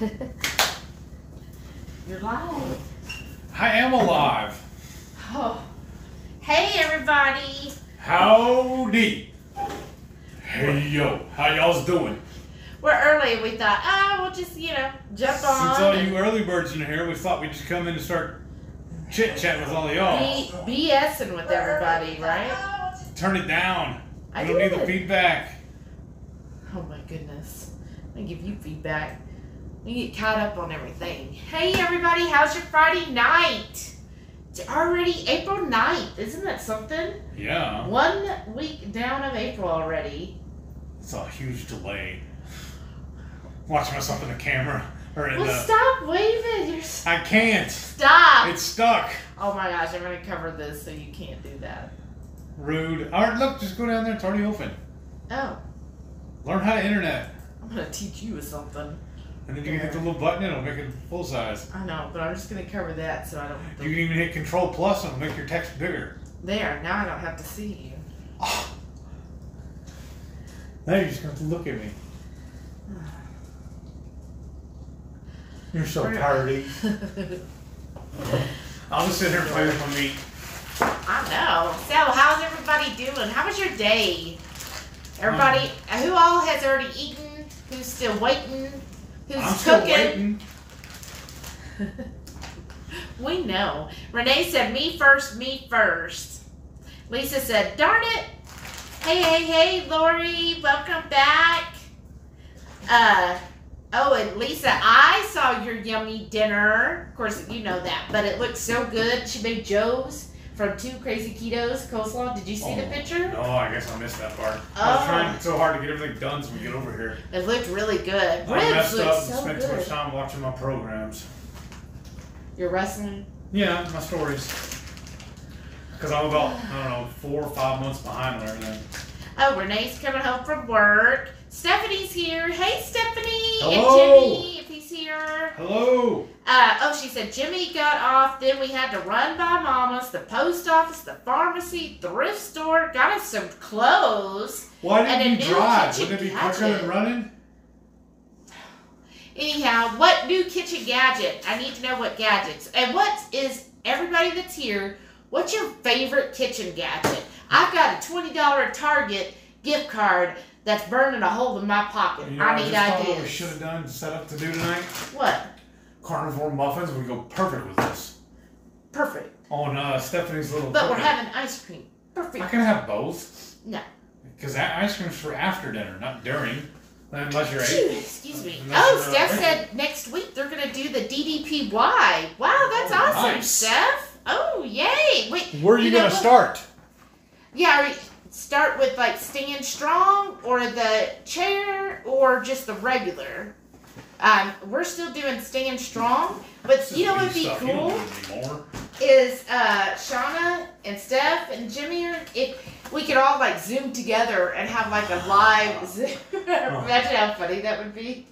You're live. I am alive. Oh. Hey, everybody. Howdy. Hey yo, how y'all's doing? We're early. We thought, ah, we'll just, you know, jump Since on. all and you early birds in here, we thought we'd just come in and start chit chat with all y'all. be BSing with everybody, right? Turn it down. I We don't need the feedback. Oh my goodness. I give you feedback. We get caught up on everything. Hey, everybody. How's your Friday night? It's already April 9th. Isn't that something? Yeah, One week down of April already. it's a huge delay. Watching myself in the camera or in Well, the. stop waving. You're I can't. stop. It's stuck. Oh my gosh, I'm gonna cover this so you can't do that. Rude. All right, look, just go down there. It's already open. Oh, Learn how to internet, I'm gonna teach you something. And then you can hit the little button. and It'll make it full size. I know, but I'm just gonna cover that so I don't. You can even hit Control Plus and it'll make your text bigger. There, now I don't have to see you. Now you're just gonna have to look at me. You're so tardy. I'll just sit here and play with my meat. I know. So, how's everybody doing? How was your day? Everybody, um, who all has already eaten? Who's still waiting? Who's I'm cooking? We know. Renee said, me first, me first. Lisa said, darn it. Hey, hey, hey, Lori, welcome back. Uh, oh, and Lisa, I saw your yummy dinner. Of course, you know that, but it looked so good. She made Joe's from Two Crazy Ketos coleslaw. Did you see the Oh, picture? No, I guess I missed that part. I was Oh. trying so hard to get everything done so we get over here. It looked really good. I messed up and so spent too much time watching my programs. You're wrestling? Yeah, my stories. Because I'm about, I don't know, four or five months behind on everything. Oh, Renee's coming home from work. Stephanie's here. Hey, Stephanie. Hello. And Jimmy, if he's here. Hello! Uh, oh, she said Jimmy got off. Then we had to run by Mama's, the post office, the pharmacy, thrift store. Got us some clothes. Why didn't you drive? Wouldn't it be quicker than running? Anyhow, what new kitchen gadget? I need to know what gadgets. And what is everybody that's here? What's your favorite kitchen gadget? I've got a twenty dollar Target gift card that's burning a hole in my pocket. You know, I I need just thought what we ideas. should have done, set up to do tonight. What? Carnivore muffins would go perfect with this. Perfect. On uh, Stephanie's little. But we're having ice cream. Perfect. I can have both. No. Because that ice cream's for after dinner, not during. Unless you're eight. Excuse me. Unless Oh, Steph drinking. said next week they're gonna do the DDPY. Wow, that's Oh, awesome, nice. Steph. Oh, yay! Wait. Where are you, know gonna start? Yeah, are you- start with like stand strong or the chair or just the regular. Um, we're still doing stand strong, but you know what'd be Stuff you don't cool is uh, Shauna and Steph and Jimmy. Are, if we could all like zoom together and have like a live Zoom. Imagine how funny that would be.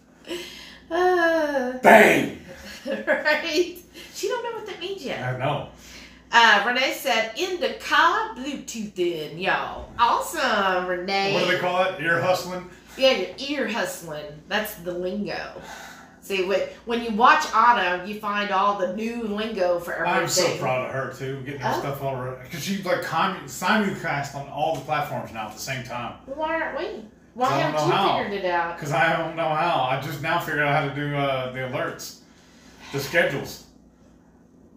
Uh, Bang! right? She don't know what that means yet. I know. Uh, Renee said, in the car, Bluetooth in, y'all. Awesome, Renee. What do they call it? Ear hustling? Yeah, your ear hustling. That's the lingo. See, when, when you watch Anna, you find all the new lingo for everything. I'm so proud of her too, getting her Oh. stuff all right. Because she's like simulcast on all the platforms now at the same time. Why aren't we? Why haven't you how. figured it out? Because I don't know how. I just now figured out how to do uh, the alerts, the schedules.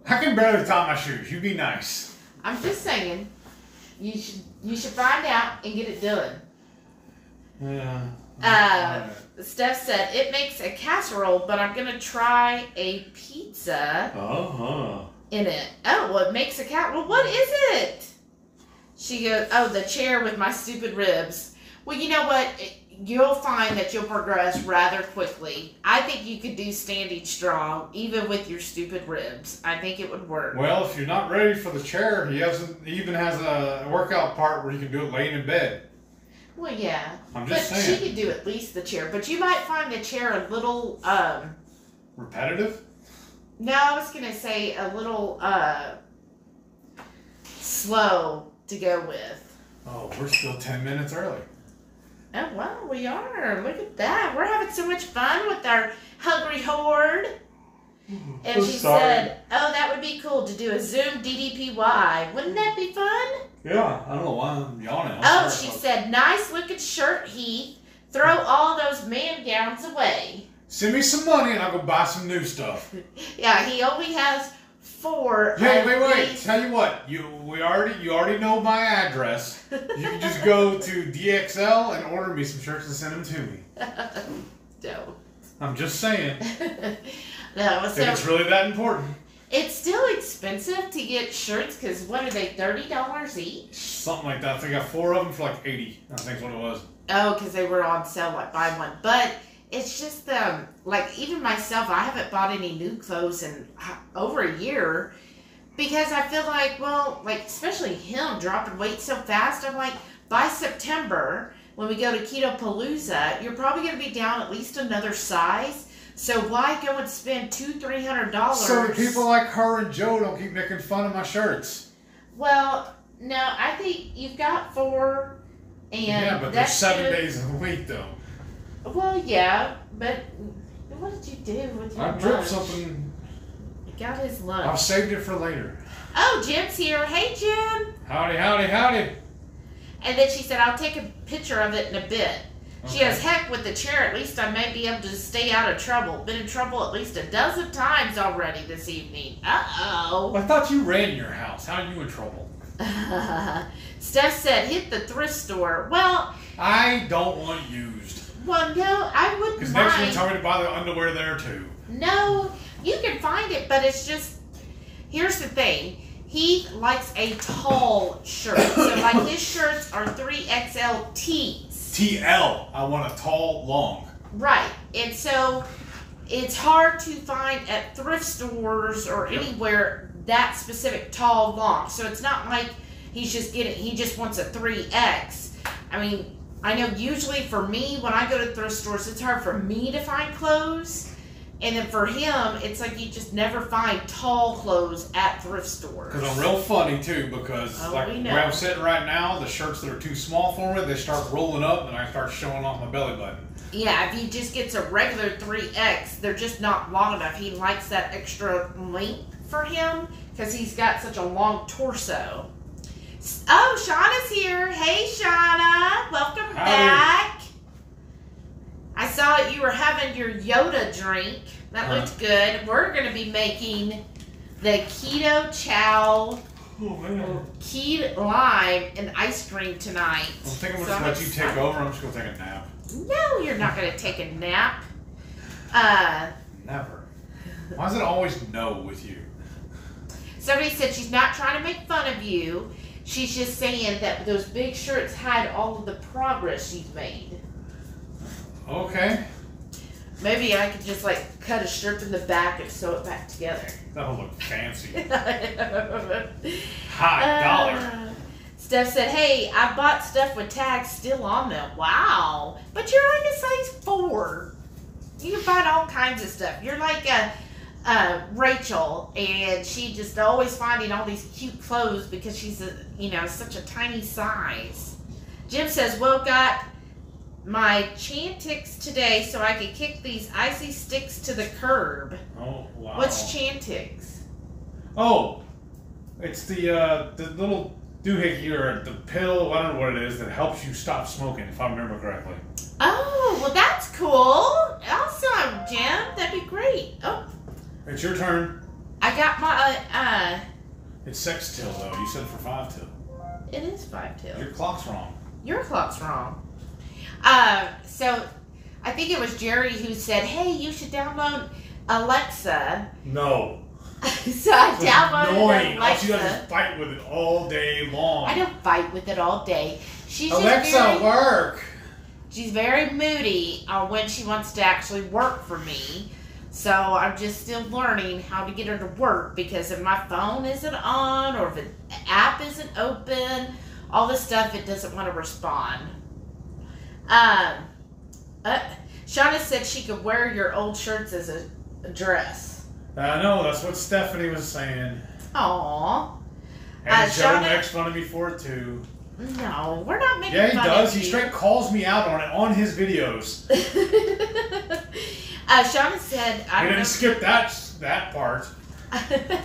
I can barely tie my shoes. You be nice. I'm just saying, you should you should find out and get it done. Yeah. Uh, Steph said it makes a casserole, but I'm gonna try a pizza Uh huh. in it. Oh, well, it makes a cat. Well, what is it? She goes, oh, the chair with my stupid ribs. Well, you know what? You'll find that you'll progress rather quickly. I think you could do standing strong, even with your stupid ribs. I think it would work. Well, if you're not ready for the chair, he has he even has a workout part where you can do it laying in bed. Well, yeah, I'm but just she saying. could do at least the chair. But you might find the chair a little. um Repetitive? No, I was gonna say a little uh slow to go with. Oh, we're still 10 minutes early. Oh wow, we are. Look at that. We're having so much fun with our Hungry Horde. Mm-hmm. And I'm she sorry. said, "Oh, that would be cool to do a Zoom DDPY. Wouldn't that be fun?" Yeah, I don't know why I'm yawning. I'm Oh, she about- said, "Nice looking shirt, Heath. Throw mm-hmm. all those man gowns away." Send me some money and I'll go buy some new stuff. Yeah, he only has four. Hey, wait, wait. these- Tell you what, you we already you already know my address. You can just go to DXL and order me some shirts and send them to me. no. I'm just saying. no, If it's really that important. it's still expensive to get shirts because what are they, thirty dollars each? Something like that. I think I got four of them for like 80. I think what it was. Oh, because they were on sale, like buy one. But it's just the like even myself, I haven't bought any new clothes in uh, over a year because I feel like, well, like especially him dropping weight so fast. I'm like, by September when we go to Keto Palooza, you're probably going to be down at least another size. So why go and spend two, three hundred dollars? So people like her and Joe don't keep making fun of my shirts. Well, no, I think you've got four, and yeah, but there's seven days a week though. Well, yeah, but what did you do with your I dripped lunch? something. You got his I've saved it for later. Oh, Jim's here. Hey, Jim. Howdy, howdy, howdy. And then she said, I'll take a picture of it in a bit. She Okay. goes, heck, with the chair, at least I may be able to stay out of trouble. Been in trouble at least a dozen times already this evening. Uh oh. I thought you ran your house. How are you in trouble? Steph said, hit the thrift store. Well, I don't want used. Well, no, I wouldn't Because next tell me to buy the underwear there too. No, you can find it, but it's just. Here's the thing. He likes a tall shirt. So, like, his shirts are 3XL tees. TL. I want a tall, long. Right. And so, it's hard to find at thrift stores or Yep. anywhere that specific tall, long. So, it's not like he's just getting, he just wants a 3X. I mean, I know usually for me, when I go to thrift stores, it's hard for me to find clothes. And then for him, it's like you just never find tall clothes at thrift stores. Because I'm real funny too. Because Oh, like where I'm sitting right now, the shirts that are too small for me, they start rolling up, and I start showing off my belly button. Yeah, if he just gets a regular 3X, they're just not long enough. He likes that extra length for him because he's got such a long torso. Oh, Shauna's here. Hey, Shauna. Welcome back. I saw that you were having your Yoda drink. That Huh. looked good. We're going to be making the Keto Chow Oh. Key Lime and ice cream tonight. I'm thinking I'm So just I'm let you take over. I'm just gonna take a nap. No, you're not going to take a nap. Uh, Never. Why is it always no with you? Somebody said she's not trying to make fun of you. She's just saying that those big shirts hide all of the progress you've made. Okay. Maybe I could just like cut a strip in the back and sew it back together. That'll look fancy. Uh, High dollar. Steph said, "Hey, I bought stuff with tags still on them. Wow, but you're like a size four. You can find all kinds of stuff. You're like a." Uh, Rachel, and she just always finding all these cute clothes because she's a you know such a tiny size. Jim says, "Woke got my Chantix today so I could kick these icy sticks to the curb." Oh wow. What's Chantix? Oh, it's the uh, the little doohickey or the pill, I don't know what it is, that helps you stop smoking, if I remember correctly. Oh, well, that's cool. Awesome, Jim. That'd be great. Oh, It's your turn. I got my, uh, It's sex till though. You said for five till. it is five till. Your clock's wrong. Your clock's wrong. Uh, so I think it was Jerry who said, hey, you should download Alexa. No. so I It's downloaded annoying. All she does Alexa. is fight with it all day long. I don't fight with it all day. She's Alexa, very, work. she's very moody on when she wants to actually work for me. So I'm just still learning how to get her to work because if my phone isn't on or if the app isn't open, all this stuff, it doesn't want to respond. Um, uh, Shauna said she could wear your old shirts as a, a dress. I know, that's what Stephanie was saying. Aww. And Uh, Joe Shauna- makes fun of me for it too. No, we're not making Yeah, he does. He straight calls me out on it on his videos. Uh, Shauna said, I We don't didn't skip that that part. know.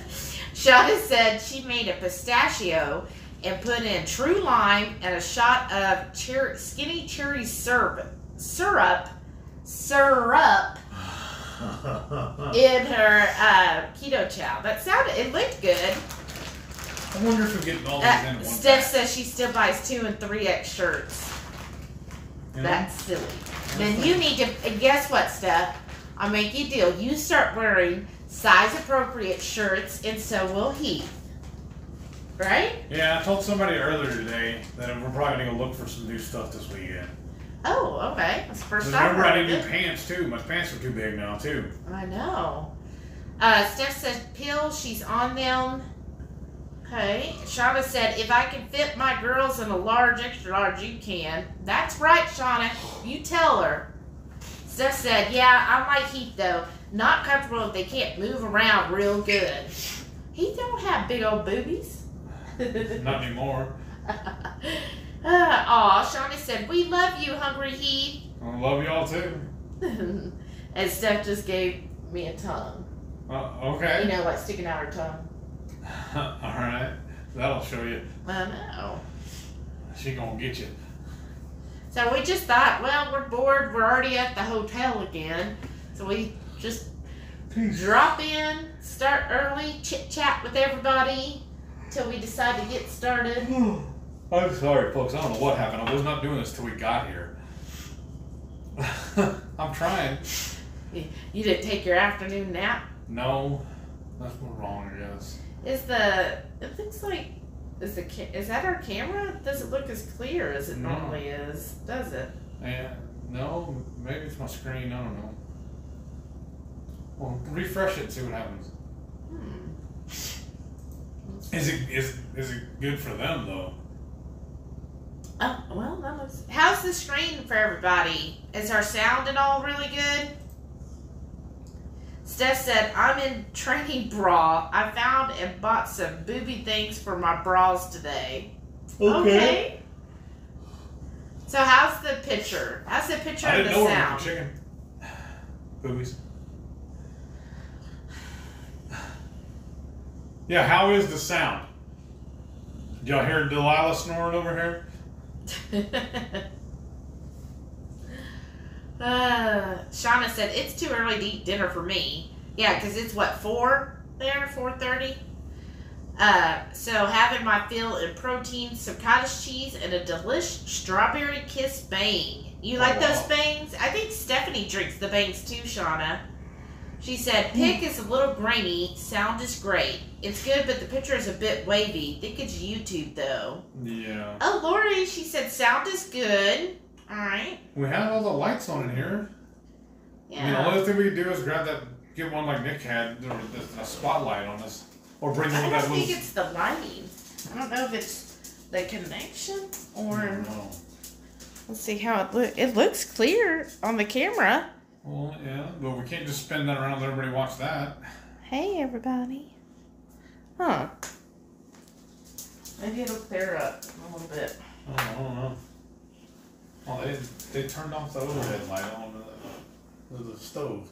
Shauna said she made a pistachio and put in true lime and a shot of cher- skinny cherry syrup, syrup, syrup in her uh, keto chow. That sounded, it looked good. I wonder if we're getting all these Uh, at one Steph pack. says she still buys two and three X shirts. Know? That's silly. Then you need to, and guess what, Steph? I'll make you a deal. You start wearing size appropriate shirts, and so will he. Right? Yeah, I told somebody earlier today that we're probably gonna go look for some new stuff this weekend. Oh, okay. That's the first time. remember, I need new pants too. My pants are too big now too. I know. Uh, Steph says pills. She's on them. Okay. Shauna said, if I can fit my girls in a large, extra large, you can. That's right, Shauna. You tell her. Steph said, yeah, I like Heath though. Not comfortable if they can't move around real good. He don't have big old boobies. Not anymore. uh, aw, Shauna said, we love you, Hungry Heath. I love y'all too. and Steph just gave me a tongue. Uh, You know, like sticking out her tongue. all right. That'll show you. I know. She gonna get you. So we just thought, well, we're bored. We're already at the hotel again. So we just drop in, start early, chit chat with everybody till we decide to get started. I'm sorry, folks. I don't know what happened. I was not doing this till we got here. I'm trying. You didn't take your afternoon nap. No, that's what's wrong, I guess. Is the it looks like is the ca- is that our camera? Does it look as clear as it No. normally is? Does it? Yeah, no, maybe it's my screen. I don't know. Well, refresh it. See what happens. Hmm. Is it is is it good for them though? Oh well, that looks. How's the screen for everybody? Is our sound and all really good? Steph said, "I'm in training bra. I found and bought some booby things for my bras today." Okay. So how's the picture? How's the picture I of the sound? chicken. Boobies. Yeah, how is the sound? Did y'all hear Delilah snoring over here? uh, Shauna said it's too early to eat dinner for me. Yeah, because it's what four there, four thirty. Uh, so having my fill in protein, some cottage cheese, and a delish strawberry kiss bang. You Oh, like those wow. bangs? I think Stephanie drinks the bangs too, Shauna. She said, pick is a little grainy, sound is great. It's good, but the picture is a bit wavy. Think it's YouTube though. Yeah. Oh, Lori, she said sound is good. All right. We have all the lights on in here. I mean, the only thing we could do is grab that, get one like Nick had, or the- a spotlight on us, or bring I one don't of think little. it's the lighting. I don't know if it's the connection or. don't. Let's see how it looks. It looks clear on the camera. Well, yeah, but we can't just spin that around and let everybody watch that. Hey, everybody. Huh. Maybe it'll clear up a little bit. I don't, I don't know. Oh, they they turned off the overhead light on the, the, stove.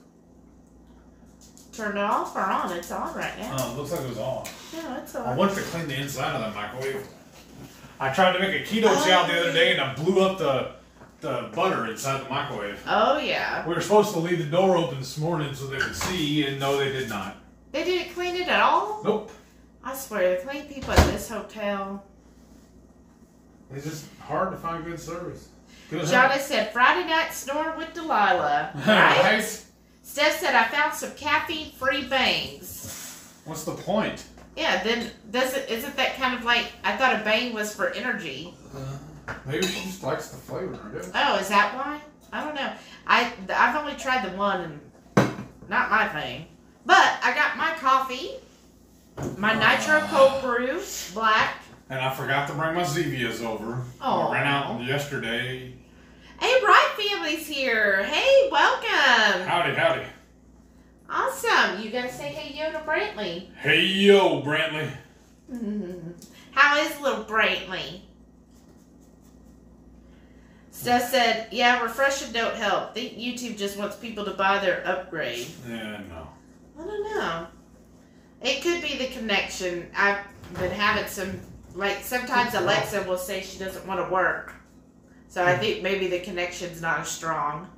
Turn it off or on? It's on right now. Oh, it looks like it was off. Yeah, it's I wanted to clean the inside of that microwave. I tried to make a keto chow the other day and I blew up the the butter inside the microwave. Oh, yeah. We were supposed to leave the door open this morning so they could see, and no, they did not. They didn't clean it at all? Nope. I swear, the clean people at this hotel. It's just hard to find good service. Shauna said, Friday night snore with Delilah. Right? right? Steph said, I found some caffeine free bangs. What's the point? Yeah, then does it isn't that kind of like I thought a bang was for energy. Uh, maybe she just likes the flavor. Oh, is that why? I don't know. I I've only tried the one and not my thing. But I got my coffee, my nitro cold brew, black. And I forgot to bring my Zevias over. Aw. I ran out yesterday. Hey, Bright Family's here. Hey, welcome. Howdy, howdy. Awesome. You gotta say hey yo to Brantley. Hey yo, Brantley. How is little Brantley? Steph said, "Yeah, refreshing don't help. think YouTube just wants people to buy their upgrade." Yeah, no. I don't know. It could be the connection. I've been having some like sometimes Alexa will say she doesn't want to work, so I think maybe the connection's not as strong.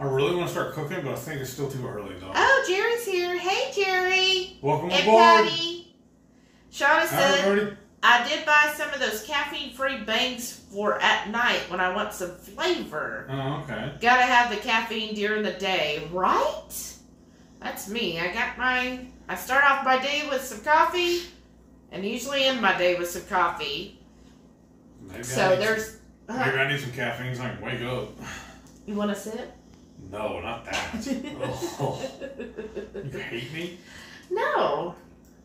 I really want to start cooking, but I think it's still too early though. Oh, Jerry's here. Hey, Jerry. Welcome And aboard. Patty. Shauna said. I did buy some of those caffeine-free bangs for at night when I want some flavor. Oh, okay. Gotta have the caffeine during the day, right? That's me. I got my. I start off my day with some coffee, and usually end my day with some coffee. Maybe So there's. Some, maybe I need some caffeine so I can wake up. You want to sip? No, not that. oh, you hate me? No.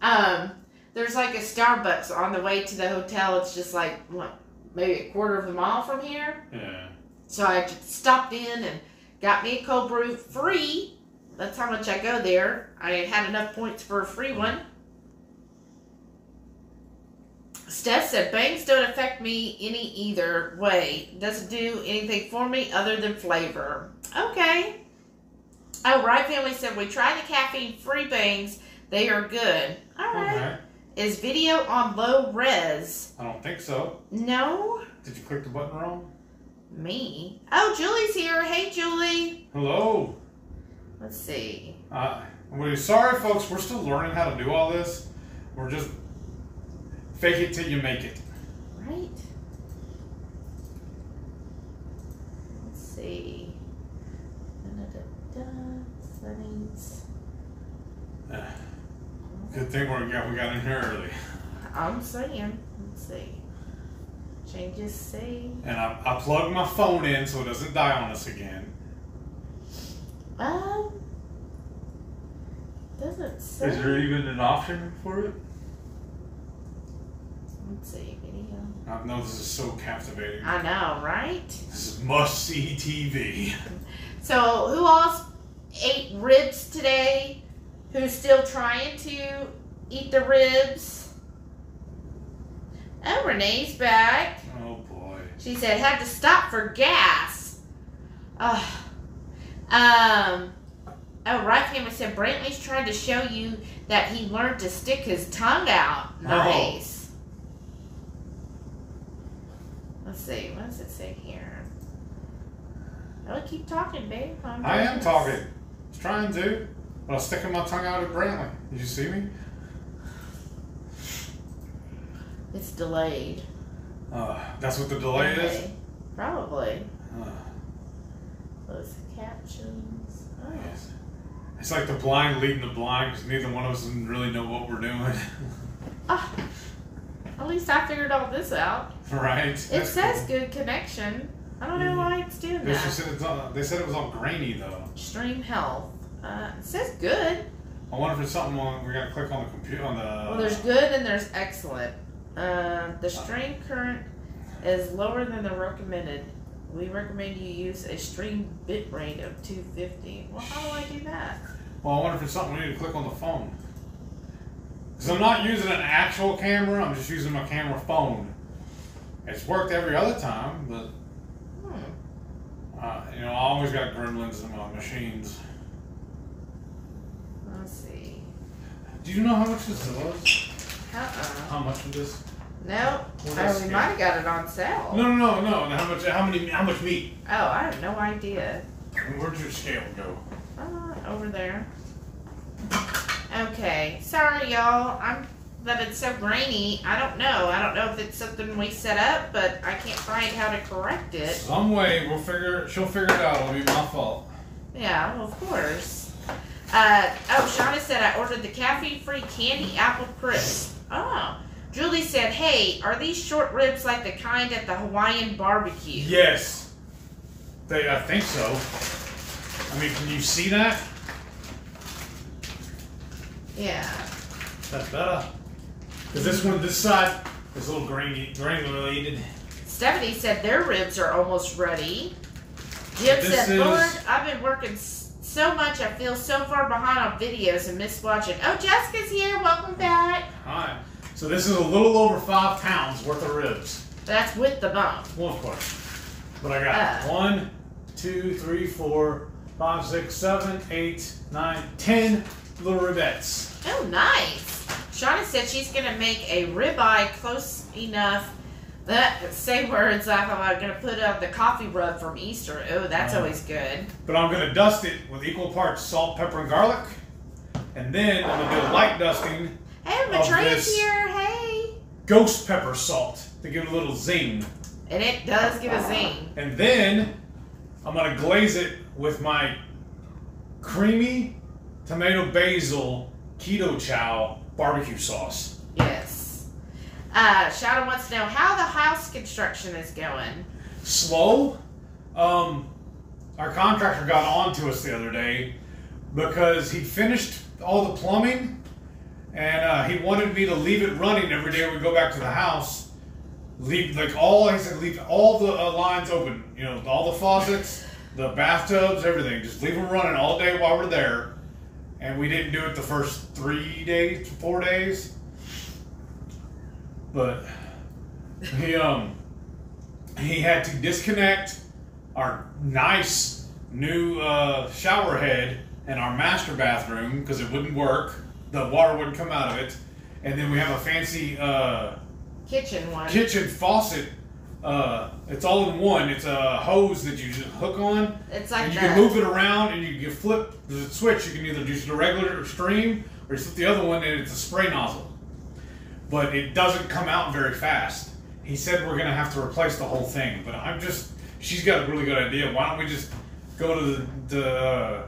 Um, there's like a Starbucks on the way to the hotel. It's just like what, maybe a quarter of a mile from here. Yeah. So I just stopped in and got me a cold brew free. That's how much I go there. I had enough points for a free one. Steph said bangs don't affect me any either way. Doesn't do anything for me other than flavor. Okay. Oh, Bright Family said we try the caffeine free bangs. They are good. All right. Okay. Is video on low res? I don't think so. No. Did you click the button wrong? Me. Oh, Julie's here. Hey, Julie. Hello. Let's see. Uh, we're sorry, folks. We're still learning how to do all this. We're just fake it till you make it. Right. Let's see. Da-da-da-da. Settings. Uh, Good thing we got we got in here early. I'm saying. Let's see. Changes save. And I, I plugged my phone in so it doesn't die on us again. Um. Doesn't say. Is there even an option for it? Let's see. Video. I know this is so captivating. I know, right? This is must see TV. So, who else ate ribs today? Who's still trying to eat the ribs? Oh, Renee's back. Oh boy. She said had to stop for gas. Ugh. Um. Oh, Bright Family said Brantley's trying to show you that he learned to stick his tongue out. Nice. Let's see. What does it say here? Oh, keep talking, babe. I'm I am talking. I was trying to, but I was sticking my tongue out at Brantley. Did you see me? It's delayed. Uh, that's what the delay is. Okay. Probably. Uh, Close captions. Oh. yes. It's like the blind leading the blind because neither one of us really know what we're doing, Ah, at least I figured all this out. right? It That's says cool. good connection. I don't know why it's doing They, that. said it's all, they said it was all grainy though. Stream health. Uh, it says good. I wonder if it's something on, we gotta click on the computer on the. Well, there's good and there's excellent. Uh, the stream current is lower than the recommended. We recommend you use a stream bit rate of 250. Well, how do I do that? Well, I wonder if it's something we need to click on the phone. Because I'm not using an actual camera, I'm just using my camera phone. It's worked every other time, but Hmm. uh, you know, I always got gremlins in my machines. Let's see. Do you know how much this was? Uh-uh. How much of this? Nope. What Oh, we might have got it on sale. No, no, no, no. How much? How many? How much meat? Oh, I have no idea. Where'd your scale go? Uh, over there. Okay. Sorry, y'all. I'm that it's so grainy. I don't know. I don't know if it's something we set up, but I can't find how to correct it. Some way we'll figure. She'll figure it out. It'll be my fault. Yeah, well, of course. Uh, oh, Shauna said I ordered the caffeine-free candy apple crisp. Oh. Julie said, hey, are these short ribs like the kind at the Hawaiian barbecue? Yes. They. I think so. I mean, can you see that? Yeah. That's better. Cause this one, this side, is a little grainy, granulated. Stephanie said their ribs are almost ready. Jim This said, is- I've been working so much, I feel so far behind on videos and miss watching. Oh, Jessica's here. Welcome back. Hi. So this is a little over five pounds worth of ribs. That's with the bump. Well, of course. But I got Uh. one, two, three, four, five, six, seven, eight, nine, ten little ribettes. Oh, nice. Shauna said she's gonna make a ribeye close enough. That say words I'm gonna put up the coffee rub from Easter. Oh, that's Oh. always good. But I'm gonna dust it with equal parts salt, pepper, and garlic. And then I'm gonna do a light dusting, Hey, Matreya's here. Hey. ghost pepper salt to give it a little zing. And it does give a zing. And then I'm gonna glaze it with my creamy tomato basil keto chow barbecue sauce. Yes. Uh, Shauna wants to know how the house construction is going. Slow. Um, our contractor got on to us the other day because he finished all the plumbing and uh, he wanted me to leave it running every day we go back to the house. Leave like all he said, leave all the uh, lines open. You know, all the faucets, the bathtubs, everything. Just leave them running all day while we're there. And we didn't do it the first three days, four days. But he um he had to disconnect our nice new uh, shower head and our master bathroom because it wouldn't work. The water wouldn't come out of it. And then we have a fancy uh, Kitchen one. kitchen faucet. Uh, it's all in one. It's a hose that you just hook on, It's like and you the, can move it around, and you can flip the switch. You can either use the regular stream, or you flip the other one, and it's a spray nozzle. But it doesn't come out very fast. He said we're gonna have to replace the whole thing, but I'm just. She's got a really good idea. Why don't we just go to the, the uh,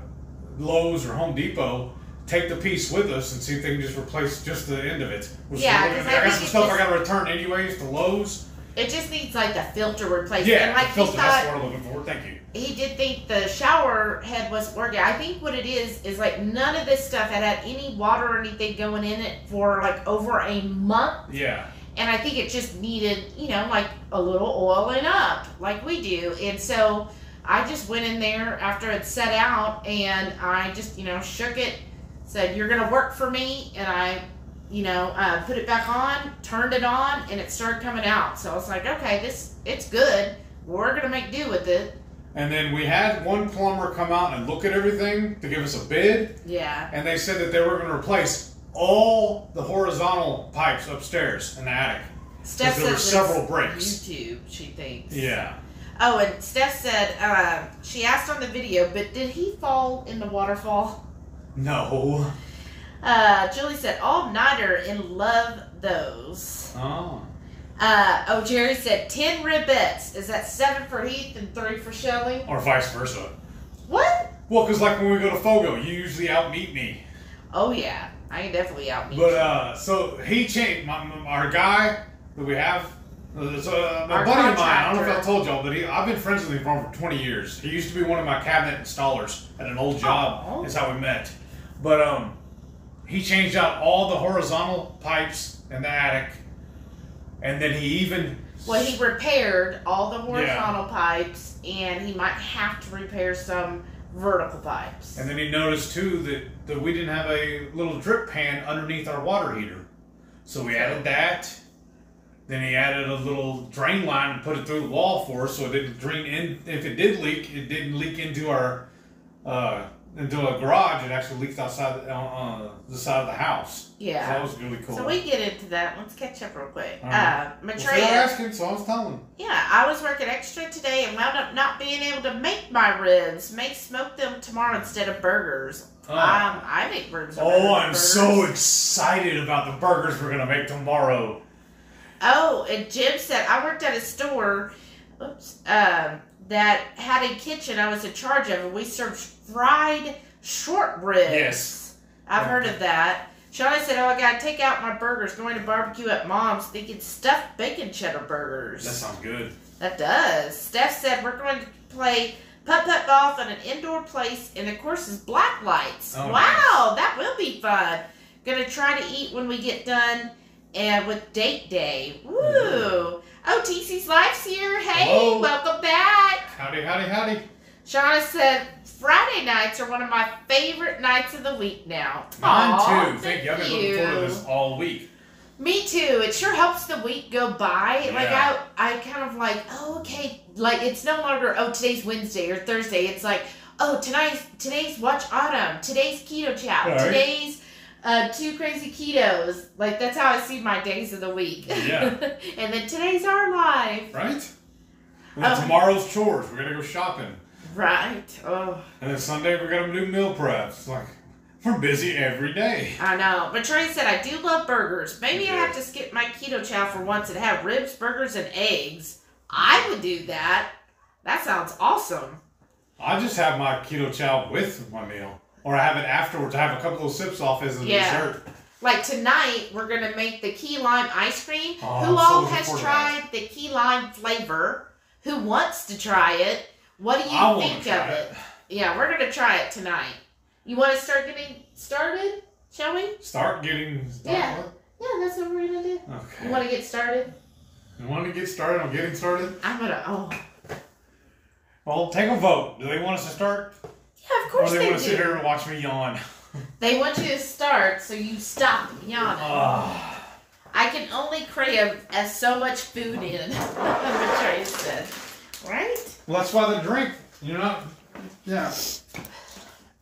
Lowe's or Home Depot, take the piece with us, and see if they can just replace just the end of it. We're Yeah, I I got some stuff I gotta return anyways to Lowe's. It just needs like a filter replaced. Yeah, and like filter. he That's thought what I'm looking for. Thank you. he did think the shower head wasn't working. I think what it is is like none of this stuff had had any water or anything going in it for like over a month. Yeah. And I think it just needed, you know, like a little oiling up, like we do. And so I just went in there after it set out and I just, you know, shook it, said, You're going to work for me. And I, you know, uh, put it back on, turned it on, and it started coming out. So I was like, Okay, this, it's good. We're going to make do with it. And then we had one plumber come out and look at everything to give us a bid, Yeah. and they said that they were going to replace all the horizontal pipes upstairs in the attic. Steph there were several breaks. YouTube, she thinks. Yeah. Oh, and Steph said, uh, she asked on the video, but did he fall in the waterfall? No. Uh, Julie said, all nighter and love those. Oh. Uh, oh, Jerry said, 10 ribettes. Is that seven for Heath and three for Shelly? Or vice versa. What? Well, because like when we go to Fogo, you usually outmeet me. Oh, yeah. I can definitely out me. But uh, so he changed my, my- our guy that we have. Uh, so, uh, a Our buddy of mine. I don't know if I contractor. told y'all, but he, I've been friends with him for over 20 years. He used to be one of my cabinet installers at an old job. Aw. Is how we met. But um, he changed out all the horizontal pipes in the attic, and then he even well, he repaired all the horizontal pipes, and he might have to repair some vertical pipes. and then he noticed too that, that we didn't have a little drip pan underneath our water heater, so we added that. Then he added a little drain line and put it through the wall for us, so it didn't drain in. If it did leak, it didn't leak into our uh, into a garage. It actually leaked outside the, uh, uh, the side of the house. yeah. So that was really cool. So we get into that. Let's catch up real quick. All right. Uh, well, Maitreya. asking, so I was telling. Yeah, I was working extra today and wound up not being able to make my ribs. Make smoke them tomorrow instead of burgers. Oh. Um, I make ribs. Oh, I'm burgers. so excited about the burgers we're gonna make tomorrow. Oh, and Jim said I worked at a store, oops, um, that had a kitchen I was in charge of, and we served fried short ribs. Yes. I've heard of that. Shauna said, "Oh, I gotta take out my burgers. Going to barbecue at mom's, thinking stuffed bacon cheddar burgers." That sounds good. That does. Steph said we're going to play putt putt golf on an indoor place, and the course is black lights. Oh, wow, that will be fun. Gonna try to eat when we get done, and with date day. Woo! Oh, TC's life's here. Hey, Hello. welcome back. Howdy, howdy, howdy. Shauna said Friday nights are one of my favorite nights of the week now. Mine Aw, too. Thank you. I've been looking forward to this all week. Me too. It sure helps the week go by. Like I, I kind of like, oh, okay. Like it's no longer, oh, today's Wednesday or Thursday. It's like, oh, tonight's today's Watch Autumn. Today's Keto chat. Right. Today's uh, two crazy ketos. Like that's how I see my days of the week. Yeah. and then today's our life. Right? And then Oh. tomorrow's chores. We're gonna go shopping. Right. Oh, And then Sunday we're gonna do meal preps. It's like we're busy every day. I know. But Trey said I do love burgers. Maybe I have to skip my keto chow for once and have ribs, burgers, and eggs. I would do that. That sounds awesome. I just have my keto chow with my meal. Or I have it afterwards. I have a couple of sips off as a Yeah. dessert. Like tonight, we're gonna make the key lime ice cream. Oh, Who I'm all looking has tried the key lime flavor? Who wants to try it? What do you I think of it? Yeah, we're gonna try it tonight. You want to start getting started? Shall we? Start getting start Yeah. Yeah, that's what we're gonna do. Okay. You want to get started? You want to get started on getting started? I'm gonna. Oh, Well, take a vote. Do they want us to start? Yeah, of Or course they they, want to sit here and watch me yawn? They want you to start, so you stop yawning. Ah. I can only crave as so much food in. what said, right? well, that's why the drink. You know. not. Yeah.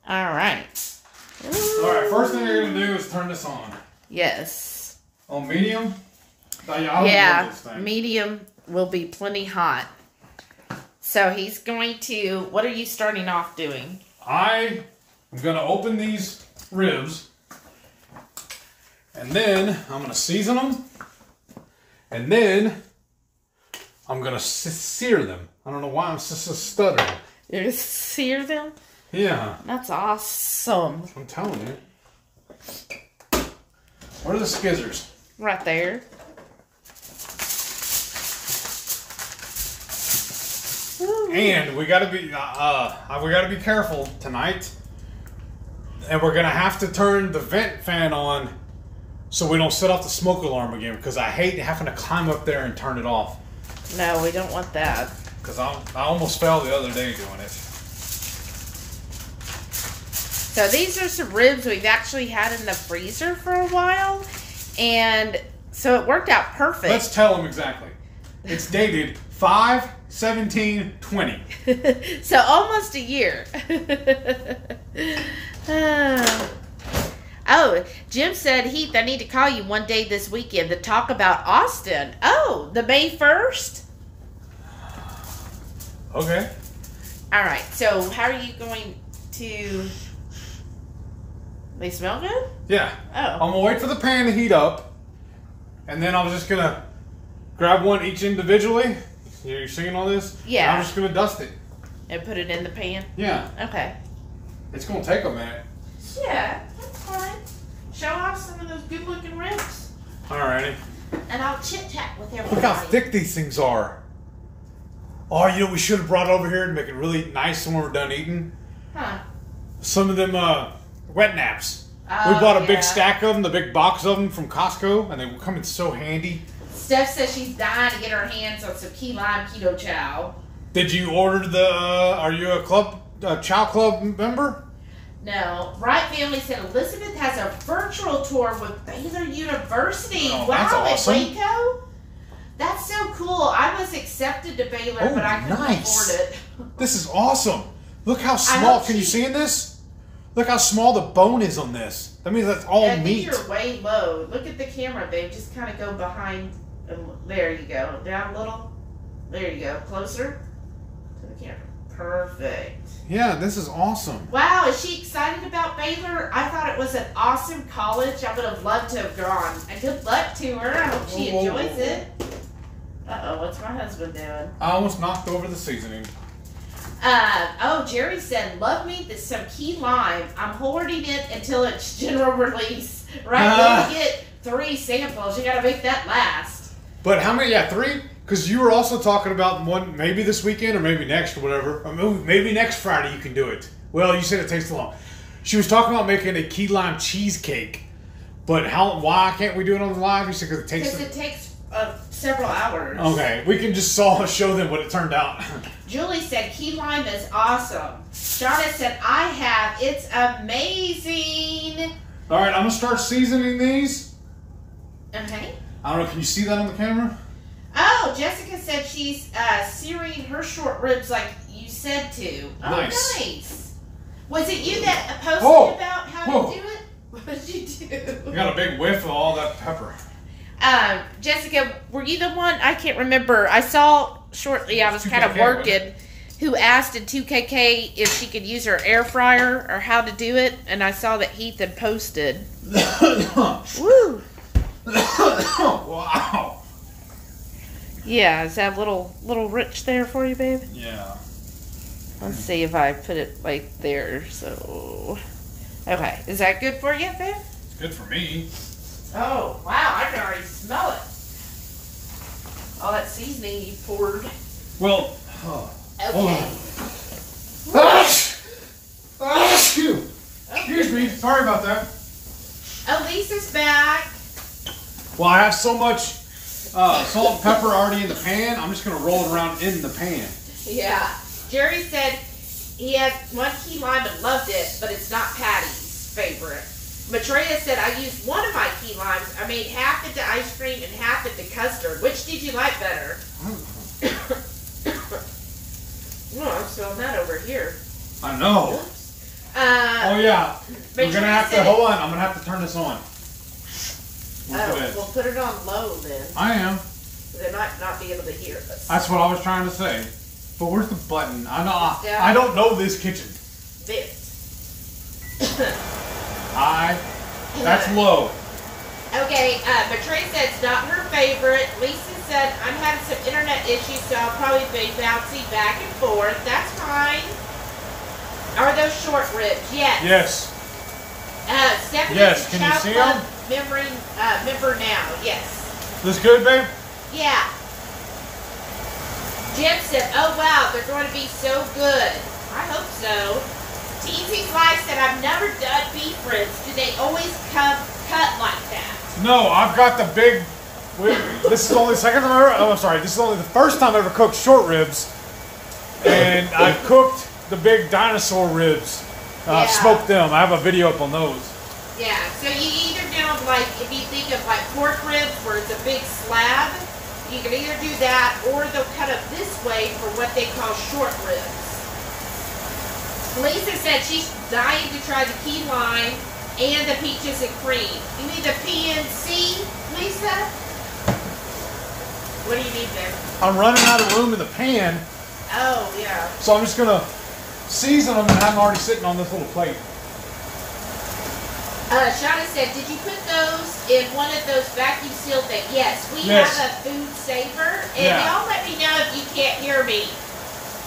All right. All right. First thing you're gonna do is turn this on. Yes. On medium. Oh, yeah. Yeah, this thing. medium will be plenty hot. So he's going to. What are you starting off doing? I am gonna open these ribs, and then I'm gonna season them, and then I'm gonna sear them. I don't know why I'm stuttering. You're gonna sear them. Yeah, That's awesome. I'm telling you. Where are the skizzers? Right there. And we gotta be uh, uh we gotta be careful tonight. And we're gonna have to turn the vent fan on so we don't set off the smoke alarm again because I hate having to climb up there and turn it off. No, we don't want that. Because I, I almost fell the other day doing it. So these are some ribs we've actually had in the freezer for a while, and so it worked out perfect. Let's tell them exactly. It's dated 5 17 20. so almost a year. Ah. oh, Jim said, Heath, I need to call you one day this weekend to talk about Austin. Oh, the May 1st? Okay. All right, so how are you going to. They smell good? Yeah. Oh. I'm gonna wait for the pan to heat up, and then I'm just gonna grab one each individually. You seeing all this? Yeah. And I'm just gonna dust it. And put it in the pan? Yeah. Okay. It's gonna take a minute. Yeah, that's fine. Show off some of those good looking ribs. Alrighty. And I'll chit chat with everybody. Look how thick these things are. Oh, you know we should have brought over here to make it really nice when we're done eating? Huh. Some of them uh, wet naps. Oh, we bought a yeah. big stack of them, the big box of them from Costco, and they come in so handy. Steph says she's dying to get her hands on some key lime keto chow. Did you order the? Uh, are you a club, uh, Chow Club member? No, Right Family said Elizabeth has a virtual tour with Baylor University. Oh, wow, that's awesome. at Waco. That's so cool. I was accepted to Baylor, Oh, but I couldn't nice. afford it. This is awesome. Look how small. Can you see in this? Look how small the bone is on this. That means that's all think meat. you're way low. Look at the camera, babe. Just kind of go behind. There you go. Down a little. There you go. Closer to the camera. Perfect. Yeah, this is awesome. Wow, is she excited about Baylor? I thought it was an awesome college. I would have loved to have gone. And good luck to her. I hope she Whoa, enjoys whoa. it. Uh oh, what's my husband doing? I almost knocked over the seasoning. Uh, oh, Jerry said, love me th- some key lime. I'm hoarding it until it's general release. Right? Ah. You get three samples. You gotta make that last. But how many? Yeah, three. Because you were also talking about one maybe this weekend or maybe next or whatever. Or maybe- next Friday you can do it. Well, you said it takes too long. She was talking about making a key lime cheesecake. But how? Why can't we do it on the live? You said because it takes. Because it takes uh, several hours. Okay, we can just saw show them what it turned out. Julie said key lime is awesome. Shauna said I have. It's amazing. All right, I'm gonna start seasoning these. Okay. I don't know. Can you see that on the camera? Oh, Jessica said she's uh, searing her short ribs like you said to. Oh, Nice. nice. Was it you that posted Whoa. about how Whoa. to do it? What did you do? You got a big whiff of all that pepper. Um, Jessica, were you the one? I can't remember. I saw shortly. I was kind of working. Who asked in 2KK if she could use her air fryer or how to do it, and I saw that Heath had posted. Woo! wow. Yeah, is that little little rich there for you, babe? Yeah. Let's see if I put it like there. So, okay, is that good for you, babe? Good for me. Oh wow, I can already smell it. All that seasoning you poured. Well. Oh. Okay. Excuse me. Sorry about that. Oh, Lisa's back. Well, I have so much uh, salt and pepper already in the pan. I'm just gonna roll it around in the pan. Yeah. Jerry said he had one key lime and loved it, but it's not Patty's favorite. Matreya said I used one of my key limes. I made half into ice cream and half into custard. Which did you like better? oh, I'm spilling that over here. I know. Uh, Oh yeah. We're gonna have to hold on. I'm gonna have to turn this on. Oh, well, put it on low then. I am. They might not be able to hear us. That's what I was trying to say. But where's the button? I know. I. I don't know this kitchen. This. I. That's low. Okay, uh, Matray said it's not her favorite. Lisa said I'm having some internet issues, so I'll probably be bouncing back and forth. That's fine. Are those short ribs? Yes. Yes. Uh, Stephanie Yes, can you see Club 'em? Member, uh, member now. Yes. This good, babe? Yeah. Jim said, "Oh wow, they're going to be so good." I hope so. TZ's wife said, "I've never done beef ribs. Do they always come cut like that?" No, I've got the big. This is only the second time I ever. Oh, I'm sorry. This is only the first time I ever cooked short ribs, and I cooked the big dinosaur ribs. Uh, Yeah. Smoked them. I have a video up on those. Yeah, so you either do them like, if you think of like pork ribs where it's a big slab, you can either do that or they'll cut up this way for what they call short ribs. Lisa said she's dying to try the key lime and the peaches and cream. You need the PNC, Lisa? What do you need there? I'm running out of room in the pan, Oh, yeah. so I'm just gonna season them and I'm already sitting on this little plate. Uh, Shauna said, did you put those in one of those vacuum sealed things? Yes, we Yes. have a food saver. And Yeah. y'all let me know if you can't hear me.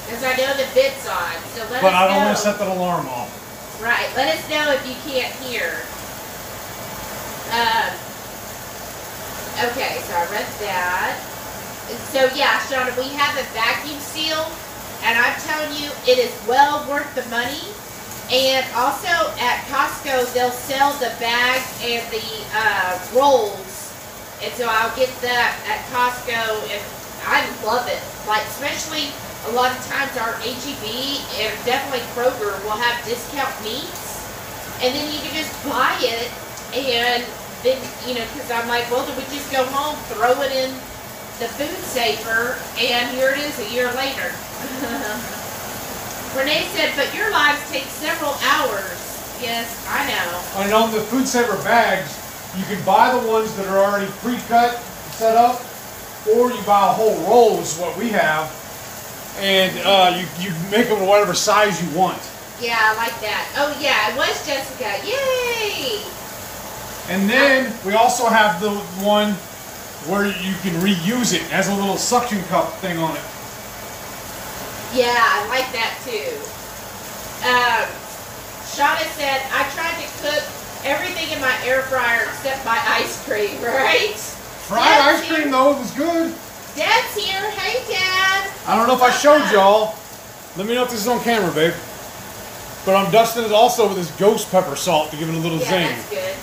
Because I know the vid's on. So let But us I don't know. want to set that alarm off. Right. Let us know if you can't hear. Um, okay, so I read that. So yeah, Shauna, we have a vacuum seal, and I'm telling you, it is well worth the money. And also at Costco, they'll sell the bags and the uh, rolls, and so I'll get that at Costco, and I love it. Like especially a lot of times our HEB and definitely Kroger will have discount meats, and then you can just buy it, and then you know, because I'm like, well, then we just go home, throw it in the food saver, and here it is a year later. Renee said, but your lives take several hours. Yes, I know. And on the food saver bags, you can buy the ones that are already pre-cut, set up, or you buy a whole roll, is what we have, and uh, you you make them whatever size you want. Yeah, I like that. Oh yeah, it was Jessica. Yay! And then we also have the one where you can reuse it. It has a little suction cup thing on it. Yeah, I like that too. Um, Shauna said, I tried to cook everything in my air fryer except my ice cream, right? Fried Yes, ice cream here. though it was good. Dad's here. Hey, Dad. I don't know if I showed y'all. Let me know if this is on camera, babe. But I'm dusting it also with this ghost pepper salt to give it a little Yeah, zing. that's good.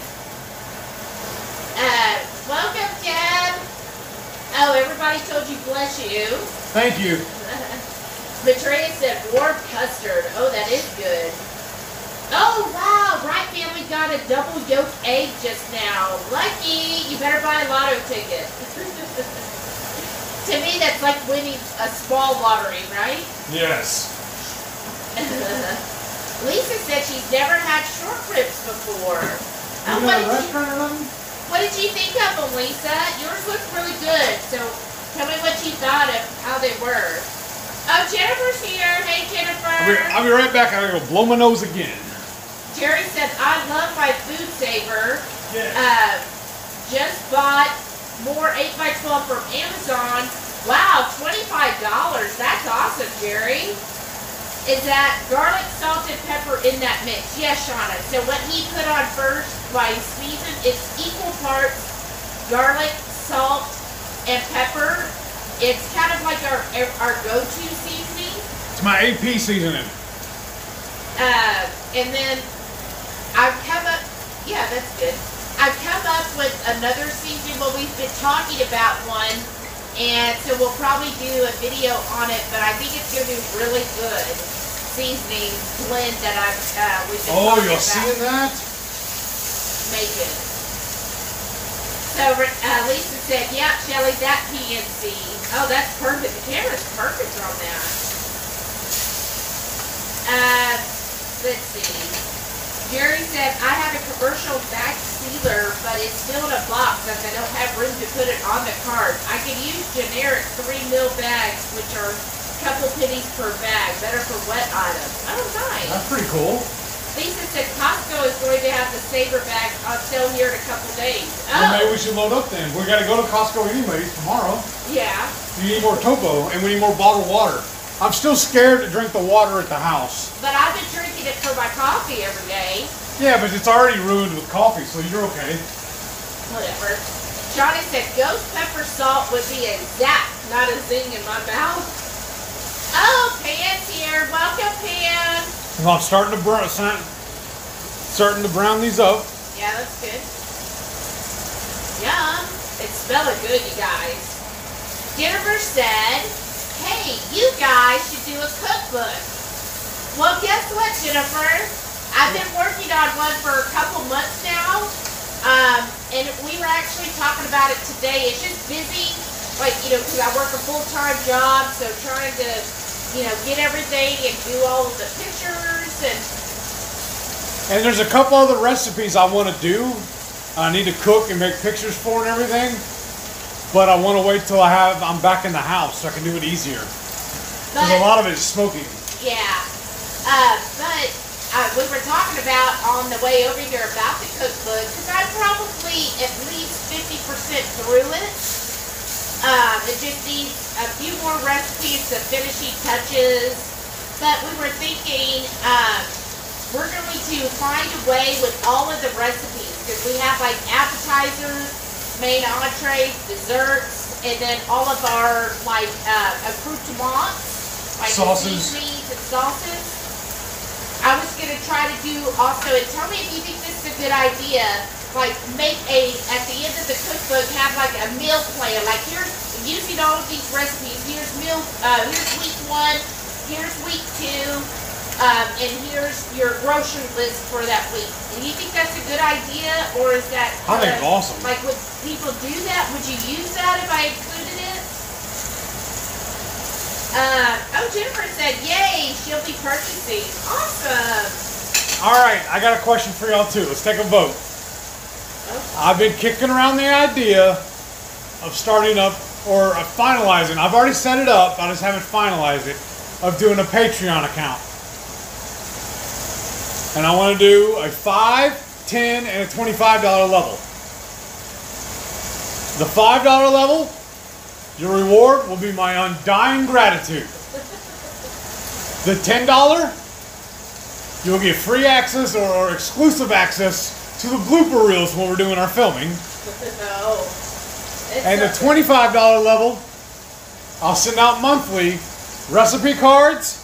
Uh, welcome, Dad. Oh, everybody told you bless you. Thank you. Matreya said warm custard. Oh, that is good. Oh, wow, Bright Family got a double yolk egg just now. Lucky! You better buy a lotto ticket. to me, that's like winning a small lottery, right? Yes. Lisa said she's never had short ribs before. Uh, You what, got did you, restaurant what did you think of them, Lisa? Yours looked really good. So tell me what you thought of how they were. Oh, Jennifer's here. Hey, Jennifer. I'll be, I'll be right back. I gotta go blow my nose again. Jerry said, I love my food saver. Yeah. Uh, just bought more 8x12 from Amazon. Wow, $25. That's awesome, Jerry. Is that garlic, salt, and pepper in that mix? Yes, Shauna. So what he put on first by season is equal parts garlic, salt, and pepper. It's kind of like our our go-to seasoning. It's my AP seasoning. Uh, and then I've come up, yeah, that's good. I've come up with another season. Well, we've been talking about one, and so we'll probably do a video on it. But I think it's going to be really good seasoning blend that I've uh, we've been Oh, you're seeing that? making. So uh, Lisa said, "Yeah, Shelly, that PNC. Oh, that's perfect. The camera's perfect on that." Uh, let's see. Jerry said, I have a commercial bag sealer, but it's still in a box as I don't have room to put it on the cart. I can use generic 3 mil bags, which are a couple pennies per bag, better for wet items. Oh, nice. That's pretty cool. Lisa said Costco is going to have the saver bags on sale here in a couple days. Well, oh. maybe Oh, we should load up then. We gotta go to Costco anyways tomorrow. yeah. We need more topo, and we need more bottled water. I'm still scared to drink the water at the house. But I've been drinking it for my coffee every day. Yeah, but it's already ruined with coffee, so you're okay. Whatever. Johnny said ghost pepper salt would be a zap, not a zing in my mouth. Oh, Pan's here. Welcome, Pan. Well, I'm starting to brown, starting to brown these up. Yeah, that's good. Yum. It's smelling good, you guys. Jennifer said, hey, you guys should do a cookbook. Well, guess what, Jennifer? I've been working on one for a couple months now. Um, and we were actually talking about it today. It's just busy, like, you know, because I work a full-time job, so trying to, you know, get everything and do all of the pictures and And there's a couple other recipes I want to do. I need to cook and make pictures for and everything. But I want to wait till I have I'm back in the house so I can do it easier. Because a lot of it is smoking. Yeah. Uh, but uh, we were talking about on the way over here about the cookbook because I'm probably at least 50% through it. Um, it just needs a few more recipes, the finishing touches. But we were thinking um, we're going to find a way with all of the recipes because we have like appetizers, main entrees, desserts, and then all of our like uh, accoutrements, like Sauces. and sauces. I was gonna try to do also, and tell me if you think this is a good idea. Like make a at the end of the cookbook have like a meal plan. Like here's using all of these recipes. Here's meal. Uh, here's week one. Here's week two. Um, and here's your grocery list for that week. Do you think that's a good idea, or is that? I think uh, it's awesome. Like, would people do that? Would you use that if I included it? Uh, oh, Jennifer said, "Yay, she'll be purchasing." Awesome. All right, I got a question for y'all too. Let's take a vote. I've been kicking around the idea of starting up or finalizing. I've already set it up. I just haven't finalized it. Of doing a Patreon account. And I want to do a 5, 10, and a $25 level. The $5 level, your reward will be my undying gratitude. The $10, you'll get free access or exclusive access to the blooper reels when we're doing our filming. No. And the a- $25 level, I'll send out monthly recipe cards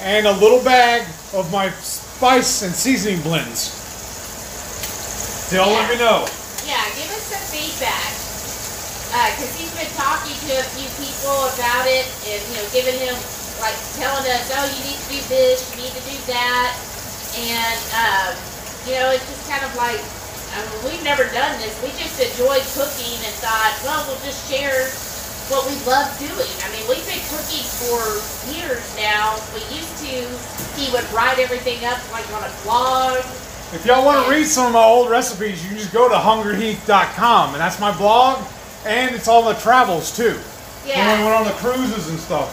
and a little bag of my spice and seasoning blends. They'll let me know. Yeah, give us some feedback. Because he's been talking to a few people about it and, you know, giving him, like, telling us, oh, you need to do this, you need to do that. And, um, You know, it's just kind of like, I mean, we've never done this. We just enjoyed cooking and thought, well, we'll just share what we love doing. I mean, we've been cooking for years now. We used to, he would write everything up like on a blog. If y'all want to read some of my old recipes, you can just go to hungryheath.com, and that's my blog, and it's all the travels too. Yeah. When we went on the cruises and stuff.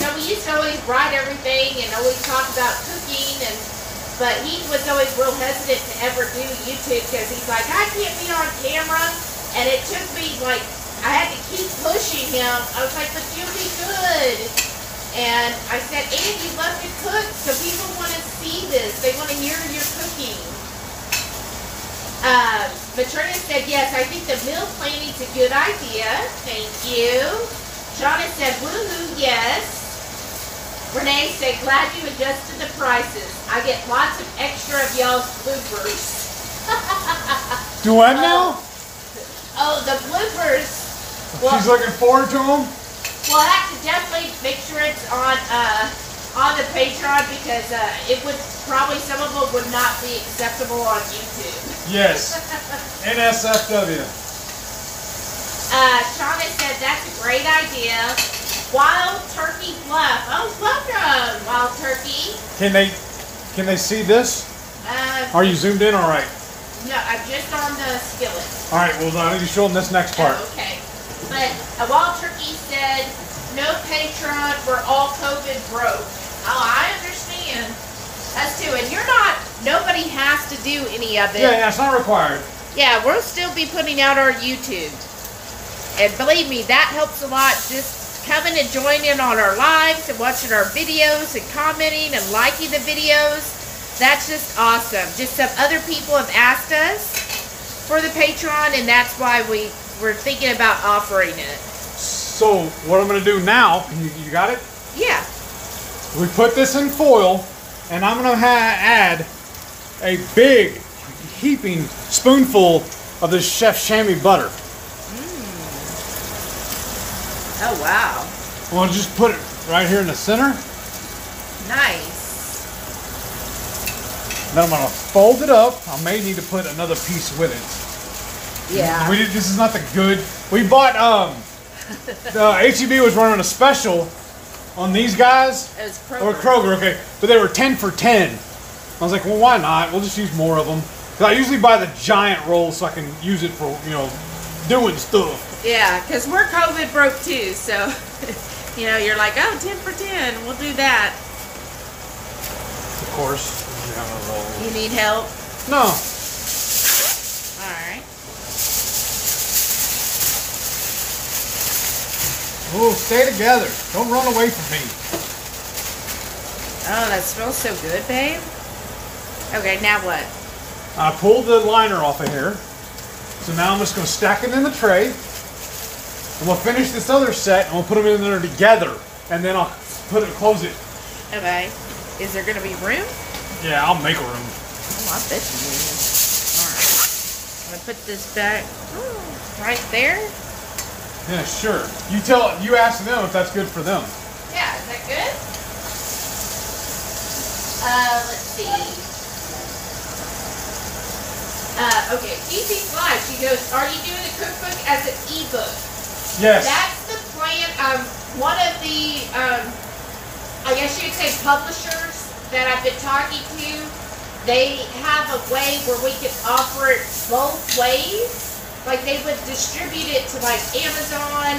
So we used to always write everything and always talk about cooking and but he was always real hesitant to ever do YouTube because he's like, I can't be on camera and it took me like I had to keep pushing him. I was like, but you'll be good. And I said, and you love to cook, so people want to see this. They want to hear your cooking. Uh, Matrona said, yes, I think the meal planning's a good idea. Thank you. Shauna said, woohoo, yes. Renee said, glad you adjusted the prices. I get lots of extra of y'all's bloopers. Do what now? Oh, the bloopers. Well, She's looking forward to them. we'll have to definitely make sure it's on uh, on the Patreon because uh, it would probably some of them would not be acceptable on YouTube. Yes. NSFW. Uh, Shauna said that's a great idea. Wild Turkey Bluff. Oh, welcome, Wild Turkey. Can they can they see this? Uh, Are you zoomed in all right? no, I'm just on the skillet. All right. Well, I need to show them this next part. Oh, okay. But a Wild Turkey said, no Patreon, we're all COVID broke. Oh, I understand. Us too. And you're not, nobody has to do any of it. Yeah, yeah, it's not required. Yeah, we'll still be putting out our YouTube. And believe me, that helps a lot. Just coming and joining on our lives and watching our videos and commenting and liking the videos. That's just awesome. Just some other people have asked us for the Patreon, and that's why we were thinking about offering it. So what I'm gonna do now? You, you got it? Yeah. We put this in foil, and I'm gonna ha- add a big heaping spoonful of this Chef Shamy butter. Oh, wow. I'm gonna just put it right here in the center. Nice. Then I'm gonna fold it up. I may need to put another piece with it. Yeah. We did, this is not the good. We bought um the HEB was running a special on these guys It was or Kroger. Kroger, okay, but they were ten for ten. I was like, well, why not? We'll just use more of them. Cause I usually buy the giant rolls so I can use it for you know doing stuff. Yeah, because we're COVID broke too, so you know, you're like, oh, 10 for 10, we'll do that. Of course. Yeah, I'm gonna roll. You need help? No, Alright. we'll stay together. Don't run away from me. Oh, that smells so good, babe. Okay, now what? I pulled the liner off of here. So now I'm just gonna stack it in the tray. And we'll finish this other set and we'll put them in there together. And then I'll put it, close it. Okay. Is there gonna be room? Yeah, I'll make a room. Oh, I bet you will. Alright. I'm gonna put this back right there. Yeah, sure. You tell, you ask them if that's good for them. Yeah, is that good? Uh, let's see. Uh, okay, TC Live, she goes, are you doing the cookbook as an ebook? Yes. That's the plan. Um, one of the, um, I guess you could say publishers that I've been talking to, they have a way where we can offer it both ways. Like they would distribute it to like Amazon,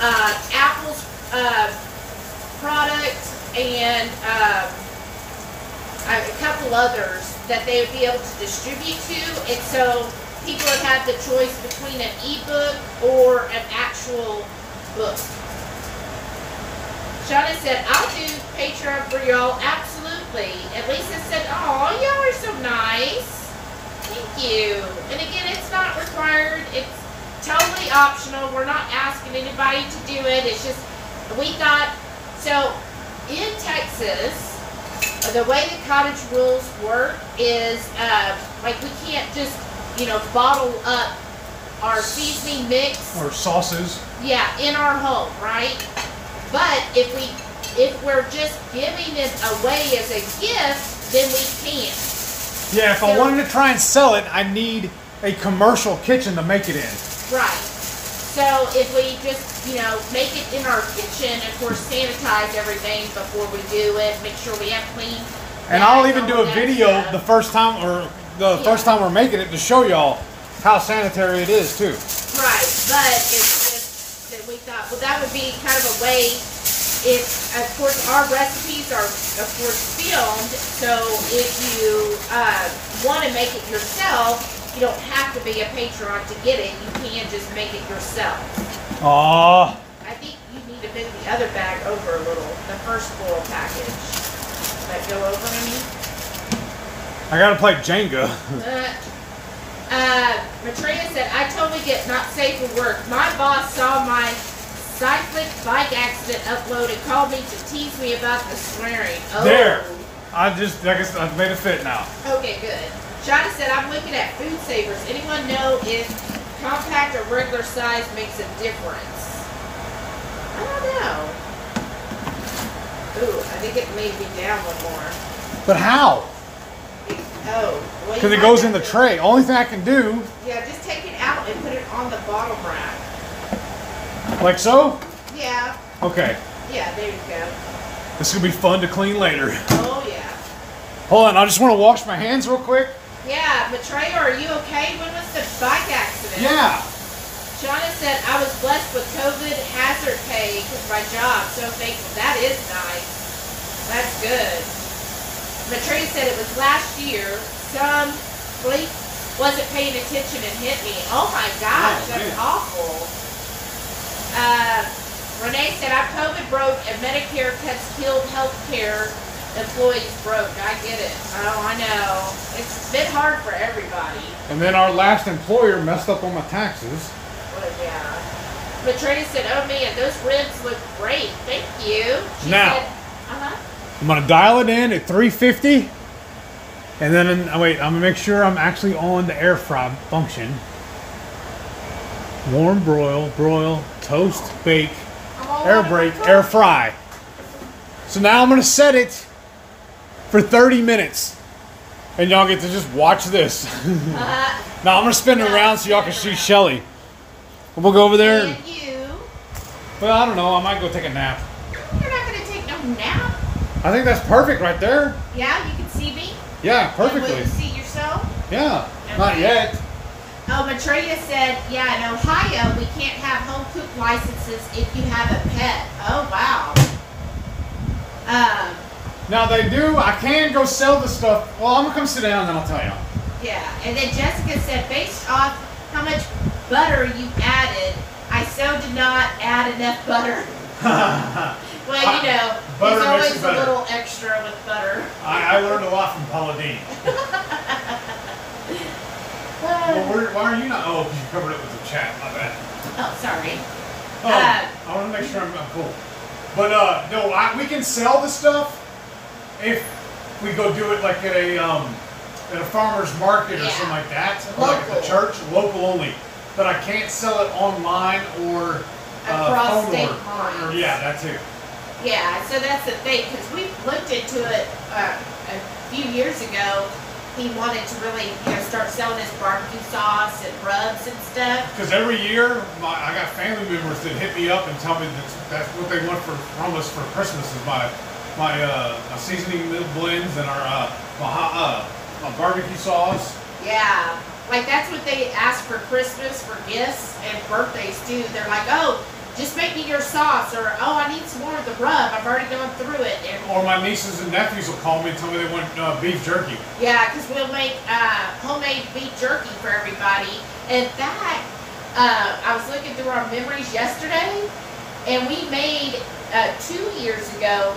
uh, Apple's uh, product, and um, a couple others that they would be able to distribute to. And so people have had the choice between an ebook or an actual book. Shauna said, I'll do Patreon for y'all, absolutely. And Lisa said, oh, y'all are so nice. Thank you. And again, it's not required. It's totally optional. We're not asking anybody to do it. It's just, we thought, so in Texas, the way the cottage rules work is, uh, like we can't just, you know, bottle up our seasoning mix Or sauces. yeah, in our home, right? But if we, if we're just giving it away as a gift, then we can. Yeah, if I wanted to try and sell it, I need a commercial kitchen to make it in. Right. So if we just, you know, make it in our kitchen, of course, sanitize everything before we do it, make sure we have clean. And I'll even do a video stuff. the first time or the first time we're making it to show y'all how sanitary it is too. Right, but it's just that we thought, well, that would be kind of a way. If, of course, our recipes are, of course, filmed. So if you uh, want to make it yourself, you don't have to be a patron to get it. You can just make it yourself. Aw. I think you need to move the other bag over a little. The first floral package. That go over to me. I gotta play Jenga. Uh, uh, said, I totally get not safe for work. My boss saw my cyclic bike accident upload and called me to tease me about the swearing. Oh. There. I just, I guess I've made a fit now. Okay, good. Shada said, I'm looking at food savers. Anyone know if compact or regular size makes a difference? I don't know. Ooh, I think it may be down one more. But how? Oh, well, Because you it goes in the to- tray. Only thing I can do, Yeah, just take it out and put it on the bottom rack. like so. Yeah, Okay. yeah, there you go. This is gonna be fun to clean later. Oh, yeah. Hold on, I just want to wash my hands real quick. Yeah, Maitreya, are you okay? When was the bike accident? Yeah. Shauna said, I was blessed with COVID hazard pay because my job. So thankful. That is nice. That's good. Maitreya said it was last year. Some bleep wasn't paying attention and hit me. Oh my gosh, Oh, that's man. awful. Uh, Renee said, I'm COVID broke and Medicare cuts killed healthcare employees broke. I get it. Oh, I know. It's a bit hard for everybody. And then our last employer messed up on my taxes. Well, yeah. Maitreya said, "Oh man, those ribs look great. Thank you." She Now. said, "Uh huh." I'm gonna dial it in at 350, and then oh, wait, I'm gonna make sure I'm actually on the air fry function. Warm broil, broil, toast, bake, air break, air fry. So now I'm gonna set it for 30 minutes, and y'all get to just watch this. Uh, now I'm gonna spin it around so y'all can see Shelly. We'll go over there. And, and you, well, I don't know. I might go take a nap. you're not gonna take no nap. I think that's perfect right there. Yeah, you can see me. Yeah, perfectly. you see yourself? Yeah, not yet. Oh, Maitreya said, "Yeah, in Ohio, we can't have home cook licenses if you have a pet." Oh wow. Um, Now they do. I can go sell the stuff. Well, I'm gonna come sit down and then I'll tell you. Yeah, and then Jessica said, based off how much butter you added, I so did not add enough butter. Well, you know, Butter there's makes always a better. little extra with butter. I, I learned a lot from Paula Deen. well, where, why are you not? Oh, you covered it with the chat. My bad. Oh, sorry. Oh, Uh, I want to make sure I'm, I'm cool. But uh, no, I, we can sell the stuff if we go do it like at a um, at a farmer's market or something like that, or like at the church, local only. But I can't sell it online or uh, Across phone state order. lines. Or, yeah, that too. Yeah, so that's the thing, because we looked into it uh, a few years ago. He wanted to really, you know, start selling his barbecue sauce and rubs and stuff. Because every year, my, I got family members that hit me up and tell me that that's what they want for from us for Christmas is my my uh, my seasoning blends and our uh, my, uh, my barbecue sauce. Yeah, like that's what they ask for Christmas, for gifts, and birthdays too. They're like, oh, just make me your sauce, or oh, I need some more of the rub. I've already gone through it. And Or my nieces and nephews will call me and tell me they want uh, beef jerky. yeah, because we'll make uh, homemade beef jerky for everybody. In fact, uh, I was looking through our memories yesterday, and we made uh, two years ago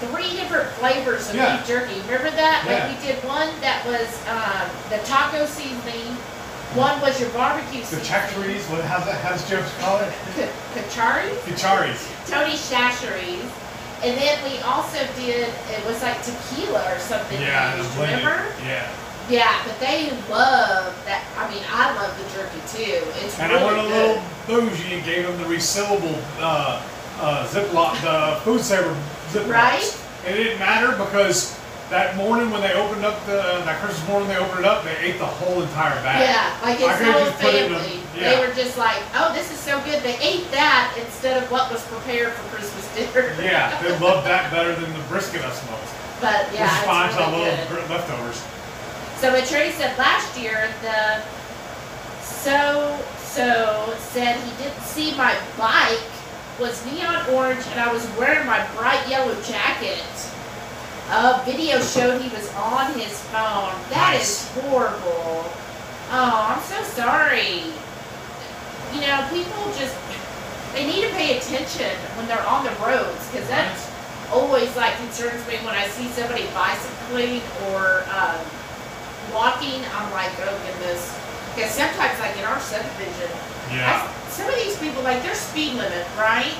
three different flavors of Yeah. beef jerky. Remember that? Yeah. Like we did one that was um, the taco seasoning. One was your barbecue The chacharis, what how's that? How's Joe call it? Ka- Kachari, Kacharis. Tony Chachere's, and then we also did it was like tequila or something. Yeah, remember? Yeah. Yeah, but they love that. I mean, I love the jerky too. It's And really I went a good. little bougie and gave them the resealable uh, uh, Ziploc, the food saver Ziplocs. Right? It didn't matter because that morning when they opened up the uh, that Christmas morning they opened it up, they ate the whole entire bag. Yeah, like I his whole put it in family. yeah. They were just like, oh, this is so good. They ate that instead of what was prepared for Christmas dinner. Yeah, they loved that better than the brisket I smoked. But yeah, Which is fine, it's 'cause I really good. leftovers. So what Trey said last year, the so so said he didn't see my bike was neon orange and I was wearing my bright yellow jacket. A video showed he was on his phone. That is Nice. horrible. Oh, I'm so sorry. You know, people just they need to pay attention when they're on the roads because that's always like concerns me when I see somebody bicycling or um, walking. I'm like, oh goodness. Because sometimes, like in our subdivision, Yeah. I, some of these people like their speed limit, right?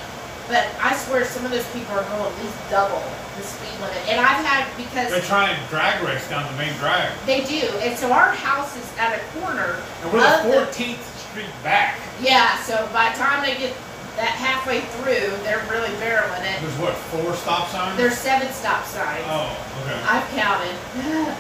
But I swear some of those people are going at least double the speed limit. And I've had because They try and drag race down the main drag. they do, and so our house is at a corner. And we're Of the the- 14th Street back. Yeah, so by the time they get that halfway through, they're really barreling it. There's what, four stop signs? There's seven stop signs. Oh, okay. I've counted.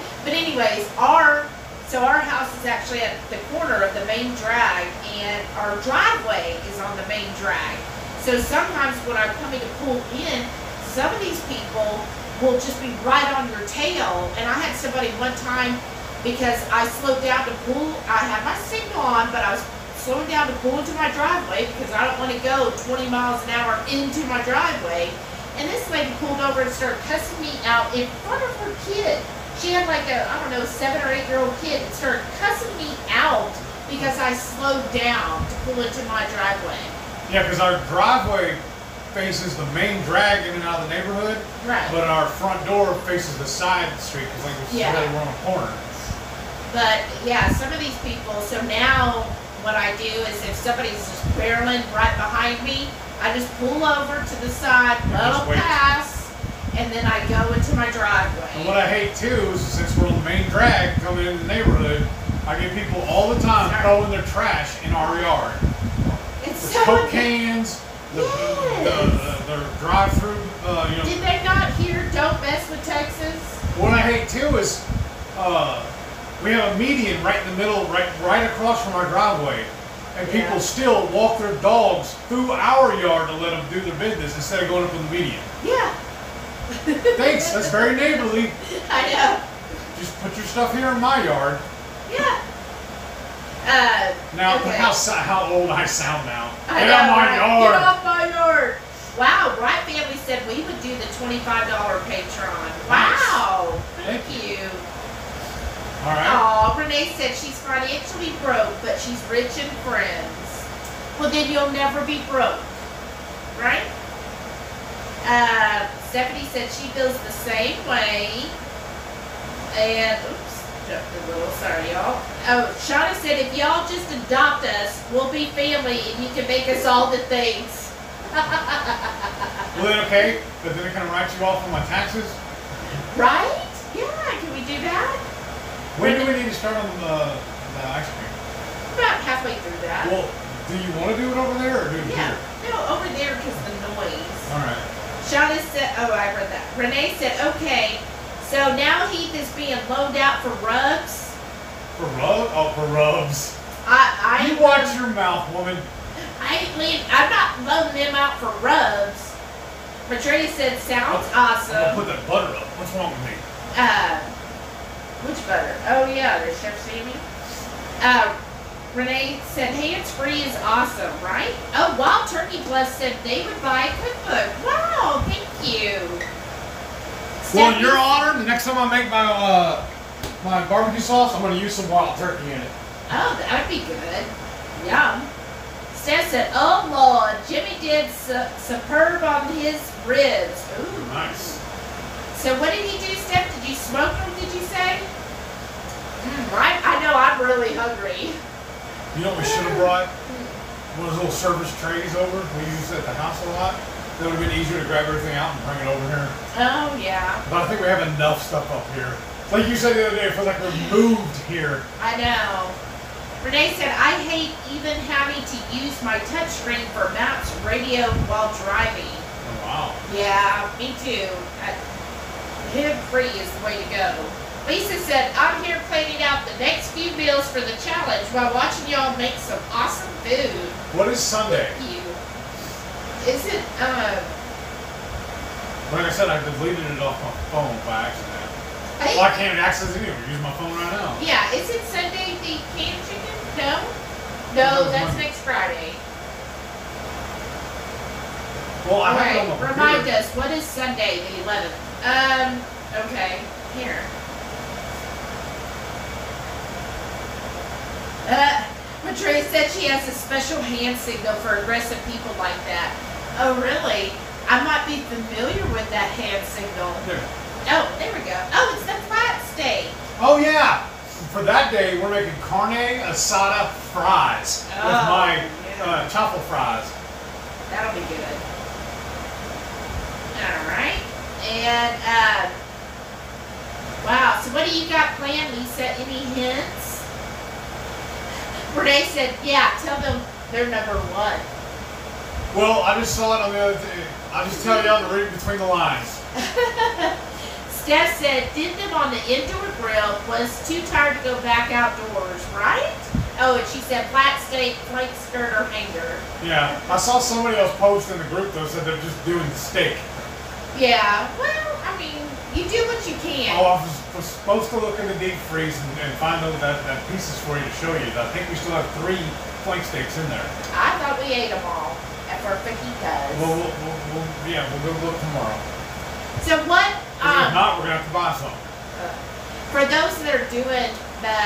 but anyways, our so our house is actually at the corner of the main drag, and our driveway is on the main drag. So sometimes when I'm coming to pull in, some of these people will just be right on your tail. And I had somebody one time because I slowed down to pull. I had my signal on, but I was slowing down to pull into my driveway because I don't want to go 20 miles an hour into my driveway. And this lady pulled over and started cussing me out in front of her kid. She had like a, I don't know, seven or eight year old kid and started cussing me out because I slowed down to pull into my driveway. Yeah, because our driveway faces the main drag in and out of the neighborhood, Right. but our front door faces the side street because like it's Yeah. really we're on a corner. But yeah, some of these people, so now what I do is if somebody's just barreling right behind me, I just pull over to the side, let them pass, and then I go into my driveway. And what I hate too is since we're on the main drag coming into the neighborhood, I get people all the time Sorry. throwing their trash in our yard. it's so cans, the, Yes. the, the, the drive-through, uh, you know. Did they not hear "Don't mess with Texas"? What I hate too is, uh, we have a median right in the middle, right right across from our driveway, and Yeah. people still walk their dogs through our yard to let them do their business instead of going up in the median. Yeah. Thanks, that's very neighborly. I know. Just put your stuff here in my yard. Yeah. Uh, Now, look Okay. how how old I sound now. I Get know, out my right? yard. Get off my yard. Wow, Bright Family said we would do the twenty-five dollar Patreon. Wow, thank you. All right. Aw, Renee said she's financially broke, but she's rich in friends. Well, then you'll never be broke, right? Uh, Stephanie said she feels the same way. And oops, little. Sorry, y'all. Oh, Shauna said if y'all just adopt us, we'll be family, and you can make us all the things. Well then, okay, but then it can write you off on my taxes. right? Yeah. Can we do that? When do we need to start on the, the ice cream? About halfway through that. Well, do you want to do it over there or do it yeah. here? No, over there because the noise. All right. Shauna said, oh, I read that. Renee said, okay, so now Heath is being loaned out for rubs. For rub? Oh, for rubs. I, I, You watch your mouth, woman. I ain't leave, I'm not loaning them out for rubs. Patricia said, sounds I'm awesome. put that butter up. What's wrong with me? Uh, which butter? Oh yeah, the Chef Shamy. Uh, Renee said hands free is awesome, right? Oh, Wild Turkey Plus said they would buy a cookbook. Wow, thank you. Well, in your honor, the next time I make my uh, my barbecue sauce, I'm gonna use some wild turkey in it. Oh, that'd be good. Yum. Steph said, "Oh Lord, Jimmy did su- superb on his ribs." Ooh. Nice. So what did he do, Steph? Did you smoke them? Did you say? Mm, right. I know. I'm really hungry. You know what we should have brought? One of those little service trays over. We use at the house a lot. That would have been easier to grab everything out and bring it over here. Oh yeah. But I think we have enough stuff up here. Like you said the other day, it feels like we're moved here. I know. Renee said, I hate even having to use my touchscreen for maps radio while driving. Oh, wow. Yeah, me too. I, Hemp-free is the way to go. Lisa said, I'm here planning out the next few meals for the challenge while watching y'all make some awesome food. What is Sunday? Is it, um, Like I said, I deleted it off my phone by accident. I- Well, I can't access it anyway. I'm my phone right now. yeah, is it Sunday the canned chicken? No? No, that's next Friday. Well, I Alright, on remind computer. us, what is Sunday the 11th? Um, okay, here. Uh, Matria said she has a special hand signal for aggressive people like that. Oh, really? I might be familiar with that hand signal. There. Oh, there we go. Oh, it's the flat steak. Oh yeah. For that day, we're making carne asada fries with Oh, my yeah. uh, truffle fries. That'll be good. All right. And, uh, wow. So what do you got planned, Lisa? Any hints? Renee said, yeah, tell them they're number one. Well, I just saw it on the other. day. I just tell y'all to read between the lines. Steph said, did them on the indoor grill, was too tired to go back outdoors, right? Oh, and she said flat steak, flake skirt, or hanger. Yeah, I saw somebody else post in the group though said they're just doing the steak. Yeah, well, I mean, you do what you can. Oh, I was, was supposed to look in the deep freeze and, and find those that, that pieces for you to show you. I think we still have three flank steaks in there. I thought we ate them all our fajitas. Well, we'll, we'll, yeah, we'll go look tomorrow. so what? 'Cause if Um, not, we're gonna have to buy some. for those that are doing the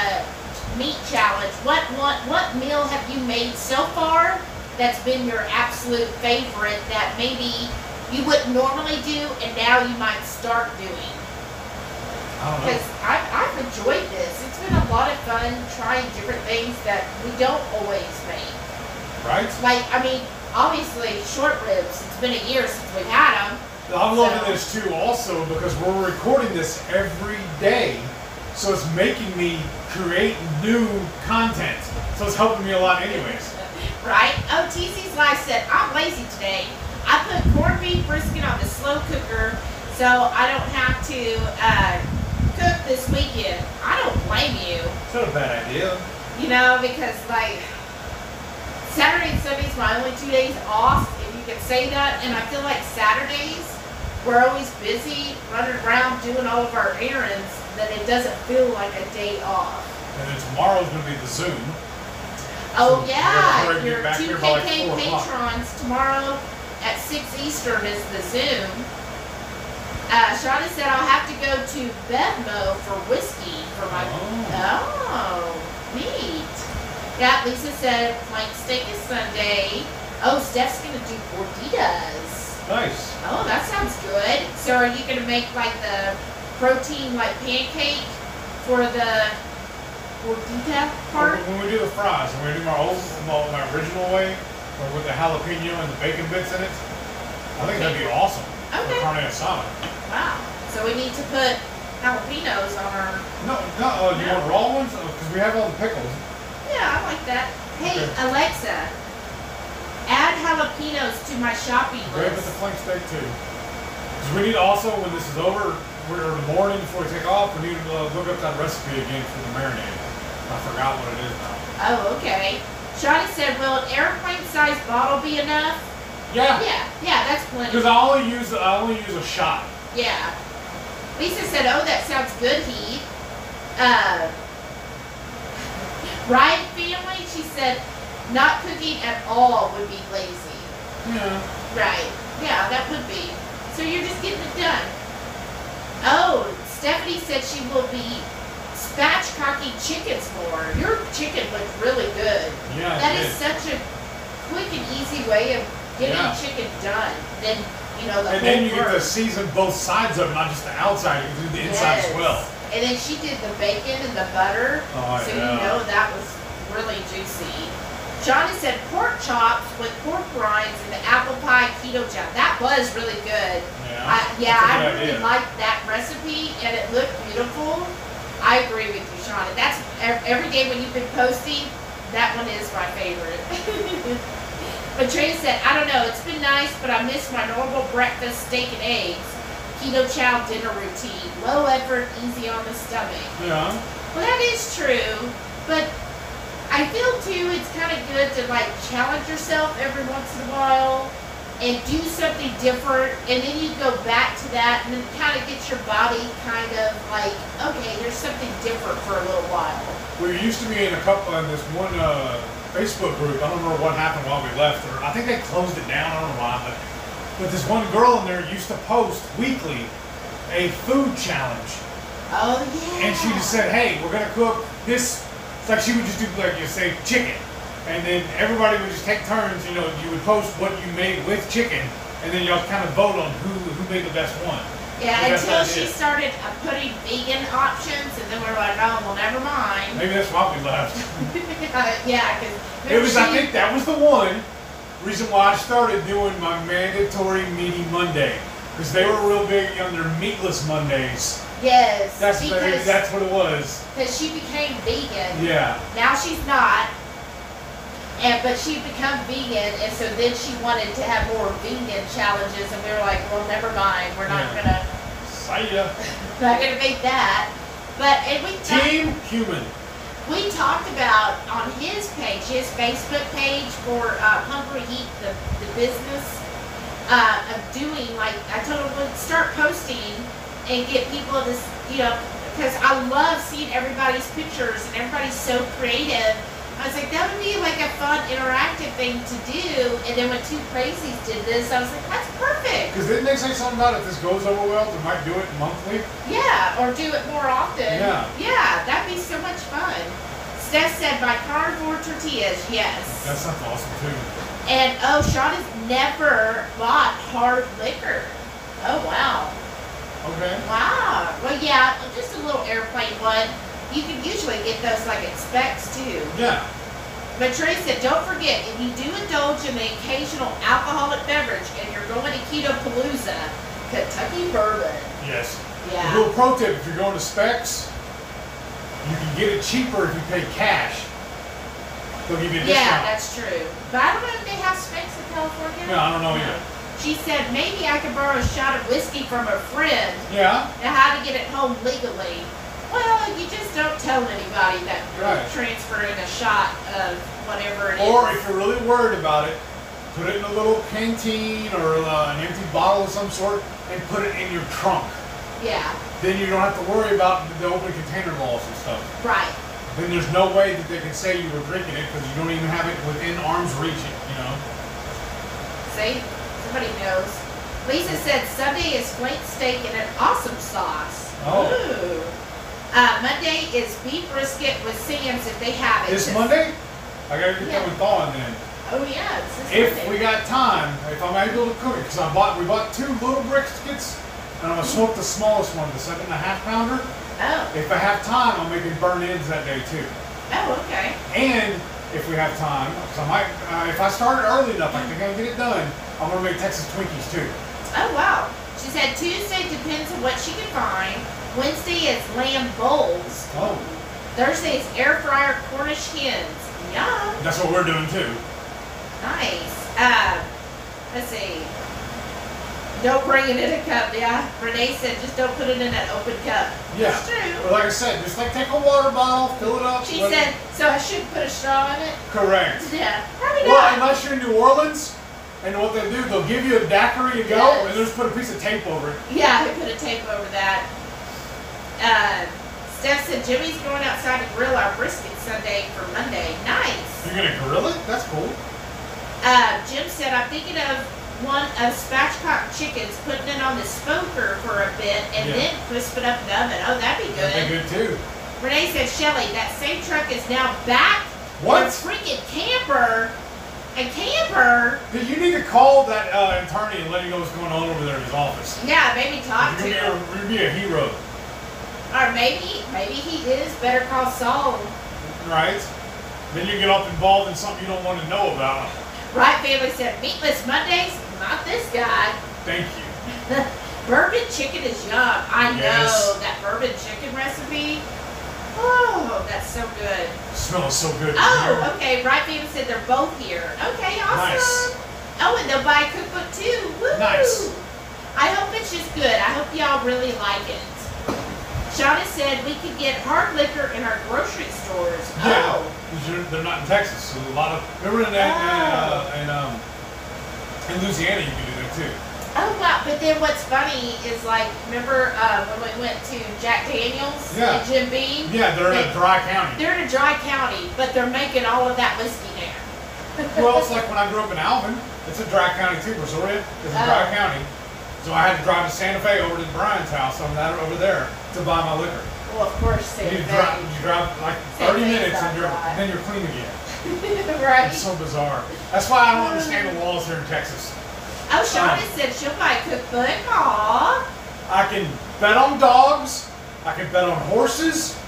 meat challenge, what what what meal have you made so far that's been your absolute favorite that maybe you wouldn't normally do and now you might start doing? I don't. Because I've enjoyed this. It's been a lot of fun trying different things that we don't always make. Right? Like, I mean, obviously short ribs. It's been a year since we've had them. I'm loving So- this too, also because we're recording this every day, so it's making me create new content. So it's helping me a lot, anyways. Right? Oh, TC's Life said, I'm lazy today. I put corned beef brisket on the slow cooker so I don't have to uh, cook this weekend. I don't blame you, It's not a bad idea. you know, because like Saturday and Sunday's my only two days off, if you can say that. And I feel like Saturdays, we're always busy running around doing all of our errands that it doesn't feel like a day off. And then tomorrow's gonna be the Zoom. Oh So, yeah, your two like, KK o'clock. patrons tomorrow at six Eastern is the Zoom. Uh, Shauna said I'll have to go to Bevmo for whiskey for my. Oh. Oh. Yeah, Lisa said flank steak is Sunday. Oh, Steph's gonna do gorditas. Nice. Oh, that sounds good. So are you gonna make like the protein like pancake for the gordita part? When we do the fries, when we do my old, my, my original way, or with the jalapeno and the bacon bits in it, I think that'd be awesome. Okay. For carne asada. Wow. So we need to put jalapenos on our. No, no, uh, you No. want raw ones? Because we have all the pickles. Yeah, I like that. Hey, Okay. Alexa, add jalapenos to my shopping list. Great with the list. flank steak too. Because we need also, when this is over, we're in the morning before we take off, we need to uh, look up that recipe again for the marinade. I forgot what it is now. Oh, okay. Shauna said, "Will an airplane-sized bottle be enough?" Yeah. Yeah, yeah, that's plenty. Because I only use I only use a shot. Yeah. Lisa said, "Oh, that sounds good, Heath." Uh, Ryan family, she said, not cooking at all would be lazy. Yeah. Right. Yeah, that would be. So you're just getting it done. Oh, Stephanie said she will be spatchcocking chickens more. Your chicken looked really good. Yeah. That is such a quick and easy way of getting Yeah. chicken done. Then you know the And then you get to season both sides of it, not just the outside. You can do the inside Yes. as well. And then she did the bacon and the butter, Oh so yeah. you know that was really juicy. Johnny said pork chops with pork rinds and the apple pie keto jam. That was really good. Yeah. I, yeah, I really idea. liked that recipe and it looked beautiful. I agree with you, Shauna. That's every day when you've been posting, that one is my favorite. but Trey said, I don't know, it's been nice, but I miss my normal breakfast steak and eggs. Keto chow dinner routine. Low effort, easy on the stomach. Yeah. Well, that is true, but I feel too it's kind of good to like challenge yourself every once in a while and do something different, and then you go back to that, and then kind of get your body kind of like, okay, there's something different for a little while. We used to be in a couple in this one uh, Facebook group. I don't remember what happened while we left, or I think they closed it down. I don't know why, but but this one girl in there used to post weekly a food challenge, Oh yeah. and she just said, "Hey, we're gonna cook this." It's like she would just do like you say chicken, and then everybody would just take turns. You know, you would post what you made with chicken, and then y'all kind of vote on who who made the best one. Yeah, until she started uh, putting vegan options, and then we are like, oh, well, never mind. Maybe that's why we left. yeah, because It was, I think that was the one reason why I started doing my mandatory meaty Monday. Because they were real big on their meatless Mondays. Yes, That's because that's what it was. because she became vegan. Yeah. Now she's not. And but she become vegan, and so then she wanted to have more vegan challenges, and we were like, well, never mind, we're not Yeah. gonna See ya. not gonna make that. But and we Team Human. We talked about on his page, his Facebook page for uh, Hungry Heath, the the business uh, of doing like I told him start posting and get people to you know because I love seeing everybody's pictures and everybody's so creative. I was like, that would be like a fun, interactive thing to do. And then when two crazies did this, I was like, that's perfect. Because didn't they say something about if this goes over well, they might do it monthly? Yeah, or do it more often. Yeah. Yeah, that'd be so much fun. Steph said by carnivore tortillas, yes. That sounds awesome too. And oh, Sean has never bought hard liquor. Oh wow. Okay. Wow. Well yeah, just a little airplane one. You can usually get those like at Spec's too. Yeah. But Trey said, don't forget, if you do indulge in the occasional alcoholic beverage and you're going to Keto Palooza, Kentucky bourbon. Yes. A Yeah. little pro tip: if you're going to Spec's, you can get it cheaper if you pay cash. They'll give you a Yeah, discount. that's true. But I don't know if they have Spec's in California. No, I don't know yet. She said maybe I could borrow a shot of whiskey from a friend Yeah. and how to get it home legally. Well, you just don't tell anybody that you're Right. transferring a shot of whatever it is. Or if you're really worried about it, put it in a little canteen or uh, an empty bottle of some sort and put it in your trunk. yeah, Then you don't have to worry about the open container laws and stuff. right. Then there's no way that they can say you were drinking it because you don't even have it within arm's reach, you know? See, somebody knows. Lisa said Sunday is flank steak and an awesome sauce. Oh. Ooh. Uh, Monday is beef brisket with Sam's if they have it. This Just- Monday, I gotta get that one thawing then. Oh yeah, it's this If Monday. we got time, if I'm able to cook it, because I bought, we bought two little briskets and I'm gonna smoke the smallest one, the seven and a half pounder. Oh, If I have time, I'm making burn ends that day too. oh, okay. And if we have time, because I might, uh, if I start early enough, I think I can get it done. I'm gonna make Texas Twinkies too. Oh wow. She said Tuesday depends on what she can find. Wednesday is lamb bowls. Oh, Thursday is air fryer Cornish hens. Yum. that's what we're doing too. Nice. Uh, let's see. Don't bring it in a cup. Yeah. Renee said just don't put it in an open cup. Yeah. It's true. But like I said, just like take a water bottle, fill it up. She let it- said, so I shouldn't put a straw in it? correct. Yeah. Probably not. Well, unless you're in New Orleans, and what they do, they'll give you a daiquiri to go, Yes. and they'll just put a piece of tape over it. Yeah, they put a tape over that. Uh, Steph said Jimmy's going outside to grill our brisket Sunday for Monday. Nice. You're gonna grill it? That's cool. Uh, Jim said, I'm thinking of one of spatchcock chickens, putting it on the smoker for a bit, and Yeah. then crisp it up in the oven. Oh, that'd be good. That'd be good too. Renee said, Shelly, that same truck is now back. What? in freaking camper. A camper. Dude, you need to call that uh, attorney and let him know what's going on over there in his office. Yeah, maybe talk to him. you're gonna be a hero, Or maybe, maybe he is. Better call Saul. right? Then you get up involved in something you don't want to know about. Bright Family said, meatless Mondays? Not this guy. Thank you. Bourbon chicken is yum. I know that bourbon chicken recipe. Oh, that's so good. smells so good. Oh, okay. Bright Family said they're both here. Okay, awesome. Nice. Oh, and they'll buy a cookbook too. Woo! Nice. I hope it's just good. I hope y'all really like it. Shauna said we could get hard liquor in our grocery stores. Yeah, Oh, they're not in Texas. So a lot of remember in that Oh. in, uh, in um in Louisiana you can do that too. oh wow! But then what's funny is like, remember uh, when we went to Jack Daniels Yeah. and Jim Beam? Yeah, they're in They- a dry county. They're in a dry county, but they're making all of that whiskey there. Well, it's like when I grew up in Alvin. It's a dry county too. Brazoria is a dry Oh. county. So I had to drive to Santa Fe over to Brian's house over that over there to buy my liquor. well, of course, Santa you Fe. drive, you drive like Santa 30 Fe's minutes and you're then you're clean again. right? It's so bizarre. That's why I don't understand the laws here in Texas. Oh, Shauna said she'll buy a cookbook. Aww. I can bet on dogs. I can bet on horses.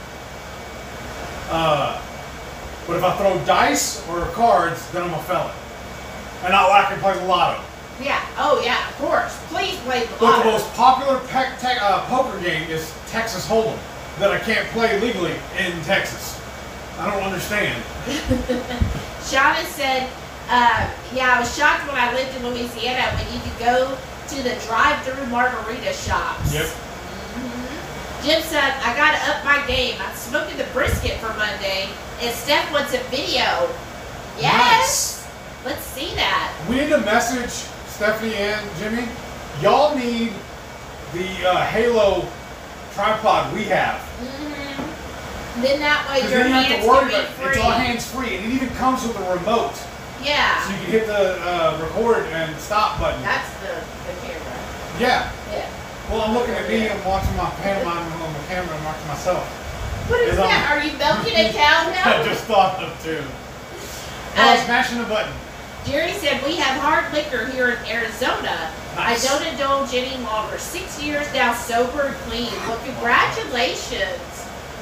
Uh, but if I throw dice or cards, then I'm a felon. And I, I can play the lotto. Yeah. Oh, yeah. Of course. Please play the But the most popular uh, poker game is Texas Hold'em that I can't play legally in Texas. I don't understand. Shauna said, uh, "Yeah, I was shocked when I lived in Louisiana when you could go to the drive-through margarita shops." Yep. Mhm. Jim said, "I gotta up my game. I'm smoking the brisket for Monday, and Steph wants a video." Yes. Let's see that. We need a message Stephanie and Jimmy. Y'all need the uh, Halo tripod we have. hmm Then that way your then you hands have to worry can be about free. It's all hands free, and it even comes with a remote, Yeah. so you can hit the uh, record and stop button. That's the, the camera. Yeah. Yeah. Well, I'm looking at me. I'm watching my pantomime on the camera. I'm watching myself. What is Is on- that? Are you milking a cow now? I just thought of too. Oh, Uh, smashing the button. Jerry said we have hard liquor here in Arizona. Nice. I don't indulge any longer. Six years now, sober and clean. Well, congratulations.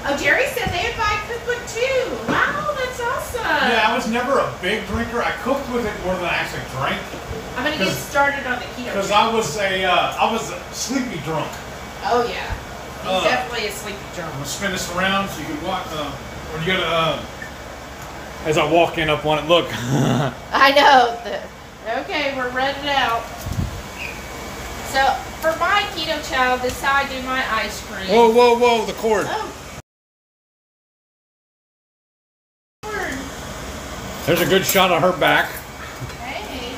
Oh, Jerry said buy a cookbook too. Wow, that's awesome. Yeah, I was never a big drinker. I cooked with it more than I actually drank I'm gonna get started on the keto. because. I was a uh, I was a sleepy drunk. Oh yeah, he's Uh, definitely a sleepy drunk. I'm gonna spin this around so you can walk. Uh, or you gotta. Uh, as I walk in up on it, look. I know. Okay, we're running out. So for my Keto Chow, this is how I do my ice cream. whoa, whoa, whoa! The cord. Oh. Lord. There's a good shot of her back. Hey.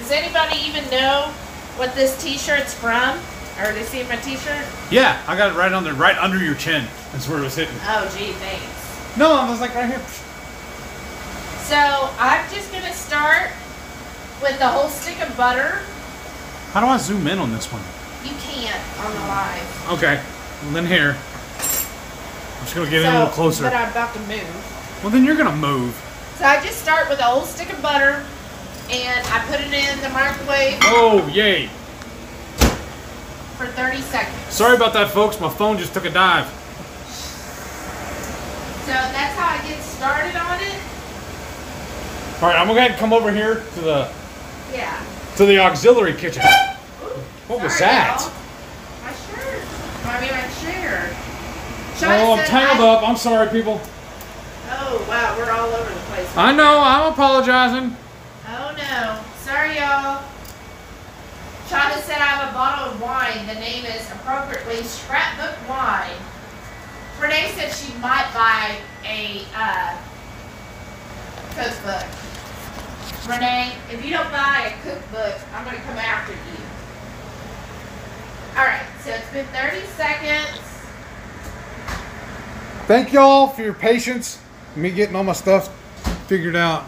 Does anybody even know what this t-shirt's from? Or they see my t-shirt? Yeah, I got it right on there, right under your chin. That's where it was hitting. Oh, gee, thanks. No, I was like right here. So I'm just gonna start with the whole stick of butter. How do I zoom in on this one? You can't on the live. Okay, well then here. I'm just gonna get in a little closer. But I'm about to move. Well, then you're gonna move. So I just start with a whole stick of butter, and I put it in the microwave Oh, yay! for 30 seconds. Sorry about that, folks. My phone just took a dive. So that's how I get started on it. All right, I'm gonna go ahead and come over here to the Yeah. to the auxiliary kitchen. What was that? y'all. My shirt. I mean, my chair. Oh, I'm tangled up. I'm sorry, people. Oh, wow, we're all over the place. I know. I'm apologizing. Oh, no. Sorry, y'all. Shauna said I have a bottle of wine. The name is appropriately Scrapbook Wine. Renee said she might buy a uh, cookbook. Renee, if you don't buy a cookbook, I'm going to come after you. All right, so it's been 30 seconds. Thank y'all for your patience. Me getting all my stuff figured out.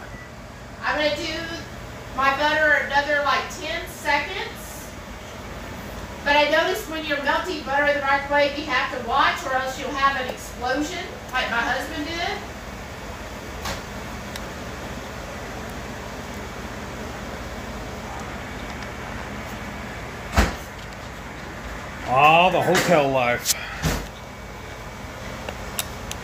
I'm gonna do my butter another like 10 seconds. But I noticed when you're melting butter in the microwave, you have to watch or else you'll have an explosion, like my husband did. Ah, the hotel life.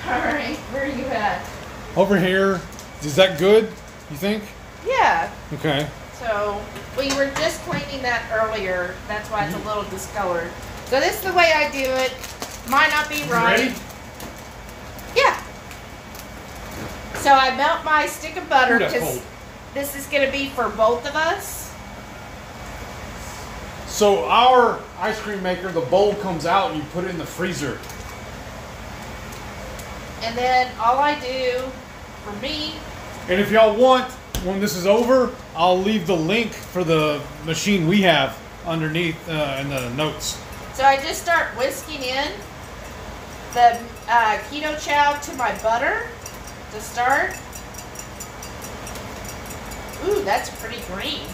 All right, where are you at? Over here. Is that good? You think? Yeah. Okay. So we were just cleaning that earlier. That's why it's a little discolored. So this is the way I do it. Might not be right. ready? Yeah. So I melt my stick of butter because this is going to be for both of us. So our ice cream maker, the bowl comes out and you put it in the freezer. And then all I do for me, And if y'all want, when this is over, I'll leave the link for the machine we have underneath uh, in the notes. so I just start whisking in the uh, keto chow to my butter to start. Ooh, that's pretty green.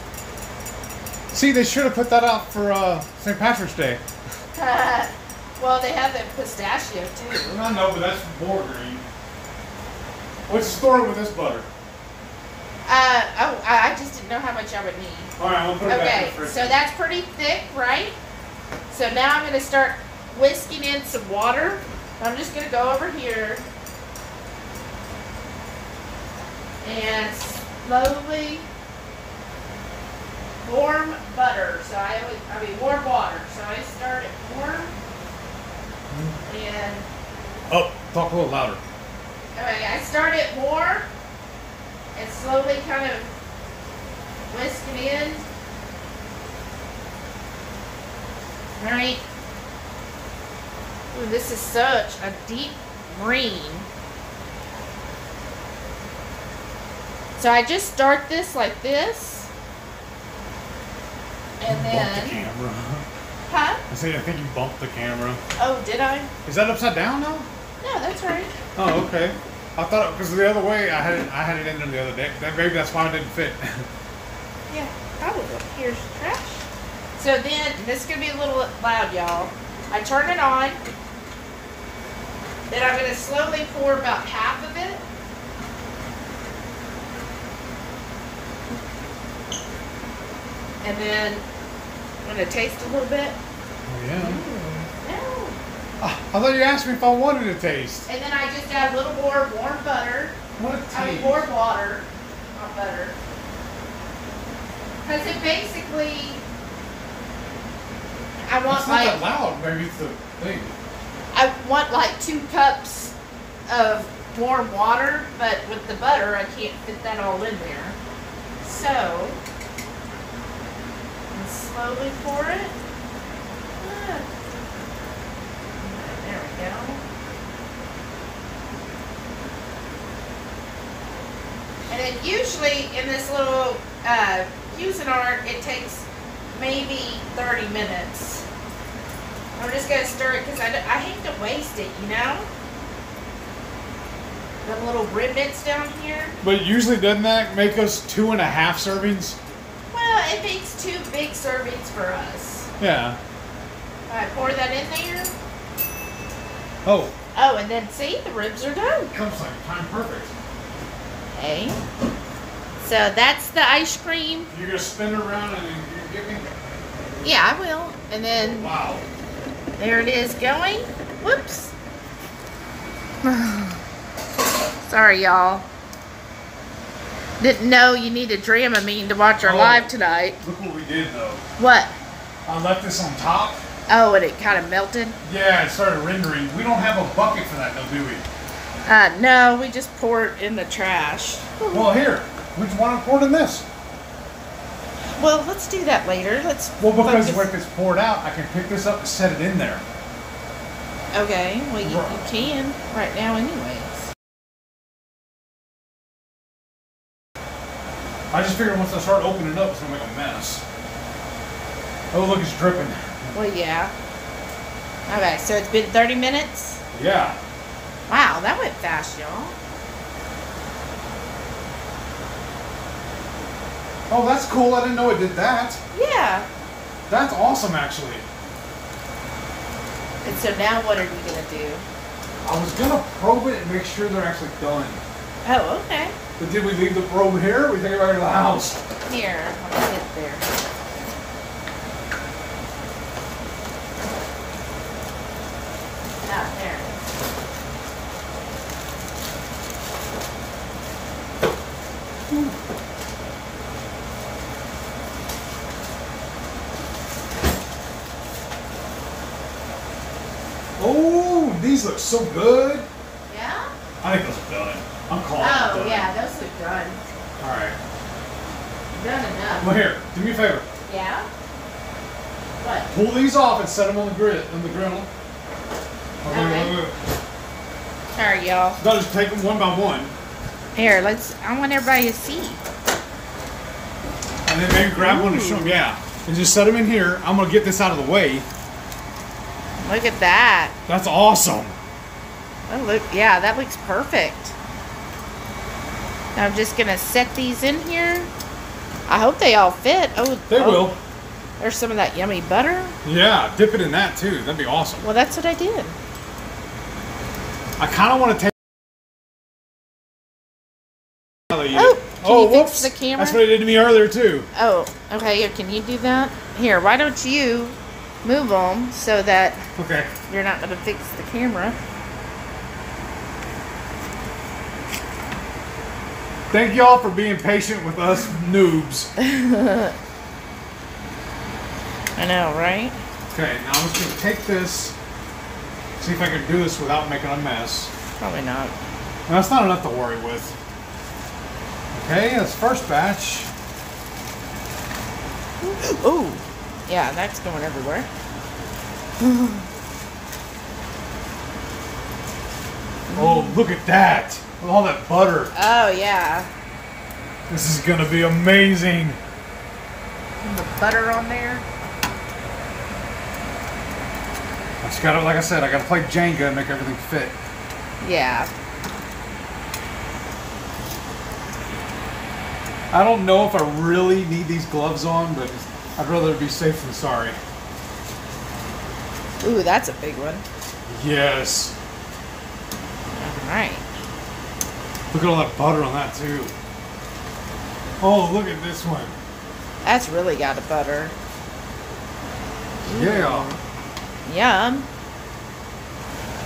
See, they should have put that out for uh, St. Patrick's Day. well, they have the pistachio too. I know, but that's more green. What's the story with this butter? Uh, oh, I I just didn't know how much I would need. All right, I'm gonna put it back in Okay, the fridge. so that's pretty thick, right? So now I'm going to start whisking in some water. I'm just going to go over here and slowly warm butter. So I always, I mean warm water. So I start it warm and oh, talk a little louder. Okay, I start it warm and slowly kind of whisk it in. Alright. Ooh, this is such a deep green. So I just start this like this. And Bumped the camera. huh? I say I think you bumped the camera. Oh, did I? Is that upside down now? No, that's right. Oh, okay. I thought because the other way I had it, I had it in there the other day. That maybe that's why it didn't fit. Yeah, probably. Here's trash. So then, this is going to be a little loud, y'all. I turn it on. Then I'm going to slowly pour about half of it. And then Going to taste a little bit. oh yeah. No. Ah, I thought you asked me if I wanted to taste. And then I just add a little more warm butter. What a I mean, warm water, not butter. Because it basically, I want It's not like that loud. Maybe it's the thing. I want like two cups of warm water, but with the butter, I can't fit that all in there. So, slowly pour it. Ah. There we go. And then usually in this little uh, art, it takes maybe 30 minutes. I'm just gonna stir it because I, I hate to waste it, you know? The little remnants down here. But usually doesn't that make us two and a half servings? Well, it makes two big servings for us. Yeah. I pour that in there. Oh, Oh, and then see, the ribs are done. comes like time perfect. Okay. So that's the ice cream. You're gonna spin around and you give me. Yeah, I will. And then oh, Wow. there it is going. Whoops. Sorry, y'all. Didn't know you needed Dramamine to watch our Oh. live tonight. Look what we did though. What? I left this on top. Oh, and it kind of melted? Yeah, it started rendering. We don't have a bucket for that, though, do we? Uh, no, we just pour it in the trash. Well, here. We just want to pour it in this. Well, let's do that later. Let's. Well, because focus- when it's poured out, I can pick this up and set it in there. Okay, well, you, you can right now, anyways. I just figured once I start opening it up, it's gonna make a mess. Oh, look, it's dripping. Well, yeah. Okay, so it's been 30 minutes? Yeah. Wow, that went fast, y'all. Oh, that's cool. I didn't know it did that. Yeah. That's awesome, actually. And so now what are you going to do? I was gonna probe it and make sure they're actually done. Oh, okay. But did we leave the probe here? Or we take it back to the house. Here, me get there. Ah, there. Oh, these look so good. Yeah? I think those are done. I'm calling it Oh, done. yeah, those look done. All right. Done enough. Well, here, do me a favor. Yeah? What? Pull these off and set them on the grill. On the grill. Okay, wait. Sorry, y'all. No, just take them one by one, Here, let's. I want everybody to see. and then maybe grab one and show them. Yeah, and just set them in here. I'm gonna get this out of the way. Look at that. That's awesome. Oh, look. Yeah, that looks perfect. Now I'm just gonna set these in here. I hope they all fit. Oh, They oh, will. There's some of that yummy butter. Yeah, dip it in that too. That'd be awesome. Well, that's what I did. I kind of want to take. Oh, can oh, you fix whoops! the camera? That's what it did to me earlier too. Oh, okay. Can you do that? Here, why don't you move them so that Okay. you're not gonna fix the camera? Thank y'all for being patient with us noobs. I know, right? Okay, now I'm just gonna take this. See if I can do this without making a mess. Probably not. That's not enough to worry with. Okay, that's first batch. Ooh, yeah, that's going everywhere. Oh, look at that! With all that butter. Oh yeah, This is gonna be amazing. And the butter on there. I just gotta, like I said, I gotta play Jenga and make everything fit. Yeah. I don't know if I really need these gloves on, but I'd rather be safe than sorry. Ooh, that's a big one. Yes. All right. Look at all that butter on that too. Oh, look at this one. That's really got a butter. Yeah. Yum.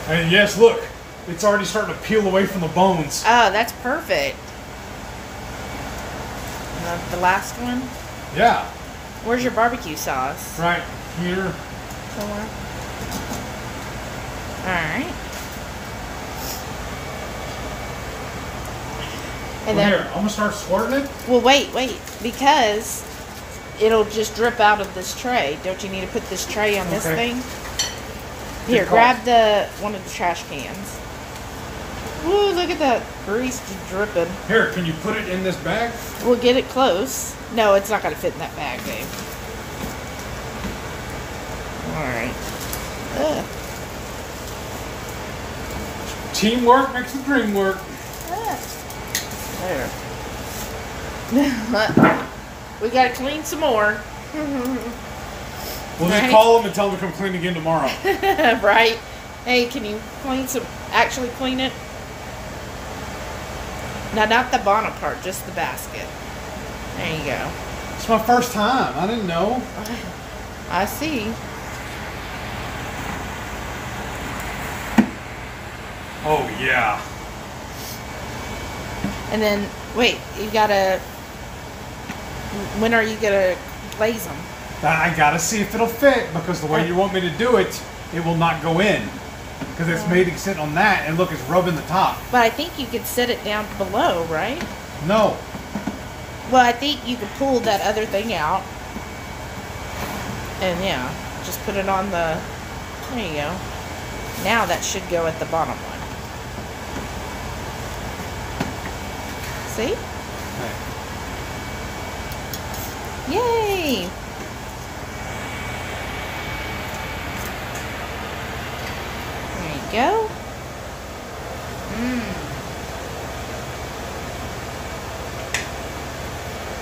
And yes, look, it's already starting to peel away from the bones. Oh, that's perfect. And the- last one. Yeah, Where's your barbecue sauce? right here. Somewhere. All right. And Well, then, here, I'm gonna start squirting it. well, wait, wait, because it'll just drip out of this tray. Don't you need to put this tray on this Okay. thing? Here, grab the one of the trash cans. Ooh, look at that grease just dripping. Here, can you put it in this bag? We'll get it close. No, it's not gonna fit in that bag, babe. Alright. Teamwork makes the dream work. There. we gotta clean some more. We'll just call them and tell them to come clean again tomorrow. right? Hey, can you clean some, actually clean it? Now, not the bonnet part, just the basket. There you go. It's my first time. I didn't know. I see. Oh yeah. And then, wait, you gotta, when are you gonna glaze them? I gotta see if it'll fit because the way you want me to do it, it will not go in. Because it's made to sit on that, and look, it's rubbing the top. But I think you could set it down below, right? No. Well, I think you could pull that other thing out. And yeah, just put it on the. There you go. Now that should go at the bottom one. See? Yay! There you go. Mmm.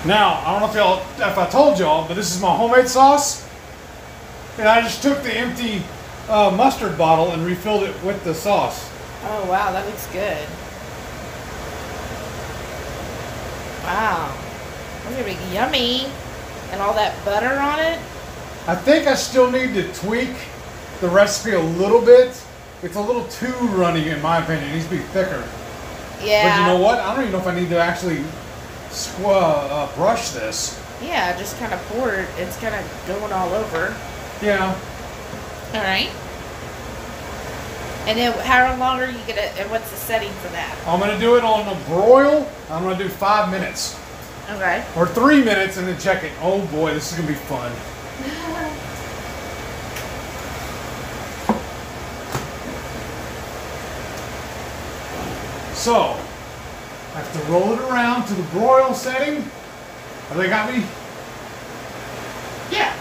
Now, I don't know if y'all, if I told y'all, but this is my homemade sauce. And I just took the empty uh, mustard bottle and refilled it with the sauce. Oh wow, that looks good. Wow. That's gonna be yummy. And all that butter on it. I think I still need to tweak the recipe a little bit. It's a little too runny, in my opinion. It needs to be thicker. Yeah. But you know what? I don't even know if I need to actually squ- uh, brush this. Yeah, just kind of pour it. It's kind of going all over. Yeah. All right. And then how long are you gonna? And what's the setting for that? I'm gonna do it on a broil. I'm gonna do five minutes Okay. or three minutes and then check it. Oh boy, this is gonna be fun. So, I have to roll it around to the broil setting. Have they got me? Yeah.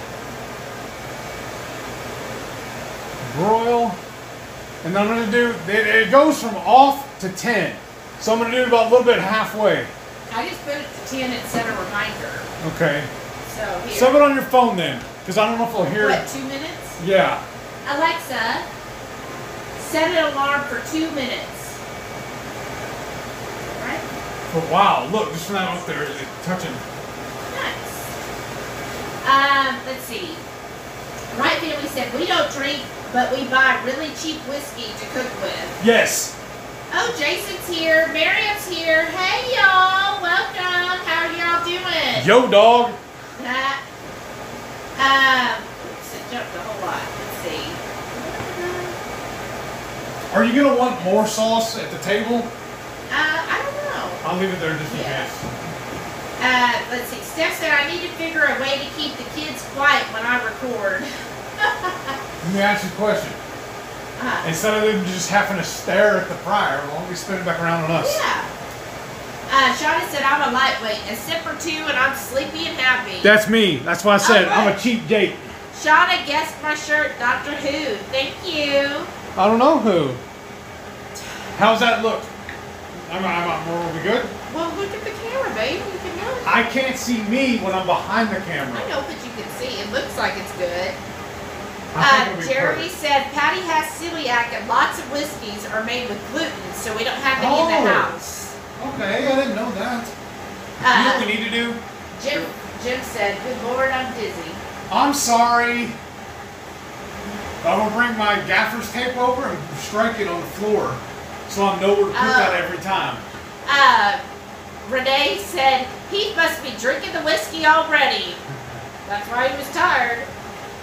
Broil. And I'm gonna do, it, it goes from off to 10. So I'm gonna do it about a little bit halfway. I just put it to 10 and set a reminder. Okay. So here. Sub it on your phone then, because I don't know if I'll hear what, it. two minutes? Yeah. Alexa, set an alarm for two minutes. Right? But wow, look, just from that up there, it's touching. Nice. Um, let's see. Bright Family said we don't drink, but we buy really cheap whiskey to cook with. Yes. Oh, Jason's here. Miriam's here. Hey, y'all. Welcome. How are y'all doing? Yo, dog. That. Um, oops, it jumped a whole lot. Let's see. Are you gonna want more sauce at the table? Uh, I don't know. I'll leave it there just in Yeah. case. Uh, let's see. Steph said I need to figure a way to keep the kids quiet when I record. Let me ask you a question. uh, Instead of them just having to stare at the fryer, why don't we spin it back around on us? yeah. Uh, Shauna said I'm a lightweight, a sip or two, and I'm sleepy and happy. That's me. That's why I said I'm a cheap date. Shauna guessed my shirt, Doctor Who. Thank you. I don't know who. How's that look? I'm, I'm, I'm, are we good? Well, look at the camera, babe. You can know. I can't see me when I'm behind the camera. I know, but you can see. It looks like it's good. Uh, Jerry said Patty has celiac and lots of whiskeys are made with gluten, so we don't have any in the Oh. house. Okay, I didn't know that. you know Uh, what we need to do? Jim, Jim said, "Good Lord, I'm dizzy." I'm sorry. I'm gonna bring my gaffer's tape over and strike it on the floor, so I know where to put Oh. that every time. Uh, Renee said he must be drinking the whiskey already. That's why he was tired.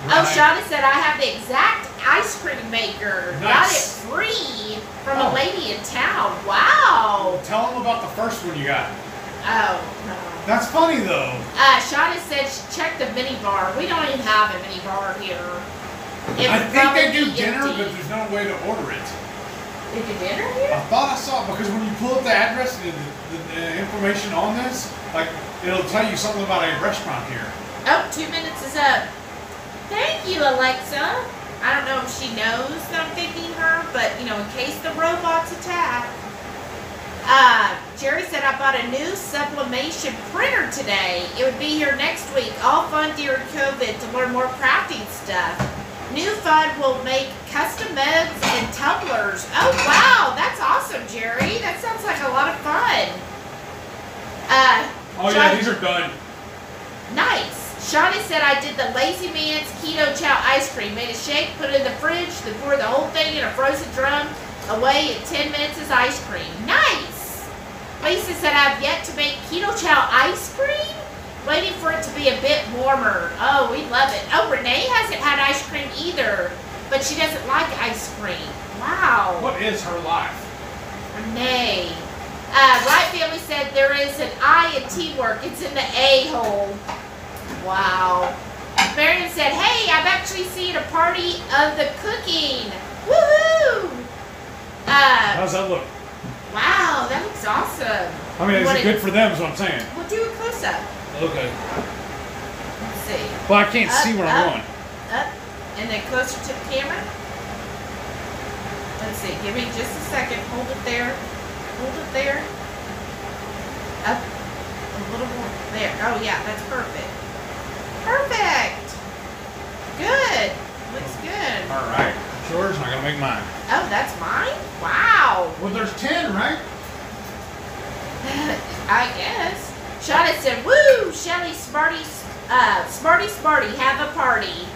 Oh, Right. Shauna said I have the exact ice cream maker. Got it free from Oh. a lady in town. Wow. Tell them about the first one you got. Oh no. That's funny though. Uh, Shauna said she checked the mini bar. We don't even have a mini bar here. It I think they do be dinner, empty. but there's no way to order it. They do dinner I thought I saw because when you pull up the address, the, the, the information on this, like it'll tell you something about a restaurant here. Oh, two minutes is up. Thank you, Alexa. I don't know if she knows that I'm thanking her, but you know, in case the robots attack. Uh, Jerry said I bought a new sublimation printer today. It would be here next week. All fun during COVID to learn more crafting stuff. New fun will make custom mugs and tumblers. Oh wow, that's awesome, Jerry. That sounds like a lot of fun. Uh, Oh yeah, these are done. Nice. Shauna said I did the Lazy Man's Keto Chow ice cream. Made a shake, put it in the fridge, then pour the whole thing in a frozen drum. Away in 10 minutes is ice cream. Nice. Lisa said I've yet to make Keto Chow ice cream. Waiting for it to be a bit warmer. Oh, we love it. Oh, Renee hasn't had ice cream either, but she doesn't like ice cream. Wow. What is her life? Renee. Uh, Bright Family said there is an I in teamwork. It's in the A hole. Wow. Marion said, hey, I've actually seen a party of the cooking. Woohoo! Uh, How's that look? wow, that looks awesome. I mean, is it good for them? Is what I'm saying. We'll do a close up. Okay. Let's see. Well, I can't Up, see where I'm up. going. Up and then closer to the camera. Let's see. Give me just a second. Hold it there. Hold it there. Up a little more. There. Oh yeah, that's perfect. Perfect. Good. Looks good. All right. It's yours, and I gotta make mine. Oh, that's mine. Wow. Well, there's ten, right? I guess. Shauna said, "Woo, Shelly, Smarty, uh, Smarty, Smarty, have a party."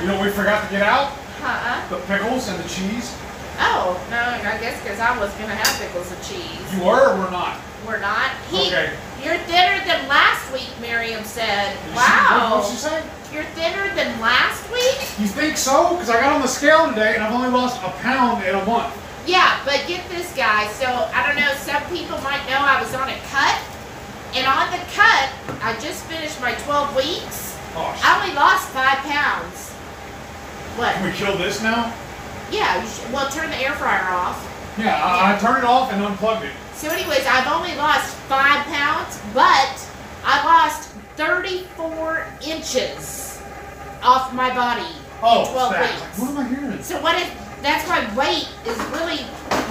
You know, we forgot to get out huh? the pickles and the cheese. Oh no, I guess because I was gonna have pickles and cheese. You were or were not? We're not. He, Okay. You're thinner than last week, Miriam said. Did Wow. What she say? You're thinner than last week? You think so? Because I got on the scale today, and I've only lost a pound in a month. Yeah, but get this, guy. So I don't know. Some people might know I was on a cut, and on the cut, I just finished my 12 weeks. Oh, sh- I only lost five pounds. What? Can we kill this now? Yeah. Well, turn the air fryer off. Yeah, I, I turned it off and unplugged it. So, anyways, I've only lost five pounds, but I lost 34 inches off my body Oh, in 12 snap. weeks. What am I hearing? So what is that's why weight is really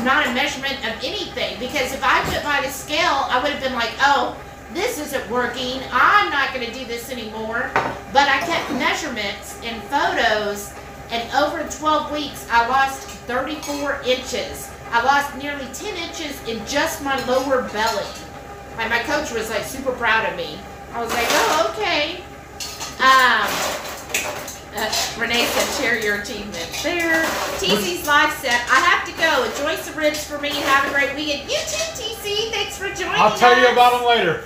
not a measurement of anything because if I went by the scale, I would have been like, oh, this isn't working. I'm not going to do this anymore. But I kept measurements and photos, and over 12 weeks, I lost 34 inches. I lost nearly 10 inches in just my lower belly. Like my coach was like super proud of me. I was like, oh, okay. Um, uh, Renee said, share your achievement. There. TC's live set. I have to go. Enjoy some ribs for me and have a great weekend. You too, TC. Thanks for joining I'll tell you about them later.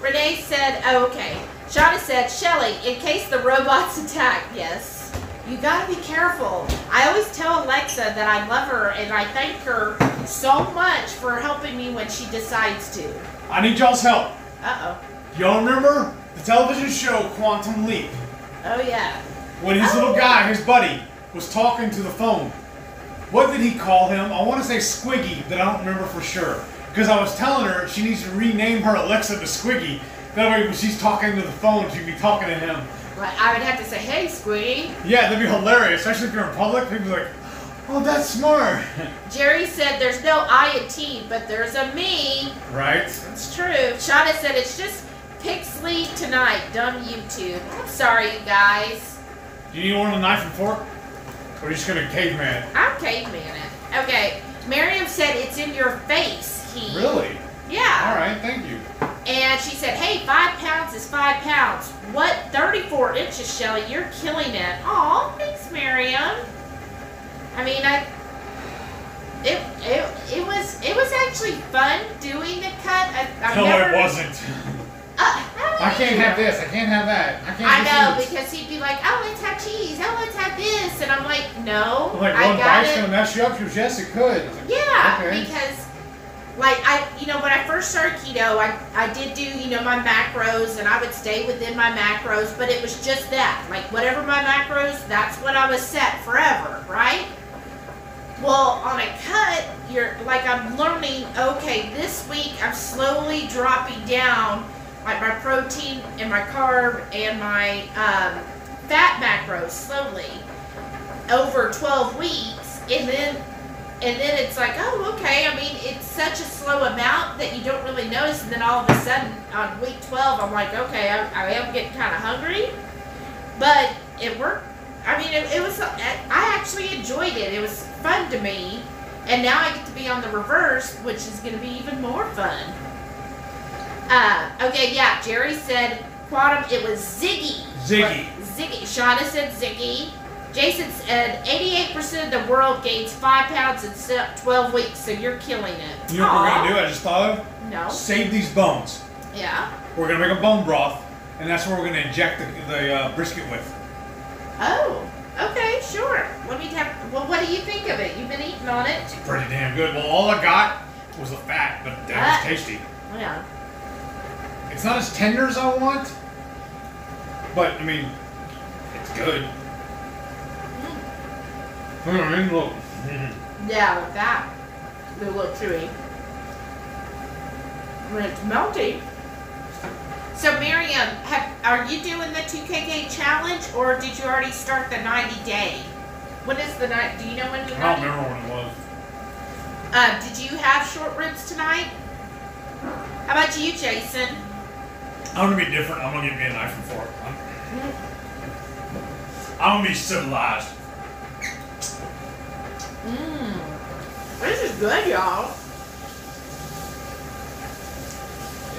Renee said, oh, okay. Shauna said, Shelly, in case the robots attack, yes. You gotta be careful. I always tell Alexa that I love her and I thank her so much for helping me when she decides to. I need y'all's help. Uh oh. Y'all remember the television show Quantum Leap? Oh, yeah. When his little guy, his buddy, was talking to the phone. What did he call him? I want to say Squiggy, but I don't remember for sure. Because I was telling her she needs to rename her Alexa to Squiggy. That way, when she's talking to the phone, she'd be talking to him. Right. I would have to say, hey, Squiggy. Yeah, that'd be hilarious, especially if you're in public. People be like, oh, that's smart. Jerry said there's no I in T, but there's a me. right? It's true. Shauna said it's just Pixley tonight. Dumb YouTube. I'm sorry, you guys. Do you need one with a knife and fork? Or are you just going to caveman? I'm caveman it. Okay. Miriam said it's in your face. He. Really? Yeah. Alright, thank you. And she said, hey, five pounds is five pounds. What? 34 inches, Shelly. You're killing it. Aw, thanks, Miriam. I mean, I. It, it, it was it was actually fun doing the cut. I, I've No, never, it wasn't. Uh, I can't have this. I can't have that. I can't I know this. because he'd be like, "Oh, let's have cheese. Oh, let's have this," and I'm like, "No, I'm like, I one bite's going to mess you up. She yes, it could. I Yeah, Okay. because like I, you know, when I first started keto, I I did do you know my macros, and I would stay within my macros, but it was just that, like whatever my macros, that's what I was set forever, right? Well, on a cut, you're like I'm learning. Okay, this week I'm slowly dropping down, like my protein and my carb and my um, fat macros slowly over 12 weeks, and then and then it's like, oh, okay. I mean, it's such a slow amount that you don't really notice, and then all of a sudden on week 12, I'm like, okay, I, I am getting kind of hungry, but it worked. I mean, it, it was. I actually enjoyed it. It was fun to me, and now I get to be on the reverse, which is going to be even more fun. Uh, okay, yeah. Jerry said quantum. It was Ziggy. Ziggy. Ziggy. Shauna said Ziggy. Jason said 88% of the world gains 5 pounds in 12 weeks, so you're killing it. You know what we're going to do? I just thought of? No. Save these bones. Yeah. We're going to make a bone broth, and that's what we're going to inject the, the uh, brisket with. Oh. Okay, sure. Let me have. Well, what do you think of it? You've been eating on it. It's Pretty damn good. Well, all I got was the fat, but that Ah. was tasty. Yeah. It's not as tender as I want, but, I mean, it's good. I mean, look. Yeah, like that. They're a little chewy. When it's melty. So, Miriam, have, are you doing the 2KK challenge, or did you already start the 90 day? What is the night? Do you know when the I don't remember when it was. Uh, did you have short ribs tonight? How about you, Jason? I'm gonna be different. I'm gonna get me a knife and fork. I'm, I'm gonna be civilized. Mmm. This is good, y'all.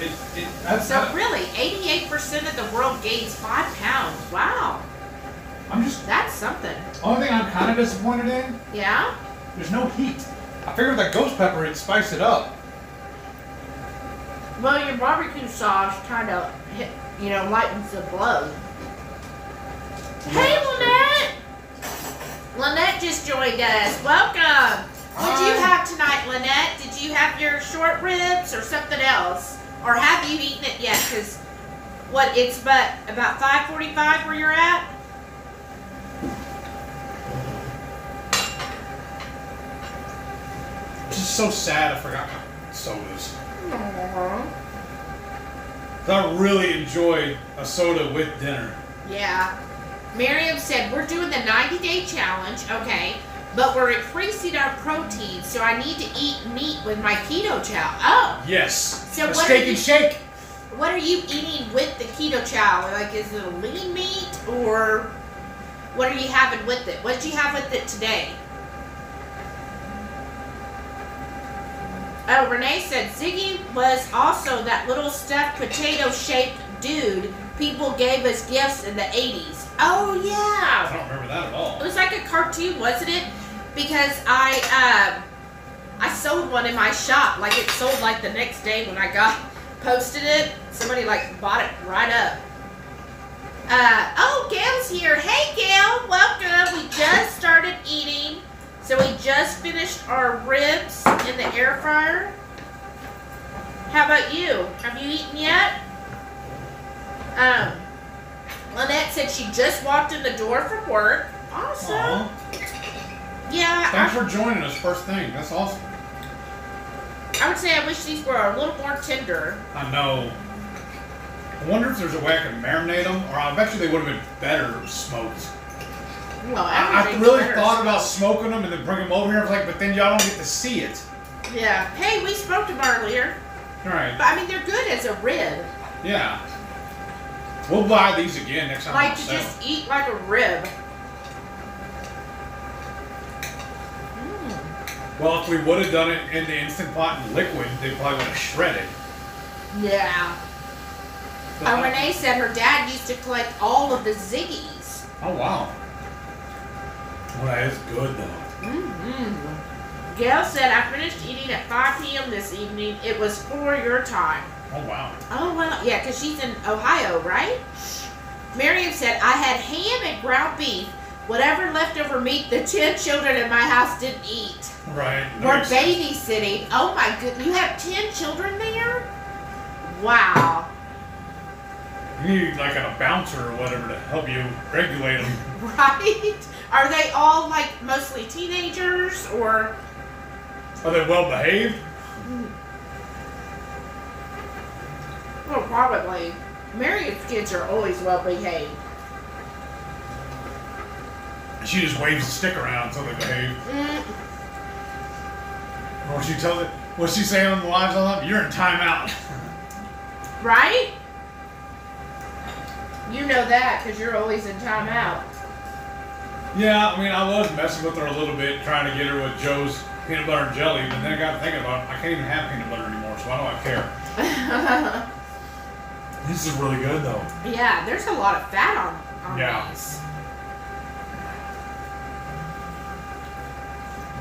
It, it, that's So really, 88% of the world gains five pounds. Wow, I'm just. that's something. Only thing I'm kind of disappointed in. Yeah. There's no heat. I figured that ghost pepper would spice it up. Well, your barbecue sauce kind of, you know, lightens the blow. Hey, Lynette. Lynette just joined us. Welcome. What did you have tonight, Lynette? Did you have your short ribs or something else, or have you eaten it yet? Because what? It's but about 5:45 where you're at. It's Just so sad I forgot my sodas. I really enjoy a soda with dinner. Yeah. Miriam said, We're doing the 90 day challenge, okay, but we're increasing our protein, so I need to eat meat with my keto chow. Oh, Yes. So a what steak are you- and shake. what are you eating with the keto chow? Like, is it a lean meat or what are you having with it? What did you have with it today? Oh, Renee said Ziggy was also that little stuffed potato shaped dude people gave us gifts in the 80s. Oh, yeah. I don't remember that at all. It was like a cartoon, wasn't it? Because I um I sold one in my shop. Like it sold like the next day when I got posted it. Somebody like bought it right up. Uh oh, Gail's here. Hey Gail, welcome. We just started eating. So we just finished our ribs in the air fryer. How about you? Have you eaten yet? Um Lynette said she just walked in the door from work. Awesome. Aw. Yeah, Thanks I, for joining us first thing. That's awesome. I would say I wish these were a little more tender. I know. I wonder if there's a way I can marinate them, or I bet you they would have been better smoked. Well, I, I really better. thought about smoking them and then bring them over here. I was like, but then y'all don't get to see it. Yeah. Hey, we smoked them earlier, All right. but I mean they're good as a rib. Yeah. We'll buy these again next time. Like to just eat like a rib. Mm. Well, if we would have done it in the instant pot and liquid, they probably would have shredded. Yeah. But Uh, I- Renee said her dad used to collect all of the Ziggies. oh wow. Is good though. Mm-hmm. Gail said I finished eating at 5 p.m. this evening. It was for your time. Oh wow. Oh well, yeah, because she's in Ohio, right? Miriam said I had ham and ground beef. Whatever leftover meat the ten children in my house didn't eat. Right. We're Nice. babysitting. Oh my goodness, you have ten children there? Wow. You need like a bouncer or whatever to help you regulate them. Right? Are they all like mostly teenagers or? Are they well behaved? Well, probably. Miriam's kids are always well behaved. She just waves the stick around until they behave. Mm, Or she tells it. What's she saying on the lives all that? You're in timeout. right? You know that because you're always in timeout. Yeah, I mean, I was messing with her a little bit, trying to get her with Joe's peanut butter and jelly, but then I got thinking about it. I can't even have peanut butter anymore, so why do I care? This is really good though. yeah, there's a lot of fat on, on Yeah. these.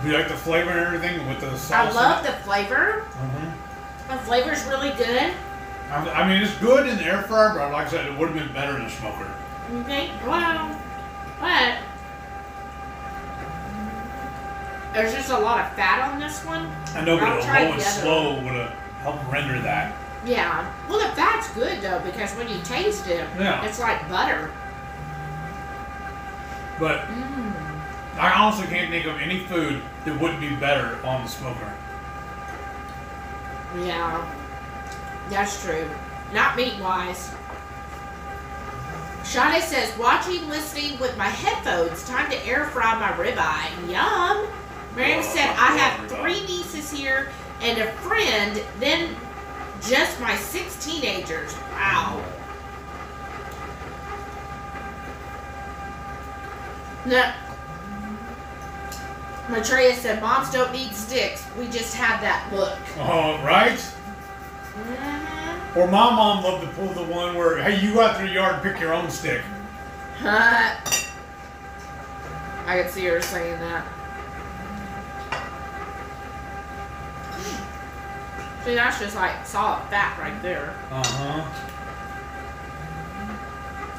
Do you like the flavor and everything with the sauce? I love the flavor. hmm The flavor's really good. I, I mean, it's good in the air fryer, but like I said, it would have been better in the smoker. Okay, well, but there's just a lot of fat on this one. I know, but I'll a low and slow would have helped render that. Yeah. Well, the fat's good though because when you taste it, Yeah. it's like butter. But Mm. I honestly can't think of any food that wouldn't be better on the smoker. Yeah, that's true. Not meat wise. Shauna says, watching, listening with my headphones. Time to air fry my ribeye. Yum. Miriam said, I have three nieces here and a friend, then just my six teenagers. Wow. No. Matreya said, Moms don't need sticks. We just have that look. Oh, right? Mhm. Or my mom loved to pull the one where, hey, you go out to the yard and pick your own stick. Huh. I could see her saying that. See, that's just like solid fat right there. Uh huh.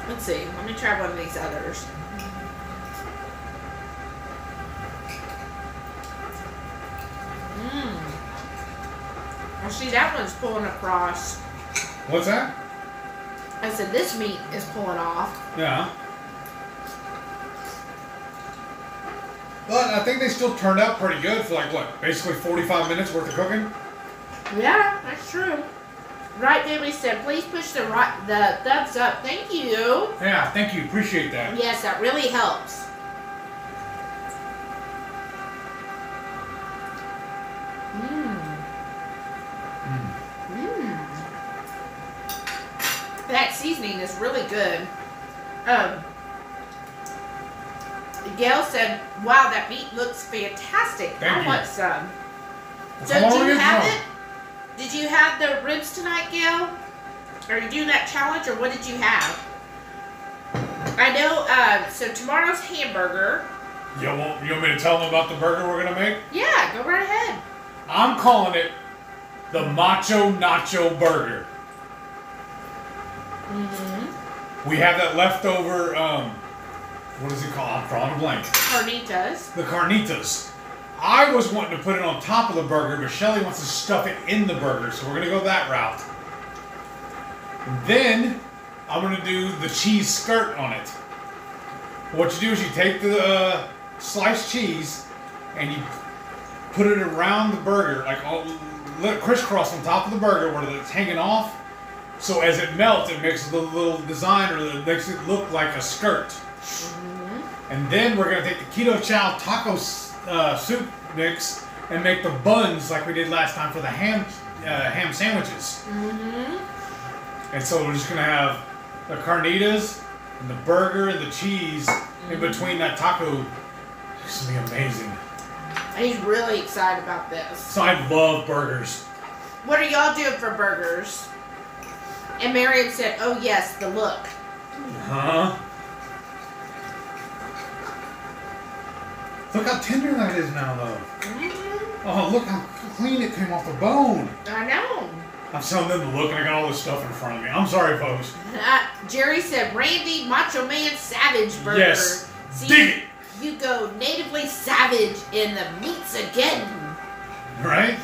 Let's see. Let me try one of these others. Mmm. Well, see, that one's pulling across. What's that? I said this meat is pulling off. Yeah. But I think they still turned out pretty good for like what, basically 45 minutes worth of cooking. Yeah, that's true. Right Baby said, please push the right, the thumbs up. Thank you. Yeah, thank you. Appreciate that. Yes, that really helps. Mmm. Mmm. That seasoning is really good. Um, Gail said, "Wow, that meat looks fantastic. Thank I you. want some." So do you have it? Did you have the ribs tonight, Gail? Are you doing that challenge, or what did you have? I know. Uh, so tomorrow's hamburger. You want, you want me to tell them about the burger we're gonna make? Yeah, go right ahead. I'm calling it the Macho Nacho Burger. Mm-hmm. We have that leftover. Um, what is it called? I'm drawing a blank. Carnitas. The carnitas. I was wanting to put it on top of the burger, but Shelly wants to stuff it in the burger, so we're gonna go that route. Then I'm gonna do the cheese skirt on it. What you do is you take the uh, sliced cheese and you put it around the burger, like all, crisscross on top of the burger where it's hanging off. So as it melts, it makes the little, design or it makes it look like a skirt. And then we're gonna take the keto chow taco uh, soup mix and make the buns like we did last time for the ham uh, ham sandwiches. Mm-hmm. And so we're just gonna have the carnitas and the burger and the cheese in between that taco. It's gonna be amazing. He's really excited about this. So I love burgers. What are y'all doing for burgers? And Marion said, "Oh yes, the look." Huh? Look how tender that is now, though. Mm-hmm. Oh, look how clean it came off the bone. I know. I'm telling them to look, and I got all this stuff in front of me. I'm sorry, folks. Uh, Jerry said, "Randy Macho Man Savage Burger." Yes. See, Dig it. You go natively savage in the meats again. Right?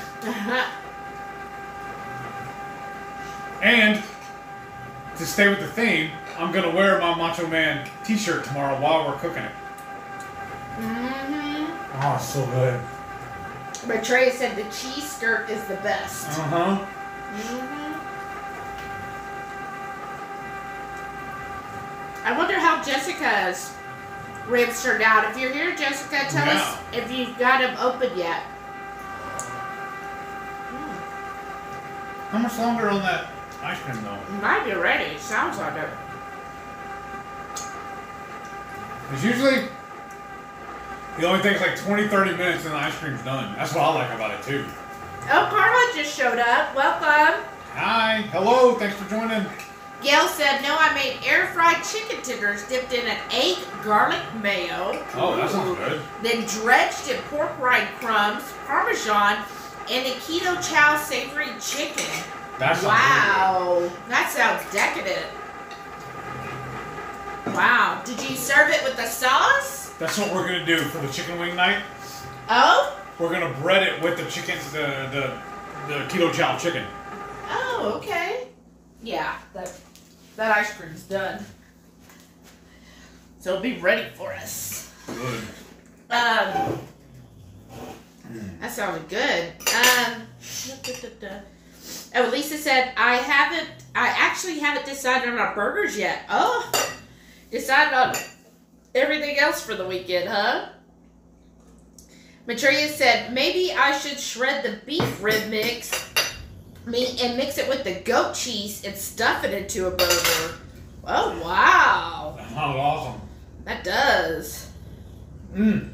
And to stay with the theme, I'm gonna wear my Macho Man T-shirt tomorrow while we're cooking it. mm-hmm. Oh, it's so good. But Trey said the cheese skirt is the best. Uh huh. hmm I wonder how Jessica's ribs turned out. If you're here, Jessica, tell us if you've got them open yet. How much longer on that ice cream though? Might be ready. Sounds like it. It's usually it only takes like 20, 30 minutes and the ice cream's done. That's what I like about it too. Oh, Carla just showed up. Welcome. Hi, hello, thanks for joining. Gail said, no, I made air fried chicken tenders dipped in an egg garlic mayo. Oh, that sounds good. Then dredged in pork rind crumbs, parmesan, and a keto chow savory chicken. That Wow, that sounds decadent. Wow, did you serve it with the sauce? That's what we're gonna do for the chicken wing night. Oh, We're gonna bread it with the chicken, the the the keto chow chicken. oh, okay. Yeah, that that ice cream's done, so it'll be ready for us. Good. Um, that sounded good. Um, oh, Lisa said I haven't. I actually haven't decided on our burgers yet. Oh, decided on everything else for the weekend, huh? Matria said maybe I should shred the beef rib mix, me and mix it with the goat cheese and stuff it into a burger. Oh wow, That sounds awesome. that does. Mmm.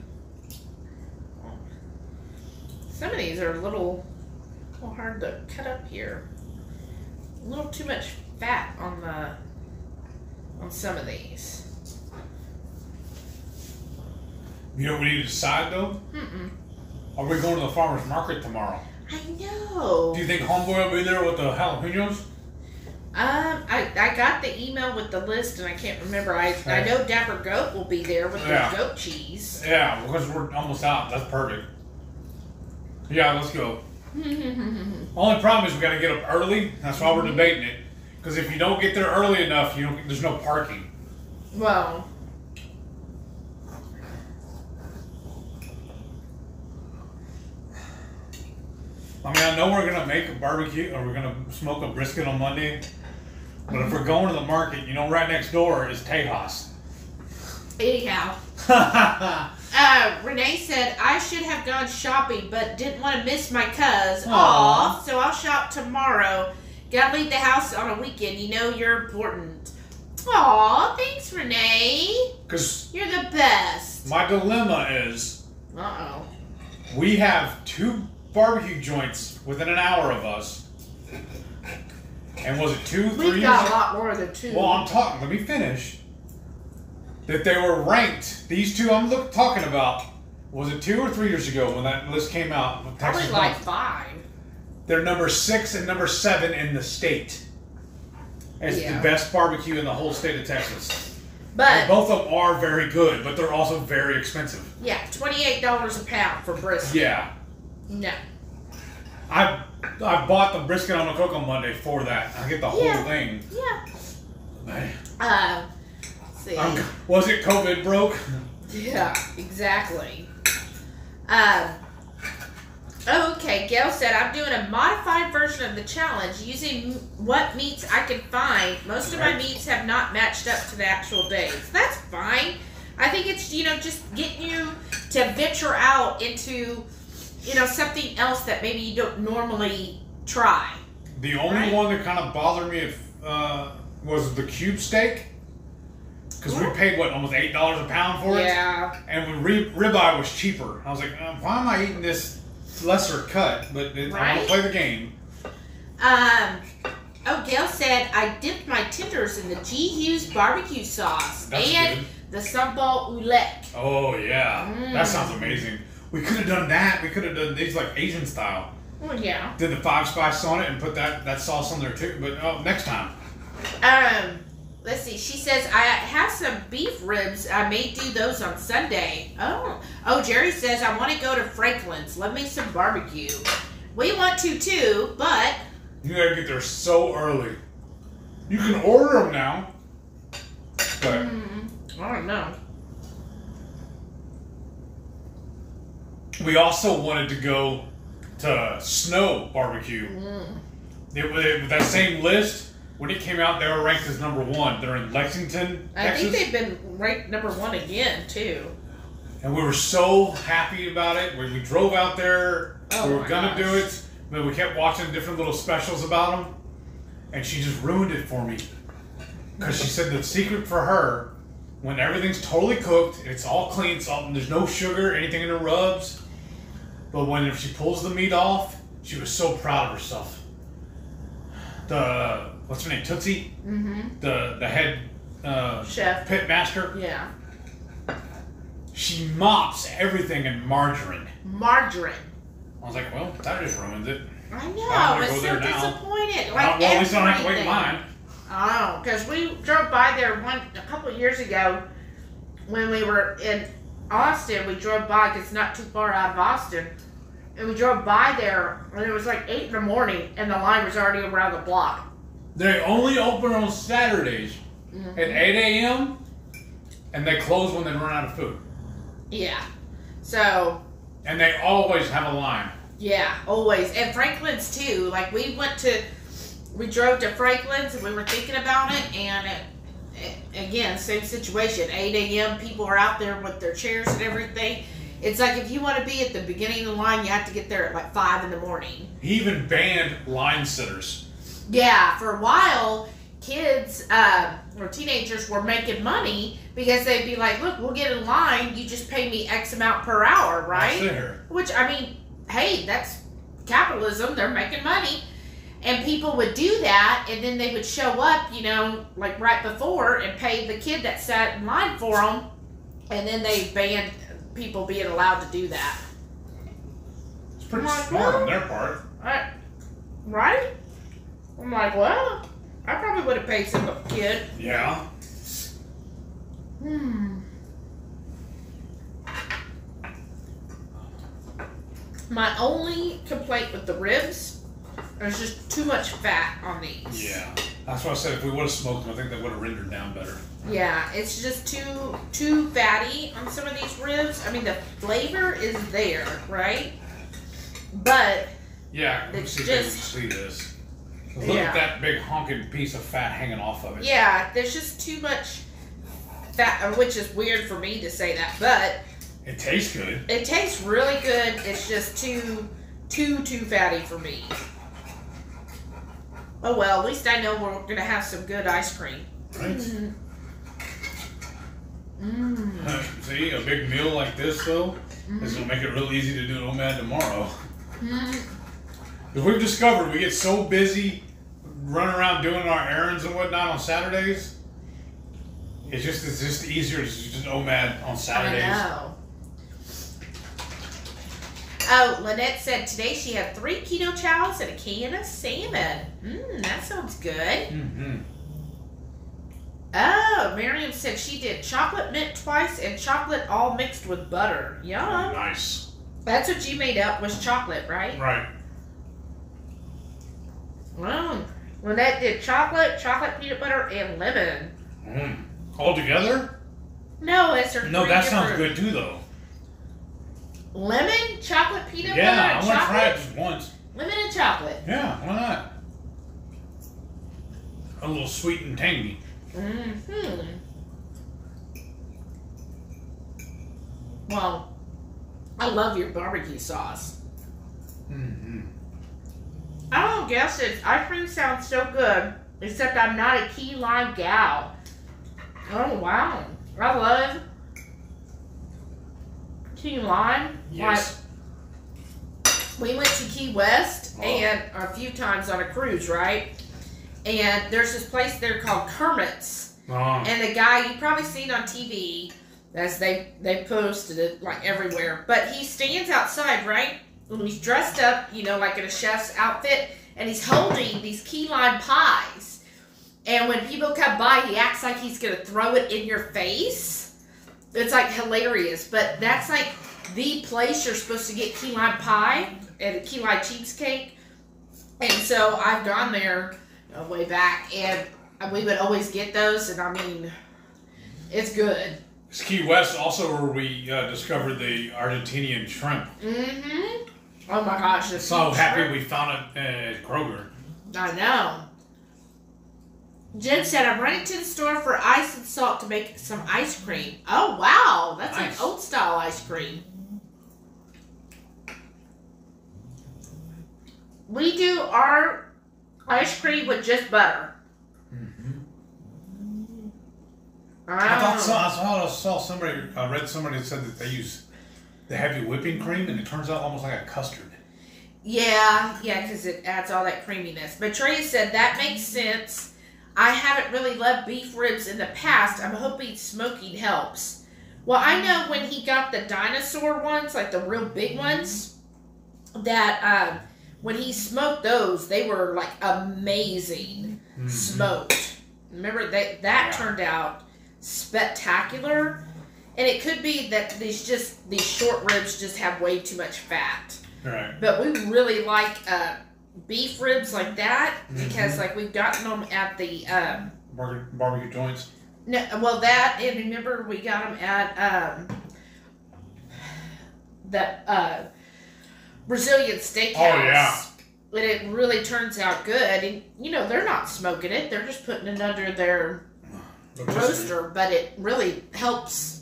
Some of these are a little, a little hard to cut up here. A little too much fat on the on some of these. You know what we need to decide though? Mm-mm. Are we going to the farmer's market tomorrow? I know. Do you think Homeboy will be there with the jalapenos? Um, I, I got the email with the list and I can't remember. I, I know Dapper Goat will be there with Yeah. the goat cheese. Yeah, because we're almost out. That's perfect. Yeah, let's go. Only problem is we got to get up early. That's why we're debating it. Because if you don't get there early enough, you don't, there's no parking. well, I mean, I know we're gonna make a barbecue or we're gonna smoke a brisket on Monday, but if we're going to the market, you know, right next door is Tejas. Anyhow, uh, Renee said I should have gone shopping, but didn't want to miss my cuz. Aw. So I'll shop tomorrow. Gotta leave the house on a weekend. You know you're important. Aw, thanks, Renee. Because You're the best. my dilemma is Uh oh. we have two barbecue joints within an hour of us. And was it two, three years got a lot more than two. Well, I'm talking. Let me finish. That they were ranked. These two I'm look, talking about. Was it two or three years ago when that list came out? Probably Texas like Barbecue? five. They're number six and number seven in the state. It's Yeah. the best barbecue in the whole state of Texas. But And both of them are very good, but they're also very expensive. yeah, twenty-eight dollars a pound for brisket. Yeah, No. I I bought the brisket on the cook on Monday for that. I get the whole thing. Yeah. Man, Uh, see. I'm- was it COVID broke? Yeah, exactly. Um, okay, Gail said, I'm doing a modified version of the challenge using what meats I can find. Most of my meats have not matched up to the actual days. That's fine. I think it's, you know, just getting you to venture out into, you know, something else that maybe you don't normally try. The only Right. one that kind of bothered me uh, was the cube steak. Because we paid, what, almost $8 a pound for it? Yeah. And when rib- ribeye was cheaper. I was like, uh, why am I eating this lesser cut? But it, I'm going to play the game. Um, oh, Gail said, I dipped my tenders in the G. Hughes barbecue sauce That's and good. the sambal oelek. Oh, yeah. Mm. That sounds amazing. We could have done that. We could have done these like Asian style. Well, yeah. Did the five spice on it and put that, that sauce on there too. But oh, next time. Um, let's see. She says, I have some beef ribs. I may do those on Sunday. Oh. Oh, Jerry says, I want to go to Franklin's. Love me some barbecue. We want to too, but You gotta get there so early. You can order them now. But mm, I don't know. We also wanted to go to Snow Barbecue. Mm. It it, that same list. When it came out, they were ranked as number one. They're in Lexington, I Texas, think they've been ranked number one again, too. and we were so happy about it. We, we drove out there. Oh we were gonna do it, but we kept watching different little specials about them, and she just ruined it for me. Because she said the secret for her, when everything's totally cooked, it's all clean, it's all, there's no sugar, anything in the rubs. But when if she pulls the meat off, she was so proud of herself. The what's her name, Tootsie, Mm-hmm. the the head uh, Chef. pit master, Yeah. she mops everything in margarine. Margarine. I was like, well, that just ruins it. I know. It's go so disappointed. Uh, Like well, at least I don't have to wait in line. Oh, because we drove by there one a couple of years ago when we were in Austin. We drove by 'cause it's not too far out of Austin, and we drove by there and it was like eight in the morning, and the line was already around the block. They only open on Saturdays Mhm. at 8 a.m. and they close when they run out of food. Yeah. So And they always have a line. yeah, always and Franklin's too. Like we went to, we drove to Franklin's and we were thinking about it, and it, again, same situation. 8 a.m. People are out there with their chairs and everything. It's like if you want to be at the beginning of the line, you have to get there at like five in the morning. He even banned line sitters. Yeah, for a while, kids uh, or teenagers were making money because they'd be like, "Look, we'll get in line. You just pay me X amount per hour, right?" Which I mean, hey, that's capitalism. They're making money. And people would do that, and then they would show up, you know, like right before, and pay the kid that sat in line for them, and then they banned people being allowed to do that. It's pretty Like, smart on their part. I, right? I'm like, well, I probably would have paid some kid. Yeah. Hmm. My only complaint with the ribs, there's just too much fat on these. Yeah. That's why I said if we would have smoked them, I think they would have rendered down better. Yeah, it's just too too fatty on some of these ribs. I mean, the flavor is there, right? But Yeah, It's see just- see this. Look Yeah. at that big honking piece of fat hanging off of it. Yeah, there's just too much fat, uh, which is weird for me to say that, but It tastes good. it tastes really good. It's just too, too, too fatty for me. Oh well, at least I know we're gonna have some good ice cream. Right? Mmm. See, a big meal like this though is gonna make it real easy to do Nomad tomorrow. Mm-hmm. Mm. Because we've discovered we get so busy running around doing our errands and whatnot on Saturdays. It's just it's just easier to just Nomad on I Saturdays. know. Oh, Lynette said today she had three keto chows and a can of salmon. Mmm, that sounds good. Mm-hmm. Oh, Miriam said she did chocolate mint twice and chocolate all mixed with butter. Yum. Nice. That's what you made up was chocolate, right? Right. Well, Lynette did chocolate, chocolate peanut butter, and lemon. Mm. All together? No, it's her. No, that sounds good too though. Lemon, chocolate, peanut Yeah, I butter, want to try it just once. Lemon and chocolate. Yeah, why not? A little sweet and tangy. Mm-hmm. Well, I love your barbecue sauce. Mm-hmm. I don't guess it. Ice cream sounds so good, except I'm not a key lime gal. Oh wow, I love key lime. Yes. Like we went to Key West Oh. and a few times on a cruise, right? And there's this place there called Kermit's. Oh, And the guy you probably seen on TV, as they they posted it like everywhere. But he stands outside, right? And he's dressed up, you know, like in a chef's outfit, and he's holding these key lime pies. And when people come by, he acts like he's gonna throw it in your face. It's like hilarious, but that's like the place you're supposed to get key lime pie and a key lime cheesecake. And so I've gone there uh, way back, and we would always get those, and I mean, it's good. it's Key West also where we uh, discovered the Argentinian shrimp. Mm-hmm. Oh my gosh, So happy we found it at Kroger. I know. Jen said, I'm running to the store for ice and salt to make some ice cream. Oh, wow. That's Nice. like old style ice cream. We do our ice cream with just butter. Mm-hmm. I thought so. I saw, I saw somebody, I read somebody that said that they use the heavy whipping cream and it turns out almost like a custard. Yeah, yeah, because it adds all that creaminess. But Trey said that makes sense. I haven't really loved beef ribs in the past. I'm hoping smoking helps. Well, I know when he got the dinosaur ones, like the real big ones, that um, when he smoked those, they were like amazing Mhm. smoked. Remember that that Yeah. turned out spectacular, and it could be that these just these short ribs just have way too much fat. Right. But we really like uh, beef ribs like that because Mhm. like we've gotten them at the um, Barbe- barbecue joints. no, well that and remember we got them at um, the uh, Brazilian steakhouse. Oh, yeah. And it really turns out good, and you know they're not smoking it; they're just putting it under their roaster, but it really helps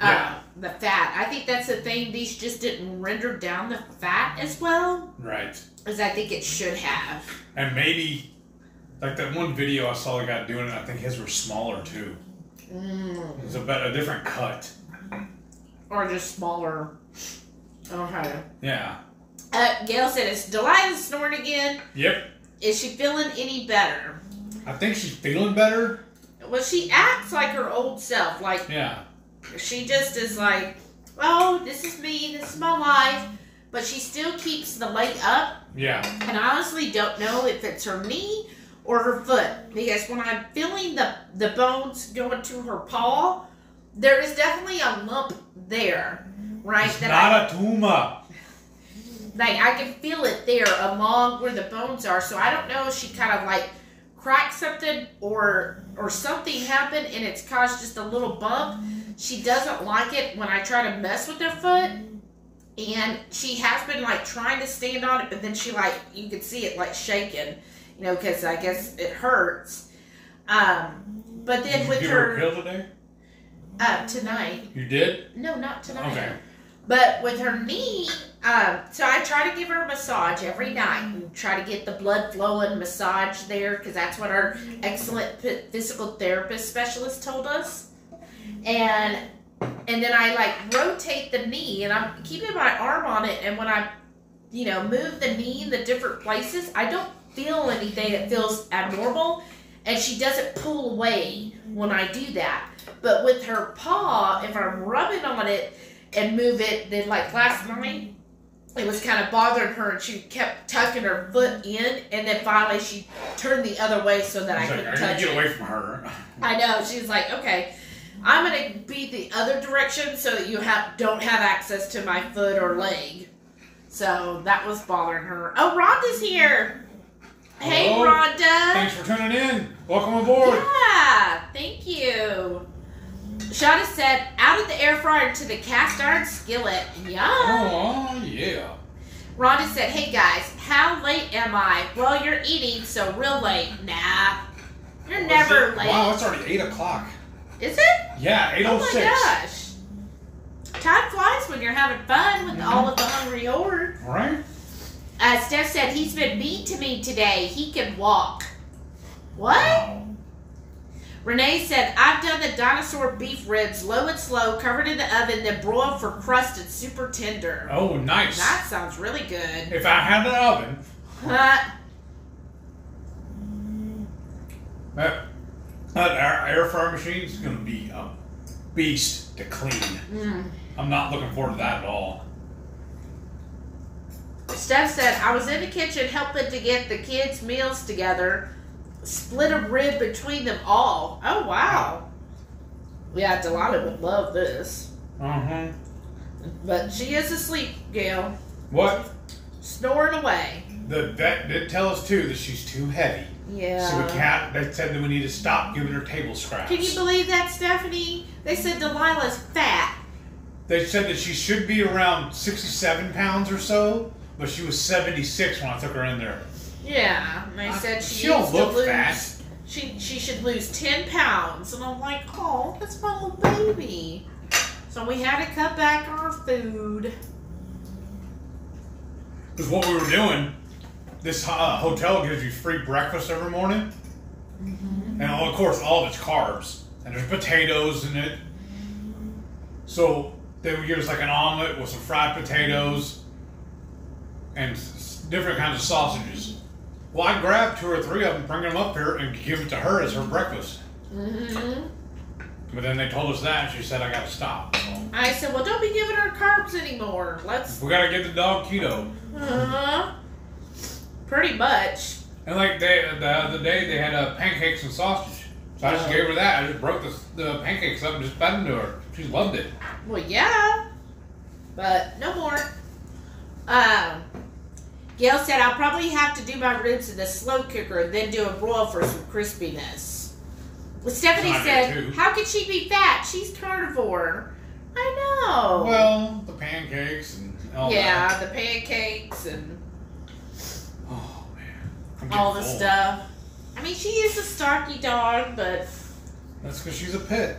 uh, Yeah. the fat. I think that's the thing; these just didn't render down the fat as well Right. as I think it should have. And maybe, like that one video I saw the guy doing it, I think his were smaller too. Mm. It was a, bit, a different cut. Or just smaller. Okay. Yeah. Uh, Gail said, "Is Delilah snoring again? Yep. Is she feeling any better?" I think she's feeling better. Well, she acts like her old self. Like Yeah. She just is like, "Oh, this is me. This is my life." But she still keeps the leg up, Yeah. and I honestly don't know if it's her knee or her foot because when I'm feeling the the bones going to her paw, there is definitely a lump there, right? It's not a tumor. like I can feel it there along where the bones are. So I don't know if she kind of like cracked something or or something happened and it's caused just a little bump. She doesn't like it when I try to mess with her foot. and she has been like trying to stand on it, but then she like you could see it like shaking, you know, because I guess it hurts. Um, but then Did you with her her today? uh, tonight, You did? no, not tonight. Okay. But with her knee, um, so I try to give her a massage every night and try to get the blood flowing, massage there because that's what our excellent physical therapist specialist told us. And and then I like rotate the knee and I'm keeping my arm on it. And when I, you know, move the knee in the different places, I don't feel anything that feels abnormal. And she doesn't pull away when I do that. But with her paw, if I'm rubbing on it and move it, then like last night, it was kind of bothering her and she kept tucking her foot in. And then finally she turned the other way so that I like, couldn't touch get it. away from her. I know. She's like, okay, I'm gonna be the other direction so that you have don't have access to my foot or leg. So that was bothering her. Oh, Rhonda's here. Hey, Hello. Rhonda. Thanks for tuning in. Welcome aboard. Yeah, thank you. Shada said, out of the air fryer to the cast iron skillet. Yum. Oh, yeah. Rhonda said, hey guys, how late am I? Well, you're eating, so real late. Nah. You're never late. Wow, it's already 8 o'clock. Is it? Yeah, 806. Oh my gosh. Time flies when you're having fun with Mhm. all of the hungry horde. Right. Uh, Steph said he's been mean to me today. He can walk. What? Wow. Renee said, I've done the dinosaur beef ribs low and slow, covered in the oven, then broiled for crust and super tender. Oh, nice. That sounds really good. If I had an oven, Huh? that, that air, air fryer machine is going to be a beast to clean. Mm. I'm not looking forward to that at all. Steph said, I was in the kitchen helping to get the kids' meals together, split a rib between them all. Oh, wow. Yeah, Delilah would love this. Uh-huh. But she is asleep, Gail, What? snoring away. The vet did tell us, too, that she's too heavy. Yeah. So we can't, they said that we need to stop giving her table scraps. Can you believe that, Stephanie? They said Delilah's fat. They said that she should be around 67 pounds or so, but she was 76 when I took her in there. Yeah, and they uh, said she, She don't look to lose. fat. She she should lose ten pounds, and I'm like, oh, that's my little baby. So we had to cut back our food. Because what we were doing, this uh, hotel gives you free breakfast every morning. And of course, all of it's carbs. And there's potatoes in it. So they would give us like an omelet with some fried potatoes and different kinds of sausages. Well, I grabbed two or three of them, bring them up here, and give it to her as her breakfast. hmm But then they told us that, and she said I got to stop. So I said, well, don't be giving her carbs anymore. Let's. we got to get the dog keto. Uh, pretty much. And like they, the other day, they had uh, pancakes and sausage. So I just gave her that. I just broke the, the pancakes up and just fed them to her. She loved it. Well, yeah, but no more. Um, Gail said I'll probably have to do my ribs in the slow cooker, and then do a broil for some crispiness. Well, Stephanie said, "How could she be fat? She's carnivore." I know. Well, the pancakes and all yeah, that. the pancakes and all the full. stuff. I mean, she is a stocky dog, but That's because she's a pit.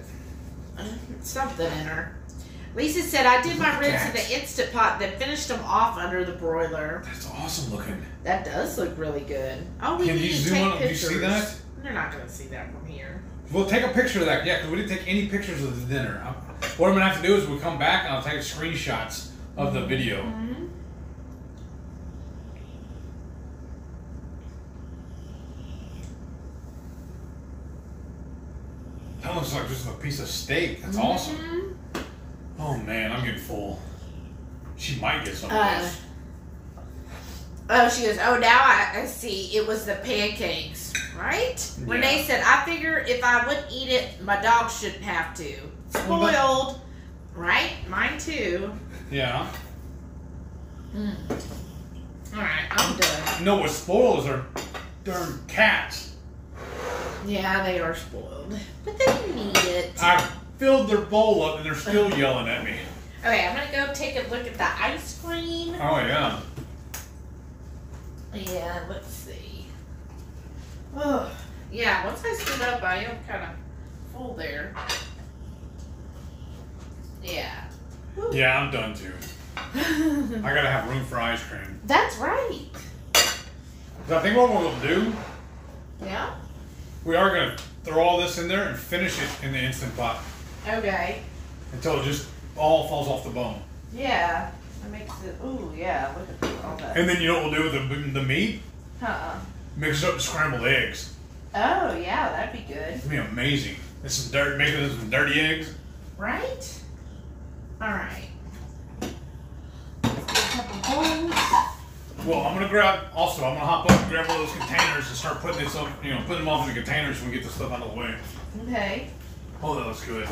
something in her. Lisa said I did my ribs in the instant pot, then finished them off under the broiler. That's awesome looking. That does look really good. Oh, we Can need you to zoom take on? Do you pictures. see that? They're not going to see that from here. We'll take a picture of that. Yeah, because we didn't take any pictures of the dinner. I'm- What I'm gonna have to do is we come back and I'll take screenshots of the video. Mm-hmm. That looks like just a piece of steak. That's awesome. Mhm. Oh man, I'm getting full. She might get some Uh, of. Oh, she goes, oh, now I, I see. It was the pancakes, right? Yeah. Renee said, I figure if I wouldn't eat it, my dog shouldn't have to. Spoiled. Right? Mine too. Yeah. Mm. All right, I'm done. No, what spoils are darn cats. Yeah, they are spoiled. But they need it. I filled their bowl up and they're still yelling at me. Okay, I'm gonna go take a look at the ice cream. Oh yeah. Yeah, let's see. Oh, yeah. Once I stood up, I am kind of full there. Yeah. Yeah, I'm done too. I gotta have room for ice cream. That's right. I think what we'll do, Yeah. We are gonna throw all this in there and finish it in the instant pot Okay. until it just all falls off the bone. Yeah. That makes it. Ooh, yeah. Look at all that. And then you know what we'll do with the, the meat? Uh-uh. Mix it up with scrambled eggs. Oh, yeah. That'd be good. It'd be amazing. This is dirt, making some dirty eggs. Right? All right. Let's get a couple bowls. Well, I'm gonna grab. Also, I'm gonna hop up and grab one of those containers and start putting this up. You know, putting them off in the containers when we get the stuff out of the way. Okay. Oh, that looks good.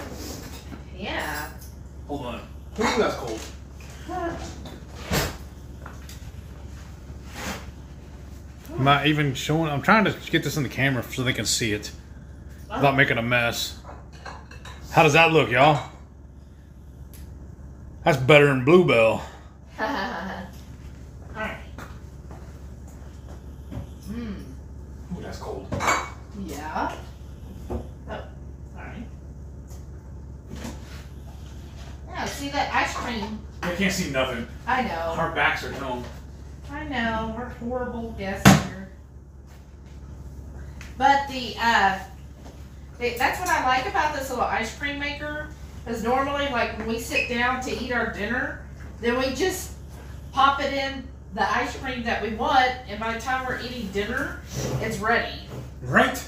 Yeah. Hold on. Ooh, that's cold. I'm not even showing. I'm trying to get this in the camera so they can see it without making a mess. How does that look, y'all? That's better than Blue Bell. Alright. Mmm. Ooh, that's cold. Yeah. Oh. Yeah, see that ice cream? I can't see nothing. I know. Our backs are home. I know. We're horrible guests here. But the, uh, it- that's what I like about this little ice cream maker. Because normally, like, when we sit down to eat our dinner, then we just pop it in the ice cream that we want, and by the time we're eating dinner, it's ready. Right?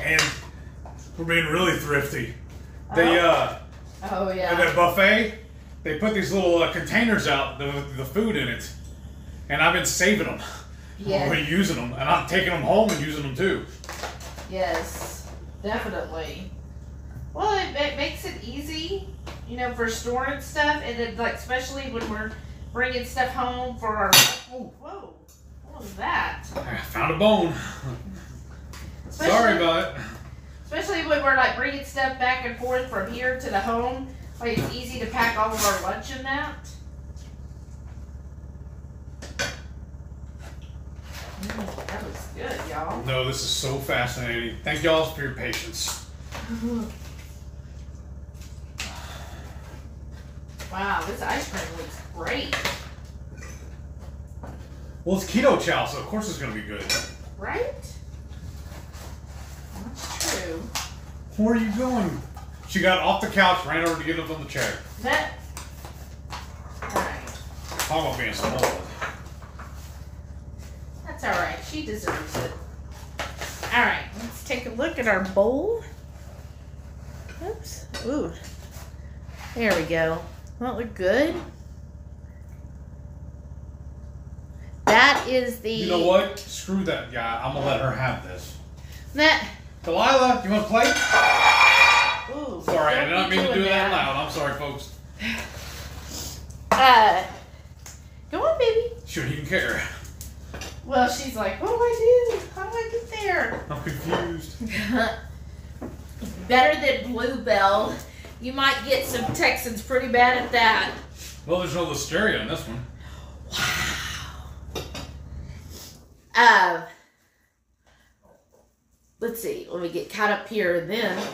And we're being really thrifty. They uh Oh, yeah. at that buffet, they put these little uh, containers out, the the food in it, and I've been saving them. I've Yeah. been using them, and I'm taking them home and using them too. Yes, definitely. Well, it, it makes it easy, you know, for storing stuff, and then like especially when we're bringing stuff home for our. Oh, whoa! What was that? I found a bone. Sorry about it. Especially when we're like bringing stuff back and forth from here to the home, like it's easy to pack all of our lunch in that. Mm, that was good, y'all. No, this is so fascinating. Thank y'all for your patience. Wow, this ice cream looks great, Well, it's keto chow, so of course it's gonna be good. right? That's true. Where are you going? She got off the couch, ran over to get up on the chair. That. Alright. Talk about being spoiled. That's alright. She deserves it. Alright, let's take a look at our bowl. Oops. Ooh. There we go. That look good. That is the. You know what? Screw that guy. I'm gonna let her have this. That. Delilah, you wanna play? Ooh. Sorry, I don't did not mean to do that loud. I'm sorry, folks. Uh. Go on, baby. Shouldn't even care. Well, she's like, what do I do? How do I get there? I'm confused. Better than Blue Bell. You might get some Texans pretty bad at that. Well, there's no listeria in this one. Uh, let's see. Let me get caught up here and then.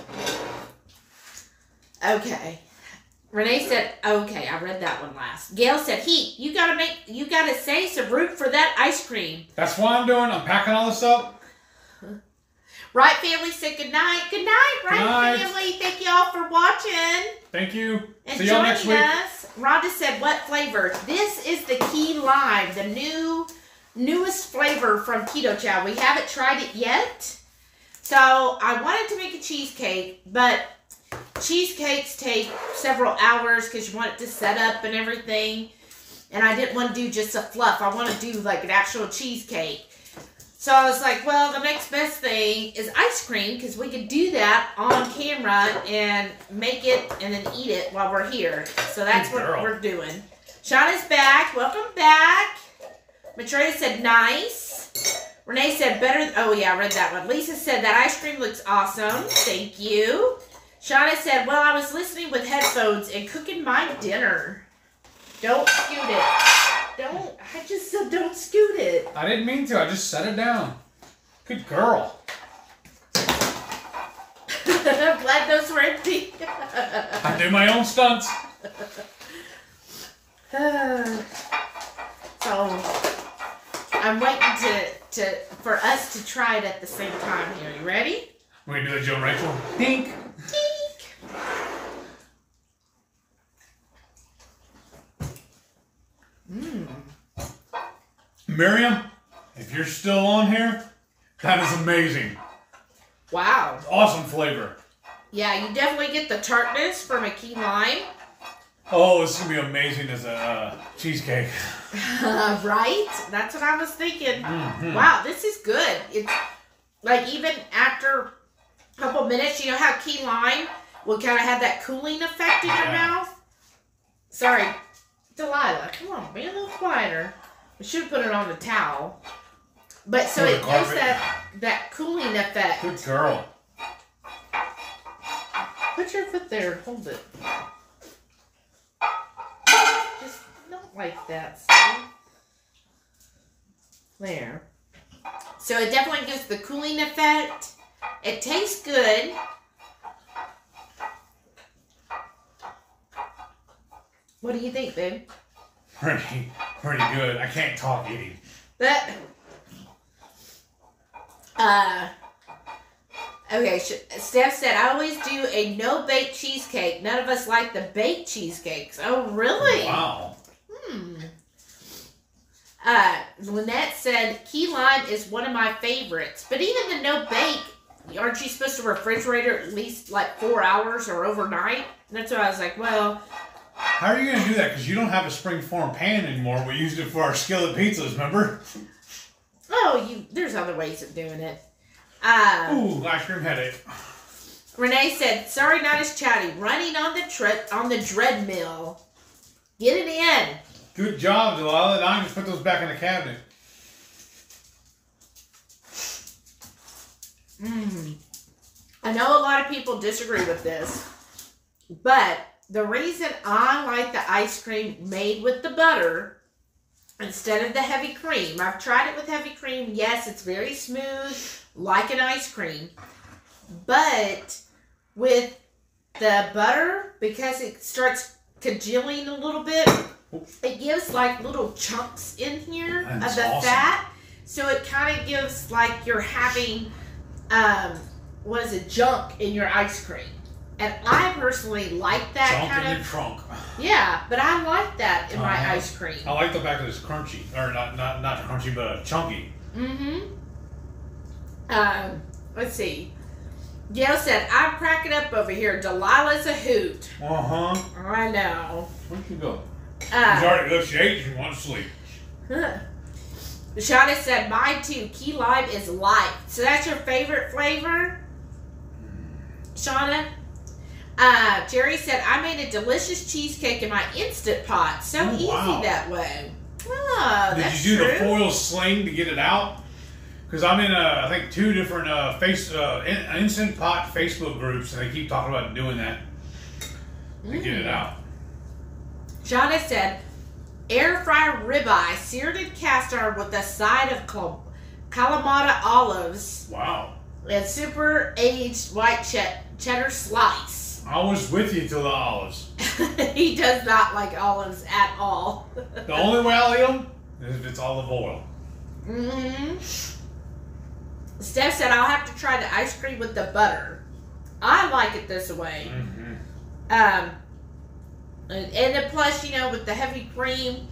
Okay. Renee said, okay, I read that one last. Gail said, Heath, you gotta make, you gotta say some root for that ice cream. That's what I'm doing. I'm packing all this up. Right, family, said good night. Good night, right, night. family. Thank you all for watching. Thank you. And See y'all next week. us, Rhonda said, "What flavor? This is the key lime, the new, newest flavor from Keto Chow. We haven't tried it yet, so I wanted to make a cheesecake, but cheesecakes take several hours because you want it to set up and everything, and I didn't want to do just a fluff. I want to do like an actual cheesecake." So I was like, well, the next best thing is ice cream because we could do that on camera and make it and then eat it while we're here. So that's Good what girl. we're doing. Shauna's back. Welcome back. Matroya said nice. Renee said better. Oh yeah, I read that one. Lisa said that ice cream looks awesome. Thank you. Shauna said, "Well, I was listening with headphones and cooking my dinner. Don't scoot it. Don't. I just said don't scoot it. I didn't mean to. I just set it down. Good girl. I'm glad those were empty. I do my own stunts. so I'm waiting to to for us to try it at the same time here. You ready? We're gonna do the Joe and Rachel. Dink. Mmm. Miriam, if you're still on here, that is amazing. Wow. Awesome flavor. Yeah, you definitely get the tartness from a key lime. Oh, this is gonna be amazing as a uh, cheesecake. Uh, right? That's what I was thinking. Mhm. Wow, this is good. It's like even after a couple minutes, you know how key lime will kind of have that cooling effect in your Yeah. mouth? Sorry, Delilah, come on, be a little quieter. We should have put it on the towel. But so it gives that that cooling effect. Good girl. Put your foot there and hold it. Just not like that. See? There. So it definitely gives the cooling effect. It tastes good. What do you think, babe? Pretty, pretty good. I can't talk eating. That. Uh. Okay, Steph said, I always do a no bake cheesecake. None of us like the baked cheesecakes. Oh, really? Wow. Hmm. Uh, Lynette said, key lime is one of my favorites. But even the no bake, aren't you supposed to refrigerate it at least like four hours or overnight? And that's why I was like, well, How are you gonna do that? Because you don't have a spring form pan anymore. We used it for our skillet pizzas. Remember? oh, you. There's other ways of doing it. Uh, Ooh, ice cream headache. Renee said, "Sorry, not as chatty. Running on the tre- on the treadmill. Get it in." Good job, Delilah. Now I just put those back in the cabinet. Mm. I know a lot of people disagree with this, but the reason I like the ice cream made with the butter instead of the heavy cream, I've tried it with heavy cream. Yes, it's very smooth, like an ice cream, but with the butter, because it starts congealing a little bit, it gives like little chunks in here That's of the awesome. fat. So it kind of gives like you're having, um, what is it, junk in your ice cream. And I personally like that Junk in kind your of. trunk. Yeah, but I like that in my Uh-huh. ice cream. I like the fact that it's crunchy, or not, not, not crunchy, but uh, chunky. Mm-hmm. Um, let's see. Gail said, I'm cracking up over here. Delilah's a hoot. Uh huh. I know. Where'd you go? She's Uh, already look. She ate. She wants to sleep. Shauna said, mine too. Key lime is light. So that's your favorite flavor? Shauna? Uh, Jerry said, I made a delicious cheesecake in my Instant Pot. So Oh, easy wow. that way. Oh, Did you do true. the foil sling to get it out? Because I'm in, uh, I think, two different uh, face uh, in, instant pot Facebook groups, and they keep talking about doing that to get it Mm. out. Shauna said, air fryer ribeye, seared in cast iron with a side of Cal- Kalamata olives Wow. and super aged white chet- cheddar slice. I was with you till the olives. he does not like olives at all. The only way I'll eat them is if it's olive oil. hmm Steph said, I'll have to try the ice cream with the butter. I like it this way. Mm-hmm. Um, and, and then plus, you know, with the heavy cream,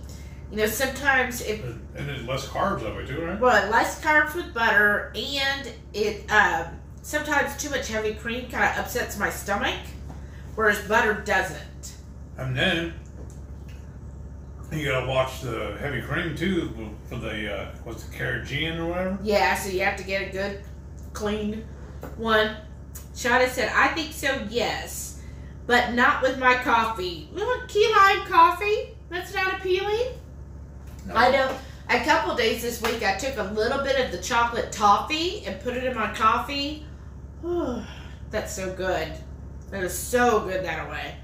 you know, sometimes if And there's less carbs that way too, right? well, less carbs with butter, and it um, sometimes too much heavy cream kind of upsets my stomach, whereas butter doesn't. And then you gotta watch the heavy cream too for the uh, what's the carrageenan or whatever. Yeah, so you have to get a good, clean one. Shada said, I think so, yes, but not with my coffee. We want key lime coffee? That's not appealing? I know. A couple days this week, I took a little bit of the chocolate toffee and put it in my coffee. That's so good. That is so good that way.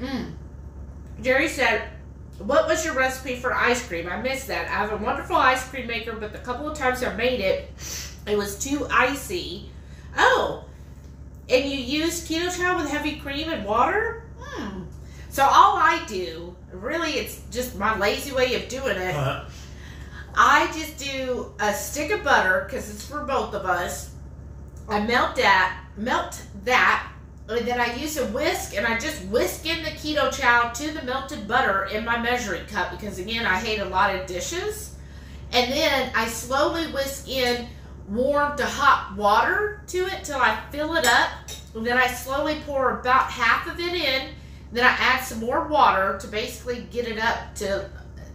Mm. Jerry said, What was your recipe for ice cream? I missed that. I have a wonderful ice cream maker, but the couple of times I made it, it was too icy. Oh, and you use keto chow with heavy cream and water? Hmm. So all I do, really, it's just my lazy way of doing it. Uh, I just do a stick of butter because it's for both of us. I melt that, melt that, and then I use a whisk and I just whisk in the keto chow to the melted butter in my measuring cup because again I hate a lot of dishes. And then I slowly whisk in warm to hot water to it till I fill it up. And then I slowly pour about half of it in. Then I add some more water to basically get it up to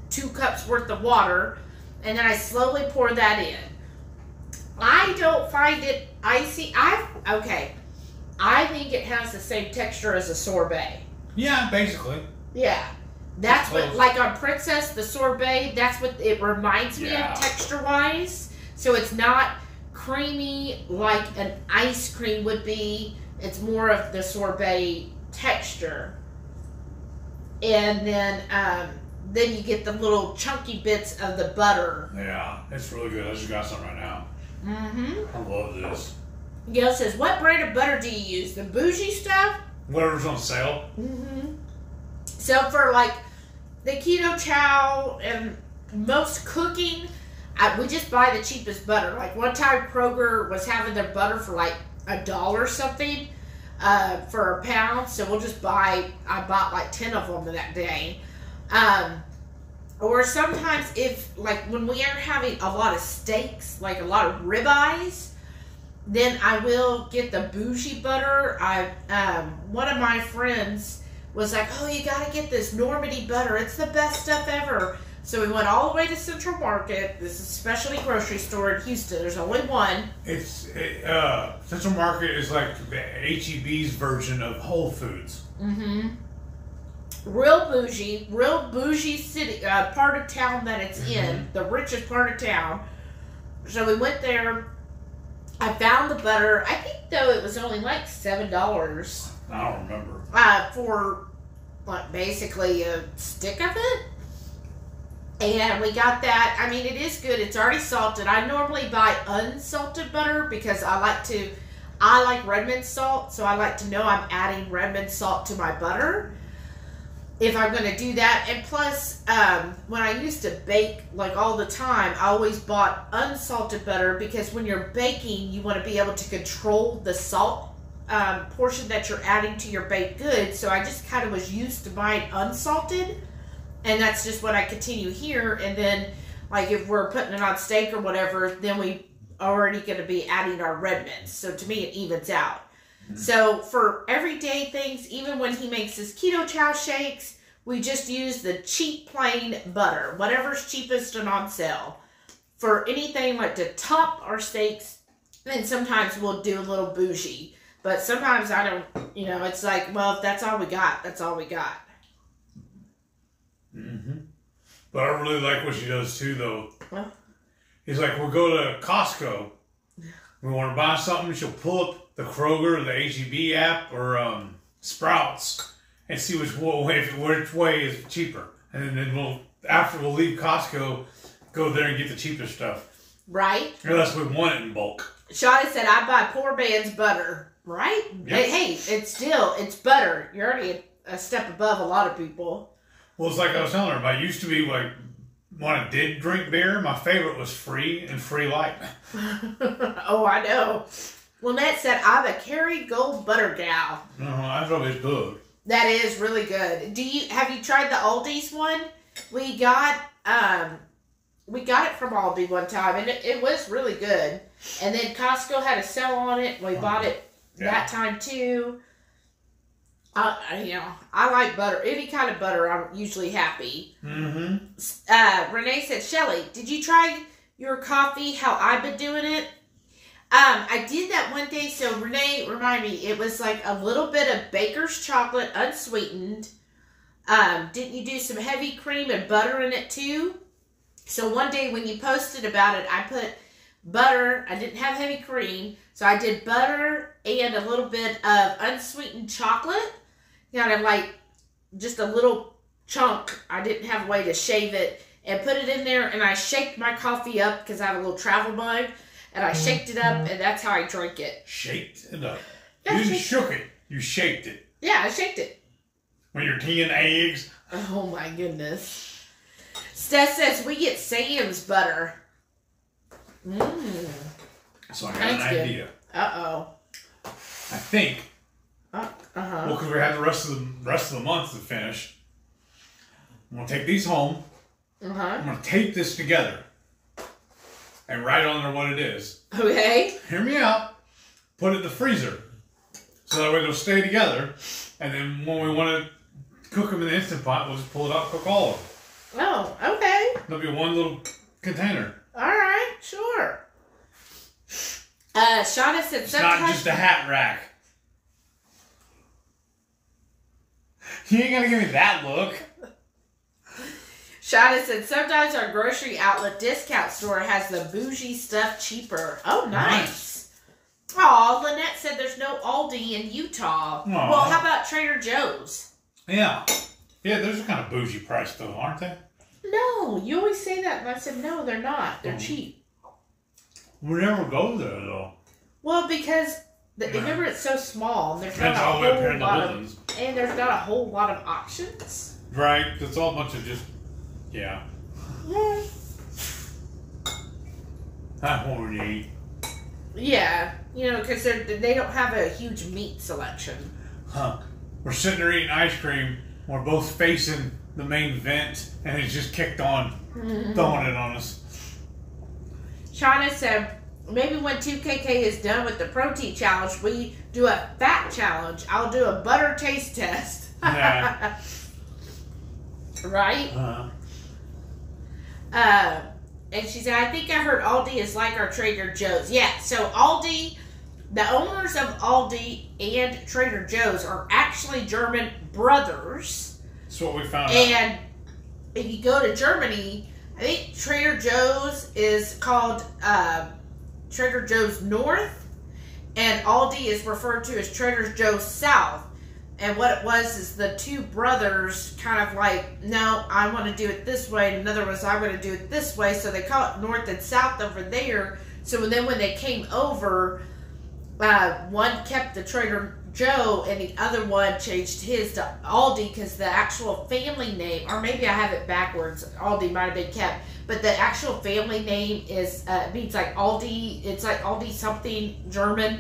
two cups worth of water. And then I slowly pour that in. I don't find it icy. I okay. I think it has the same texture as a sorbet. yeah, basically. Yeah. That's what, like on Princess, the sorbet, that's what it reminds me Yeah. of texture wise. So it's not creamy like an ice cream would be. It's more of the sorbet texture. And then, um, then you get the little chunky bits of the butter. Yeah, it's really good. I just got some right now. Mm-hmm. I love this. Gail says, "What brand of butter do you use? The bougie stuff?" Whatever's on sale. Mm-hmm. So for like the keto chow and most cooking, I, we just buy the cheapest butter. Like one time, Kroger was having their butter for like a dollar something uh, for a pound. So we'll just buy. I bought like ten of them that day. Um, or sometimes if like when we are having a lot of steaks, like a lot of ribeyes, then I will get the bougie butter. I um, one of my friends was like, "Oh, you got to get this Normandy butter. It's the best stuff ever." So we went all the way to Central Market. This is a specialty grocery store in Houston. There's only one. It's it, uh, Central Market is like the HEB's version of Whole Foods. Mm-hmm. Real bougie, real bougie city, uh, part of town that it's in, the richest part of town. So we went there. I found the butter. I think though it was only like seven dollars I don't remember. uh, for like basically a stick of it. And we got that. I mean, it is good. It's already salted. I normally buy unsalted butter because I like to. I like Redmond salt, so I like to know I'm adding Redmond salt to my butter if I'm going to do that. And plus, um, when I used to bake like all the time, I always bought unsalted butter because when you're baking, you want to be able to control the salt um, portion that you're adding to your baked goods. So I just kind of was used to buying unsalted, and that's just what I continue here. And then, like if we're putting it on steak or whatever, then we already going to be adding our red Redmonds. So to me, it evens out. So for everyday things, even when he makes his keto chow shakes, we just use the cheap plain butter, whatever's cheapest and on sale. For anything like to top our steaks, then sometimes we'll do a little bougie. But sometimes I don't, you know, it's like, well, if that's all we got, that's all we got. hmm But I really like what she does too, though. Well. He's like, we'll go to Costco. We want to buy something. She'll pull up the Kroger, the HEB app, or um, Sprouts, and see which way which way is cheaper. And then we'll after we'll leave Costco, go there and get the cheapest stuff. Right? Unless we want it in bulk. Shawty said, I buy poor man's butter. Right? Yep. Hey, hey, it's still, it's butter. You're already a, a step above a lot of people. Well, it's like I was telling her. I used to be like when I did drink beer, my favorite was free and free light. oh, I know. Lynette said, I'm a Kerrygold butter gal. No, I thought it was good. That is really good. Do you have you tried the Aldi's one? We got um we got it from Aldi one time and it, it was really good. And then Costco had a sale on it. We bought it Yeah. that time too. Uh, you know, I like butter. Any kind of butter, I'm usually happy. Mm-hmm. Uh, Renee said, Shelly, did you try your coffee how I've been doing it? Um, I did that one day. So Renee, remind me, it was like a little bit of baker's chocolate, unsweetened, Um, didn't you do some heavy cream and butter in it too? So one day when you posted about it, I put butter. I didn't have heavy cream, so I did butter and a little bit of unsweetened chocolate, kind of like just a little chunk. I didn't have a way to shave it and put it in there, and I shaked my coffee up because I have a little travel mug, and I shaked it up, and that's how I drink it. Shaked it up. Yeah, you shaked- shook it. You shaked it. Yeah, I shaked it. When you're tea and eggs. Oh my goodness. Steph says we get Sam's butter. Mmm. So I got That's an good. idea. Uh oh. I think. Uh huh. Well, because we have the rest of the rest of the month to finish. I'm gonna take these home. Uh huh. I'm gonna tape this together and write on there what it is. Okay. Hear me out. Put it in the freezer so that way they'll stay together. And then when we want to cook them in the instant pot, we'll just pull it out, and cook all of them. Oh, okay. There'll be one little container. All right. Sure. Uh, Shauna said It's not just a hat rack. You ain't gonna give me that look. Shauna said sometimes our grocery outlet discount store has the bougie stuff cheaper. Oh, nice. Aw, Lynette said there's no Aldi in Utah. Aw. Well, how about Trader Joe's? Yeah. Yeah, those are kind of bougie priced, though, aren't they? No, you always say that, and I said no, they're not. They're Oh. cheap. We never go there though. Well, because the, Yeah. remember it's so small, and there's not a all the way up here whole lot of, and there's not a whole lot of options. Right, it's all a bunch of just, yeah. That horny. Yeah, you know, because they they don't have a huge meat selection. Huh. We're sitting there eating ice cream. We're both facing the main vent, and it's just kicked on, throwing it on us. China said maybe when 2KK is done with the protein challenge, we do a fat challenge. I'll do a butter taste test. Yeah. right? Uh, Uh, and she said, I think I heard Aldi is like our Trader Joe's. Yeah, so Aldi, the owners of Aldi and Trader Joe's are actually German brothers. that's what we found out. And if you go to Germany, I think Trader Joe's is called uh, Trader Joe's North, and Aldi is referred to as Trader Joe's South. And what it was is the two brothers kind of like, no, I want to do it this way, and another was, I want to do it this way. So they call it North and South over there. So then when they came over, uh, one kept the Trader Joe and the other one changed his to Aldi because the actual family name, or maybe I have it backwards. Aldi might have been kept, but the actual family name is uh, means like Aldi. It's like Aldi something German,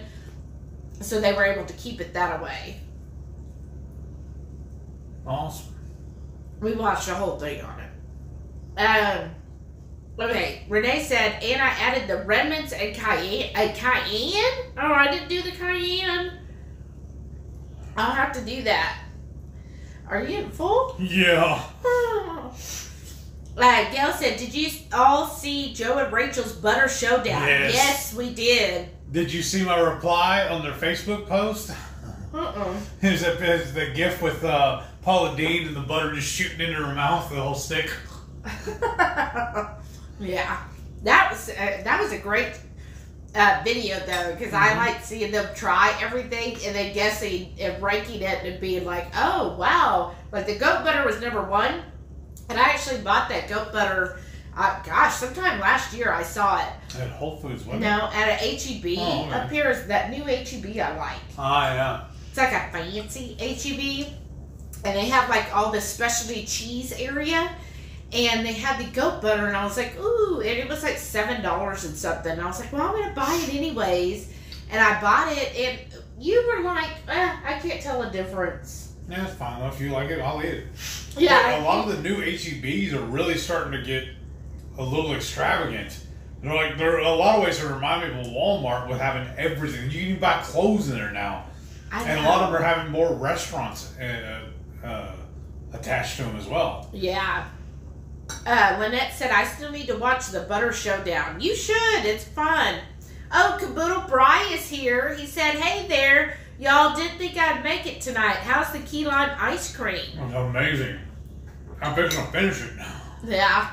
so they were able to keep it that way. Awesome. We watched the whole thing on it. Um. Okay, Renee said, and I added the remnants and cayenne. A cayenne? Oh, I didn't do the cayenne. I'll have to do that. Are you getting full? Yeah. Uh, Gail said, did you all see Joe and Rachel's butter showdown? Yes. we did. Did you see my reply on their Facebook post? Uh-uh. A, the gift with uh, Paula Deen and the butter just shooting into her mouth, the whole stick. yeah, that was uh, that was a great uh, video though because I Mhm. like seeing them try everything and then guessing and ranking it and being like, oh wow, like the goat butter was number one, and I actually bought that goat butter. Uh, gosh, sometime last year I saw it. At Whole Foods, wasn't it? No, at a HEB Oh, okay. up here is that new HEB I like. Ah, yeah. It's like a fancy HEB, and they have like all this specialty cheese area, and they had the goat butter, and I was like, ooh, and it was like seven dollars and something. And I was like, well, I'm gonna buy it anyways, and I bought it, and you were like, eh, I can't tell a difference. Yeah, it's fine. If you like it, I'll eat it. Yeah, a lot of the new HEBs are really starting to get a little extravagant. They're like they're a lot of ways they remind me of Walmart with having everything. You can buy clothes in there now, I and a lot of them are having more restaurants uh, uh, attached to him as well. Yeah. Uh, Lynette said, I still need to watch the Butter Showdown. You should. It's fun. Oh, Caboodle Bry is here. He said, Hey there. Y'all didn't think I'd make it tonight. How's the key lime ice cream? It's amazing. I'm fixing to finish it. Yeah.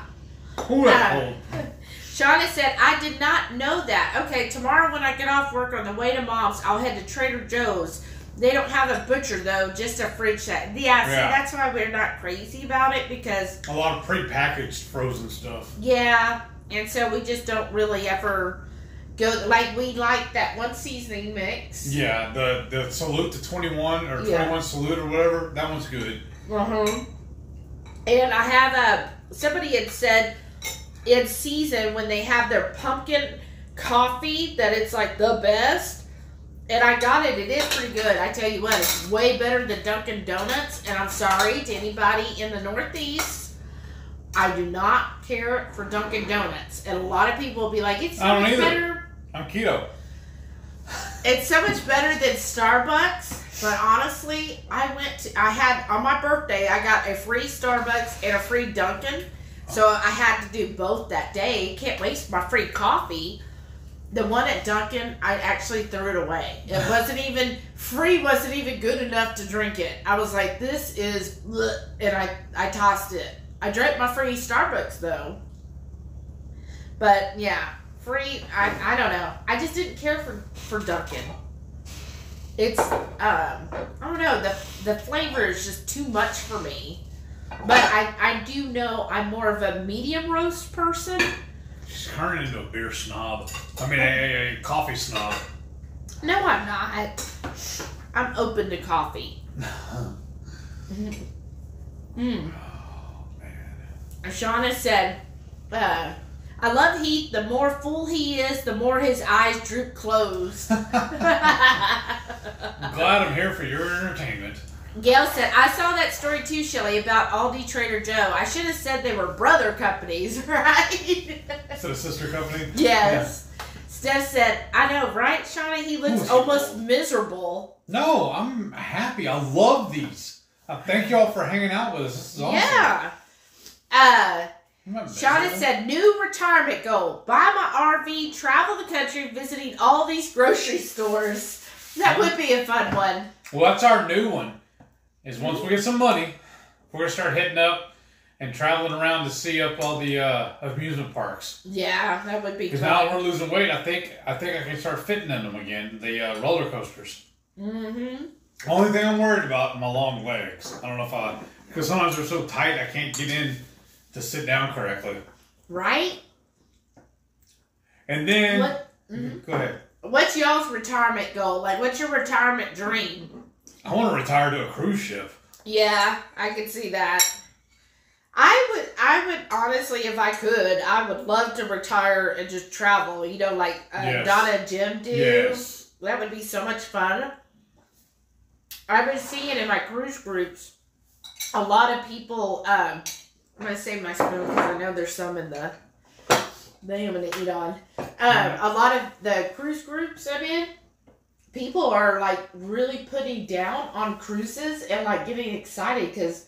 Ooh, that's Uh. Shauna said, I did not know that. Okay, tomorrow when I get off work on the way to mom's, I'll head to Trader Joe's. They don't have a butcher though, just a fridge set. Yeah, see, Yeah. that's why we're not crazy about it because, A lot of prepackaged frozen stuff. yeah, and so we just don't really ever go, like, we like that one seasoning mix. Yeah, the the salute to 21 or Yeah. 21 salute or whatever. That one's good. Uh-huh. And I have a somebody had said in season when they have their pumpkin coffee that it's like the best. And I got it. It is pretty good. I tell you what, it's way better than Dunkin' Donuts. And I'm sorry to anybody in the Northeast. I do not care for Dunkin' Donuts. And a lot of people will be like, it's so I don't much either. better. I'm keto. It's so much better than Starbucks. But honestly, I went to, I had, on my birthday, I got a free Starbucks and a free Dunkin'. So I had to do both that day. Can't waste my free coffee. The one at Dunkin', I actually threw it away. It wasn't even, free wasn't even good enough to drink it. I was like, this is, bleh, and I, I tossed it. I drank my free Starbucks though. But yeah, free, I, I don't know. I just didn't care for, for Dunkin'. It's um I don't know the the flavor is just too much for me, but I I do know I'm more of a medium roast person. She's turning into a beer snob. I mean, a, a, coffee snob. No, I'm not. I'm open to coffee. Mm. Oh, man. Shauna said, uh, "I love Heath. The more full he is, the more his eyes droop closed." I'm glad I'm here for your entertainment. Gail said, I saw that story too, Shelly, about Aldi Trader Joe. I should have said they were brother companies, right? Is it a sister company? yes. Steph said, I know, right, Shauna? He looks Ooh, almost cold. miserable. No, I'm happy. I love these. Uh, thank you all for hanging out with us. This is awesome. Yeah. Uh, Shauna said, new retirement goal. Buy my RV, travel the country, visiting all these grocery stores. That would be a fun one. Well, that's our new one. Is once we get some money, we're gonna start hitting up and traveling around to see up all the uh, amusement parks. Yeah, that would be Because now we're losing weight, I think I think I can start fitting in them again. The uh, roller coasters. Mm-hmm. Only thing I'm worried about are my long legs. I don't know if I because sometimes they're so tight I can't get in to sit down correctly. Right? And then What? mhm. go ahead. What's y'all's retirement goal? Like, what's your retirement dream? I want to retire to a cruise ship. Yeah, I could see that. I would, I would honestly, if I could, I would love to retire and just travel. You know, like uh, Yes. Donna and Jim do. Yes. That would be so much fun. I've been seeing in my cruise groups a lot of people. Um, I'm gonna save my spoon because I know there's some in the thing I'm gonna eat on. Um, a lot of the cruise groups I'm in, people are like really putting down on cruises and like getting excited because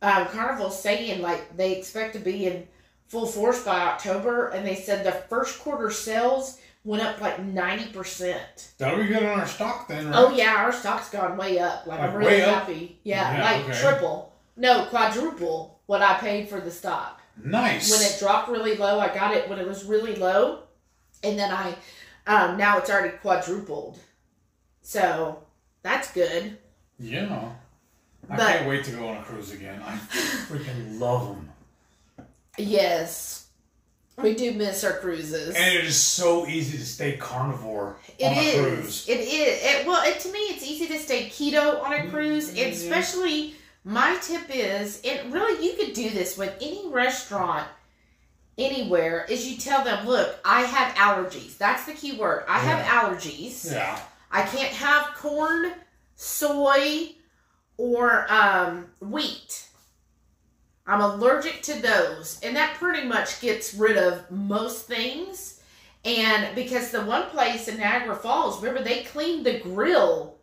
um, Carnival's saying like they expect to be in full force by October, and they said the first quarter sales went up like ninety percent. That'll be good on our stock then, right? Oh yeah, our stock's gone way up. Like, I'm really happy. Yeah, Yeah, like okay. triple. No, quadruple what I paid for the stock. Nice. When it dropped really low, I got it when it was really low, and then I um, now it's already quadrupled. So that's good. yeah. I But- can't wait to go on a cruise again. I freaking love them. Yes, we do miss our cruises. And it is so easy to stay carnivore It on a is. cruise. It is. It, well, it, to me, it's easy to stay keto on a mm, cruise, and Yeah. especially my tip is, and really, you could do this with any restaurant anywhere. Is you tell them, look, I have allergies. That's the key word. I have allergies. Yeah. I can't have corn, soy, or um, wheat. I'm allergic to those. And that pretty much gets rid of most things. And because the one place in Niagara Falls, remember, they cleaned the grill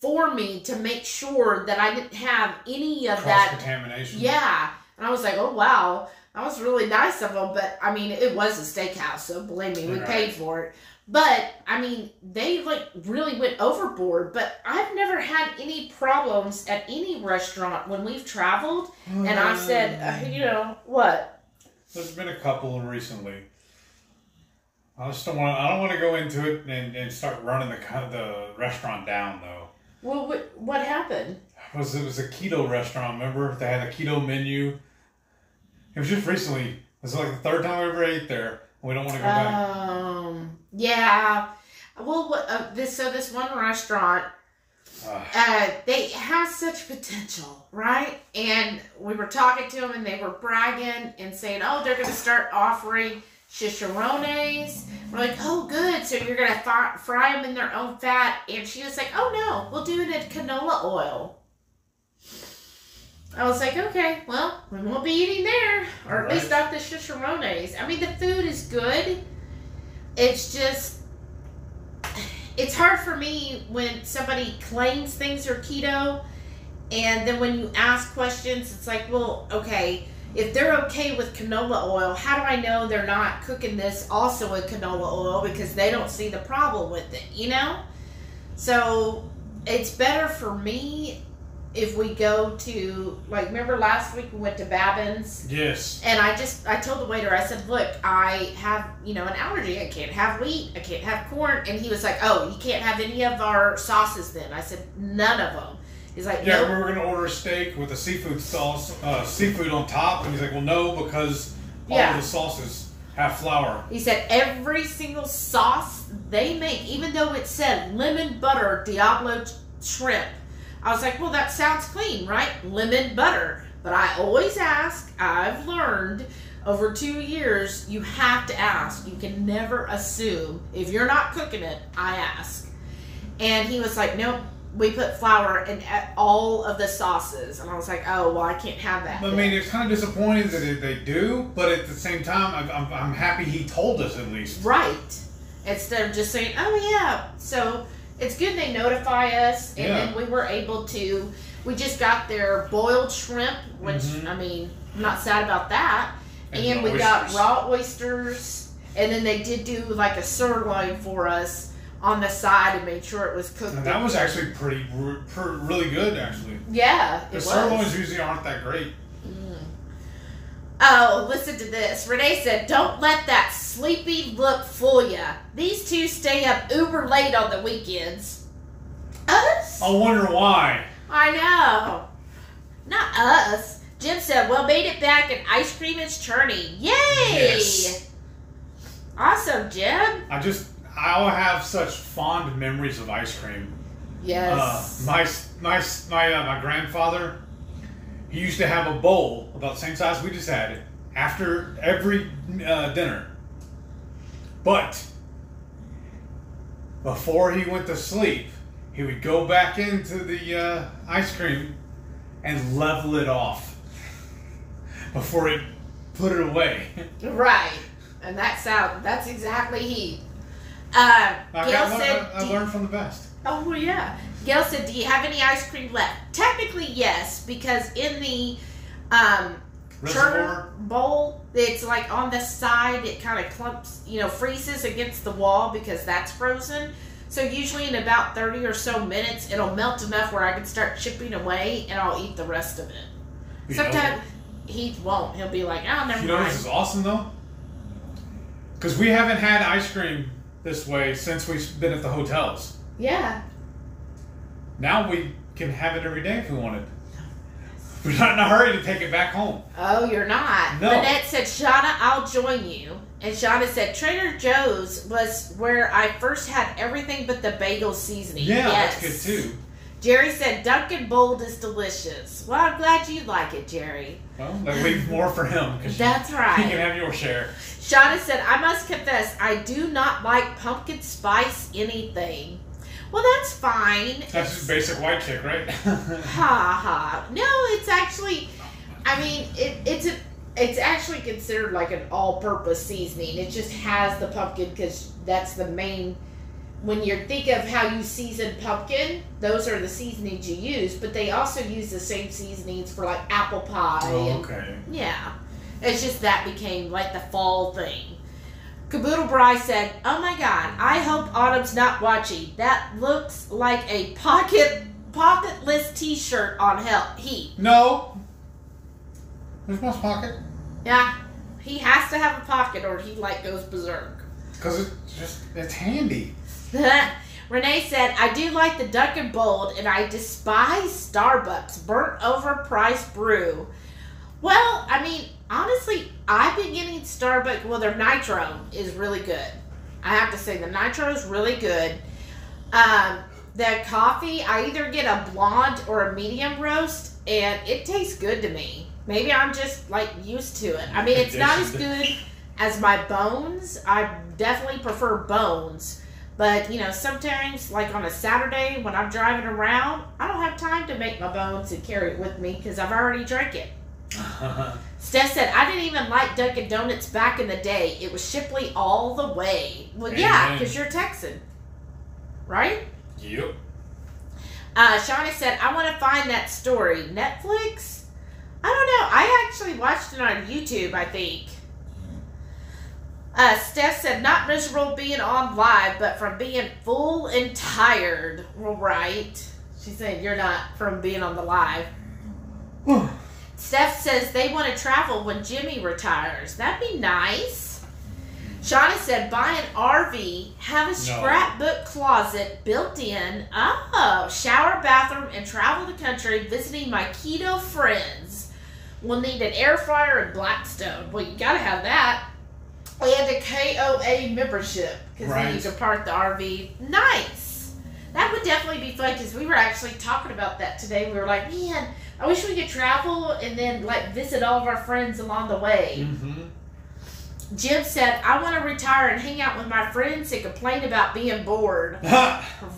for me to make sure that I didn't have any of Cross that contamination. yeah. And I was like, oh, wow. That was really nice of them, but I mean, it was a steakhouse, so believe me, we Right. paid for it. But I mean, they like really went overboard. But I've never had any problems at any restaurant when we've traveled, and I've said, uh, you know, what? There's been a couple recently. I just don't want. I don't want to go into it and, and start running the kind of the restaurant down though. Well, what, what happened? It was it was a keto restaurant? Remember they had a keto menu. It was just recently. It was like the third time I ever ate there. We don't want to go back. Um, yeah. Well, what, uh, this so this one restaurant Uh, uh, they have such potential, right? And we were talking to them, and they were bragging and saying, "Oh, they're going to start offering chicharrones." We're like, "Oh, good! So you're going to fry, fry them in their own fat?" And she was like, "Oh no, we'll do it in canola oil." I was like, "Okay, well, we won't be eating there, or at least not the chicharrones." I mean, the food is good. It's just it's hard for me when somebody claims things are keto and then when you ask questions it's like well okay if they're okay with canola oil how do i know they're not cooking this also with canola oil because they don't see the problem with it you know so it's better for me if we go to like remember last week we went to Babin's yes. and I just I told the waiter I said, "Look, I have you know an allergy. I can't have wheat. I can't have corn." And he was like, "Oh, you can't have any of our sauces then." I said, "None of them." He's like, Yeah, "Nope." we were gonna order a steak with a seafood sauce, uh, seafood on top, and he's like, "Well, no, because all Yeah. of the sauces have flour." He said every single sauce they make, even though it said lemon butter Diablo shrimp. I was like, well, that sounds clean, right? Lemon butter. But I always ask, I've learned over two years, you have to ask. You can never assume. If you're not cooking it, I ask. And he was like, nope, we put flour in all of the sauces. And I was like, oh, well, I can't have that. I then." mean, it's kind of disappointing that they do, but at the same time, I'm, I'm, I'm happy he told us at least. Right. Instead of just saying, oh, yeah. So it's good they notify us. And Yeah. then we were able to, we just got their boiled shrimp, which, Mhm. I mean, I'm not sad about that. And And, we got raw oysters. And then they did do like a sirloin for us on the side and made sure it was cooked. And that was actually pretty, really good, actually. yeah, it The was. sirloins usually aren't that great. Oh, listen to this. Renee said, Don't let that sleepy look fool ya. These two stay up uber late on the weekends. Us? I wonder why. I know. Not us. Jim said, Well, made it back and ice cream is churning. Yay! Yes. Awesome, Jim. I just, I have such fond memories of ice cream. Yes. Uh, my my my uh, my grandfather, he used to have a bowl about the same size we just had after every uh, dinner. But before he went to sleep, he would go back into the uh, ice cream and level it off before he put it away. right. And that's how. that's exactly he. Uh, I, Gail said, I, I learned from the best. Oh well, yeah. Gail said, "Do you have any ice cream left?" Technically, yes, because in the um, churner bowl, it's like on the side. It kind of clumps, you know, freezes against the wall because that's frozen. So usually in about thirty or so minutes, it'll melt enough where I can start chipping away, and I'll eat the rest of it. You know- Sometimes he won't. He'll be like, "Oh, never You know mind." this is awesome though? Because we haven't had ice cream this way since we've been at the hotels. Yeah. Now we can have it every day if we wanted. We're not in a hurry to take it back home. Oh, you're not. No. Lynette said, Shauna, I'll join you. And Shauna said, Trader Joe's was where I first had everything but the bagel seasoning. Yeah, yes. that's good too. Jerry said, Dunkin' Bold is delicious. Well, I'm glad you like it, Jerry. Well, then leave more for him That's he right. can have your share. Shauna said, I must confess, I do not like pumpkin spice anything. Well, that's fine. That's just basic white chick, right? Ha ha. No, it's actually, I mean, it, it's a, it's actually considered like an all-purpose seasoning. It just has the pumpkin because that's the main. When you think of how you season pumpkin, those are the seasonings you use. But they also use the same seasonings for like apple pie. oh, and, okay. yeah. It's just that became like the fall thing. Caboodle Bryce said, "Oh my God, I hope Autumn's not watching. That looks like a pocket pocketless T-shirt on hell he. No. There's my pocket. Yeah, he has to have a pocket or he like goes berserk." Because it's just, it's handy. Renee said, I do like the Dunkin' Bold and I despise Starbucks burnt overpriced brew. Well, I mean, honestly, I've been getting Starbucks. Well, their nitro is really good. I have to say, the nitro is really good. Um, the coffee, I either get a blonde or a medium roast, and it tastes good to me. Maybe I'm just like used to it. I mean, it's not as good as my bones. I definitely prefer bones. But you know, sometimes like on a Saturday when I'm driving around, I don't have time to make my bones and carry it with me because I've already drank it. Steph said, I didn't even like Dunkin' Donuts back in the day. It was Shipley all the way. Well, yeah, because you're Texan. Right? yep. Uh, Shauna said, I want to find that story. Netflix? I don't know. I actually watched it on YouTube, I think. Uh, Steph said, not miserable being on live, but from being full and tired. Well, right. She said, you're not from being on the live. Steph says they want to travel when Jimmy retires. That'd be nice. Shauna said, buy an RV, have a scrapbook closet built in. Oh, shower, bathroom, and travel the country visiting my keto friends. We'll need an air fryer and Blackstone. Well, you gotta have that. And a KOA membership because then you Right. can park the RV. Nice. That would definitely be fun because we were actually talking about that today. We were like, man, I wish we could travel and then like visit all of our friends along the way. Mm-hmm. Jim said, I want to retire and hang out with my friends and complain about being bored.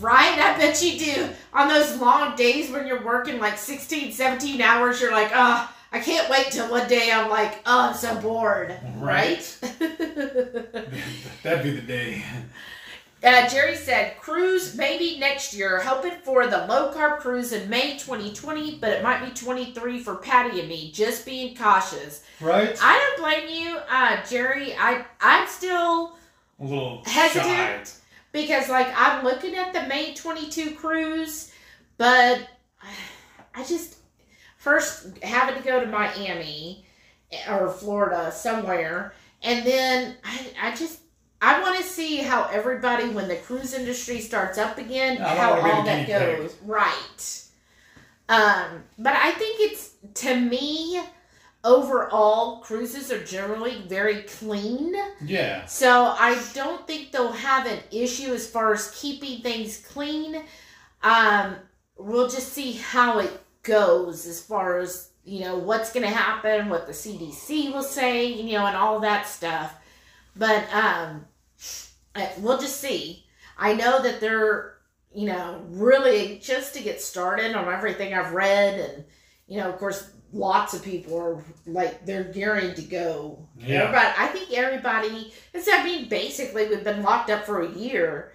Right? I bet you do. On those long days when you're working like 16, 17 hours, you're like, oh, I can't wait till one day I'm like, oh, I'm so bored. Right? That'd be the day. Uh, Jerry said, cruise maybe next year. Hoping for the low carb cruise in May 2020, but it might be 23 for Patty and me. Just being cautious. Right? I don't blame you, uh, Jerry. I I'm still A little Hesitant? shy. because like I'm looking at the May 22 cruise, but I just first having to go to Miami or Florida somewhere, and then I I just. I want to see how everybody, when the cruise industry starts up again, I how wanna be the all that goes. Right. Um, but I think it's to me overall cruises are generally very clean. Yeah. So I don't think they'll have an issue as far as keeping things clean. Um, we'll just see how it goes as far as you know what's going to happen, what the CDC will say, you know, and all that stuff. But um, we'll just see. I know that they're you know really just to get started on everything I've read, and you know, of course, lots of people are like they're gearing to go Yeah. Everybody, I think everybody. It's, I mean, basically, we've been locked up for a year.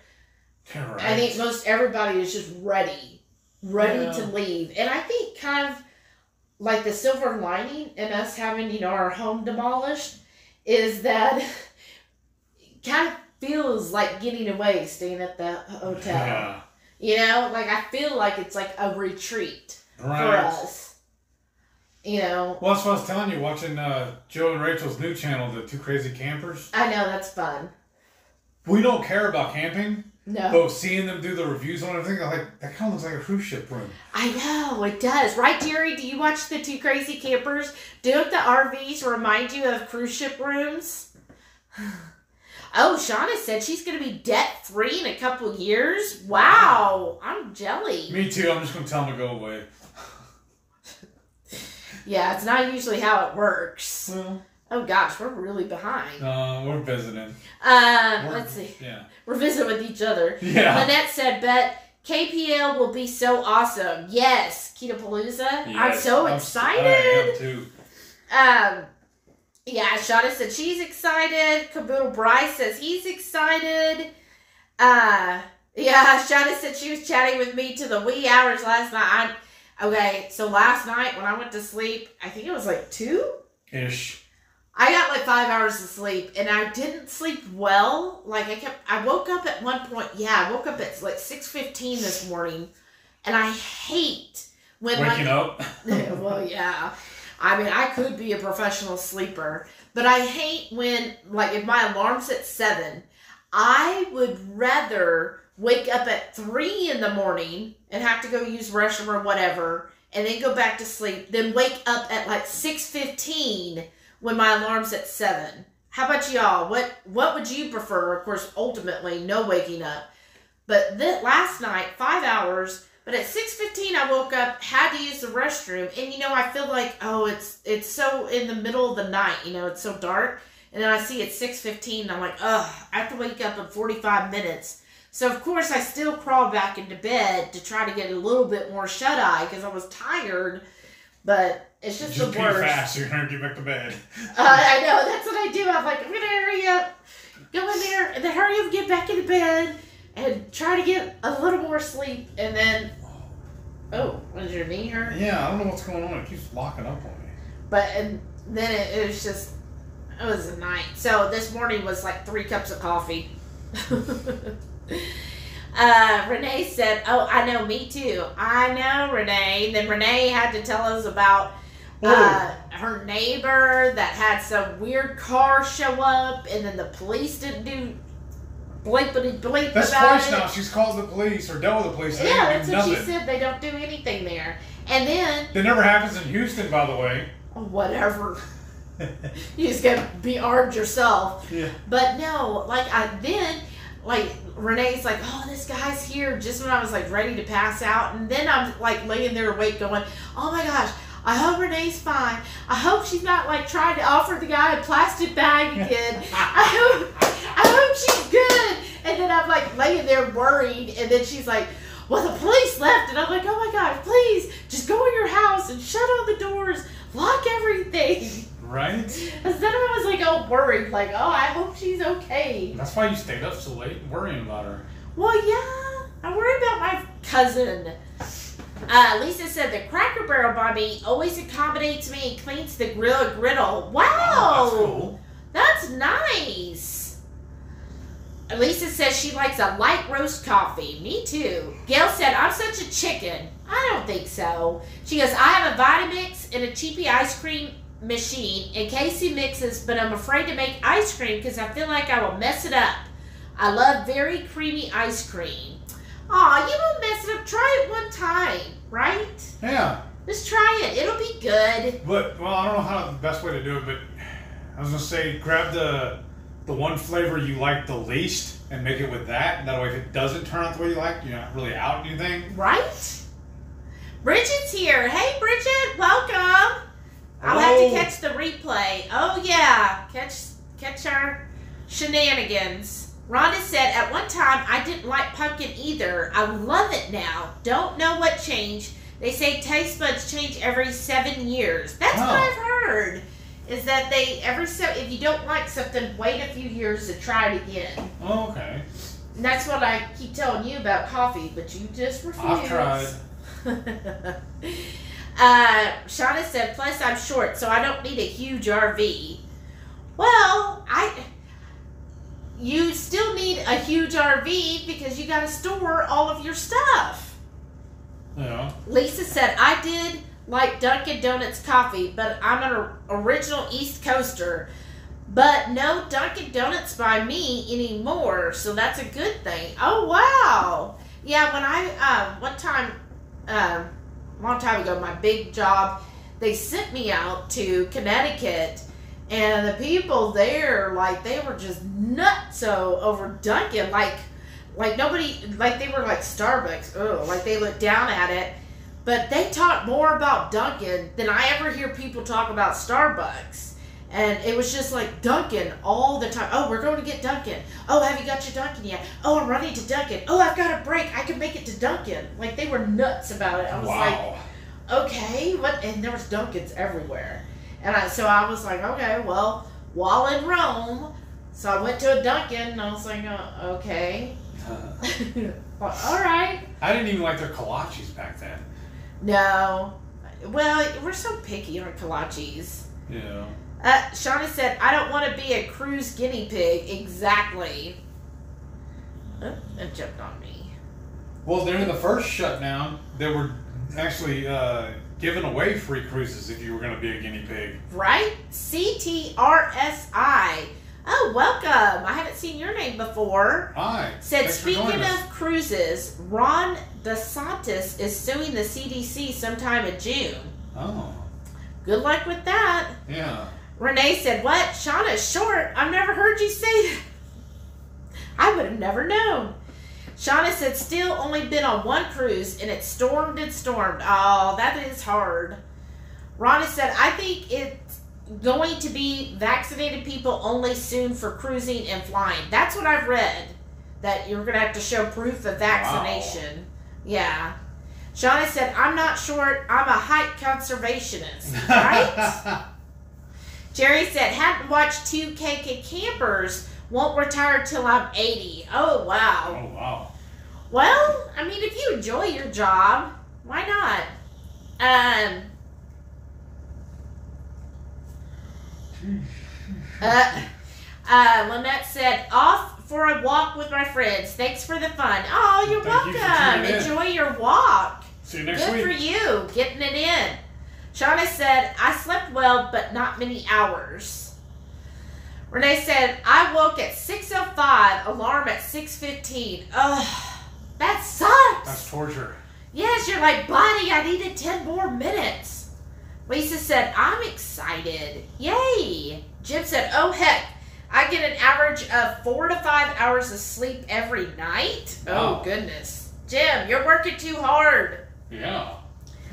Right. I think most everybody is just ready, ready Yeah. to leave. And I think kind of like the silver lining in us having, you know, our home demolished is that kind of feels like getting away, staying at the hotel. Yeah. You know, like I feel like it's like a retreat for us. You know, Well, that's what I was telling you, watching uh, Joe and Rachel's new channel, The Two Crazy Campers. I know that's fun. We don't care about camping, No. but seeing them do the reviews on everything, I'm like, that kind of looks like a cruise ship room. I know it does, right, Jerry? Do you watch the two crazy campers? Don't the RVs remind you of cruise ship rooms? Oh, Shauna said she's going to be debt free in a couple years. Wow, I'm jelly. Me too, I'm just going to tell them to go away. Yeah, it's not usually how it works. Well, Oh gosh, we're really behind. uh, we're visiting. Uh, We're- let's see. Yeah. We're visiting with each other. Yeah. Lynette said, "Bet KPL will be so awesome." Yes, Ketopalooza. I'm Yes, so I excited. am too. Um, yeah, Shauna said she's excited. Caboodle Bryce says he's excited. Uh, yeah, Shauna said she was chatting with me to the wee hours last night. I, okay, so last night when I went to sleep, I think it was like two. Ish. I got like five hours of sleep and I didn't sleep well. Like I kept I woke up at one point, yeah, I woke up at like six fifteen this morning and I hate when Waking like up. well, yeah. I mean, I could be a professional sleeper, but I hate when, like, if my alarm's at seven, I would rather wake up at three in the morning and have to go use restroom or whatever, and then go back to sleep, than wake up at like six fifteen when my alarm's at seven. How about y'all? What What would you prefer? Of course, ultimately, no waking up. But th- last night, five hours. But at six fifteen, I woke up, had to use the restroom, and you know, I feel like oh, it's it's so in the middle of the night. You know, it's so dark, and then I see it's six fifteen, and I'm like, ugh, I have to wake up in forty five minutes. So of course, I still crawled back into bed to try to get a little bit more shut eye because I was tired. But it's just, Just the worst. fast you're gonna get back to bed. Uh, I know that's what I do. I'm like, I'm gonna hurry up, go in there, and then hurry up, get back into bed, and try to get a little more sleep, and then, oh, was your knee hurt? Yeah, I don't know what's going on. It keeps locking up on me. But and then it, it was just, it was a night. So this morning was like three cups of coffee. Uh, Renee said, "Oh, I know, me too. I know, Renee." Then Renee had to tell us about uh, her neighbor that had some weird car show up, and then the police didn't do bleepity bleep That's about twice it. now. She's called the police or dealt with the police. they Yeah, that's what nothing. she said. They don't do anything there. And then That never happens in Houston, by the way. whatever, you just gotta be armed yourself. yeah. But no, like I then like Renee's like, oh, this guy's here just when I was like ready to pass out, and then I'm like laying there awake, going, oh my gosh. I hope Renee's fine. I hope she's not like trying to offer the guy a plastic bag again. I hope, I hope she's good. And then I'm like laying there worried, and then she's like, "Well, the police left," and I'm like, "Oh my god, please just go in your house and shut all the doors, lock everything." Right? Instead of I was like all worried, like, "Oh, I hope she's okay." That's why you stayed up so late worrying about her. Well, yeah, I worry about my cousin. Uh, Lisa said the Cracker Barrel Bobby always accommodates me and cleans the grill griddle. Wow, That's cool. that's nice. Lisa says she likes a light roast coffee. Me too. Gail said, I'm such a chicken. I don't think so. She goes, I have a Vitamix and a cheapy ice cream machine, and Casey mixes, but I'm afraid to make ice cream because I feel like I will mess it up. I love very creamy ice cream. Aw, you won't mess it up. Try it one time, right? Yeah. Just try it. It'll be good. But well, I don't know how the best way to do it, but I was gonna say grab the the one flavor you like the least and make it with that. And that way, if it doesn't turn out the way you like, you're not really out anything. Right? Bridget's here. Hey, Bridget, welcome. I'll have to catch the replay. Oh yeah, catch catch our shenanigans. Rhonda said at one time I didn't like pumpkin either. I love it now. Don't know what changed. They say taste buds change every seven years. That's what Oh. I've heard. Is that they every so if you don't like something, wait a few years to try it again. Oh, okay. And that's what I keep telling you about coffee, but you just refuse. I've tried. uh, Shauna said, plus I'm short, so I don't need a huge RV. Well, I. You still need a huge RV because you got to store all of your stuff. Yeah. Lisa said, I did like Dunkin' Donuts coffee, but I'm an original East Coaster. But no Dunkin' Donuts by me anymore, so that's a good thing. Oh, wow. Yeah, when I, uh, one time, um, a long time ago, my big job, they sent me out to Connecticut, and the people there, like, they were just nuts uh, over Dunkin'. Like, like nobody, like they were like Starbucks. Oh, like they looked down at it. But they talked more about Dunkin' than I ever hear people talk about Starbucks. And it was just like Dunkin' all the time. Oh, we're going to get Dunkin'. Oh, have you got your Dunkin' yet? Oh, I'm running to Dunkin'. Oh, I've got a break. I can make it to Dunkin'. Like they were nuts about it. I was like, okay, what? And there was Dunkins everywhere. And I, so I was like, okay, well, while in Rome, so I went to a Dunkin', and I was like, uh, okay, well, all right. I didn't even like their kolaches back then. No, well, we're so picky on kolaches. Yeah. Uh, Shauna said, I don't want to be a cruise guinea pig. Exactly. Oh, it jumped on me. Well, during the first shutdown, there were actually uh, giving away free cruises if you were going to be a guinea pig. Right? CTRSI. Oh, welcome. I haven't seen your name before. Hi. Said, Thanks speaking of cruises, Ron DeSantis is suing the CDC sometime in June. Oh, Good luck with that. yeah. Renee said, What? Shauna's short? I've never heard you say that. I would have never known. Shauna said, Still only been on one cruise and it stormed and stormed. Oh, that is hard. Rhonda said, I think it's going to be vaccinated people only soon for cruising and flying. That's what I've read. That you're going to have to show proof of vaccination. Yeah. Shauna said, I'm not short. I'm a height conservationist. Right? Jerry said, hadn't watched two KK campers. Won't retire till I'm 80. Oh, wow. Oh wow. Well, I mean, if you enjoy your job, why not? Um. Uh, uh, Lynette said, off for a walk with my friends. Thanks for the fun. Oh, you're Thank you welcome. in. Enjoy your walk. See you next Good week. for you, getting it in. Shauna said, I slept well, but not many hours. Renee said, I woke at 6.05, alarm at 6.15. Ugh, that sucks. That's torture. Yes, you're like, buddy, I needed 10 more minutes. Lisa said, I'm excited. Yay. Jim said, oh, heck. I get an average of four to five hours of sleep every night. Wow. Oh, goodness. Jim, you're working too hard. Yeah.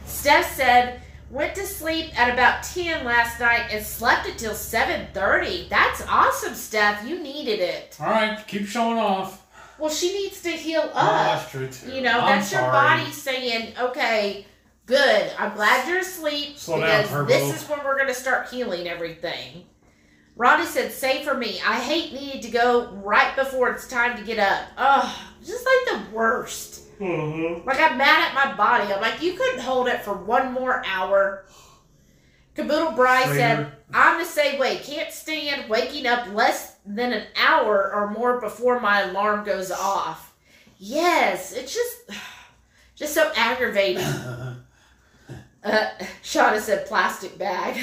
Steph said, went to sleep at about 10 last night and slept until 7.30. That's awesome, Steph. You needed it. All right. Keep showing off. Well, she needs to heal up. Well, that's true too. You know, I'm that's your body saying, okay, good. I'm glad you're asleep Slow because Turbo. this is when we're going to start healing everything. Rhonda said, "Say for me. I hate needing to go right before it's time to get up. Oh, just like the worst. Mhm. Like I'm mad at my body. I'm like, you couldn't hold it for one more hour. Caboodle Bry said, I'm the same way. Can't stand waking up less than an hour or more before my alarm goes off. Yes, it's just just so aggravating. Uh, Shauna said plastic bag.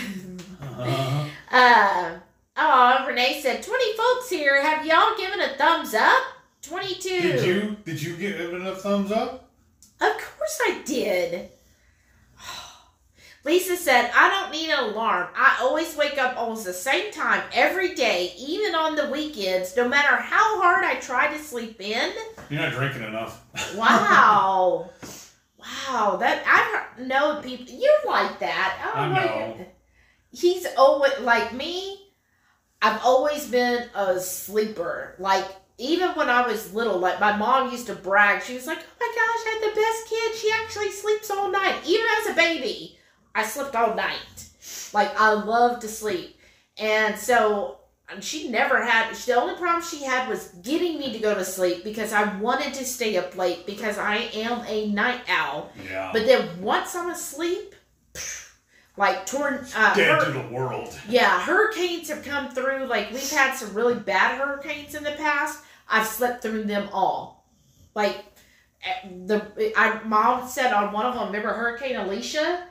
Uh-huh. uh, oh, Renee said 20 folks here. Have y'all given a thumbs up? 22. Did you did you give it a thumbs up? Of course I did. Lisa said, I don't need an alarm. I always wake up almost the same time every day, even on the weekends, no matter how hard I try to sleep in. You're not drinking enough. Wow. wow. That I don't know people you're like that. Oh I my know. God. He's always like me. I've always been a sleeper. Like even when I was little, like my mom used to brag. She was like, "Oh my gosh, I had the best kid. She actually sleeps all night. Even as a baby, I slept all night. Like I love to sleep." And so she never had. The only problem she had was getting me to go to sleep because I wanted to stay up late because I am a night owl. Yeah. But then once I'm asleep, like torn. Uh, Dead hur- to the world. yeah, hurricanes have come through. Like we've had some really bad hurricanes in the past. I've slept through them all. Like eh, the I mom said on one of them. Remember Hurricane Alicia?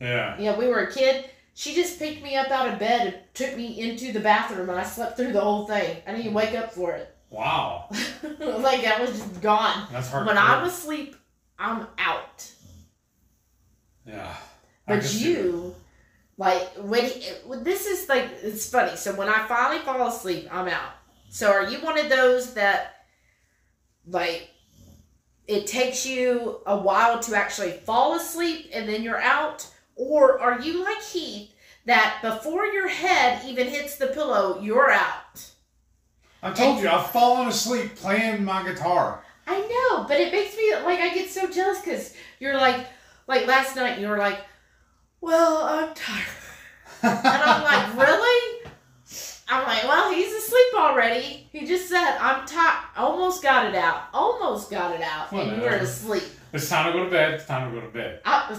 Yeah. Yeah, we were a kid. She just picked me up out of bed and took me into the bathroom, and I slept through the whole thing. I didn't even wake up for it. Wow. like I was just gone. That's hard. When I'm asleep, I'm out. Yeah. I But you, like when he, this is like it's funny. So when I finally fall asleep, I'm out. So are you one of those that like it takes you a while to actually fall asleep and then you're out, or are you like Heath that before your head even hits the pillow, you're out? I told you I've fallen asleep playing my guitar. I know, but it makes me like I get so jealous because you're like, like last night you were like, well, I'm tired. And I'm like, really? I'm like, well, he's asleep already. He just said, I'm tired. Almost got it out. Almost got it out. And you were Whatever. asleep. It's time to go to bed. It's time to go to bed. I,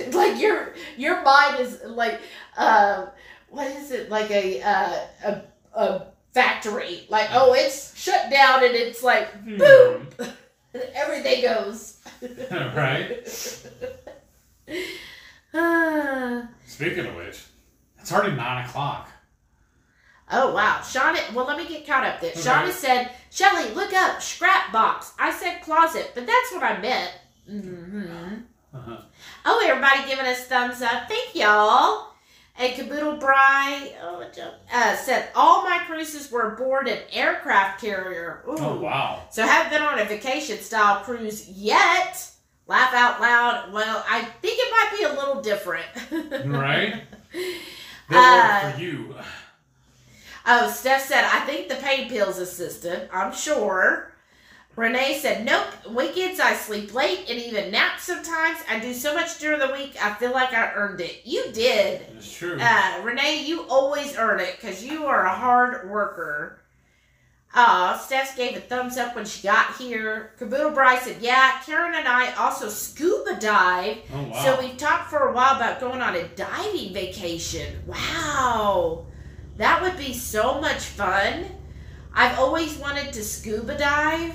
like your your mind is like uh, what is it like a uh, a a factory like oh it's shut down and it's like boom everything goes right. Ah. Speaking of which, it's already nine o'clock. oh wow Shauna well let me get caught up there Okay. Shauna said Shelly look up scrap box I said closet but that's what I meant hmm Uh-huh. Oh, everybody giving us thumbs up. Thank y'all. And Caboodle Bry oh, uh, said, All my cruises were aboard an aircraft carrier. Ooh. Oh wow. So haven't been on a vacation style cruise yet. Laugh out loud. Well, I think it might be a little different. Right? Uh, for you. Oh, Steph said, I think the pain pills assisted. I'm sure. Renee said, Nope. Weekends I sleep late and even nap sometimes. I do so much during the week, I feel like I earned it. You did. It's true. Uh, Renee, you always earn it because you are a hard worker. Uh, Steph gave a thumbs up when she got here. Caboodle Bryce said, Yeah, Karen and I also scuba dive. oh wow. So we've talked for a while about going on a diving vacation. Wow. That would be so much fun. I've always wanted to scuba dive.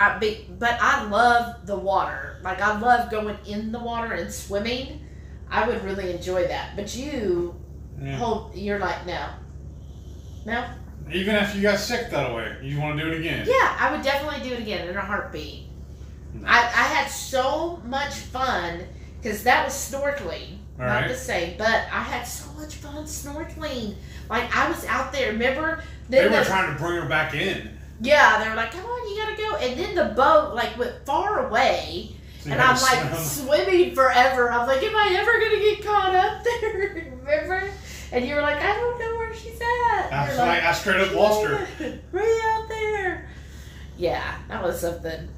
I be, but I love the water. Like I love going in the water and swimming. I would really enjoy that. But you Yeah. hold you're like, no. No? Even after you got sick that way, you want to do it again. Yeah, I would definitely do it again in a heartbeat. Nice. I, I had so much fun because that was snorkeling. All not right. the same, but I had so much fun snorkeling. Like I was out there. Remember? They were the, trying to bring her back in. Yeah, they were like, "Come on, you gotta go." And then the boat like went far away, So and I'm like swim. swimming forever. I'm like, "Am I ever gonna get caught up there?" Remember? And you were like, "I don't know where she's at." I, was like, I straight up lost her. Right out there. Yeah, that was something.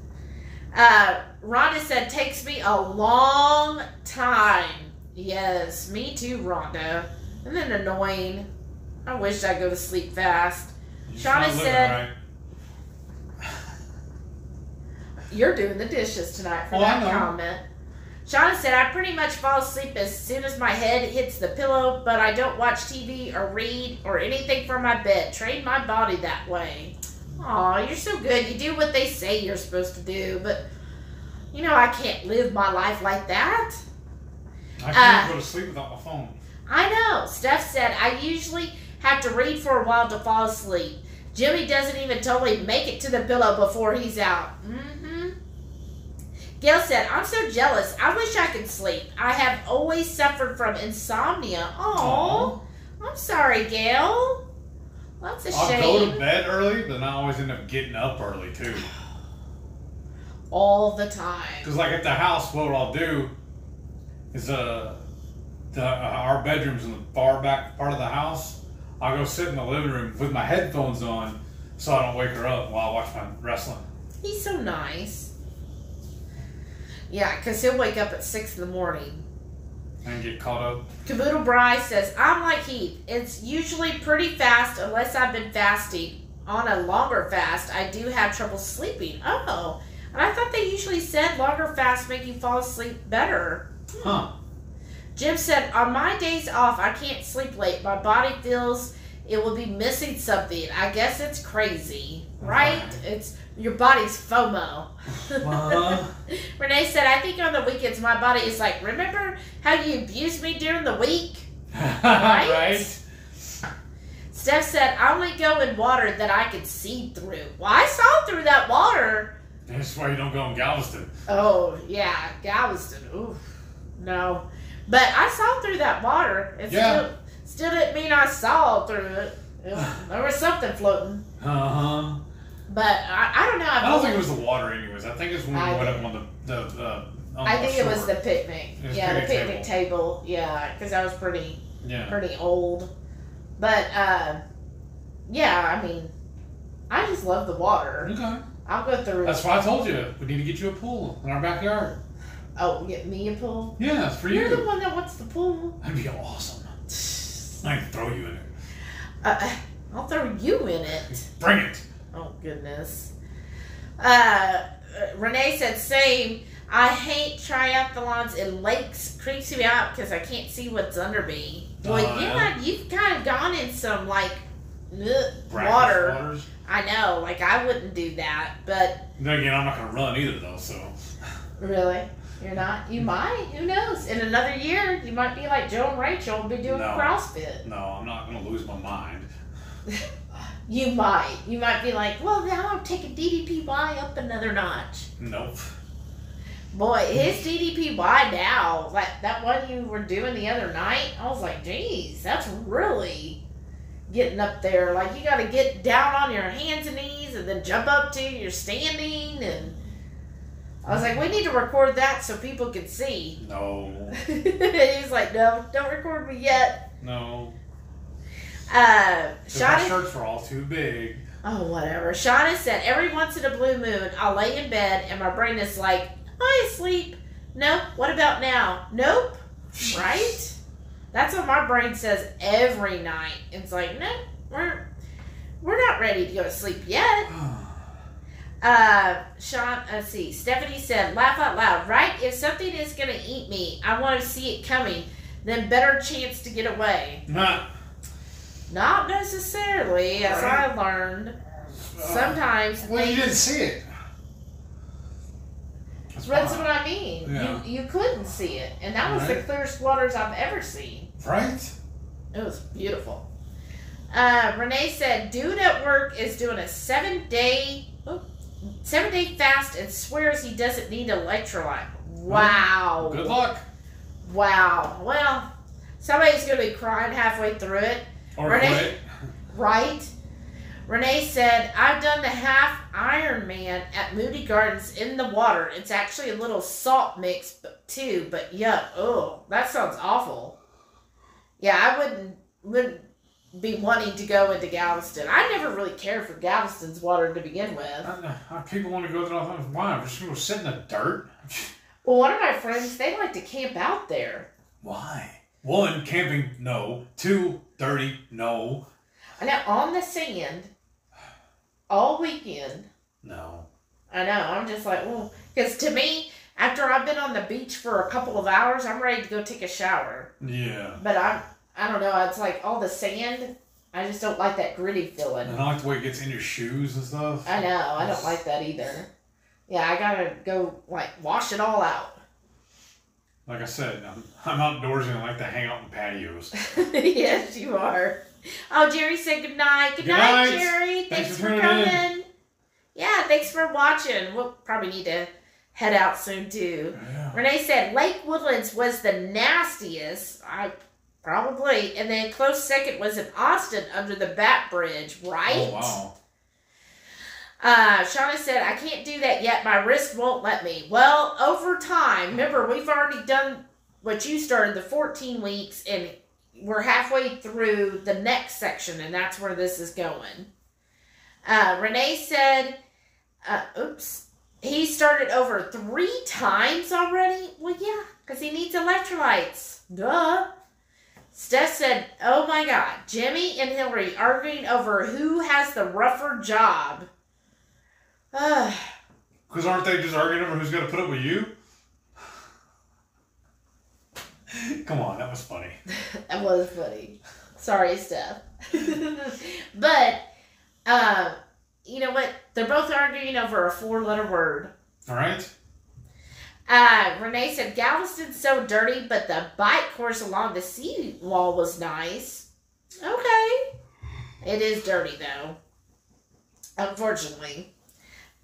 Uh, Rhonda said, takes me a long time. Yes, me too, Rhonda. And then annoying. I wish I'd go to sleep fast. Shauna said- right. You're doing the dishes tonight for Oh, that comment. Shauna said, I pretty much fall asleep as soon as my head hits the pillow, but I don't watch TV or read or anything from my bed. Train my body that way. Aw, you're so good. You do what they say you're supposed to do, but you know, I can't live my life like that. I can't uh, go to sleep without my phone. I know. Steph said, I usually have to read for a while to fall asleep. Jimmy doesn't even totally make it to the pillow before he's out. Mm-hmm. Gail said, I'm so jealous. I wish I could sleep. I have always suffered from insomnia. Oh, I'm sorry, Gail. That's a I'll shame. go to bed early, but I always end up getting up early too. All the time. Because like at the house, what I'll do is uh, the, uh, our bedroom's in the far back part of the house. I'll go sit in the living room with my headphones on, so I don't wake her up while I watch my wrestling. He's so nice. Yeah, because he'll wake up at 6 in the morning. and get caught up. Caboodle Bryce says, I'm like Heath. It's usually pretty fast unless I've been fasting. On a longer fast, I do have trouble sleeping. Oh, and I thought they usually said longer fasts make you fall asleep better. Huh. Jim said, On my days off, I can't sleep late. My body feels it will be missing something. I guess it's crazy, right? Right. It's your body's FOMO. Uh-huh. Renee said, I think on the weekends my body is like, remember how you abused me during the week? right? Steph said, I only go in water that I can see through. Well, I saw through that water. That's why you don't go in Galveston. Oh, yeah, Galveston. Oof. No. But I saw through that water. It Yeah. still, still didn't mean I saw through it. There was something floating. Uh huh. But I, I don't know. I don't think it was the water, anyways. I think it's when we I went up on the the. Uh, on I the think it was the picnic. Was yeah, the picnic picnic table. Yeah, because I was pretty Yeah. pretty old. But uh, yeah, I mean, I just love the water. Okay. I'll go through. That's why I told you we need to get you a pool in our backyard. Oh, get me a pool. Yeah, it's for You're the you. one that wants the pool. That'd be awesome. I can throw you in it. Uh, I'll throw you in it. Bring it. Goodness. Uh, uh, Renee said same. I hate triathlons in lakes. Creeps me out because I can't see what's under me. Well, Oh, yeah, yeah? you've kind of gone in some like ugh, water. waters. I know, like I wouldn't do that, but Then again, I'm not gonna run either though. So really, you're not. You might. Who knows? In another year, you might be like Joe and Rachel and be doing No. CrossFit. no, I'm not gonna lose my mind. You might. You might be like, well, now I'm taking DDPY up another notch. Nope. Boy, his DDPY now, like that one you were doing the other night, I was like, geez, that's really getting up there. Like you got to get down on your hands and knees and then jump up to your standing. And I was like, we need to record that so people can see. No. He's like, no, don't record me yet. No. Uh, 'Cause My shirts were all too big. oh whatever. Shauna said every once in a blue moon, I'll lay in bed and my brain is like, I asleep. No, what about now? Nope. Right? That's what my brain says every night. It's like, no, we're we're not ready to go to sleep yet. Uh, Sean, let's see. Stephanie said, laugh out loud. Right? If something is gonna eat me, I want to see it coming. Then better chance to get away. Nah. Not necessarily, as I learned. Sometimes Well, you didn't see it. That's That's what I mean. Yeah. You you couldn't see it, and that was the clearest waters I've ever seen. Right? It was beautiful. Uh, Renee said, "Dude at work is doing a seven day, seven day fast and swears he doesn't need electrolyte. Wow, Good luck. wow. Well, somebody's gonna be crying halfway through it, Or Renee? right?" Renee said, "I've done the half Ironman at Moody Gardens in the water. It's actually a little salt mix too, but yuck. Oh, that sounds awful. Yeah, I wouldn't wouldn't be wanting to go into Galveston. I never really cared for Galveston's water to begin with. Uh, People want to go there. all the time. Why? I'm just gonna sit in the dirt. Well, one of my friends, they like to camp out there. Why? One, camping, no. Two, dirty, no. I know on the sand all weekend. No. I know. I'm just like, well, because to me, after I've been on the beach for a couple of hours, I'm ready to go take a shower. Yeah. But I'm, I don't know. It's like all the sand. I just don't like that gritty feeling. And I like the way it gets in your shoes and stuff. I know. I don't like that either. Yeah, I gotta go like wash it all out. Like I said, I'm, I'm outdoorsy and I like to hang out in patios. yes, you are. Oh, Jerry said good night. Good, Good night, night. Jerry. Thanks Thanks, for for, tuning in. coming. Yeah, thanks for watching. We'll probably need to head out soon too. Yeah. Renee said Lake Woodlands was the nastiest. I probably, and then close second was in Austin under the Bat Bridge, right? Oh, wow. Uh, Shauna said, I can't do that yet. My wrist won't let me. Well, over time, remember, we've already done what you started, the 14 weeks, and we're halfway through the next section, and that's where this is going. Uh, Renee said, uh, oops, he started over three times already? Well, yeah, because he needs electrolytes. Duh. Steph said, oh my God, Jimmy and Hillary arguing over who has the rougher job. Because aren't they just arguing over who's going to put up with you? Come on, that was funny. That was funny. Sorry, Steph. but, um, you know what? They're both arguing over a four letter word. All right? Uh, Renee said Galveston's so dirty, but the bike course along the sea wall was nice. Okay. It is dirty, though. Unfortunately.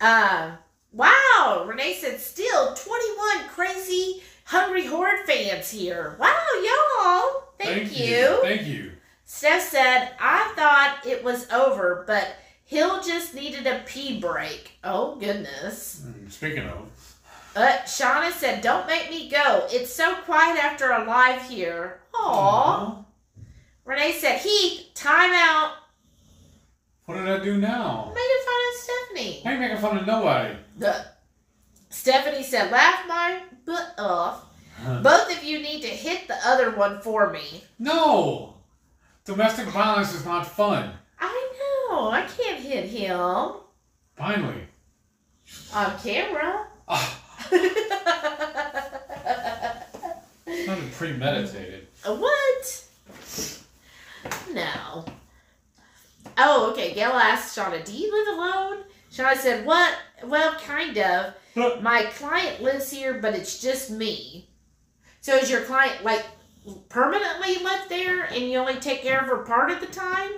Uh, wow. Renee said still 21 crazy Hungry Horde fans here. Wow, y'all. Thank, you. Thank you. Steph said, I thought it was over, but Hill just needed a pee break. Oh, goodness. Mm, Speaking of, Uh, Shauna said, don't make me go. It's so quiet after a live here. Aw. Aw. Renee said, Heath, time out. What did I do now? Making fun of Stephanie. I ain't making fun of nobody. The- Stephanie said, laugh my butt off. Both of you need to hit the other one for me. No! Domestic violence is not fun. I know. I can't hit him Finally. on camera. Sounded premeditated. what? No. Oh, okay. Gail asked Shauna, "Do you live alone?" Shauna said, "What? Well, kind of. My client lives here, but it's just me. So is your client like permanently live there, and you only take care of her part of the time?"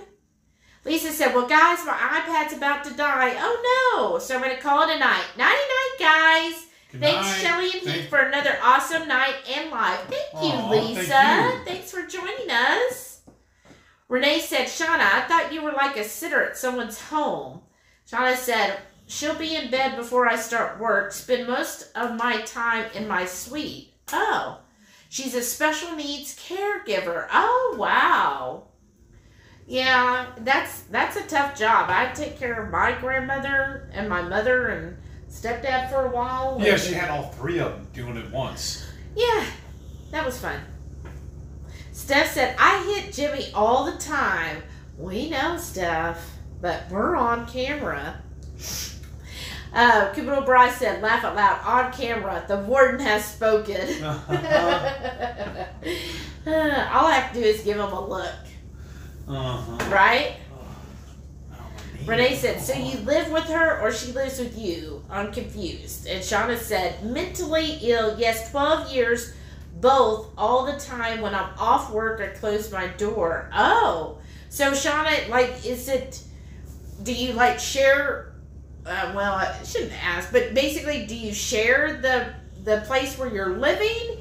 Lisa said, Well, guys, my iPad's about to die. Oh no! So I'm going to call it a night. Nighty night, guys. Good Thanks, night. Shelly and Heath, for another awesome night and live. Thank you, Aw, Lisa. thank you. Thanks for joining us. Renee said, Shauna, I thought you were like a sitter at someone's home. Shauna said, She'll be in bed before I start work, spend most of my time in my suite. Oh, she's a special needs caregiver. Oh, wow. Yeah, that's that's a tough job. I take care of my grandmother and my mother and stepdad for a while. Yeah, she had all three of them doing it once. yeah, that was fun. Steph said, I hit Jimmy all the time. We know, Steph, but we're on camera. Uh, Kubo Bryce said, laugh out loud, on camera. The warden has spoken. Uh, all I have to do is give him a look, Uh-huh. right? Oh, Renee said, So you live with her or she lives with you? I'm confused. And Shauna said, Mentally ill, yes, 12 years, both, all the time. When I'm off work, I close my door. Oh. So, Shauna, like, is it, do you like share, uh, well, I shouldn't ask, but basically, do you share the, the place where you're living?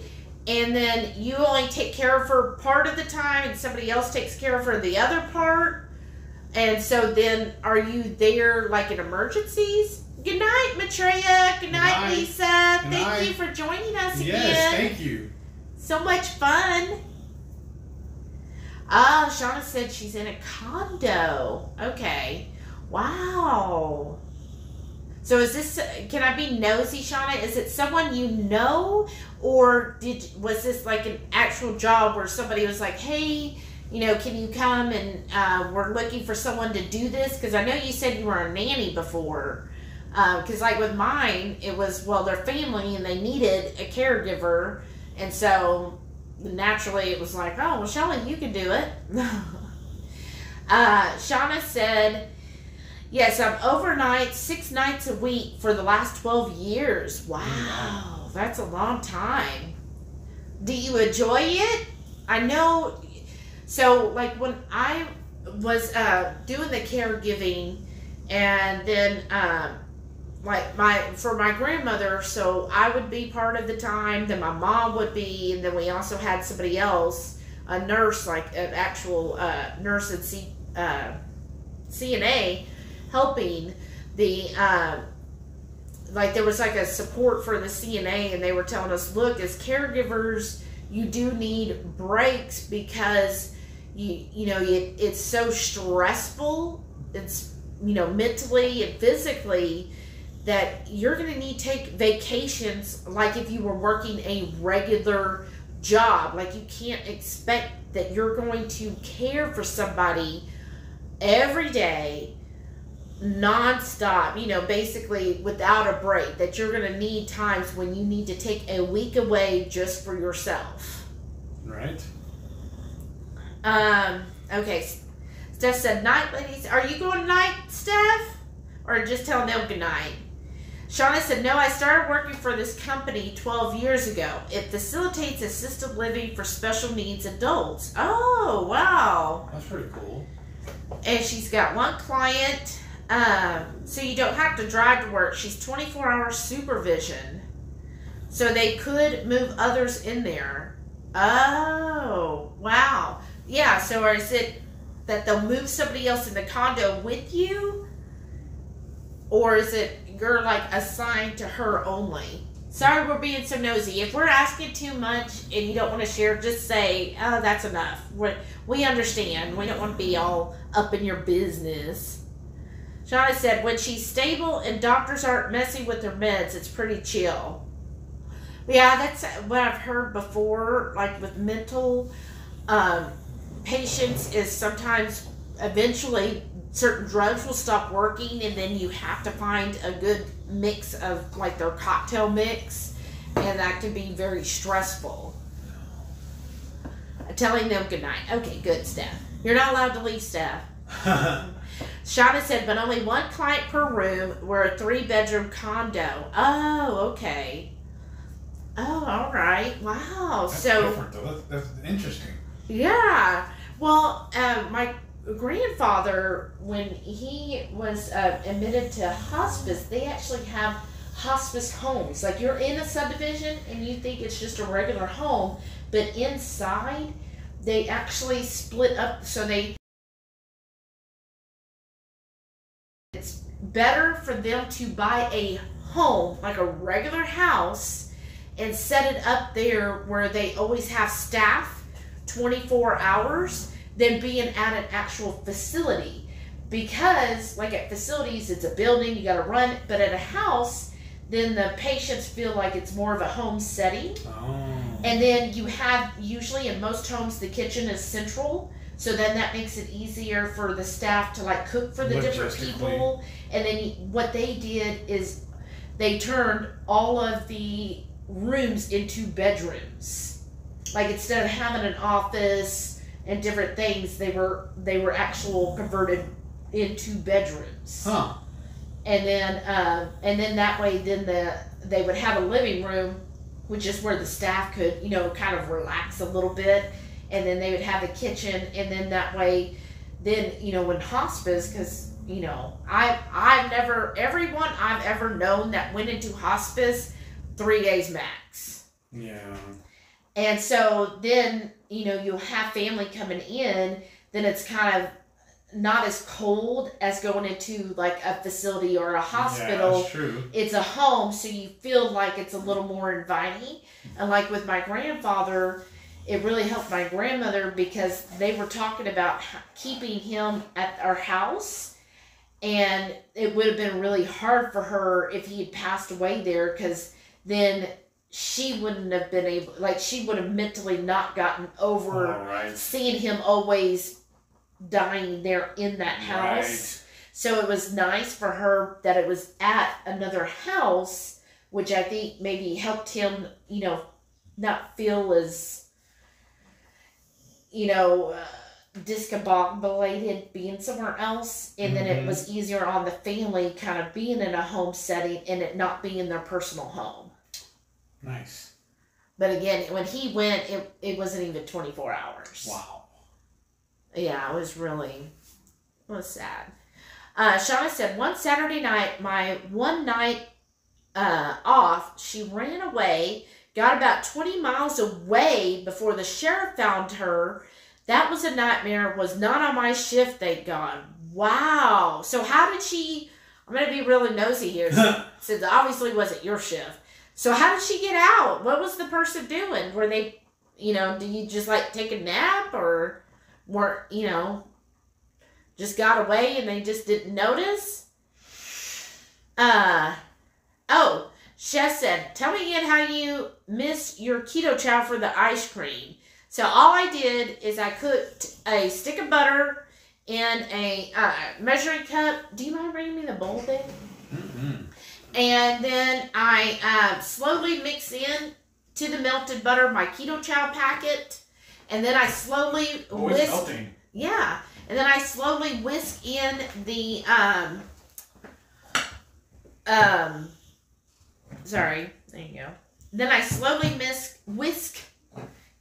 And then you only take care of her part of the time and somebody else takes care of her the other part? And so then, are you there like in emergencies? Good night, Matreya. Good night, night. Lisa. Good Thank night. you for joining us Yes, again. Yes, thank you. So much fun. Ah, Shauna said she's in a condo. Okay. Wow. So is this? Can I be nosy, Shauna? Is it someone you know, or did was this like an actual job where somebody was like, "Hey, you know, can you come and uh, we're looking for someone to do this?" Because I know you said you were a nanny before. Because like with mine, it was well, their family and they needed a caregiver, and so naturally it was like, "Oh, well, Shelly, you can do it." uh, Shauna said. Yes, I'm overnight six nights a week for the last 12 years. Wow, that's a long time. Do you enjoy it? I know. So, like when I was uh, doing the caregiving, and then um, like my for my grandmother, so I would be part of the time. Then my mom would be, and then we also had somebody else, a nurse, like an actual uh, nurse and C, uh, CNA helping the um, like there was like a support for the CNA and they were telling us look as caregivers you do need breaks because you you know it, it's so stressful it's you know mentally and physically that you're going to need to take vacations like if you were working a regular job like you can't expect that you're going to care for somebody every day nonstop, you know, basically without a break, that you're going to need times when you need to take a week away just for yourself. Right? Um, okay. Steph said, night, ladies. Are you going night, Steph? Or just telling them good night? Shauna said, no, I started working for this company 12 years ago. It facilitates assisted living for special needs adults. Oh, wow. That's pretty cool. and she's got one client um, so you don't have to drive to work she's 24 hour supervision so they could move others in there oh wow yeah so or is it that they'll move somebody else in the condo with you or is it you're like assigned to her only. Sorry we're being so nosy. If we're asking too much and you don't want to share just say oh that's enough. We're, we understand. We don't want to be all up in your business. Shauna said, when she's stable and doctors aren't messing with her meds, it's pretty chill. Yeah, that's what I've heard before, like with mental um, patients, is sometimes eventually certain drugs will stop working and then you have to find a good mix of like their cocktail mix and that can be very stressful. Telling them good night Okay, good, Steph. You're not allowed to leave, Steph. Shauna said, but only one client per room. We're a three bedroom condo. Oh, okay. Oh, all right. Wow. That's so, different, though. That's, that's interesting. yeah. Well, uh, my grandfather, when he was uh, admitted to hospice, they actually have hospice homes. Like you're in a subdivision and you think it's just a regular home, but inside they actually split up so they it's better for them to buy a home like a regular house and set it up there where they always have staff 24 hours than being at an actual facility because like at facilities it's a building you got to run but at a house then the patients feel like it's more of a home setting Oh. and then you have usually in most homes the kitchen is central. So then that makes it easier for the staff to like cook for the different people. And then what they did is they turned all of the rooms into bedrooms. Like instead of having an office and different things, they were they were actual converted into bedrooms Huh. and then uh, and then that way then the they would have a living room which is where the staff could you know kind of relax a little bit and then they would have the kitchen and then that way then you know when hospice because you know i i've never everyone i've ever known that went into hospice three days max Yeah. and so then, you know, you'll have family coming in, then it's kind of not as cold as going into like a facility or a Yeah, hospital. true. it's a home, so you feel like it's a little more inviting. And like with my grandfather, it really helped my grandmother because they were talking about keeping him at our house. And it would have been really hard for her if he had passed away there because then she wouldn't have been able, like, she would have mentally not gotten over right. seeing him always dying there in that house. Right. So it was nice for her that it was at another house, which I think maybe helped him, you know, not feel as, you know, uh, discombobulated being somewhere else. And then it Mhm. was easier on the family kind of being in a home setting and it not being their personal home. Nice. But again, when he went, it, it wasn't even 24 hours. Wow. Yeah, it was really it was sad. Uh, Shauna said one Saturday night, my one night uh, off, she ran away, got about 20 miles away before the sheriff found her. That was a nightmare. Was not on my shift, thank God. Wow. So how did she? I'm gonna be really nosy here, since it obviously wasn't your shift. So how did she get out? What was the person doing? Were they, you know, did you just like take a nap or? were you know just got away and they just didn't notice uh oh chef said tell me again how you missed your Keto Chow for the ice cream so all i did is i cooked a stick of butter in a uh, measuring cup do you mind bringing me the bowl thing Mm-mm. And then I uh, slowly mix in to the melted butter my Keto Chow packet, and then I slowly Always whisk. melting. Yeah, and then I slowly whisk in the um um. Sorry, there you go. Then I slowly whisk whisk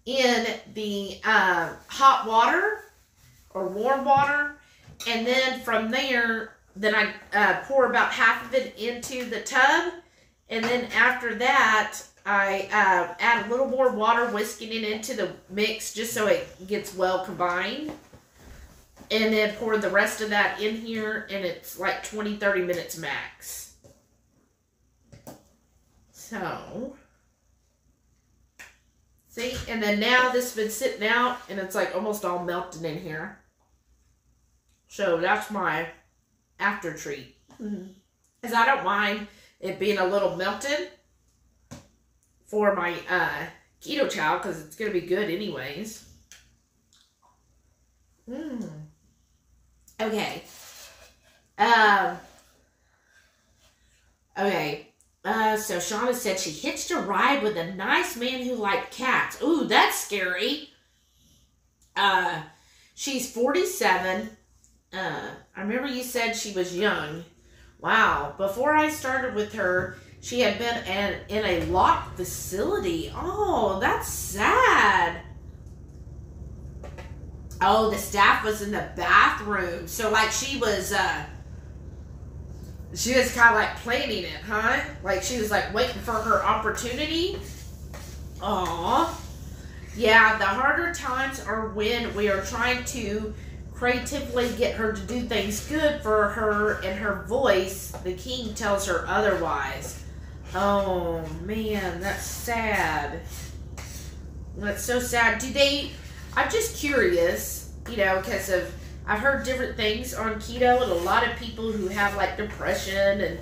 in the uh, hot water or warm water, and then from there, then I uh, pour about half of it into the tub, and then after that, I uh, add a little more water, whisking it into the mix just so it gets well combined. And then pour the rest of that in here, and it's like 20 30 minutes max. So, see, and then now this has been sitting out, and it's like almost all melted in here. So that's my after treat. Because I don't mind it being a little melted for my uh, Keto Chow because it's going to be good anyways. Mm. Okay. Um. Okay. Uh, so Shauna said she hitched a ride with a nice man who liked cats. Ooh, that's scary. Uh, she's 47. Uh, I remember you said she was young. Wow. Before I started with her, she had been in, in a locked facility. Oh, that's sad. Oh, the staff was in the bathroom. So, like, she was, uh, she was kind of like planning it, huh? Like, she was like waiting for her opportunity. Aw. Yeah, the harder times are when we are trying to creatively get her to do things good for her and her voice. The king tells her otherwise. Oh, man, that's sad. That's so sad. Do they I'm just curious, you know, because of I've heard different things on keto, and a lot of people who have like depression and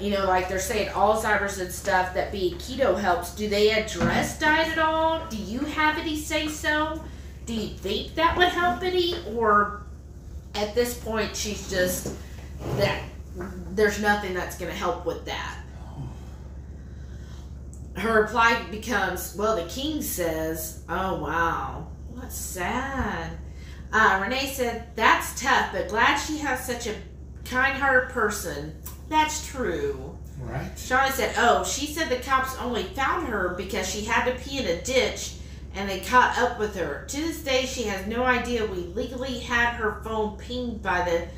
you know, like they're saying Alzheimer's and stuff that being keto helps. Do they address diet at all? Do you have any say so? Do you think that would help any, or at this point she's just that there's nothing that's going to help with that? Her reply becomes, "Well, the king says, oh wow." That's sad. Uh, Renee said, That's tough, but glad she has such a kind hearted person. That's true. Right. Shauna said, Oh, she said the cops only found her because she had to pee in a ditch and they caught up with her. To this day, she has no idea we legally had her phone pinged by the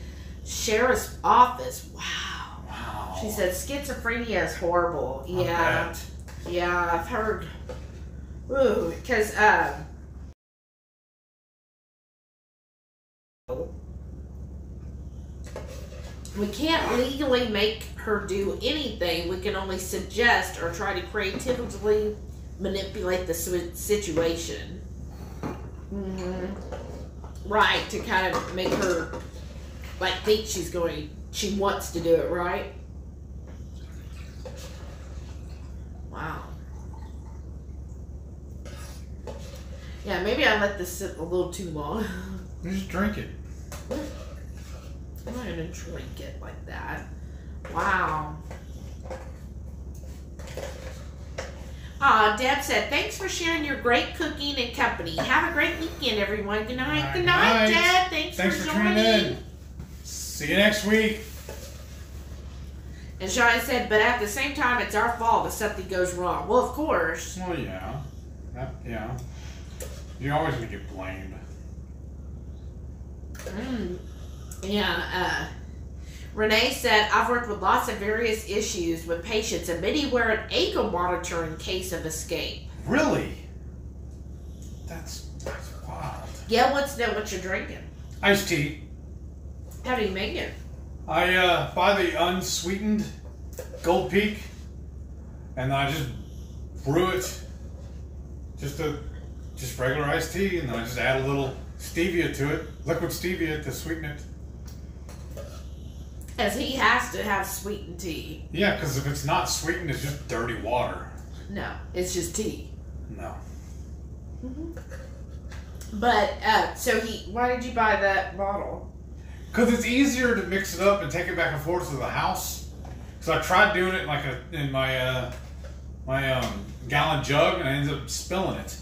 sheriff's office. Wow. Wow. She said schizophrenia is horrible. I Yeah. bet. Yeah, I've heard. Ooh, because um, we can't legally make her do anything. We can only suggest or try to creatively manipulate the si- situation. hmm Right, to kind of make her like think she's going, she wants to do it, right? Wow. Yeah, maybe I let this sit a little too long. Just drink it. I'm not gonna drink it like that. Wow. Ah, Deb said, thanks for sharing your great cooking and company. Have a great weekend, everyone. Good night. Alright, Good night, night. Deb. Thanks, Thanks for, for joining. in. See you next week. And Sean said, but at the same time, it's our fault if something goes wrong. Well, of course. Well, yeah. That, yeah. You're always gonna get blamed. Mm. Yeah, uh, Renee said, I've worked with lots of various issues with patients, and many wear an ankle monitor in case of escape. Really? That's, that's wild. Yeah, to know what you're drinking. Iced tea. How do you make it? I uh, buy the unsweetened Gold Peak, and I just brew it, just a just regular iced tea, and then I just add a little stevia to it, liquid stevia to sweeten it. As he has to have sweetened tea. Yeah, because if it's not sweetened, it's just dirty water. No, it's just tea. No. Mhm. But, uh, so he, why did you buy that bottle? Because it's easier to mix it up and take it back and forth to the house. So I tried doing it like a, in my uh, my um, gallon jug, and I ended up spilling it.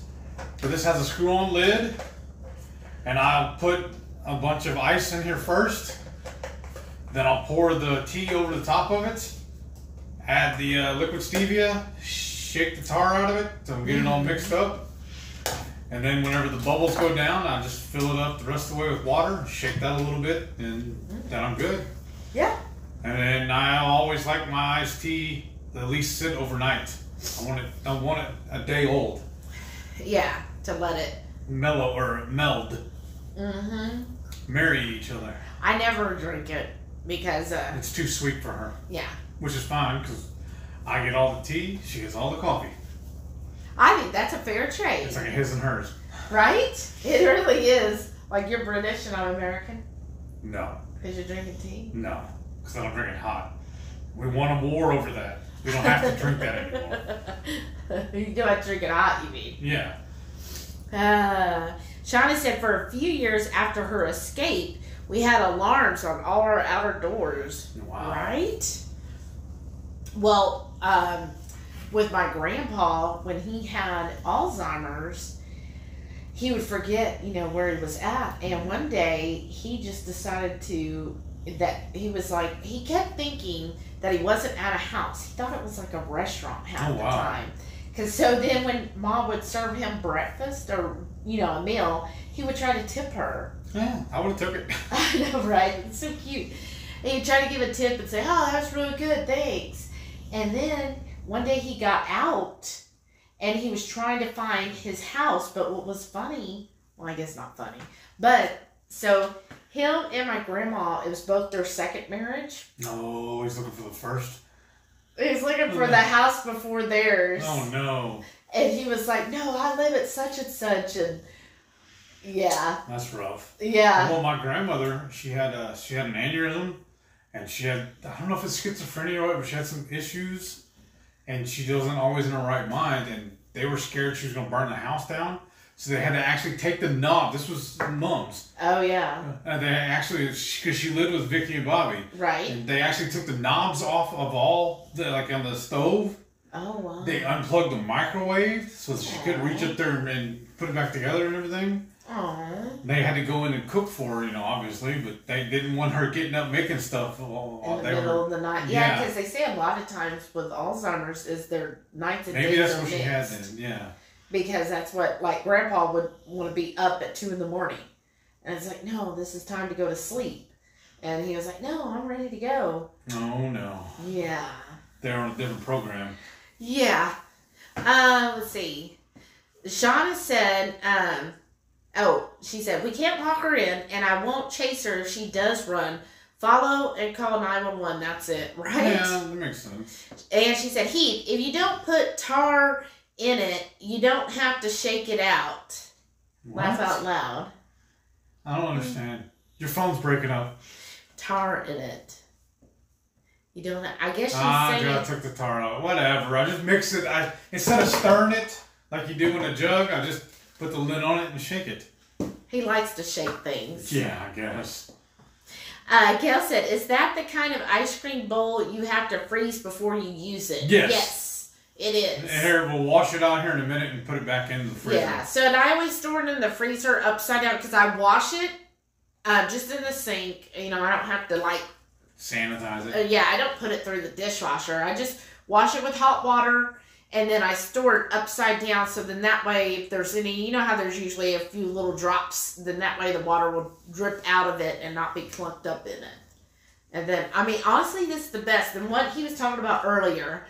But this has a screw-on lid, and I'll put a bunch of ice in here first. Then I'll pour the tea over the top of it. Add the uh, liquid stevia, shake the tar out of it to get it all mixed up. And then whenever the bubbles go down, I just fill it up the rest of the way with water, shake that a little bit, and then I'm good. Yeah. And then I always like my iced tea at least sit overnight. I want it. I want it a day old, Yeah, to let it. mellow or meld, Mm-hmm. marry each other. I never drink it because, uh, It's too sweet for her, yeah. which is fine because I get all the tea, she gets all the coffee. I think that's a fair trade. It's like a his and hers. Right? It really is. Like you're British and I'm American No, because you're drinking tea. no, because I don't drink it hot. We won a war over that. We don't have to drink that anymore. you don't have to drink it hot, you mean? Yeah. Uh, Shauna said for a few years after her escape, we had alarms on all our outer doors. Wow. Right? Well, um, with my grandpa when he had Alzheimer's, he would forget, you know, where he was at. And one day he just decided to that he was like he kept thinking that he wasn't at a house. He thought it was like a restaurant half Oh, the wow. time. Cause so then when mom would serve him breakfast or you know a meal, he would try to tip her. Yeah, I would have took it. I know, right? It's so cute. And he'd try to give a tip and say, "Oh, that was really good, thanks." And then one day he got out, and he was trying to find his house. But what was funny? Well, I guess not funny, but so him and my grandma, it was both their second marriage. No, he's looking for the first. He's looking for oh, the house before theirs. Oh no, And he was like, No, I live at such and such and yeah. that's rough. Yeah. Well, my grandmother, she had uh, she had an aneurysm, and she had I don't know if it's schizophrenia or what, but she had some issues, and she wasn't always in her right mind, and they were scared she was gonna burn the house down, so they had to actually take the knob. This was mums, Oh yeah. and they actually because she lived with Vicky and Bobby, Right. and they actually took the knobs off of all the like on the stove. Oh wow. They unplugged the microwave so that she couldn't reach up there and put it back together and everything. Aw. They had to go in and cook for her, you know, obviously, but they didn't want her getting up making stuff. while- while In the middle were, of the night. yeah. Yeah, because they say a lot of times with Alzheimer's is their nights and maybe days that's are what she had then. Yeah. Because that's what like grandpa would want to be up at two in the morning. And it's like, no, this is time to go to sleep. And he was like, No, I'm ready to go. No, no. Yeah. They're on a different program. Yeah. Uh, let's see. Shauna said, um, oh, she said, we can't lock her in, and I won't chase her if she does run. Follow and call 911. That's it, right? Yeah, that makes sense. And she said, Heath, if you don't put tar in it, you don't have to shake it out. Laugh out loud. I don't understand. Your phone's breaking up. Tar in it. You don't. I guess she's Ah, saying. God, I took the tar out. Whatever. I just mix it. I instead of stirring it like you do in a jug, I just put the lid on it and shake it. He likes to shake things. Yeah, I guess. Uh, Gail said, "Is that the kind of ice cream bowl you have to freeze before you use it?" Yes. Yes, it is. Here, we'll wash it out here in a minute and put it back in the freezer. Yeah. So, and I always store it in the freezer upside down because I wash it uh, just in the sink. You know, I don't have to like. Sanitize it. Uh, yeah, I don't put it through the dishwasher. I just wash it with hot water. And then I store it upside down, so then that way, if there's any, you know how there's usually a few little drops, then that way the water will drip out of it and not be clumped up in it. And then, I mean, honestly, this is the best. And what he was talking about earlier.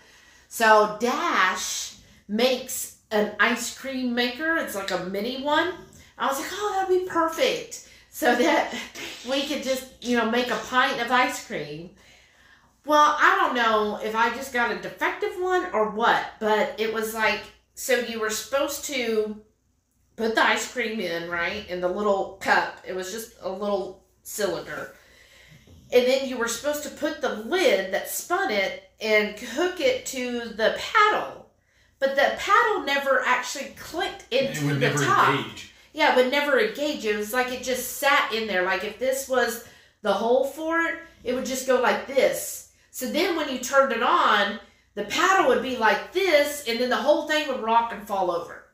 So, Dash makes an ice cream maker. It's like a mini one. I was like, oh, that'd be perfect. So that we could just, you know, make a pint of ice cream. Well, I don't know if I just got a defective one or what, but it was like, so you were supposed to put the ice cream in, right, in the little cup. It was just a little cylinder. And then you were supposed to put the lid that spun it and hook it to the paddle. But the paddle never actually clicked It into would the never top. engage. Yeah, it would never engage. It was like it just sat in there. Like if this was the hole for it, it would just go like this. So then when you turned it on, the paddle would be like this, and then the whole thing would rock and fall over.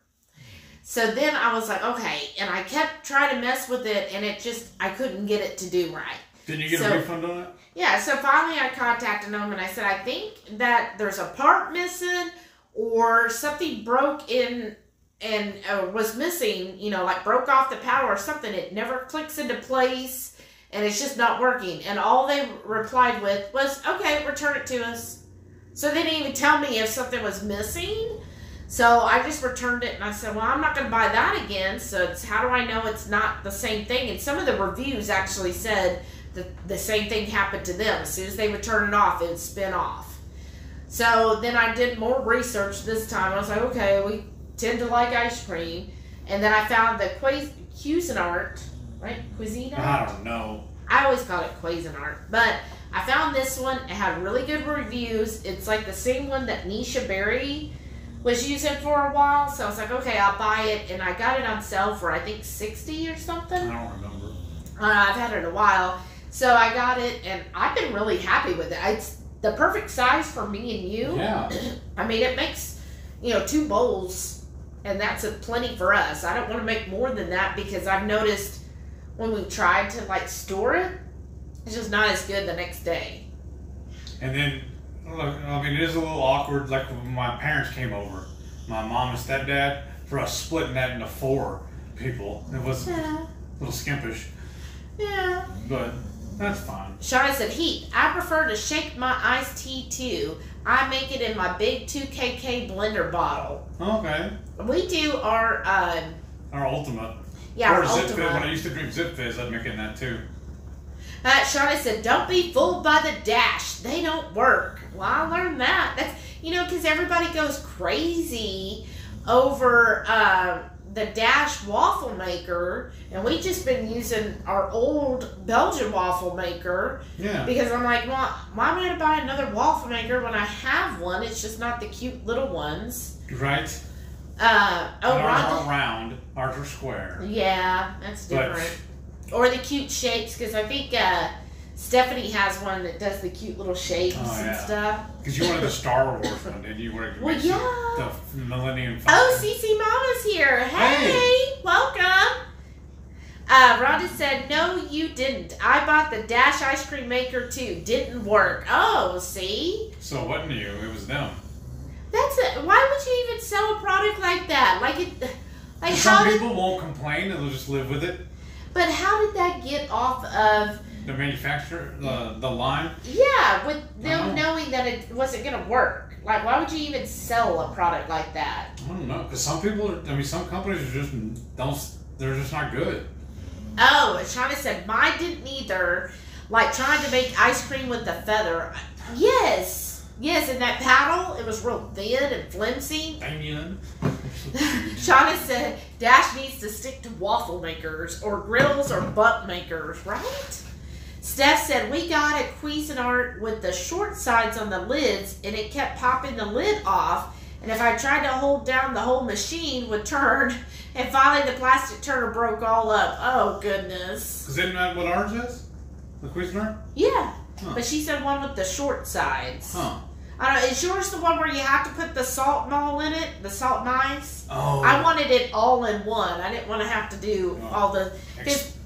So then I was like, okay, and I kept trying to mess with it, and it just I couldn't get it to do right. Didn't you get So- a refund on it? Yeah, so finally I contacted them and I said, I think that there's a part missing or something broke in and uh, was missing, you know, like broke off the power or something. It never clicks into place and it's just not working. And all they replied with was, okay, return it to us. So they didn't even tell me if something was missing. So I just returned it and I said, well, I'm not going to buy that again. So it's how do I know it's not the same thing? And some of the reviews actually said, that the same thing happened to them. As soon as they would turn it off, it would spin off. So then I did more research this time. I was like, okay, we tend to like ice cream. And then I found the Cuisinart, right? Cuisinart? I don't know. I always call it Cuisinart. But I found this one. It had really good reviews. It's like the same one that Nisha Berry was using for a while. So I was like, okay, I'll buy it. And I got it on sale for, I think, 60 or something. I don't remember. Uh, I've had it a while. So I got it, and I've been really happy with it. It's the perfect size for me and you. Yeah. I mean, it makes, you know, two bowls, and that's a plenty for us. I don't want to make more than that because I've noticed when we tried to like store it, it's just not as good the next day. And then, look, I mean, it is a little awkward. Like when my parents came over, my mom and stepdad, for us splitting that into four people. It was a little skimpish, Yeah. but that's fine. Shauna said, Heath, I prefer to shake my iced tea too. I make it in my big 2KK blender bottle. Okay. We do our, uh, Our ultimate. Yeah, or Zipfizz. When I used to drink Zipfizz, I'd make it in that too. Uh, Shauna said, "Don't be fooled by the dash. They don't work." Well, I learned that. That's you know because everybody goes crazy over uh, the dash waffle maker, and we just been using our old Belgian waffle maker Yeah. because I'm like, well, why would I going to buy another waffle maker when I have one? It's just not the cute little ones. Right? Uh, oh, ours aren't round. Ours are square. Yeah, that's But- different. or the cute shapes, because I think uh, Stephanie has one that does the cute little shapes Oh, and stuff. Because you wanted the Star Wars one, didn't you? Where Well, yeah. The Millennium Falcon. Oh, Cece Mama's here. Hey, Hey. welcome. Uh, Rhonda said, "No, you didn't. I bought the Dash ice cream maker too. Didn't work. Oh, see, So it wasn't you, it was them. That's it. Why would you even sell a product like that? Like it, like Some how did? people won't complain and they'll just live with it. But how did that get off of? The manufacturer, the, the line. Yeah, with them Oh. knowing that it wasn't gonna work. Like, why would you even sell a product like that? I don't know. Because some people, are, I mean, some companies are just, don't, they're just not good. Oh, Shauna said mine didn't either. Like trying to make ice cream with the feather. Yes, yes, and that paddle, it was real thin and flimsy. Damien. Shauna said Dash needs to stick to waffle makers or grills or butt makers, right? Steph said we got a Cuisinart with the short sides on the lids and it kept popping the lid off. And if I tried to hold down the whole machine would turn and finally the plastic turner broke all up. Oh goodness. Isn't that what ours is? The Cuisinart? Yeah. Huh. But she said one with the short sides. Huh. I don't know, is yours the one where you have to put the salt and all in it? The salt and ice? Oh. I wanted it all in one. I didn't want to have to do Oh. all the.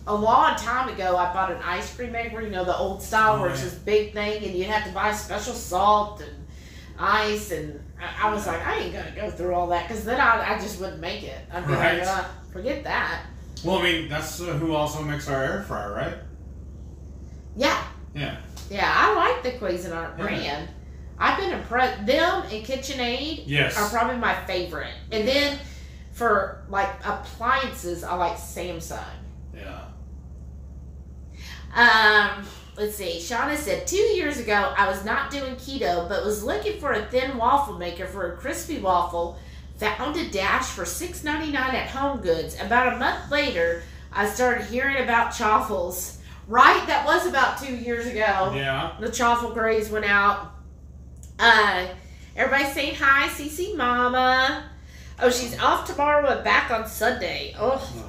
A long time ago, I bought an ice cream maker, you know, the old style Oh, where it's yeah. this big thing, and you have to buy special salt and ice. And I, I was like, I ain't gonna go through all that because then I, I just wouldn't make it. I'd be Right. like, uh, forget that. Well, I mean, that's uh, who also makes our air fryer, right? Yeah, Yeah. Yeah, I like the Cuisinart Yeah. brand. I've been impressed. Them and KitchenAid Yes. are probably my favorite. And then for like appliances, I like Samsung. Yeah. Um, let's see. Shauna said two years ago I was not doing keto, but was looking for a thin waffle maker for a crispy waffle. Found a dash for six ninety nine at Home Goods. About a month later, I started hearing about chaffles. Right, that was about two years ago. Yeah. The chaffle Grays went out. Uh, everybody saying hi, CC Mama. Oh, she's off tomorrow and back on Sunday. Oh,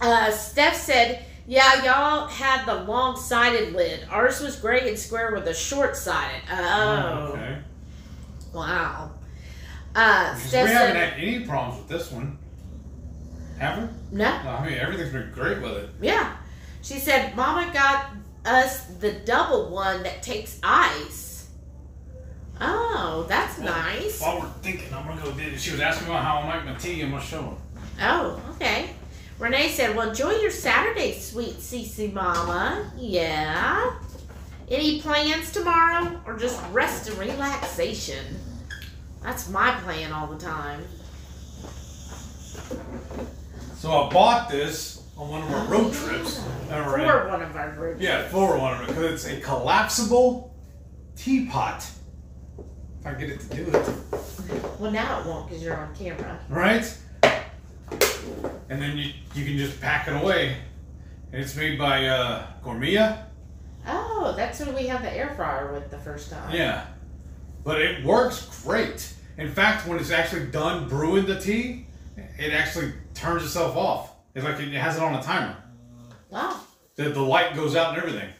uh, Steph said, yeah, y'all had the long sided lid. Ours was gray and square with a short sided. Oh, Okay. wow. Uh, we haven't said, had any problems with this one. Have we? no, I mean, everything's been great with it. yeah. She said, Mama got us the double one that takes ice. Oh, that's Well, nice. While we're thinking, I'm gonna go do She was asking about how I make my tea. I'm gonna show her. Oh, okay. Renee said, Well, enjoy your Saturday, sweet Cece Mama. Yeah. Any plans tomorrow or just rest and relaxation? That's my plan all the time. So I bought this on one of our road trips. that we're in. For one of our groups. Yeah, for one of them because it's a collapsible teapot. If I get it to do it, Well, now it won't because you're on camera. right? And then you you can just pack it away. And it's made by uh, Gourmia. Oh, that's when we had the air fryer with the first time. Yeah, but it works great. In fact, when it's actually done brewing the tea, it actually turns itself off. It's like it has it on a timer. Wow. The, the light goes out and everything.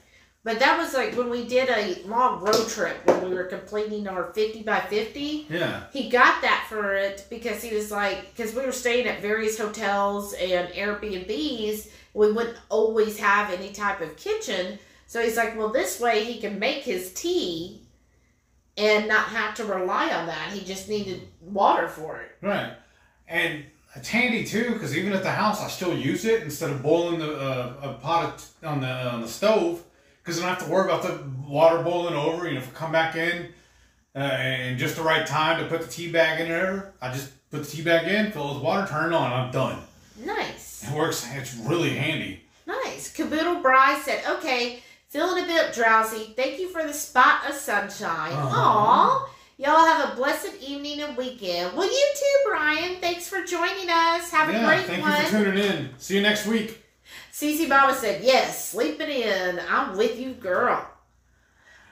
But that was like when we did a long road trip when we were completing our 50 by 50. Yeah. He got that for it because he was like, because we were staying at various hotels and Airbnbs, we wouldn't always have any type of kitchen. So he's like, well, this way he can make his tea and not have to rely on that. He just needed water for it. Right. And it's handy too because even at the house, I still use it instead of boiling the uh, a pot of, on the on the stove because I don't have to worry about the water boiling over. You know, if I come back in uh, and just the right time to put the tea bag in there, I just put the tea bag in, fill it with water, turn it on, I'm done. Nice. It works. It's really handy. Nice. Caboodle Bry said, okay, feeling a bit drowsy. Thank you for the spot of sunshine. Uh-huh. Aw. Y'all have a blessed evening and weekend. Well, you too, Brian. Thanks for joining us. Have a yeah. great Thank one. you for tuning in. See you next week. Cece Baba said, yes, sleeping in. I'm with you, girl.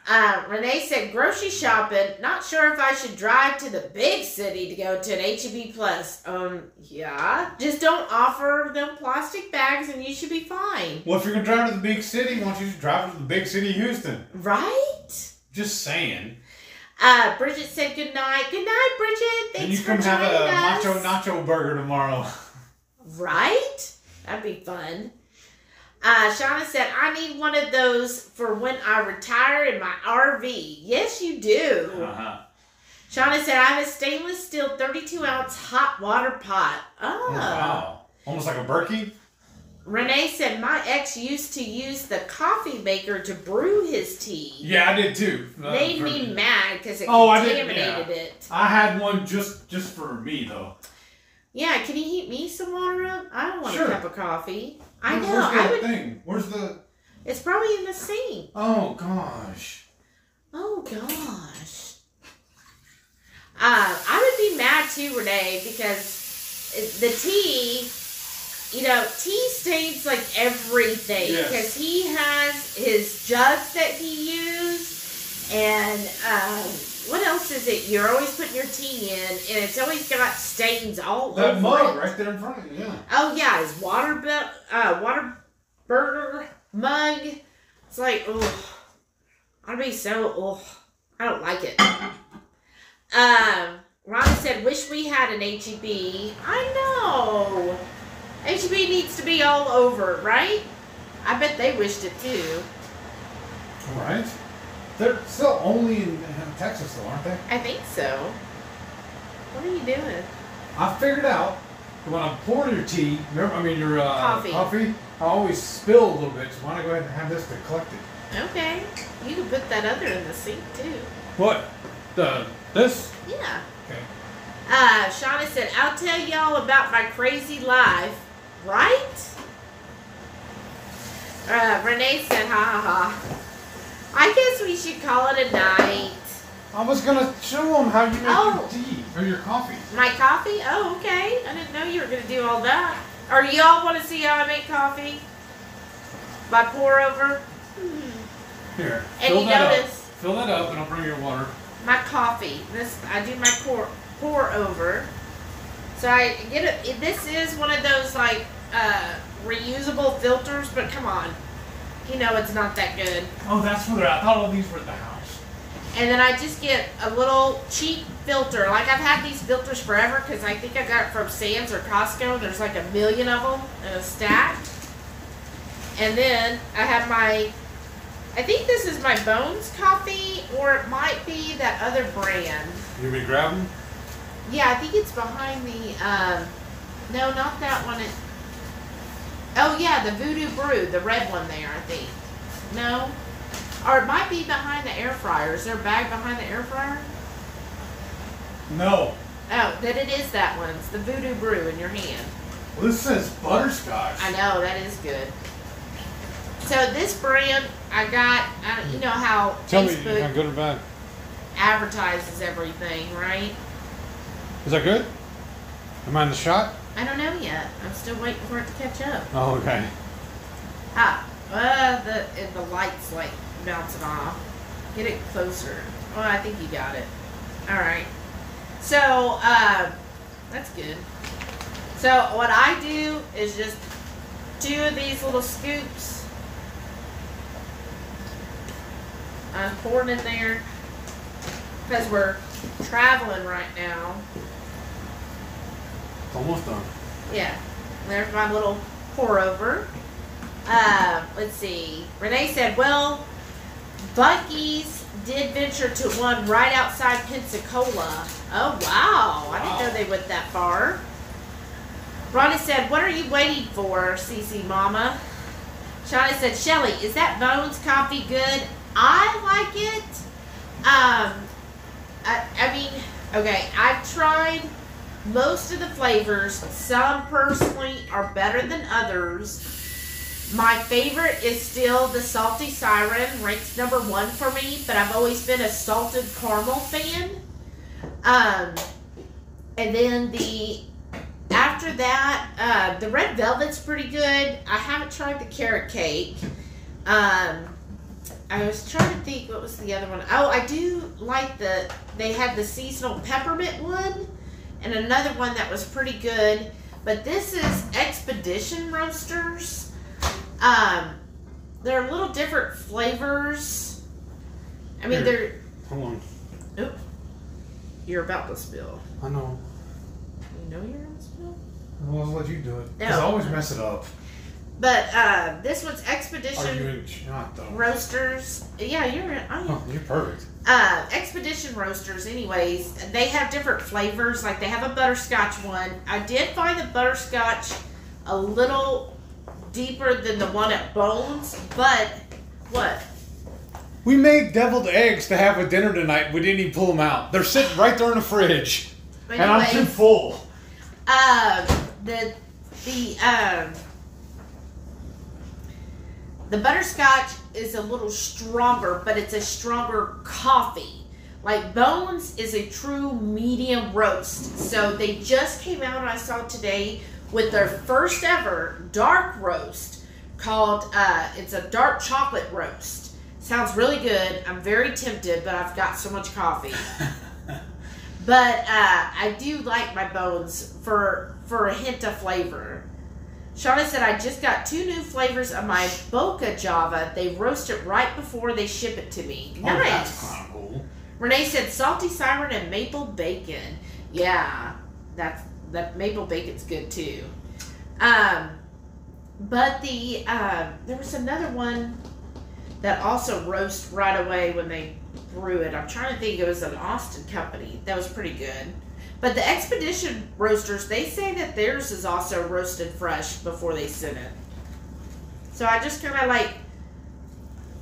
Uh, Renee said, grocery shopping. Not sure if I should drive to the big city to go to an HEB Plus. Um, yeah. Just don't offer them plastic bags and you should be fine. Well, if you're gonna drive to the big city, why don't you just drive to the big city, of Houston? Right? Just saying. Uh, Bridget said good night. Good night, Bridget. Thanks and you for come have a us. macho nacho burger tomorrow. Right? That'd be fun. Uh, Shauna said, I need one of those for when I retire in my RV. Yes, you do. Uh-huh. Shauna said, I have a stainless steel 32 ounce hot water pot. Oh. Oh, wow. Almost like a Berkey? Renee said, my ex used to use the coffee maker to brew his tea. Yeah, I did too. Uh, Made me mad because it Oh, I did, contaminated yeah. it. I had one just just for me though. Yeah, can you heat me some water up? I don't want Sure. a cup of coffee. I know. Where's the I would. thing? Where's the? It's probably in the sink. Oh gosh. Oh gosh. Uh, I would be mad too, Renee, because it- the tea, you know, tea stains like everything. Yes. Because he has his jugs that he used, and um, what else is it? You're always putting your tea in, and it's always got stains all That over mug it. right there in front of you. Yeah. Oh yeah, his water be- uh water burger mug. It's like, oh, I'd be so oh, I don't like it. Um, Ron said, "Wish we had an HEB." I know. HEB needs to be all over, right? I bet they wished it too. All right. They're still only in Texas though, aren't they? I think so. What are you doing? I figured out when I'm pouring your tea, remember, I mean your uh, Coffee. I always spill a little bit. So why don't I go ahead and have this to collect it? Okay, you can put that other in the sink too. What? The this? Yeah. Okay. Uh, Shauna said, I'll tell y'all about my crazy life. Right? Uh, Renee said, ha ha ha. I guess we should call it a night. I was gonna show them how you make Oh. your tea or your coffee. My coffee? Oh, okay. I didn't know you were going to do all that. Or y'all want to see how I make coffee? My pour over? Here, And fill you that notice- up. Fill that up, and I'll bring your water. my coffee. This I do my pour pour over. So I get it. This is one of those like uh, reusable filters, but come on, you know it's not that good. Oh, that's where they're. I thought all these were at the house. And then I just get a little cheap filter. Like I've had these filters forever because I think I got it from Sam's or Costco. There's like a million of them in a stack. And then I have my, I think this is my Bones coffee, or it might be that other brand. You want me to grab them? Yeah, I think it's behind the. Um, no, not that one. It, oh yeah, the Voodoo Brew, the red one there. I think. No, or it might be behind the air fryer. Is there a bag behind the air fryer? No. Oh, then it is that one. It's the Voodoo Brew in your hand. Well, this says butterscotch. I know that is good. So this brand I got. I, you know how Tell me, Facebook is good or bad? advertises everything, right? Is that good? Am I in the shot? I don't know yet. I'm still waiting for it to catch up. Oh, okay. Ah, uh, the the lights like bouncing off. Get it closer. Oh, I think you got it. All right. So, uh, that's good. So what I do is just two of these little scoops. I'm pouring in there because we're traveling right now. Almost done. Yeah. There's my little pour over. Uh, let's see. Renee said, well, Buc-ee's did venture to one right outside Pensacola. Oh, wow. I didn't know they went that far. Ronnie said, what are you waiting for, CC Mama? Shauna said, Shelly, is that Bones coffee good? I like it. Um, I, I mean, okay, I've tried most of the flavors. Some personally are better than others. My favorite is still the Salty Siren, ranks number one for me, but I've always been a salted caramel fan. Um, and then the after that, uh, the red velvet's pretty good. I haven't tried the carrot cake. Um, I was trying to think what was the other one. Oh, I do like the they had the seasonal peppermint one and another one that was pretty good. But this is Expedition Roasters. Um, they're a little different flavors. I mean, Here. they're. Hold on. Oop, you're about to spill. I know. You know you're gonna spill. I'll let you do it. Because No. I always mess it up. But uh, this one's Are you Expedition in shot? Roasters. Yeah, you're. I am. Oh, you're perfect. Uh, expedition roasters anyways they have different flavors like they have a butterscotch one i did find the butterscotch a little deeper than the one at bones but what We made deviled eggs to have with dinner tonight. We didn't even pull them out. They're sitting right there in the fridge, and I'm too full. um the the um the butterscotch is a little stronger but it's a stronger coffee. Like bones is a true medium roast. So they just came out i saw today with their first ever dark roast called uh, it's a dark chocolate roast. Sounds really good. I'm very tempted but i've got so much coffee. But uh, I do like my bones for for a hint of flavor. Shauna said I just got two new flavors of my Boca Java. They roast it right before they ship it to me. Oh, that's Nice. kind of cool. Renee said salty siren and maple bacon. Yeah, that's that maple bacon's good too. Um, but the uh, there was another one that also roast right away when they brew it. I'm trying to think. It was an Austin company that was pretty good. But the Expedition roasters, they say that theirs is also roasted fresh before they send it. So I just kind of like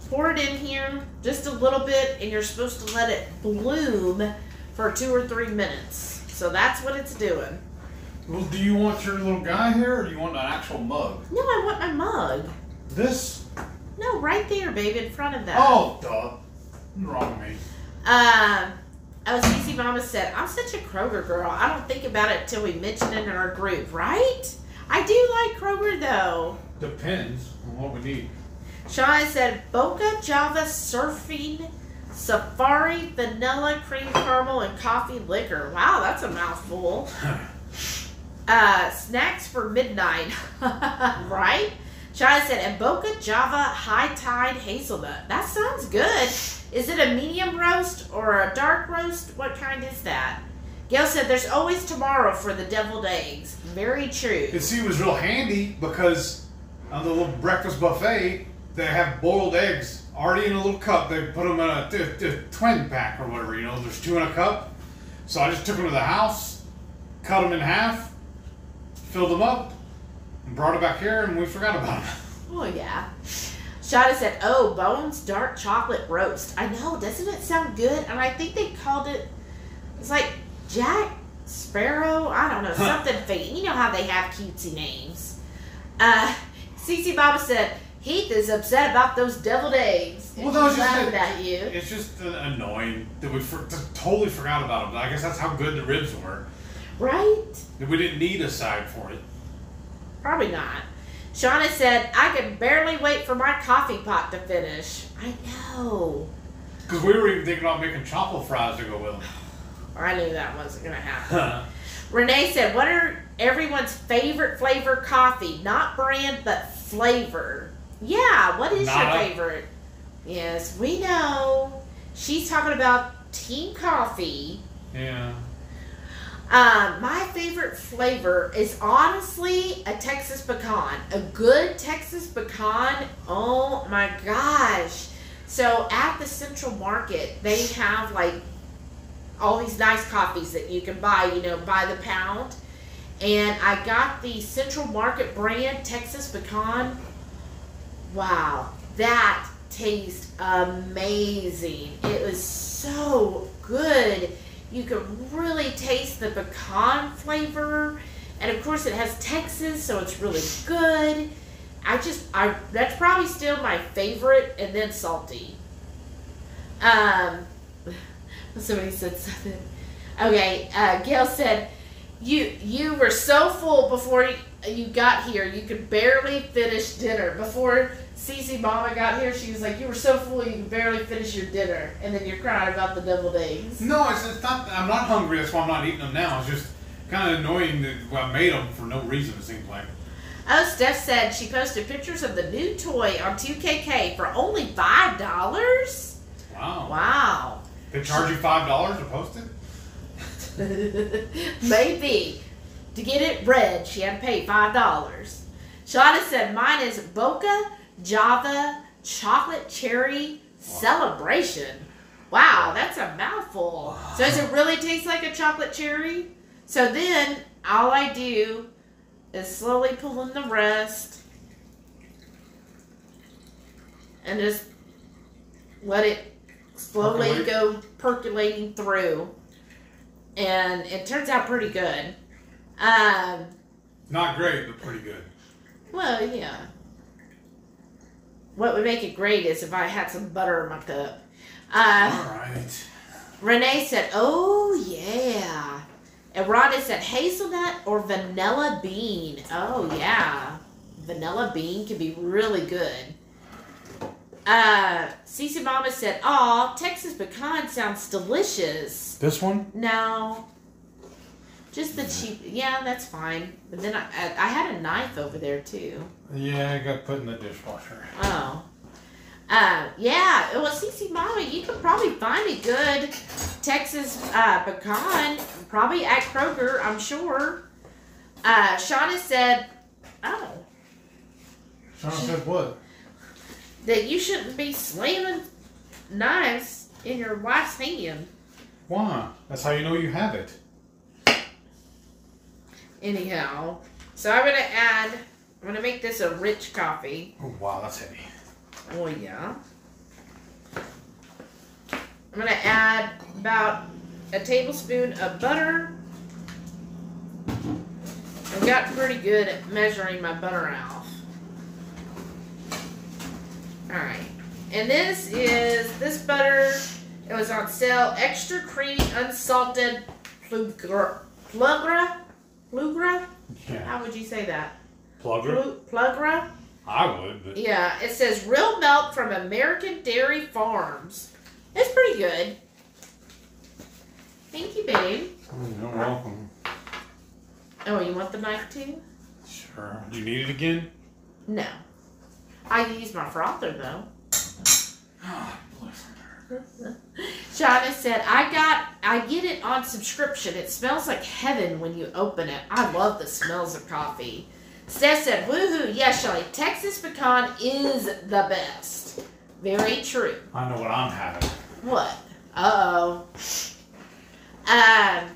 pour it in here just a little bit, and you're supposed to let it bloom for two or three minutes. So that's what it's doing. Well, do you want your little guy here, or do you want an actual mug? No, I want my mug. This? No, right there, baby, in front of that. Oh, duh. Wrong me? Um, oh, Cece Mama said, I'm such a Kroger girl. I don't think about it till we mention it in our group, right? I do like Kroger though. Depends on what we need. Shauna said, Boca Java surfing safari vanilla cream caramel and coffee liquor. Wow, that's a mouthful. Uh, snacks for midnight, right? Shauna said, and Boca Java high tide hazelnut. That sounds good. Is it a medium roast or a dark roast? What kind is that? Gail said, there's always tomorrow for the deviled eggs. Very true. And see, it was real handy because on the little breakfast buffet, they have boiled eggs already in a little cup. They put them in a, twin pack or whatever, you know, there's two in a cup. So I just took them to the house, cut them in half, filled them up, and brought it back here, and we forgot about it. Oh yeah. Shada said, "Oh, Bones dark chocolate roast. I know, doesn't it sound good?" And I think they called it. It's like Jack Sparrow. I don't know something fake. You know how they have cutesy names. Uh, Cece Baba said, "Heath is upset about those deviled eggs." Well, that was just it. at you, It's just uh, annoying that we for- totally forgot about them. But I guess that's how good the ribs were. right? That we didn't need a side for it. Probably not. Shauna said, "I can barely wait for my coffee pot to finish." I know. Because we were even thinking about making chocolate fries to go with Or I knew that wasn't gonna happen. Renee said, "What are everyone's favorite flavor coffee? Not brand, but flavor." Yeah. What is Nada. your favorite? Yes, we know. She's talking about Team Coffee. Yeah. Um, my favorite flavor is honestly a Texas pecan. A good Texas pecan. Oh my gosh. So at the Central Market, they have like all these nice coffees that you can buy, you know, by the pound. And I got the Central Market brand Texas pecan. Wow, that tastes amazing. It was so good. You can really taste the pecan flavor. And of course it has Texas, so it's really good. I just I that's probably still my favorite and then salty. Um somebody said something. Okay, uh, Gail said you you were so full before you, got here you could barely finish dinner before Cece Mama got here she was like you were so full you could barely finish your dinner and then you're crying about the deviled eggs No, it's, it's not. I'm not hungry. That's why I'm not eating them now. It's just kind of annoying that I made them for no reason. It seems like. oh Steph said she posted pictures of the new toy on 2KK for only five dollars Wow. wow They charge you five dollars to post it. maybe to get it read she had to pay five dollars Shauna said mine is Boca Java chocolate cherry celebration. Wow, that's a mouthful. So does it really taste like a chocolate cherry? So then all I do is slowly pull in the rest and just let it slowly Percolate. go percolating through. And it turns out pretty good. Um, Not great, but pretty good. well, yeah. What would make it great is if I had some butter in my cup. Uh, All right. Renee said, "Oh yeah," and Rhonda said, "Hazelnut or vanilla bean." Oh yeah, vanilla bean can be really good. Uh, Cece Mama said, "Aw, Texas pecan sounds delicious." This one? No, just the cheap. Yeah, that's fine. But then I, I, I had a knife over there too. Yeah, I got put in the dishwasher. Oh. Uh, yeah, well, Cece Mama, you could probably find a good Texas uh, pecan, probably at Kroger, I'm sure. Uh, Shauna said, oh, Sean said what? that you shouldn't be slamming knives in your wife's hand. Why? That's how you know you have it. Anyhow, so I'm going to add, I'm going to make this a rich coffee. Oh wow, that's heavy. Oh, yeah. I'm going to add about a tablespoon of butter. I've got pretty good at measuring my butter out. Alright. And this is, this butter, it was on sale, extra creamy, unsalted plugra. Plugra? Plugra? Yeah. How would you say that? Plugger? Plu- Plugra? I would, but Yeah, it says real milk from American Dairy Farms. It's pretty good. Thank you, babe. Oh, you're welcome. Oh, you want the knife too? Sure. Do You need it again? No. I can use my frother though. Shauna said, I got I get it on subscription. It smells like heaven when you open it. I love the smells of coffee. Steph said, woohoo, yes, Shelly, Texas pecan is the best. Very true. I know what I'm having. What? Uh oh. Um,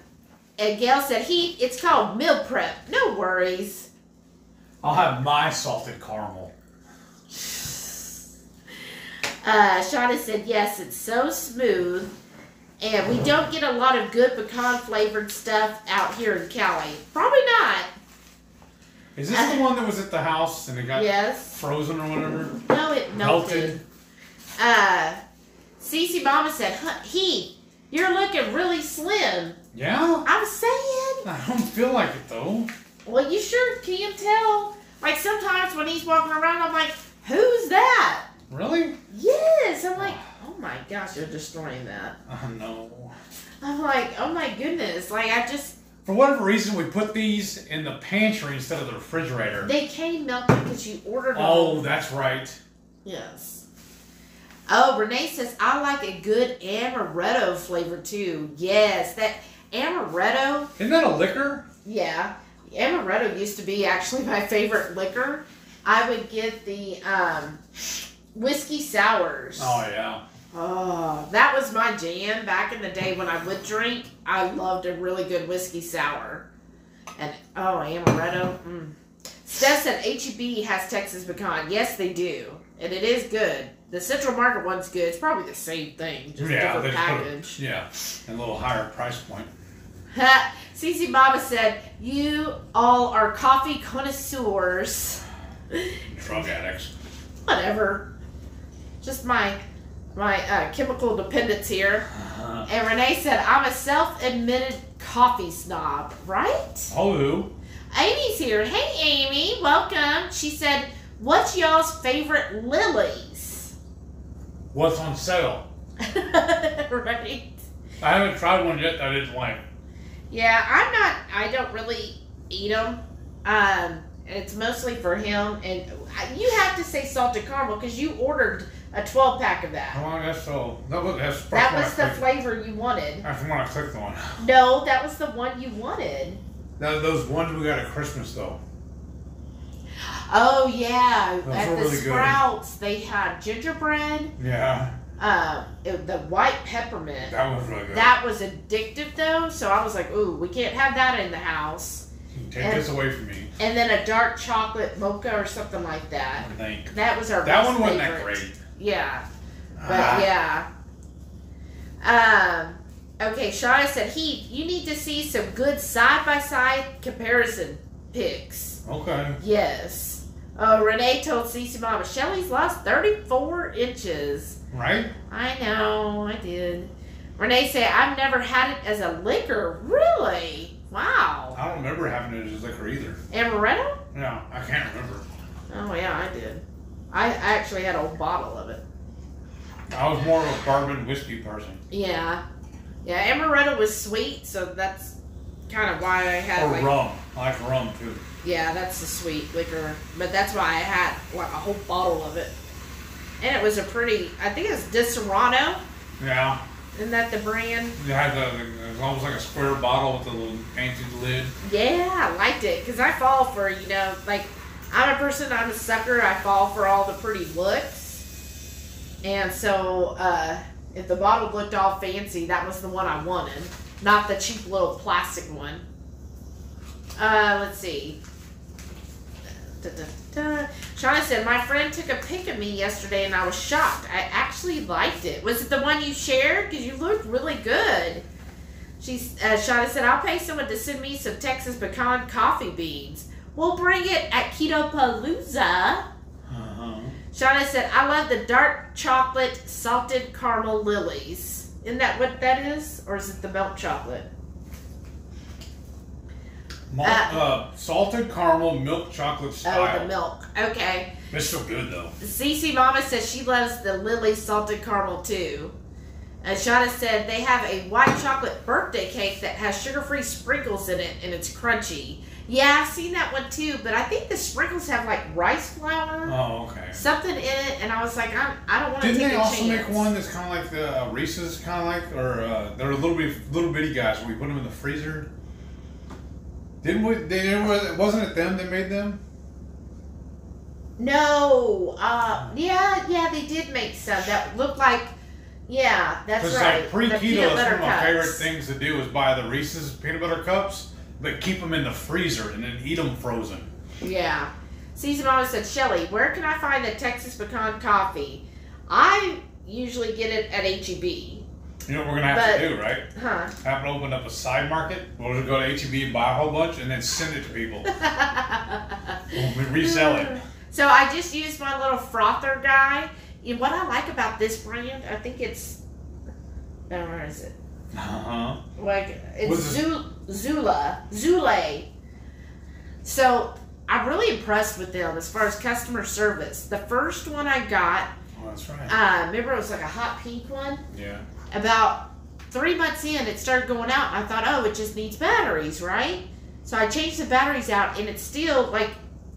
and Gail said he. It's called meal prep. No worries. I'll have my salted caramel. Uh, Shauna said yes. It's so smooth, and we don't get a lot of good pecan flavored stuff out here in Cali. Probably not. Is this the one that was at the house and it got Yes. frozen or whatever? No, it melted. Uh, Cece Mama said, "He, you're looking really slim." Yeah? I'm saying. I don't feel like it though. Well, you sure can tell. Like sometimes when he's walking around, I'm like, "Who's that?" Really? Yes. I'm like, "Oh my gosh, you're destroying that." Uh, know. I'm like, "Oh my goodness!" Like I just For whatever reason, we put these in the pantry instead of the refrigerator. they came melted because you ordered them. Oh, that's right. yes. Oh, Renee says I like a good amaretto flavor too. Yes, that amaretto. Isn't that a liquor? Yeah, amaretto used to be actually my favorite liquor. I would get the um, whiskey sours. Oh yeah. Oh, that was my jam back in the day when I would drink. I loved a really good whiskey sour. And oh, amaretto. Mm. Steph said HEB has Texas pecan. Yes, they do. And it is good. The Central Market one's good. It's probably the same thing, just yeah, different they just put a- package. yeah, and a little higher price point. Cece Baba said, You all are coffee connoisseurs. Drug addicts. Whatever. Just my my uh, chemical dependence here. Uh-huh. And Renee said, I'm a self admitted coffee snob, right? Oh, who? Amy's here. Hey, Amy, welcome. She said, What's y'all's favorite Lily's? What's on sale? right? I haven't tried one yet that I didn't like. Yeah, I'm not, I don't really eat them. Um, it's mostly for him. And you have to say salted caramel because you ordered a 12 pack of that. I guess so. That was, that's, That was the flavor you wanted. That's the one I clicked on. No, that was the one you wanted. That, those ones we got at Christmas though. Oh yeah, Those at were the really good. Sprouts they had gingerbread, Yeah, uh, it- the white peppermint. that was really good. That was addictive though, so I was like, ooh, we can't have that in the house. Take and- this away from me. And then a dark chocolate mocha or something like that. I think That was our that one wasn't that great. Yeah, but Ah, yeah. Um. Okay, Shauna said, Heath, you need to see some good side by side comparison pics. Okay. Yes. Oh, Renee told Cece Mama, Shelly's lost 34 inches. Right? I know, I did. Renee said, I've never had it as a liquor. Really? Wow. I don't remember having it as a liquor either. Amaretto? No, I can't remember. Oh, yeah, I did. I actually had a whole bottle of it. I was more of a bourbon whiskey person. Yeah. Yeah, amaretto was sweet, so that's kind of why I had Or like rum. I like rum too. yeah, that's the sweet liquor. But that's why I had like a whole bottle of it. And it was a pretty I think it's Disaronno. Yeah. Isn't that the brand? It had the, it was almost like a square bottle with a little painted lid. Yeah, I liked it because I fall for you know like I'm a person I'm a sucker. I fall for all the pretty looks, and so uh, if the bottle looked all fancy, that was the one I wanted, not the cheap little plastic one. Uh, let's see. Da, da, da. Shauna said, My friend took a pic of me yesterday and I was shocked. I actually liked it. Was it the one you shared? Because you looked really good. She, uh, Shauna said, I'll pay someone to send me some Texas pecan coffee beans. We'll bring it at Ketopalooza. Uh-huh. Shauna said, I love the dark chocolate salted caramel Lily's. Isn't that what that is? Or is it the milk chocolate? Malt, Uh, uh, salted caramel milk chocolate style. Oh, the milk. Okay. It's so good though. Cece Mama says she loves the Lily salted caramel too. And Shauna said they have a white chocolate birthday cake that has sugar-free sprinkles in it and it's crunchy. Yeah, I've seen that one too, but I think the sprinkles have like rice flour, Oh, okay. something in it, and I was like, I'm, I don't want to Didn't they also chance. make one that's kind of like the uh, Reese's, kind of like, or uh, they're a little bit little bitty guys. We put them in the freezer. Didn't we? They wasn't it them that made them? No, uh, yeah, yeah, they did make some that looked like, yeah, that's Because like pre the keto, peanut that's one of my cups. favorite things to do is buy the Reese's peanut butter cups, but keep them in the freezer and then eat them frozen. Yeah. Cece Mama said, Shelly, where can I find the Texas pecan coffee? I usually get it at HEB. You know what we're gonna have But- to do, right? Huh. Have to open up a side market. We'll just go to HEB and buy a whole bunch and then send it to people. We'll resell it. So I just used my little frother guy. And what I like about this brand, I think it's, where is it? Uh huh. Like it's? Zul- Zula, Zule. So I'm really impressed with them as far as customer service. The first one I got, Oh, that's right. uh, remember it was like a hot pink one. yeah. About three months in, it started going out. I thought, oh, it just needs batteries, right? So I changed the batteries out, and it's still like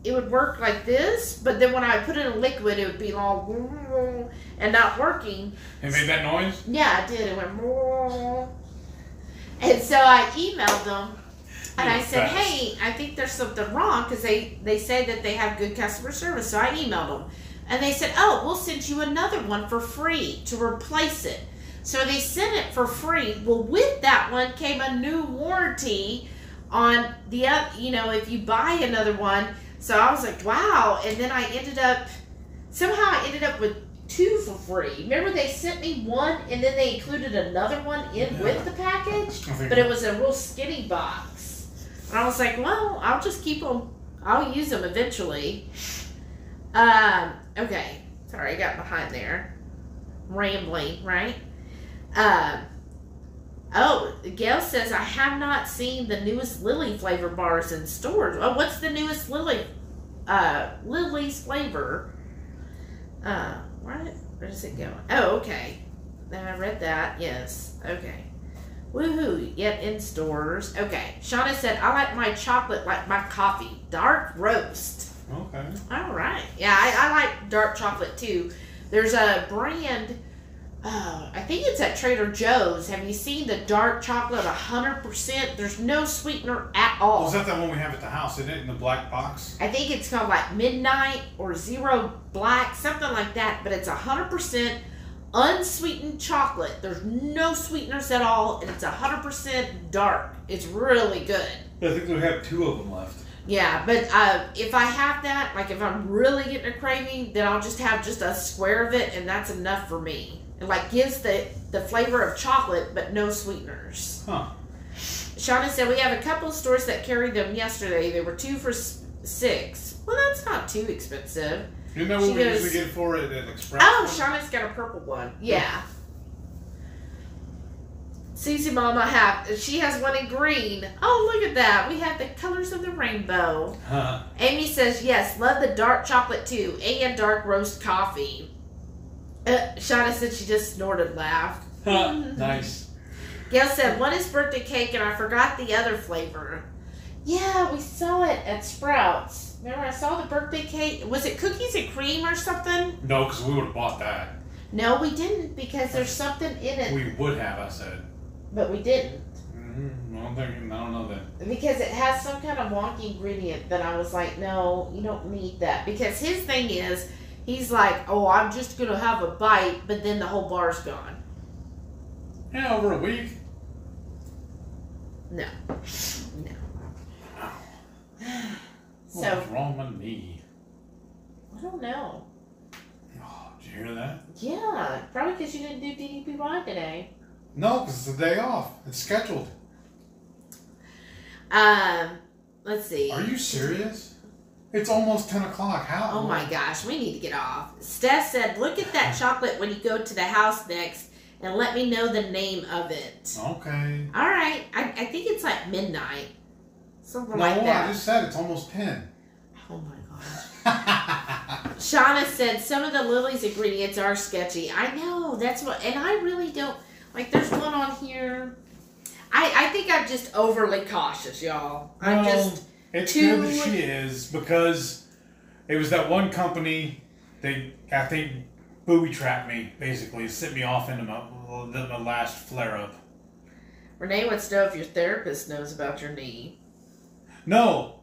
it would work like this, but then when I put it in liquid, it would be all and not working. It made that noise. Yeah, it did. It went. And so I emailed them, and I said, "Hey, I think there's something wrong because they they say that they have good customer service." So I emailed them, and they said, "Oh, we'll send you another one for free to replace it." So they sent it for free. Well, with that one came a new warranty on the you know if you buy another one. So I was like, "Wow!" And then I ended up somehow I ended up with two for free. Remember they sent me one and then they included another one in with the package, but it was a real skinny box. And I was like, well, I'll just keep them. I'll use them eventually. Um. Okay. Sorry, I got behind there. Rambling, right? Um. Oh, Gail says I have not seen the newest Lily flavor bars in stores. Oh, what's the newest Lily? Uh, Lily's flavor. Uh, where, where does it go? Oh, okay. Then I read that. Yes. Okay. Woohoo. Yet in stores. Okay. Shauna said, I like my chocolate like my coffee. Dark roast. Okay. All right. Yeah, I, I like dark chocolate too. There's a brand, uh, I think it's at Trader Joe's. Have you seen the dark chocolate 100%? There's no sweetener at all. Was that the one we have at the house? Isn't it in the black box? I think it's called like Midnight or Zero Black, something like that. But it's hundred percent unsweetened chocolate. There's no sweeteners at all, and it's hundred percent dark. It's really good. I think we have two of them left. Yeah, but uh, if I have that, like if I'm really getting a craving, then I'll just have just a square of it, and that's enough for me. It like gives the the flavor of chocolate, but no sweeteners. Huh. Shauna said we have a couple stores that carried them yesterday. They were two for six. Well, that's not too expensive. You know what She we goes- usually get for it at Express? Oh, Shauna's got a purple one. Yeah. Susie Mama have she has one in green. Oh, look at that. We have the colors of the rainbow. Huh. Amy says yes, love the dark chocolate too, and dark roast coffee. Uh, Shauna said she just snorted laugh. nice. Gail said one is birthday cake and I forgot the other flavor. Yeah, we saw it at Sprouts. Remember I saw the birthday cake? Was it cookies and cream or something? No, because we would have bought that. No, we didn't because there's something in it, We would have, I said. but we didn't. Mm-hmm. I don't think. I don't know that. Because it has some kind of wonky ingredient that I was like, no, you don't need that. Because his thing is, he's like, oh, I'm just going to have a bite, but then the whole bar's gone. Yeah, over a week. No. No. What's So, wrong with me? I don't know. Oh, did you hear that? Yeah, probably because you didn't do DDPY today. No, because it's a day off. It's scheduled. Um, let's see. Are you serious? It's almost ten o'clock. How? Oh my gosh, we need to get off. Steph said, look at that chocolate when you go to the house next and let me know the name of it. Okay. All right, I, I think it's like midnight. Something No, like I just said it's almost ten. Oh my gosh. Shauna said some of the Lily's ingredients are sketchy. I know, that's what, and I really don't, like, there's one on here. I, I think I'm just overly cautious, y'all. I'm Well, just, It's too- good that she is because it was that one company. They, I think, booby trapped me basically, sent me off into my, my last flare up. Renee wants to know if your therapist knows about your knee. No.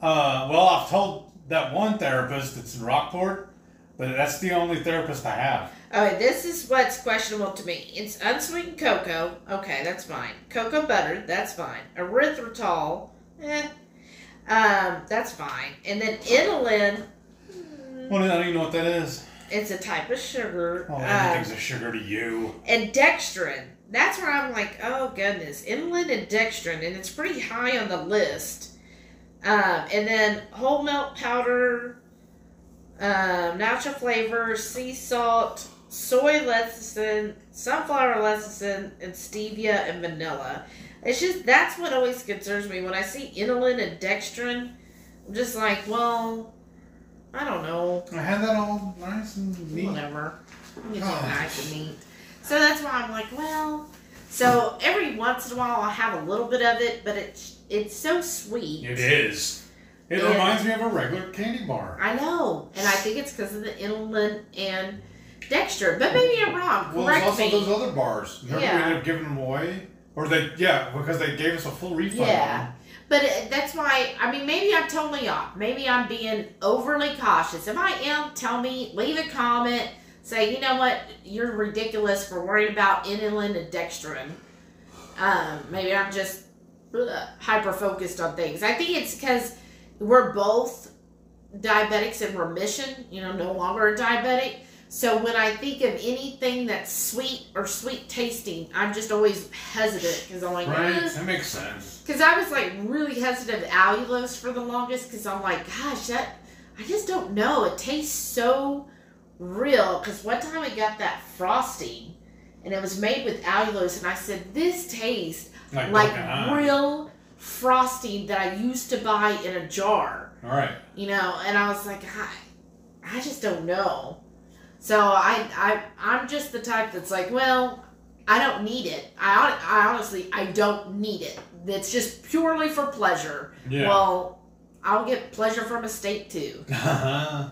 Uh, well, I've told that one therapist that's in Rockport, but that's the only therapist I have. Okay, this is what's questionable to me. It's unsweetened cocoa. Okay, that's fine. Cocoa butter. That's fine. Erythritol. Eh. Um, that's fine. And then inulin. Well, I don't even know what that is. It's a type of sugar. Oh, Um, everything's a sugar to you. and dextrin. That's where I'm like, oh goodness, inulin and dextrin, and it's pretty high on the list. Um, and then whole milk powder, um, natural flavor, sea salt, soy lecithin, sunflower lecithin, and stevia and vanilla. It's just that's what always concerns me when I see inulin and dextrin. I'm just like, well, I don't know. I had that all nice and neat. Whatever. It's all oh. nice and neat. So that's why I'm like, well. So every once in a while I'll have a little bit of it, but it's it's so sweet. It is. It And- reminds me of a regular candy bar. I know, and I think it's because of the inulin and dextrin. But maybe I'm wrong. Well, there's Correct also me. those other bars. Remember Yeah. we ended up giving them away? Or they, yeah, because they gave us a full refund. Yeah. But it, that's why, I mean, maybe I'm totally off. Maybe I'm being overly cautious. If I am, tell me, leave a comment, say, you know what, you're ridiculous for worrying about inulin and dextrin. Um, maybe I'm just hyper focused on things. I think it's because we're both diabetics in remission, you know, no longer a diabetic. So when I think of anything that's sweet or sweet tasting, I'm just always hesitant because I'm like, Right? "Eh." That makes sense. Because I was like really hesitant of allulose for the longest because I'm like, gosh, that I just don't know. It tastes so real. Because one time I got that frosting and it was made with allulose, and I said, this tastes Like, like real frosting that I used to buy in a jar, All right. you know. And I was like, I, I just don't know. So I, I, I'm just the type that's like, well, I don't need it. I, I honestly, I don't need it. It's just purely for pleasure. Yeah. Well, I'll get pleasure from a steak too. Uh-huh.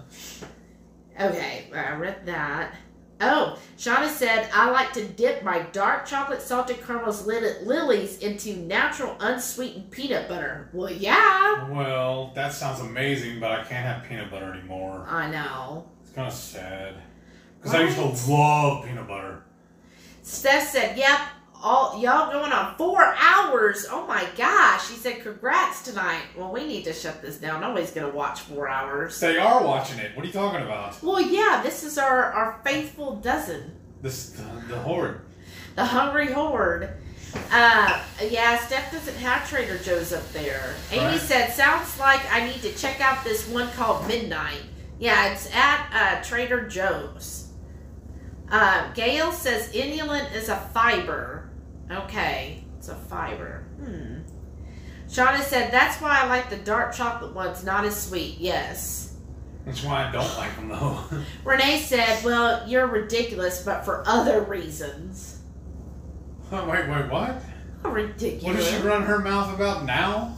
Okay, I read that. Oh, Shauna said, I like to dip my dark chocolate salted caramels li- Lily's into natural unsweetened peanut butter. Well, yeah, well, that sounds amazing, but I can't have peanut butter anymore. I know. It's kind of sad. Because I used to love peanut butter. Steph said, yep, all y'all going on four hours. Oh my gosh. She said, congrats tonight. Well, we need to shut this down. Nobody's going to watch four hours. They are watching it. What are you talking about? Well, yeah, this is our, our faithful dozen. This the, the horde. The Hungry Horde. Uh, yeah, Steph doesn't have Trader Joe's up there. Amy Right. said, sounds like I need to check out this one called Midnight. Yeah, it's at uh, Trader Joe's. Uh, Gail says inulin is a fiber. Okay, it's a fiber. Hmm. Shauna said, that's why I like the dark chocolate ones, not as sweet. Yes. That's why I don't like them though. Renee said, well, you're ridiculous, but for other reasons. wait, wait, what? Ridiculous. What does she run her mouth about now?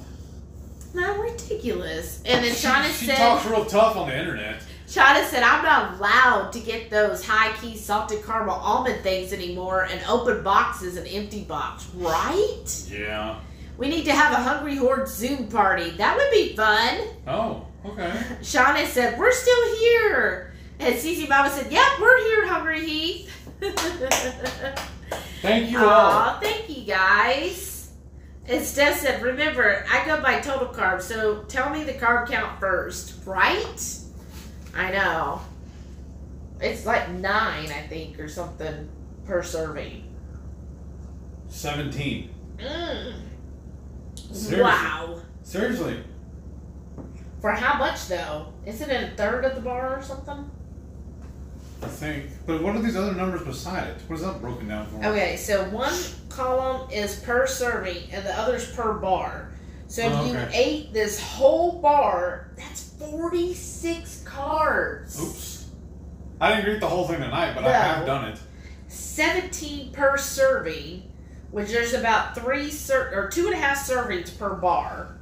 Not ridiculous. And then She, Shauna she said, talks real tough on the internet. Shauna said, I'm not allowed to get those HighKey salted caramel almond things anymore and open boxes and empty box. Right? Yeah. We need to have a Hungry Horde Zoom party. That would be fun. Oh, okay. Shauna said, We're still here. And Cece Mama said, Yep, we're here, Hungry Heath. Thank you all. Aw, thank you guys. And Steph said, remember, I go by total carbs, so tell me the carb count first, right? I know. It's like nine, I think, or something per serving. 17. Mm. Seriously. Wow. Seriously. For how much though? Isn't it a third of the bar or something? I think. But what are these other numbers beside it? What is that broken down for? Okay, so one column is per serving and the other's per bar. So if Oh, you ate this whole bar, that's 46 carbs. Oops. I didn't eat the whole thing tonight, but I have done it. 17 per serving, which there's about three ser- or two and a half servings per bar.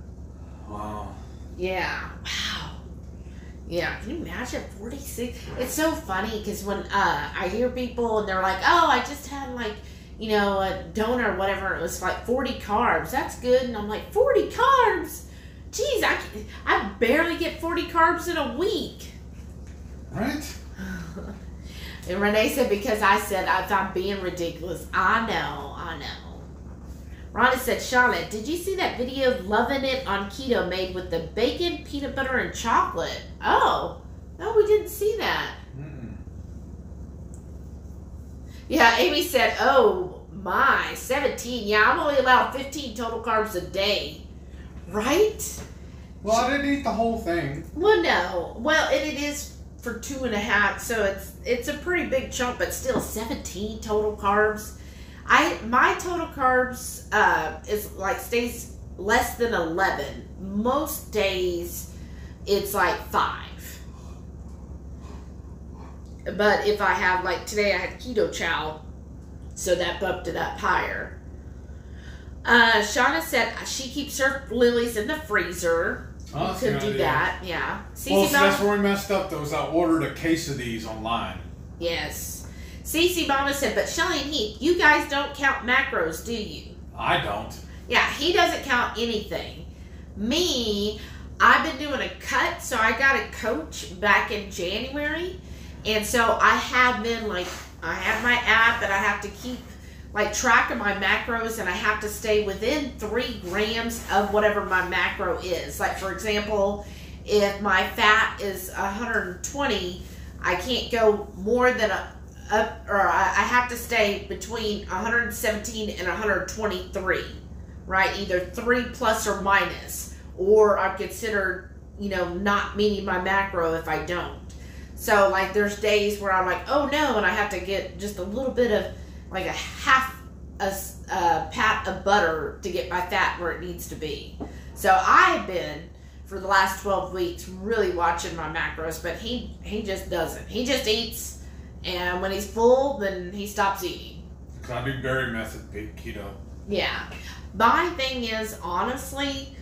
Wow. Yeah. Wow. Yeah. Can you imagine 46? It's so funny because when uh, I hear people and they're like, oh, I just had like, you know, a donor or whatever, it was like 40 carbs. That's good. And I'm like, 40 carbs? Jeez, I, I barely get 40 carbs in a week. Right? And Renee said, because I said if I'm being ridiculous. I know, I know. Ronnie said, Charlotte, did you see that video of loving it on keto made with the bacon, peanut butter, and chocolate? Oh, no, we didn't see that. Mm. Yeah, Amy said, oh my, 17. Yeah, I'm only allowed 15 total carbs a day. Right? Well, I didn't eat the whole thing. Well, no. Well, and it is for two and a half, so it's it's a pretty big chunk, but still 17 total carbs. I my total carbs uh, is like stays less than 11. Most days, it's like five. But if I have like today, I had Keto Chow, so that bumped it up higher. Uh, Shauna said she keeps her Lily's in the freezer. Oh, you could do idea. that. Yeah. Well, Mama- that's where we messed up. Though, is I ordered a case of these online. Yes. Cece Mama said, but Shelly and Heath, you guys don't count macros, do you? I don't. Yeah, he doesn't count anything. Me, I've been doing a cut, so I got a coach back in January. And so I have been like, I have my app and I have to keep like track of my macros and I have to stay within three grams of whatever my macro is. Like, for example, if my fat is 120, I can't go more than a up, or I I have to stay between 117 and 123 right? Either three plus or minus, or I'm considered, you know, not meeting my macro if I don't. So like, there's days where I'm like, oh no, and I have to get just a little bit of, like a half a pat of butter to get my fat where it needs to be. So I've been for the last 12 weeks really watching my macros, but he he just doesn't. He just eats, and when he's full, then he stops eating. Cause I do berry method pe- keto. Yeah. My thing is, honestly,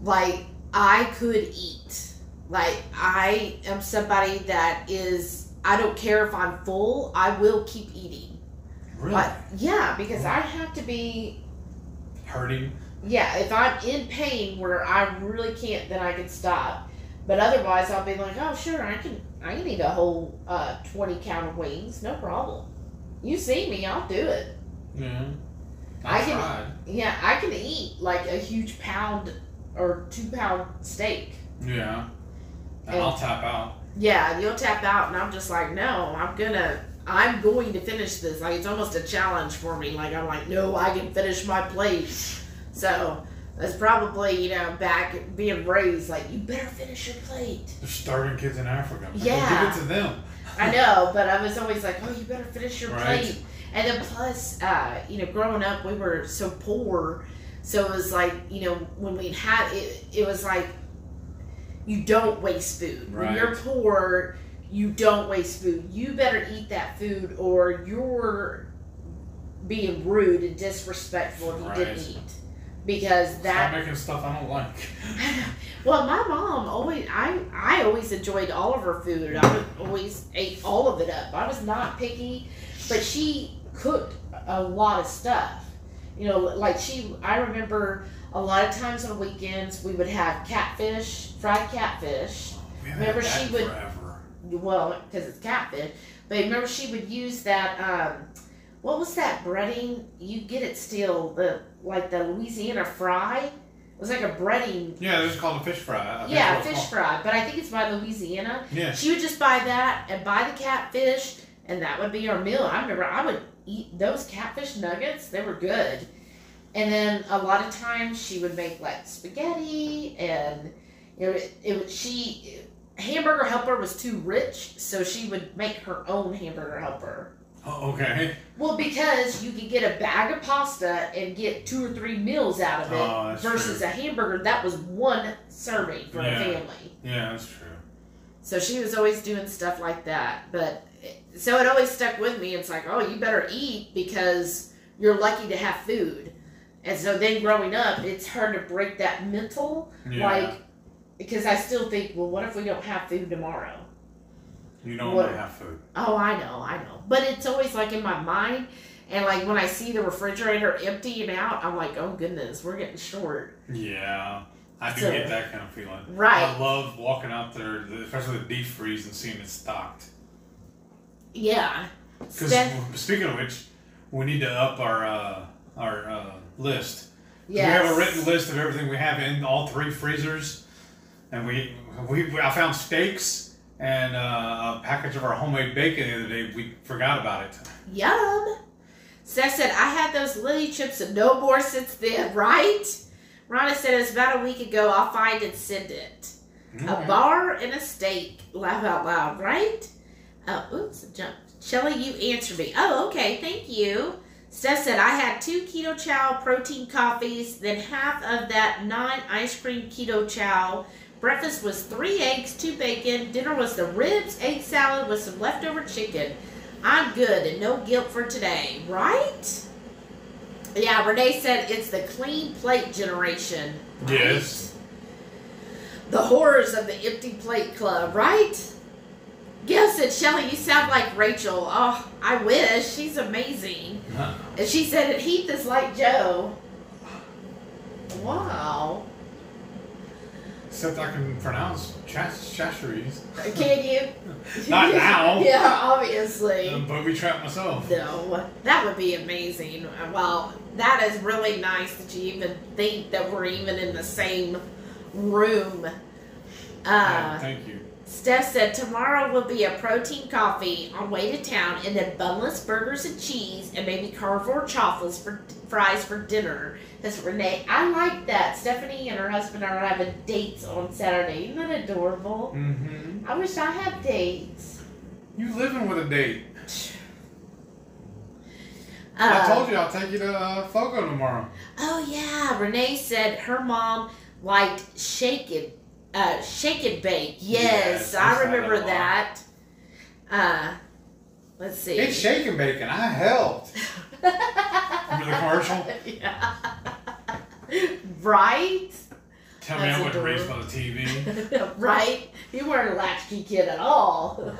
like, I could eat. Like, I am somebody that is, I don't care if I'm full, I will keep eating. Really? Like, yeah, because I have to be, Hurting. yeah, if I'm in pain where I really can't, then I can stop. But otherwise, I'll be like, oh, sure, I can, I can eat a whole uh, 20 count of wings, no problem. You see me, I'll do it. Yeah. I I can- tried. Yeah, I can eat like a huge pound or two pound steak. Yeah. And I'll tap out. Yeah, you'll tap out, and I'm just like, no, I'm gonna, I'm going to finish this. Like it's almost a challenge for me. Like I'm like, no, I can finish my plate. So that's probably you know back being raised like you better finish your plate. There's starving kids in Africa. Well, Yeah. Give it to them. I know, but I was always like, oh, you better finish your Right. plate. And then plus, uh, you know, growing up, we were so poor, so it was like, you know, when we had it, it was like, you don't waste food. When you're poor, you don't waste food. You better eat that food, or you're being rude and disrespectful if you didn't eat. Because that Stop making stuff I don't like. well, my mom always, I, I always enjoyed all of her food. I always ate all of it up. I was not picky, but she cooked a lot of stuff. You know, like she, I remember a lot of times on weekends we would have catfish, fried catfish. Remember she would- forever. Well, because it's catfish. But remember she would use that, um, what was that breading? You get it still, the, like the Louisiana fry. It was like a breading Yeah, this is called a fish fry. Yeah, fish fry, but I think it's by Louisiana. Yeah. She would just buy that and buy the catfish, and that would be our meal. I remember I would eat those catfish nuggets; they were good. And then a lot of times she would make like spaghetti, and you know, it, it would she hamburger helper was too rich, so she would make her own hamburger helper. Oh, okay. Well, because you could get a bag of pasta and get two or three meals out of it, Oh, versus true. a hamburger that was one serving for Yeah. a family. Yeah, that's true. So she was always doing stuff like that. But so it always stuck with me. It's like, oh, you better eat because you're lucky to have food. And so then growing up, it's hard to break that mental, Yeah. like, because I still think, well, what if we don't have food tomorrow? you don't what- have food. Oh, I know, I know. But it's always like in my mind. And like when I see the refrigerator emptying out, I'm like, oh goodness, we're getting short. Yeah. I do So- get that kind of feeling. Right. I love walking out there, especially the deep freeze, and seeing it stocked. Yeah. Because speaking of which, we need to up our uh, our uh, list. We have a written list of everything we have in all three freezers, and we we I found steaks and uh, a package of our homemade bacon the other day. We forgot about it. Yum. Steph said, I had those lily chips and no more since then, right? Rhonda said, it's about a week ago. I'll find and send it. A bar and a steak. Laugh out loud, right? Oh, oops, jump. Shelly, you answered me. Oh, okay, thank you. Steph said, I had two Keto Chow protein coffees, then half of that nine ice cream Keto Chow. Breakfast was three eggs, two bacon. Dinner was the ribs, egg salad with some leftover chicken. I'm good and no guilt for today, right? Yeah, Renee said it's the clean plate generation. right? Yes. The horrors of the empty plate club, right? Gail said, Shelly, you sound like Rachel. Oh, I wish. She's amazing. And she said, and Heath is like Joe. Wow. Except I can pronounce chas- chasseries. Can you? Not now. yeah, obviously. Um, booby trap myself. No, that would be amazing. Well, that is really nice that you even think that we're even in the same room. Yeah, Uh, thank you. Steph said tomorrow will be a protein coffee on way to town, and then bunless burgers and cheese, and maybe carnivore chocolates for fries for dinner. That's Renee. I like that. Stephanie and her husband are having dates on Saturday. Isn't that adorable? Mm-hmm. I wish I had dates. You living with a date. Uh, I told you I'll take you to uh, Fogo tomorrow. Oh yeah, Renee said her mom liked shake it, uh, shake it bake. Yes, Yes, I remember that. Uh, let's see. It's shake shaking bacon. I helped. Remember the commercial? yeah. right, Tell me That's I wasn't raised by the TV. right. You weren't a latchkey kid at all.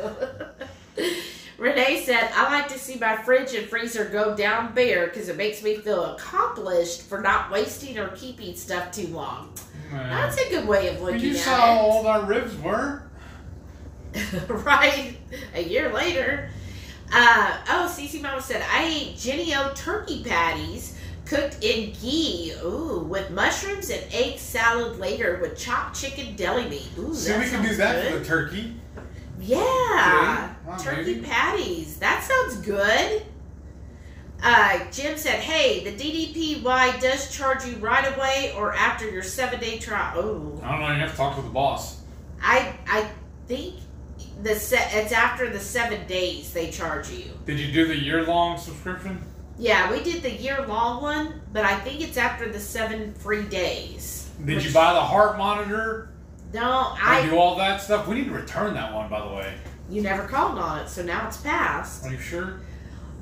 Renee said, I like to see my fridge and freezer go down bare because it makes me feel accomplished for not wasting or keeping stuff too long. Man. That's a good way of looking you at saw how it. old our ribs were. right? A year later. Uh, oh, Cece Mama said, I ate Jennie-O turkey patties cooked in ghee. Ooh, with mushrooms and egg salad later with chopped chicken deli meat. Ooh, we can do that good. for the turkey. Yeah. Well, Turkey patties. That sounds good. Uh, Jim said, hey, the DDPY does charge you right away or after your seven day trial. Oh, I don't know. You have to talk to the boss. I I think the set it's after the seven days they charge you. Did you do the year long subscription? Yeah, we did the year long one, but I think it's after the seven free days. Did Which- you buy the heart monitor? No, I do all that stuff? We need to return that one, by the way. you never called on it, so now it's passed. Are you sure?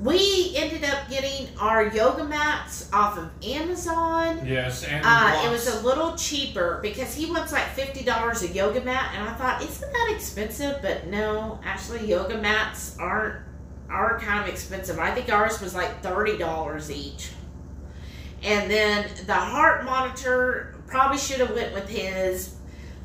We ended up getting our yoga mats off of Amazon. Yes, and Uh, it was a little cheaper because he wants like fifty dollars a yoga mat, and I thought, isn't that expensive? But no, actually, yoga mats aren't are kind of expensive. I think ours was like thirty dollars each. And then the heart monitor probably should have went with his,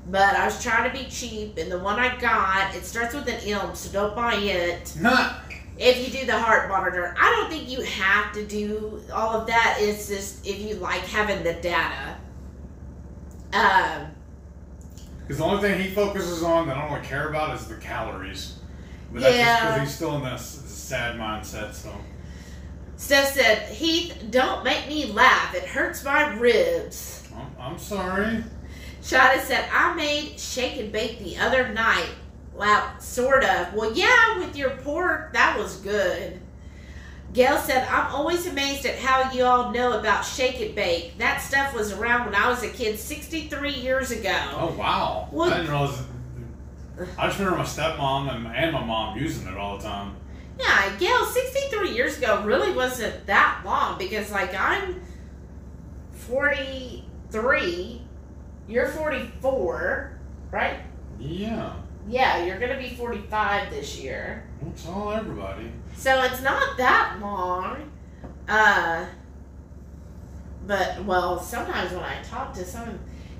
but I was trying to be cheap, and the one I got it starts with an M, so don't buy it not. If you do the heart monitor. I don't think you have to do all of that. It's just if you like having the data. Um, Because the only thing he focuses on that I don't really care about is the calories. But that's just Yeah. because he's still in this, this sad mindset. So Steph said, Heath, don't make me laugh. It hurts my ribs. I'm, I'm sorry. Shada said, I made shake and bake the other night. Well, sort of. Well, yeah, with your pork, that was good. Gail said, I'm always amazed at how you all know about shake and bake. That stuff was around when I was a kid 63 years ago. Oh wow! Well- I didn't realize. I just remember my stepmom and, and my mom using it all the time. Yeah, Gail, 63 years ago really wasn't that long because, like, I'm 43. You're 44, right? Yeah, Yeah, you're going to be 45 this year. that's all everybody. So it's not that long. Uh, but, well, sometimes when I talk to some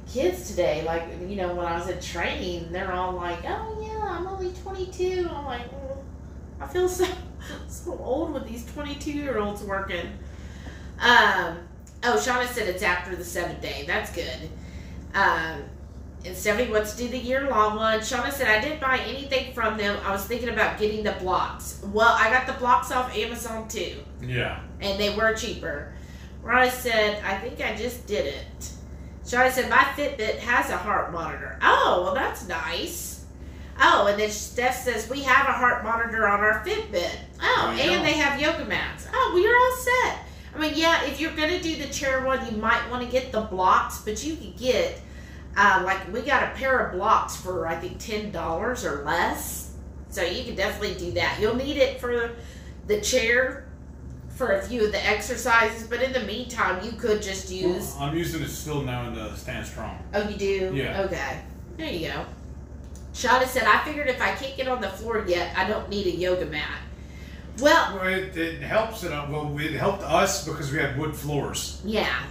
kids today, like, you know, when I was in training, they're all like, oh, yeah, I'm only 22. I'm like, well, I feel so, so old with these 22 year olds working. Um, oh, Shauna said it's after the seventh day. That's good. Um, and Stephanie wants to do the year long one. Shauna said, I didn't buy anything from them. I was thinking about getting the blocks. Well, I got the blocks off Amazon too, Yeah, and they were cheaper. Rhonda said, I think I just did it. Shauna said, My Fitbit has a heart monitor. Oh, well, that's nice. Oh, and then Steph says, We have a heart monitor on our Fitbit. Oh, and they have yoga mats. Oh, we are all set. I mean, yeah, if you're going to do the chair one, you might want to get the blocks, but you could get, uh, like, we got a pair of blocks for, I think, $10 or less. So you can definitely do that. You'll need it for the chair for a few of the exercises, but in the meantime, you could just use. I'm using it still now to stand strong. Oh, you do? Yeah. Okay. There you go. Shauna said, I figured if I can't get on the floor yet, I don't need a yoga mat. Well, Well, it, it helps. It, well, it helped us because we had wood floors. yeah.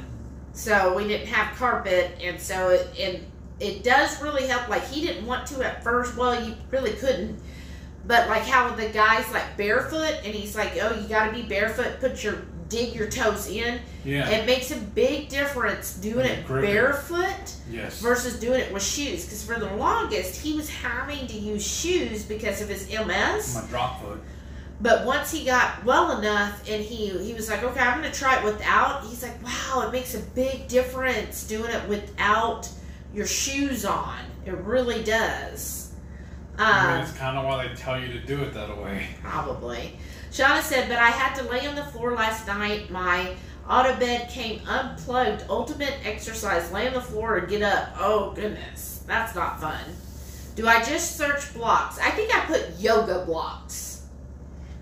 So we didn't have carpet, and so it and it does really help. Like he didn't want to at first. Well, you really couldn't. But like how the guy's like barefoot, and he's like, "Oh, you got to be barefoot. Put your dig your toes in." Yeah. It makes a big difference doing it barefoot yes. versus doing it with shoes. Because for the longest, he was having to use shoes because of his MS. My drop foot. But once he got well enough and he he was like, okay, I'm gonna try it without. He's like, wow, it makes a big difference doing it without your shoes on. It really does. I mean, Um, it's kind of why they tell you to do it that way. probably. Shauna said, but I had to lay on the floor last night. My auto bed came unplugged. Ultimate exercise. Lay on the floor and get up. Oh goodness, that's not fun. Do I just search blocks? I think I put yoga blocks.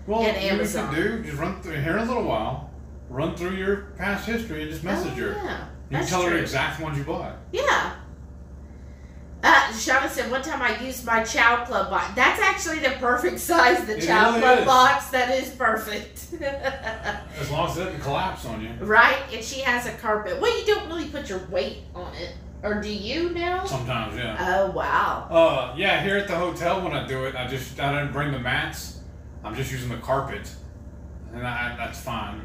Well, And you Amazon. can do just run through here in a little while. Run through your past history and just message oh, her. Yeah, You can tell her true. the exact ones you bought. Yeah. Uh, Shauna said one time I used my Chow Club box. That's actually the perfect size. The It Chow really Club is. box. That is perfect. As long as it doesn't collapse on you. right? And she has a carpet. Well, you don't really put your weight on it, or do you now? Sometimes, yeah. Oh wow. Uh, yeah. Here at the hotel, when I do it, I just I didn't bring the mats. I'm just using the carpet, and I, that's fine.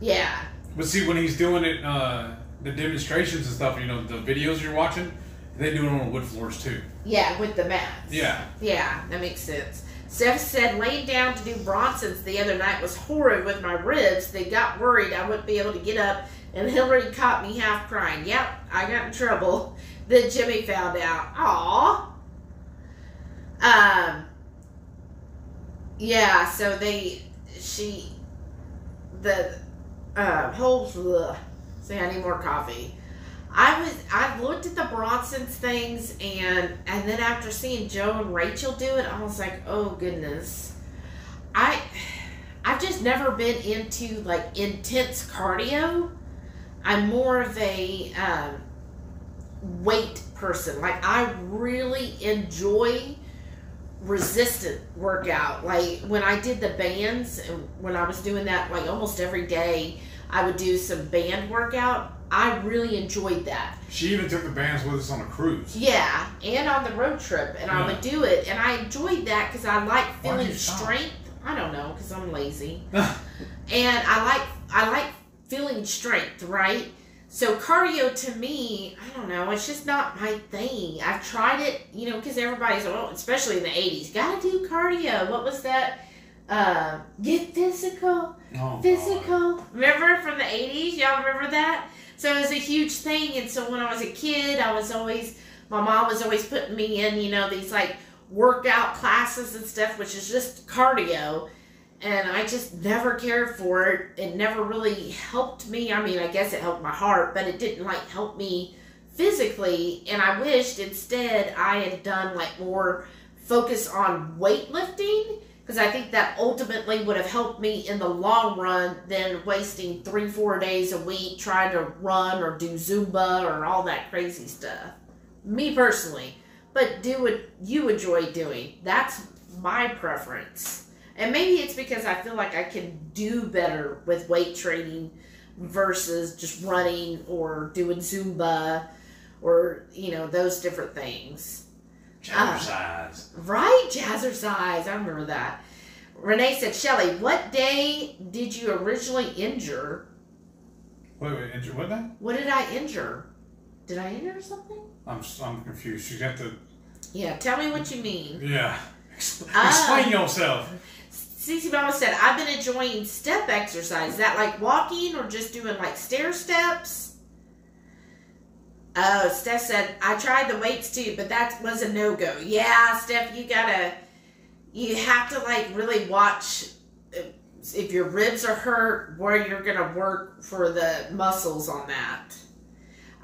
Yeah. But see, when he's doing it, uh, the demonstrations and stuff, you know, the videos you're watching, they do it on wood floors too. Yeah, with the mats. Yeah. Yeah, that makes sense. Steph said laying down to do Bronson's the other night was horrid with my ribs. They got worried I wouldn't be able to get up, and Hillary caught me half crying. Yep, I got in trouble. Then Jimmy found out. Aw. Um. Yeah, so they, she, the, uh, whole, ugh, say I need more coffee. I was I looked at the Bronson's things and and then after seeing Joe and Rachel do it, I was like, oh goodness. I I've just never been into like intense cardio. I'm more of a um, weight person. Like I really enjoy resistant workout. Like when I did the bands and when I was doing that like almost every day, I would do some band workout. I really enjoyed that. She even took the bands with us on a cruise. Yeah, and on the road trip, and I would do it, and I enjoyed that because I like feeling strength. I don't know, because I'm lazy, and I like I like feeling strength, right? So cardio to me, I don't know, it's just not my thing. I've tried it, you know, because everybody's, well, especially in the '80s, gotta do cardio. What was that? Uh, get physical. Oh, God. Physical. Remember from the 80s? Y'all remember that? So it was a huge thing. And so when I was a kid, I was always, my mom was always putting me in, you know, these like workout classes and stuff, which is just cardio. And I just never cared for it. It never really helped me. I mean, I guess it helped my heart, but it didn't like help me physically. And I wished instead I had done like more focus on weightlifting because I think that ultimately would have helped me in the long run than wasting three, four days a week trying to run or do Zumba or all that crazy stuff. Me personally. But do what you enjoy doing. That's my preference. And maybe it's because I feel like I can do better with weight training versus just running or doing Zumba or, you know, those different things. Jazzercise. Right, jazzercise. I remember that. Renee said, Shelly, what day did you originally injure? Wait, wait, injure what now? What did I injure? Did I injure something? I'm, I'm confused. You got to, Yeah, tell me what you mean. yeah. Ex- Ah. Explain yourself. Cece Mama said, I've been enjoying step exercise. Is that like walking or just doing like stair steps? Oh, Steph said, I tried the weights too, but that was a no go. Yeah, Steph, you gotta, you have to like really watch uh, if your ribs are hurt, where you're gonna work for the muscles on that.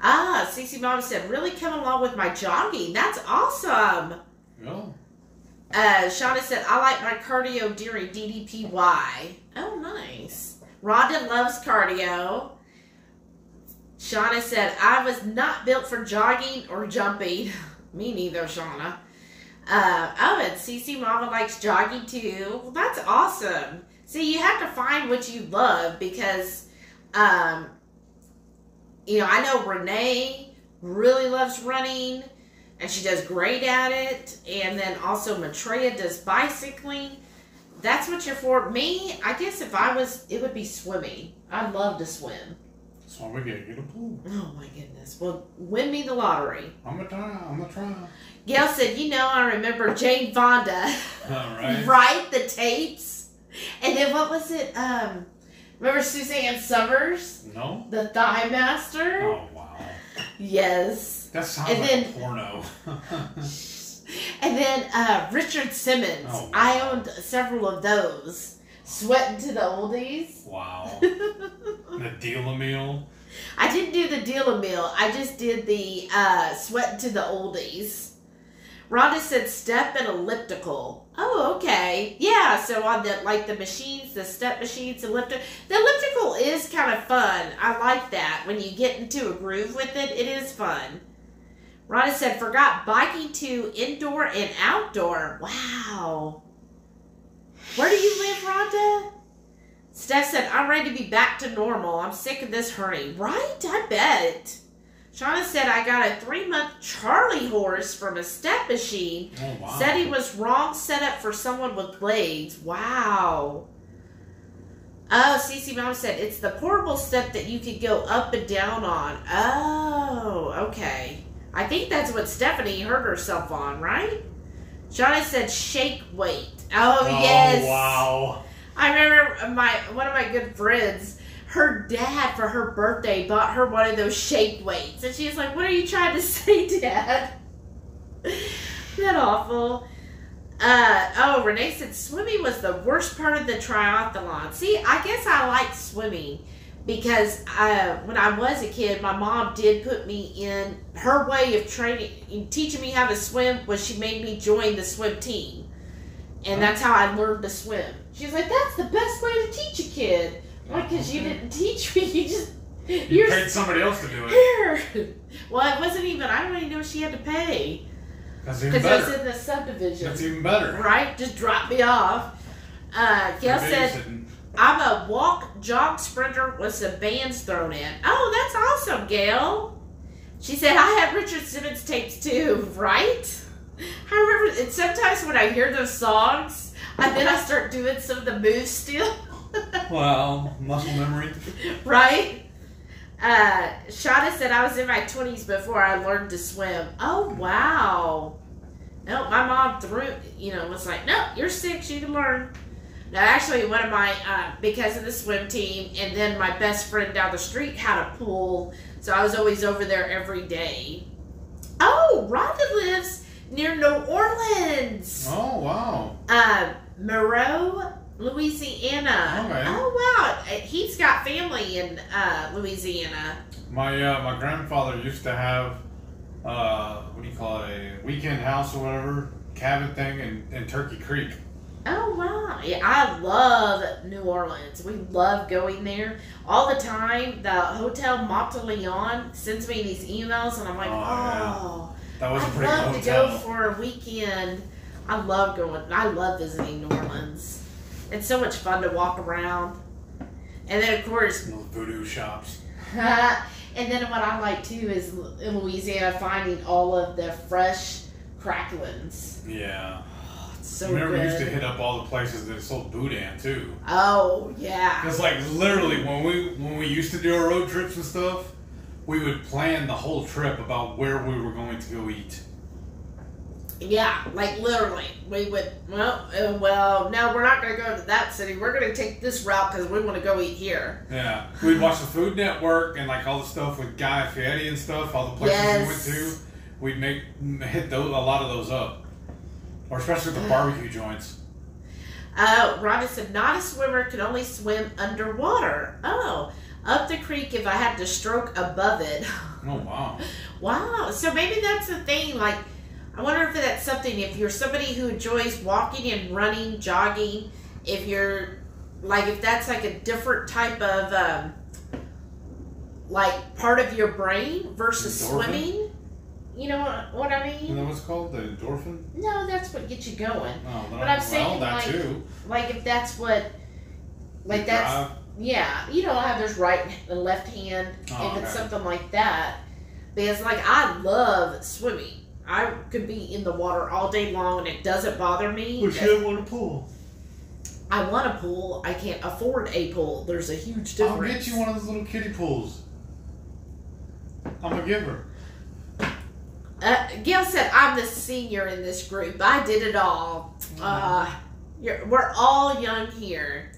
Ah, Cece Mama said, really come along with my jogging. That's awesome. Oh. Uh, Shauna said, I like my cardio during DDPY. Oh, nice. Rhonda loves cardio. Shauna said, I was not built for jogging or jumping. Me neither, Shauna. Uh, oh, and Cece Mama likes jogging too. Well, that's awesome. See, you have to find what you love because, um, you know, I know Renee really loves running and she does great at it. And then also Matreya does bicycling. That's what you're for. Me, I guess if I was, it would be swimming. I'd love to swim. Why we get you to pool. Oh my goodness. Well, win me the lottery. I'm gonna try. I'm gonna try. Gail said, you know, I remember Jane Fonda. All right. Write the tapes. And then what was it? Um, remember Suzanne Somers? No. The Thigh Master? Oh wow. Yes. That sounds And like then- porno. And then uh, Richard Simmons. Oh, wow. I owned several of those. Sweating to the oldies. wow. The deal a meal. I didn't do the deal a meal. I just did the uh, sweating to the oldies. Rhonda said step and elliptical. Oh, okay. Yeah, so on the like the machines, the step machines, elliptical. The elliptical is kind of fun. I like that. When you get into a groove with it, it is fun. Rhonda said forgot biking to indoor and outdoor. Wow. Where do you live, Rhonda? Steph said, I'm ready to be back to normal. I'm sick of this hurry. Right? I bet. Shauna said, I got a three month Charlie horse from a step machine. Oh wow. Said he was wrong set up for someone with blades. Wow. Oh, Cece Mom said, it's the portable step that you could go up and down on. Oh, okay. I think that's what Stephanie hurt herself on, right? Shauna said, shake weight. Oh, yes. Oh yes. wow. I remember my one of my good friends, her dad for her birthday bought her one of those shake weights, and she was like, "What are you trying to say, Dad?" that awful. Uh, oh, Renee said swimming was the worst part of the triathlon. See, I guess I like swimming because uh, when I was a kid, my mom did put me in her way of training, teaching me how to swim. Was she made me join the swim team, and that's how I learned to swim. She's like, "That's the best way to teach a kid." Like, because you didn't teach me, you just You you're paid somebody else to do it. here. Well, it wasn't even. I don't even know she had to pay That's even because it was in the subdivision. That's even better. Right? Just drop me off. Uh, Gail said, babysitting. I'm a walk, jog sprinter with some bands thrown in. Oh, that's awesome, Gail. She said, I have Richard Simmons tapes too, right? I remember, and sometimes when I hear those songs, and then I start doing some of the moves still, Wow, muscle memory. right? Uh, Shauna said, I was in my 20s before I learned to swim. Oh, wow. No, my mom threw, you know, was like, no, you're six, you can learn. No, actually, one of my, uh, because of the swim team, and then my best friend down the street had a pool, so I was always over there every day. Oh, Rhonda lives near New Orleans. Oh wow. Uh, Meraux, Louisiana. Okay. Oh, wow. He's got family in uh, Louisiana. My uh, my grandfather used to have uh, what do you call it a weekend house or whatever cabin thing in, in Turkey Creek. Oh wow! Yeah, I love New Orleans. We love going there all the time. The Hotel Monteleone sends me these emails, and I'm like, Oh, yeah. oh, That was a I'd pretty love good to go for a weekend. I love going. I love visiting New Orleans. It's so much fun to walk around, and then of course, Those voodoo shops. and then what I like too is in Louisiana finding all of the fresh cracklings. Yeah. So remember good. we used to hit up all the places that sold boudin too. oh yeah. Cause like literally when we when we used to do our road trips and stuff, we would plan the whole trip about where we were going to go eat. Yeah, like literally, we would. Well, uh, well, no, we're not going to go to that city. We're going to take this route because we want to go eat here. Yeah, we'd watch the Food Network and like all the stuff with Guy Fieri and stuff. All the places Yes. we went to, we'd make hit those a lot of those up, or especially the barbecue joints. Uh, Rhonda said, not a swimmer can only swim underwater. Oh, up the creek if I had to stroke above it. Oh wow! wow. So maybe that's the thing. Like, I wonder if that's something. If you're somebody who enjoys walking and running, jogging, if you're like, if that's like a different type of, um, like, part of your brain versus Endorphin? swimming. You know what, what I You mean? know what's called the endorphin? No, that's what gets you going. Oh, But I'm saying, well, that like, too. Like if that's what, like You that's drive. yeah. You know how there's right and left hand. Oh, if it's okay. something like that, because like I love swimming. I could be in the water all day long and it doesn't bother me. Well, she doesn't want a pool. I want a pool. I can't afford a pool. There's a huge difference. I'll get you one of those little kiddie pools. I'm gonna give her. Uh, Gail said, "I'm the senior in this group. I did it all. Uh, we're all young here."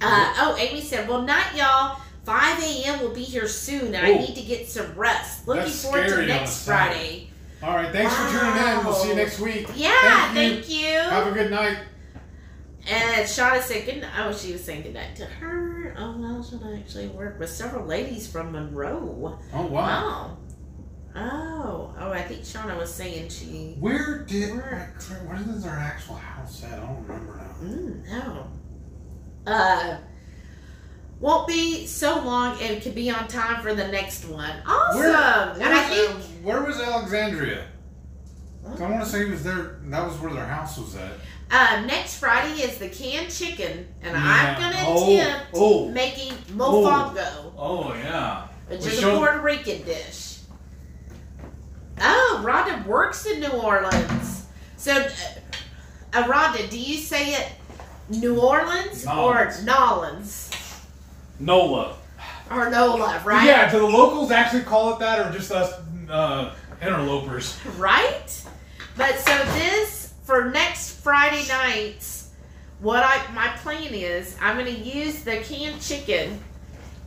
Uh, oh, Amy said, "Well, not y'all. 5 a.m. will be here soon, and I need to get some rest. Looking That's forward to scary on a next Friday." All right, thanks for tuning in. We'll see you next week. Yeah, Thank thank you. Have a good night. And Shauna said good night. Oh, she was saying good night to her. Oh, well, Shauna actually worked with several ladies from Monroe. Oh wow. Wow. Oh, oh, I think Shauna was saying she. Where did Where- where is our actual house at? I don't remember now. Mm, no. Uh, won't be so long and could be on time for the next one. Awesome. Where, and where, I was, think. Al- where was Alexandria? I want to say it was there. That was where their house was at. Uh, next Friday is the canned chicken, and I'm gonna Oh, attempt oh. making mofongo, Oh yeah. which is a Puerto Rican dish. Oh, Rhonda works in New Orleans. So, uh, uh, Rhonda, do you say it New Orleans Nolans. or Nolans Nola. or Nola, right? Yeah. Do the locals actually call it that, or just us uh, interlopers? Right? But so this for next Friday nights, what I my plan is I'm gonna use the canned chicken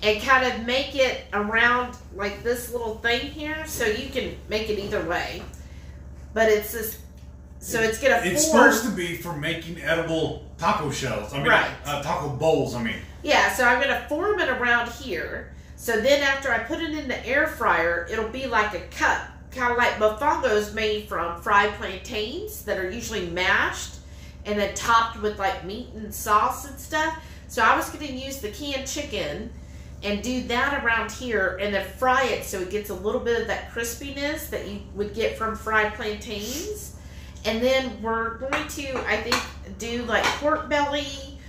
and kind of make it around like this little thing here, so you can make it either way. But it's this, so it's gonna It's form. supposed to be for making edible taco shells. I mean, Right. uh, taco bowls. I mean. Yeah, so I'm gonna form it around here. So then after I put it in the air fryer, it'll be like a cup, kind of like mofongo's made from fried plantains that are usually mashed and then topped with like meat and sauce and stuff. So I was gonna use the canned chicken and do that around here and then fry it so it gets a little bit of that crispiness that you would get from fried plantains. And then we're going to, I think, do like pork belly.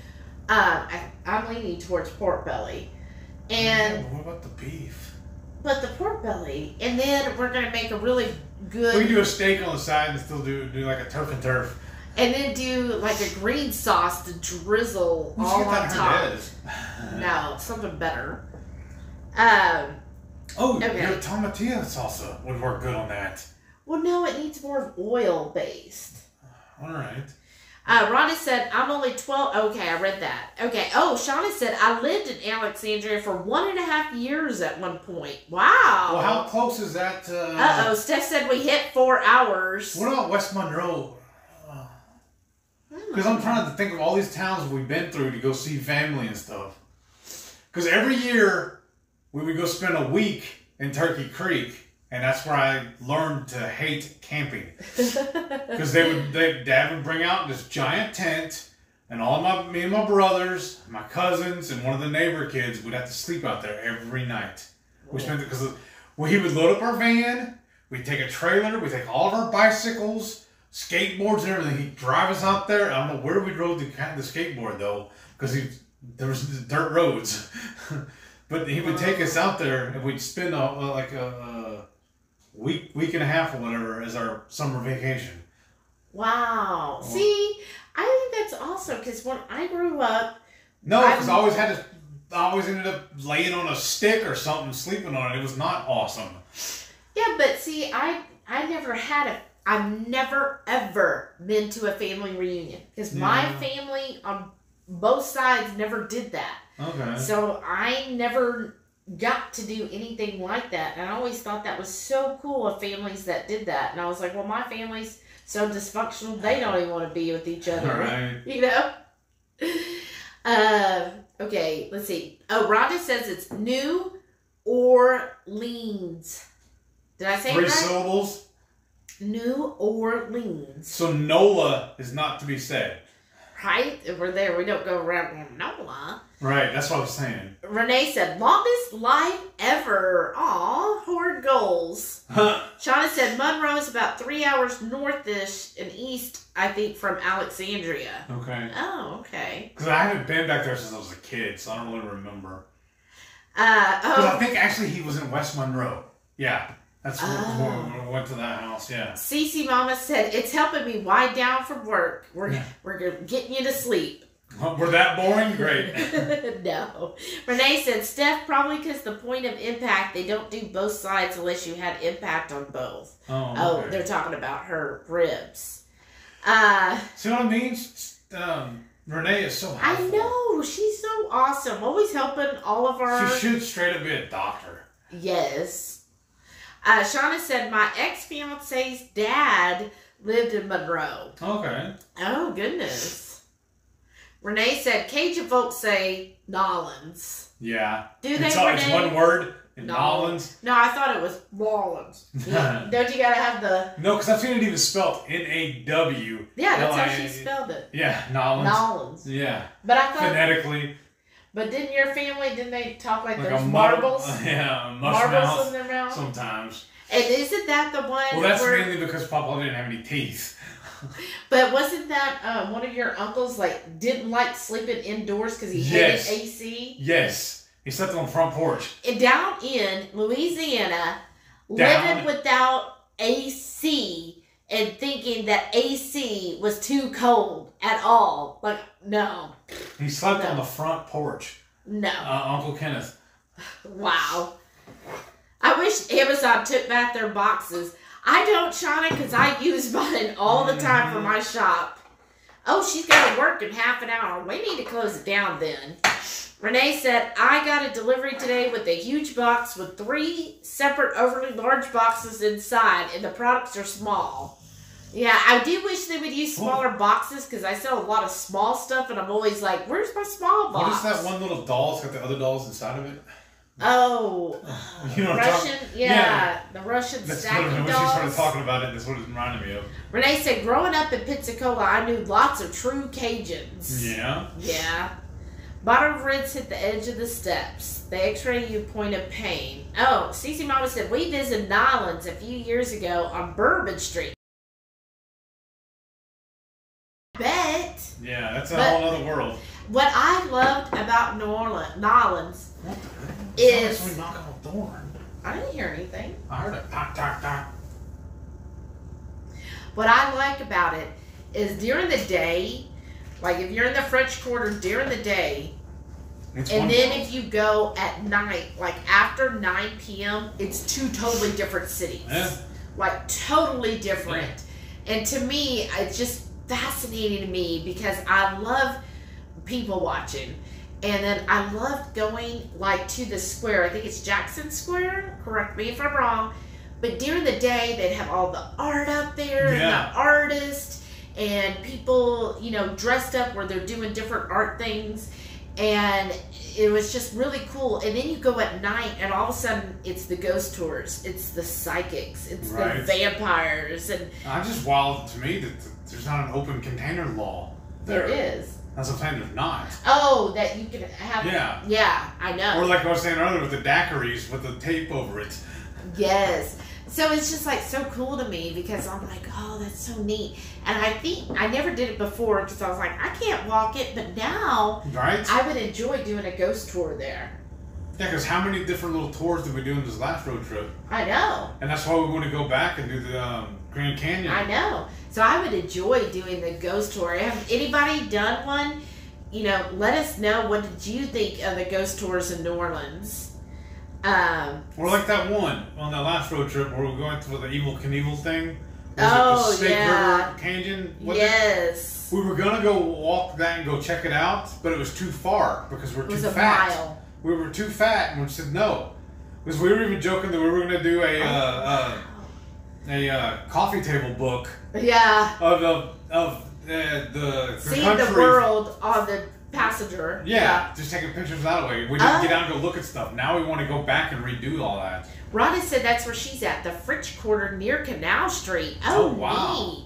Uh, I, I'm leaning towards pork belly. And what about the beef? but the pork belly, and then we're gonna make a really good, We can do a steak on the side and still do do like a turf and turf. And then do like a green sauce to drizzle all on top. No, something better. Um, Oh, Okay. your tomatillo salsa would work good on that. well, no, it needs more oil based. All right. Uh, Rhonda said, I'm only 12. Okay, I read that. Okay. Oh, Shauna said, I lived in Alexandria for one and a half years at one point. Wow. Well, how close is that? To, Uh oh. Steph said we hit four hours. What about West Monroe? Because I'm trying to think of all these towns we've been through to go see family and stuff. Because every year we would go spend a week in Turkey Creek, and that's where I learned to hate camping. Because they would, they, Dad would bring out this giant tent, and all my, me and my brothers, my cousins, and one of the neighbor kids would have to sleep out there every night. We spent because well, he would load up our van, we'd take a trailer, we'd take all of our bicycles, skateboards, and everything. He'd drive us out there. I don't know where we drove the, the skateboard though, because he there was dirt roads. but he would take us out there, and we'd spend a, like a, a week, week and a half or whatever as our summer vacation. Wow. Oh. See, I think that's awesome because when I grew up, No, because I always had to. I always ended up laying on a stick or something, sleeping on it. It was not awesome. yeah, but see, I I never had a. I've never ever been to a family reunion because my family on both sides never did that. Okay. So I never got to do anything like that. And I always thought that was so cool of families that did that. And I was like, well, my family's so dysfunctional, they don't even want to be with each other. All right. You know? Uh, okay, let's see. Oh, Rhonda says it's New Orleans. Did I say Three right? syllables. New Orleans. So NOLA is not to be said. Right? If we're there, we don't go around NOLA. Right, that's what I was saying. Renee said, longest life ever. Aw, horde goals. Shauna said, Monroe is about three hours northish and east, I think, from Alexandria. okay. Oh, okay. Because I haven't been back there since I was a kid, so I don't really remember. Uh, Because I oh, think actually he was in West Monroe. Yeah, that's where, Oh. went to that house. Yeah. Cece Mama said, it's helping me wind down from work. We're, Yeah. we're getting you to sleep. We're that boring? Great. no. Renee said, Steph, probably because the point of impact, they don't do both sides unless you had impact on both. Oh, Oh, okay. they're talking about her ribs. Uh, See what I mean? Um, Renee is so I know. She's so awesome. Always helping all of our. She should straight up be a doctor. Yes. Uh, Shauna said, my ex fiance's dad lived in Monroe. Okay. Oh, goodness. Renee said, Cajun folks say Nollins. Yeah. Do they, It's, all, it's one word in No. I thought it was Rollins. Don't you gotta have the. No, because I've seen it even spelled N A W. Yeah, that's how she spelled it. Yeah, Nolans. Nollins. Yeah. But I thought. Phonetically. But didn't your family, didn't they talk like, Like there's a mar- marbles? Yeah, marbles in their mouth? Sometimes. And isn't that the one Well, that's where. mainly because Papa didn't have any teeth. But wasn't that uh, one of your uncles, like, didn't like sleeping indoors because he Yes. hated AC? Yes. He slept on the front porch. And down in Louisiana, Down- living without AC and thinking that AC was too cold at all. Like, no, He slept No. on the front porch. no. Uh, Uncle Kenneth. Wow. I wish Amazon took back their boxes. I don't, Shauna, because I use mine all the time for my shop. Oh, she's got to work in half an hour. We need to close it down then. Renee said, I got a delivery today with a huge box with three separate overly large boxes inside, and the products are small. Yeah, I do wish they would use smaller boxes because I sell a lot of small stuff, and I'm always like, where's my small box? What is that one little doll? It's got the other dolls inside of it. Oh, uh, You know Russian, yeah, Yeah. the Russian That's stacking what, when she dolls. started talking about it, that's what it reminded me of. Renee said, growing up in Pensacola, I knew lots of true Cajuns. Yeah. Yeah. Bottom ribs hit the edge of the steps. The x-ray you point of pain. Oh, Cece Mama said, we visited Nolans a few years ago on Bourbon Street. Yeah, that's a But- whole other world. What I loved about New Orleans, Nolans, What the heck? Is- Somebody's knocking on the door. I didn't hear anything. I heard it. Tock, tock, tock. What I like about it is during the day, like if you're in the French Quarter during the day, It's and one then if you go at night, like after 9 p.m., it's two totally different cities. Yeah. Like totally different. And to me, it's just fascinating to me because I love people watching. And then I love going like to the square. I think it's Jackson Square. Correct me if I'm wrong. But during the day, they'd have all the art up there and the artists and people, you know, dressed up where they're doing different art things. And it was just really cool. And then you go at night, and all of a sudden, it's the ghost tours, it's the psychics, it's the vampires, and I'm just wild to me that th- there's not an open container law. there is. That's what I'm saying. There's not. Oh, that you can have. Yeah. Yeah, I know. Or like I was saying earlier with the daiquiris with the tape over it. Yes. So it's just like so cool to me because I'm like, oh, that's so neat. And I think I never did it before because I was like, I can't walk it, but now Right? I would enjoy doing a ghost tour there. Yeah, because how many different little tours did we do in this last road trip? I know. And that's why we want to go back and do the um, Grand Canyon. I know. So I would enjoy doing the ghost tour. Have anybody done one? You know, let us know. What did you think of the ghost tours in New Orleans? Um, Or like that one on that last road trip where we were going through the Evil Knievel thing. Was Oh, it the Snake yeah. River Canyon? Was it? yes. We were gonna go walk that and go check it out, but it was too far because we're It too was a fat. mile. We were too fat, and we said no. Because we were even joking that we were gonna do a uh, uh, a uh, coffee table book Yeah. of of, of uh, the, the Seeing country. the world on the passenger. Yeah, just taking pictures that way. We didn't Oh. get out and go look at stuff. Now we want to go back and redo all that. Rhonda said that's where she's at, the French Quarter near Canal Street. Oh, Oh, wow. neat.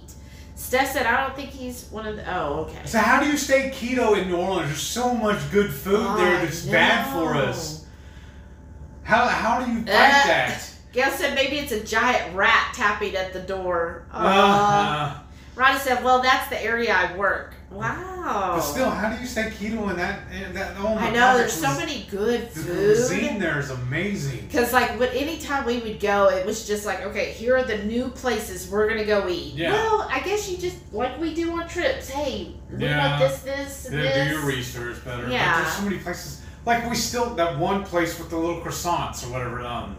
Steph said, I don't think he's one of the. Oh, okay. So how do you stay keto in New Orleans? There's so much good food there I that's bad for us. How how do you fight Uh, that? Gail said maybe it's a giant rat tapping at the door. Uh, Uh, Ronnie said, well, that's the area I work. Wow. but still, how do you say keto in that? In that oh I know, God, there's so cuis- many good food. The cuisine there is amazing. Because, like, when anytime we would go, it was just like, okay, here are the new places we're going to go eat. Yeah. Well, I guess you just, like we do on trips, hey, we Yeah. want this, this, and Yeah, this. do your research better. But Yeah. there's so many places. Like we still that one place with the little croissants or whatever. Um,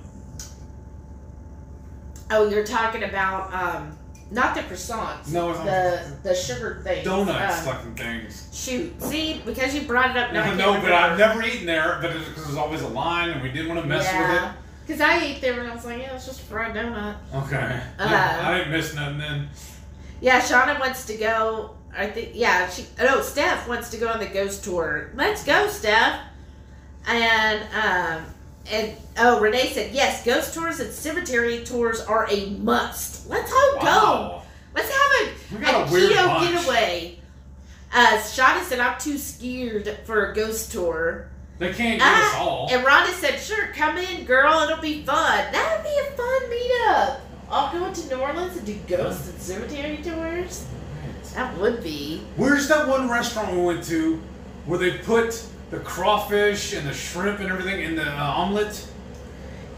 Oh, you're talking about, um, not the croissants. No, it's the the sugar thing. donuts Um, fucking things. shoot, see, because you brought it up. Now I No, can't no, but remember. I've never eaten there, but it's because there's always a line, and we didn't want to mess with it. Yeah. Because I ate there and I was like, yeah, it's just a fried donut. with it. Okay. Uh, I didn't miss nothing then. Yeah, Shauna wants to go. I think, yeah, she. No, Steph wants to go on the ghost tour. Let's go, Steph. And um, and oh, Renee said yes. Ghost tours and cemetery tours are a must. Let's all go. Wow. Let's have We a, got a a weird keto bunch. getaway. Uh, Shauna said I'm too scared for a ghost tour. They can't get Ah, us all. And Rhonda said, sure, come in, girl. It'll be fun. That would be a fun meetup. I'll go to New Orleans and do ghost and cemetery tours. That would be. Where's that one restaurant we went to where they put the crawfish and the shrimp and everything in the uh, omelet?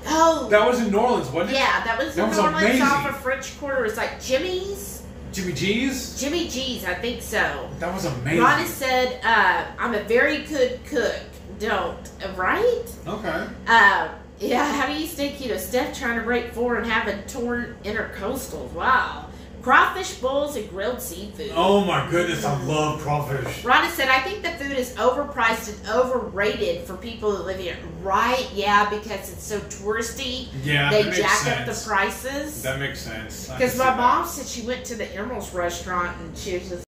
Oh, That was in New Orleans, wasn't it? yeah, that was That in was New Orleans amazing. off of French Quarter. It's like Jimmy's. Jimmy G's? Jimmy G's, I think so. That was amazing. Rhonda said, uh, I'm a very good cook. Don't. uh, Right? Okay. Uh, yeah, how do you stay keto? Steph trying to break four and having torn intercostals. Wow. Crawfish bowls and grilled seafood. Oh my goodness, I love crawfish. Rhonda said, I think the food is overpriced and overrated for people who live here. Right? Yeah, because it's so touristy. Yeah, they that jack sense. up the prices. That makes sense. Because my that. mom said she went to the Emeril's restaurant and she was just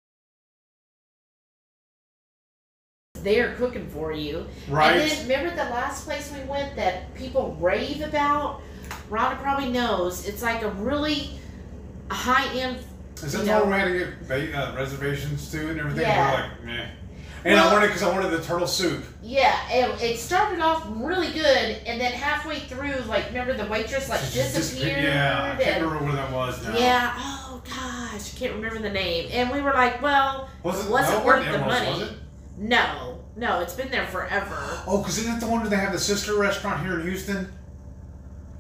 there cooking for you. Right. And then remember the last place we went that people rave about? Rhonda probably knows. It's like a really high end. Is that all know- we had to get ba- uh, reservations to and everything? Yeah. We're like, meh. And Well- I wanted because I wanted the turtle soup. Yeah, it, it started off really good, and then halfway through, like, remember the waitress like disappeared? Yeah, I can't and- remember where that was now. Yeah. Oh gosh, I can't remember the name. And we were like, well, Was it? wasn't that worth the Emeril's, money. Was it? no, no, it's been there forever. Oh, because isn't it the one where they have the sister restaurant here in Houston?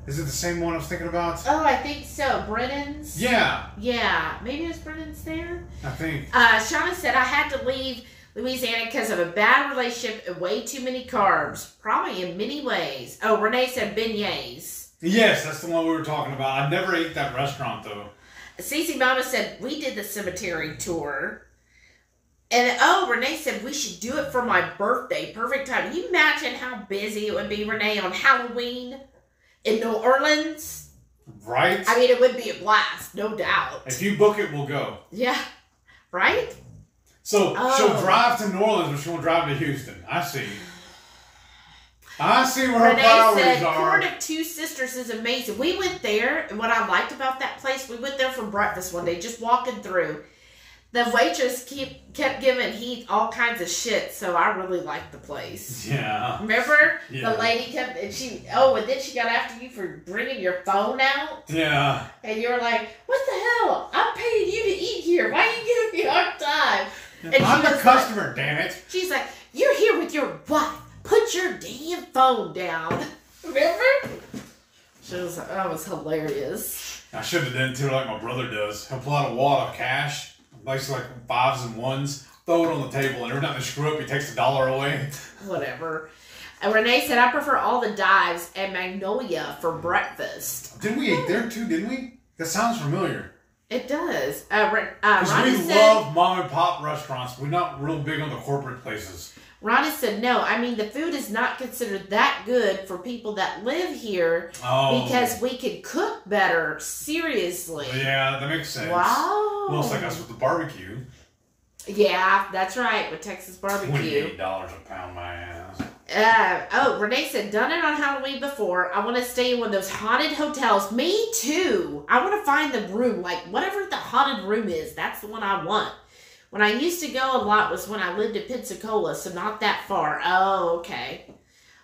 Is it the same one I was thinking about? Oh, I think so. Brennan's. Yeah, Yeah, maybe it's Brennan's there. I think. Uh, Shauna said I had to leave Louisiana because of a bad relationship and way too many carbs. Probably in many ways. Oh, Renee said beignets. Yes, that's the one we were talking about. I never ate that restaurant though. Cece Mama said we did the cemetery tour. And oh, Renee said we should do it for my birthday. Perfect time. Can you imagine how busy it would be, Renee, on Halloween in New Orleans? Right? I mean, it would be a blast, no doubt. if you book it, we'll go. Yeah, right? So Oh. she'll drive to New Orleans, but she won't drive to Houston. I see. I see where her Renee priorities said are. Court of Two Sisters is amazing. We went there, and what I liked about that place, we went there for breakfast one day, just walking through. The waitress keep, kept giving Heath all kinds of shit, so I really liked the place. Yeah. Remember? Yeah. The lady kept, and she, oh, and then she got after you for bringing your phone out, Yeah. and you were like, what the hell? I'm paying you to eat here. Why are you giving me a hard time? And I'm the was like- customer, damn it. She's like, you're here with your wife. Put your damn phone down. Remember? She was that was hilarious. I should have done it too, like my brother does. He'll pull out a wad of cash, likes like fives and ones, throw it on the table, and every time they screw up, he takes the dollar away. Whatever. And Renee said, I prefer all the dives and Magnolia for breakfast. Didn't we eat there too, didn't we? That sounds familiar. It does. Uh, uh, Because we said, love mom and pop restaurants. We're not real big on the corporate places. Ronnie said, no, I mean, the food is not considered that good for people that live here Oh. because we could cook better. Seriously. Yeah, that makes sense. Wow. Well, it's like us with the barbecue. Yeah, that's right, with Texas barbecue. $28 a pound, my ass. Uh, oh, Renee said, done it on Halloween before. I want to stay in one of those haunted hotels. Me too. I want to find the room, like whatever the haunted room is. That's the one I want. When I used to go a lot was when I lived in Pensacola, so not that far. Oh, okay.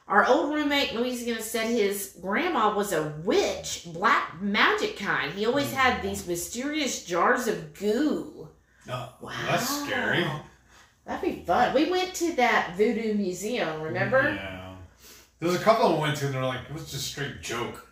Our old roommate in Louisiana said his grandma was a witch, black magic kind. He always had hmm. these mysterious jars of goo. Oh, wow. That's scary. That'd be fun. We went to that voodoo museum, remember? Yeah. There's a couple of I went to and they're like, it was just straight joke.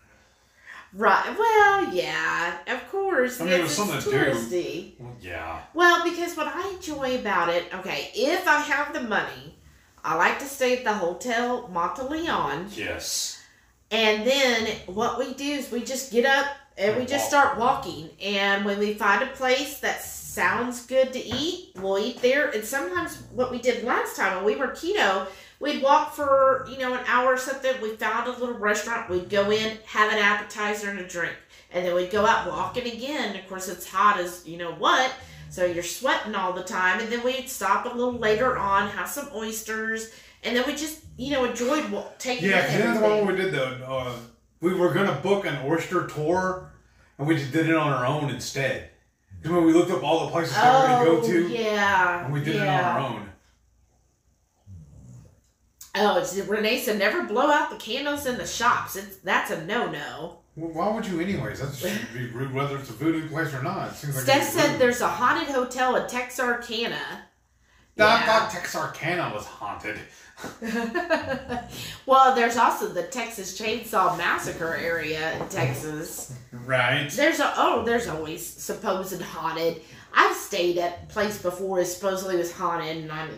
Right. Well, yeah, of course. I mean, it it's, something to do. touristy. Well, yeah. Well, because what I enjoy about it, okay, if I have the money, I like to stay at the Hotel Monteleone. Yes. And then what we do is we just get up and we just start walking. And when we find a place that sounds good to eat, we'll eat there. And sometimes what we did last time when we were keto, we'd walk for, you know, an hour or something. We found a little restaurant. We'd go in, have an appetizer and a drink. And then we'd go out walking again. Of course, it's hot as you know what. So you're sweating all the time. And then we'd stop a little later on, have some oysters. And then we just, you know, enjoyed taking Yeah, because that's one we did the. Uh, we were gonna book an oyster tour, and we just did it on our own instead. Because when we looked up all the places that we're gonna go to, Oh, yeah. and we did yeah. it on our own. Oh, it's Renee said never blow out the candles in the shops. It's that's a no no. Well, why would you, anyways? That should be rude, whether it's a voodoo place or not. It seems like Steph said there's a haunted hotel at Texarkana. I Yeah. thought Texarkana was haunted. well, there's also the Texas Chainsaw Massacre area in Texas. Right. There's a oh, there's always supposed haunted. I've stayed at a place before it supposedly was haunted, and I'm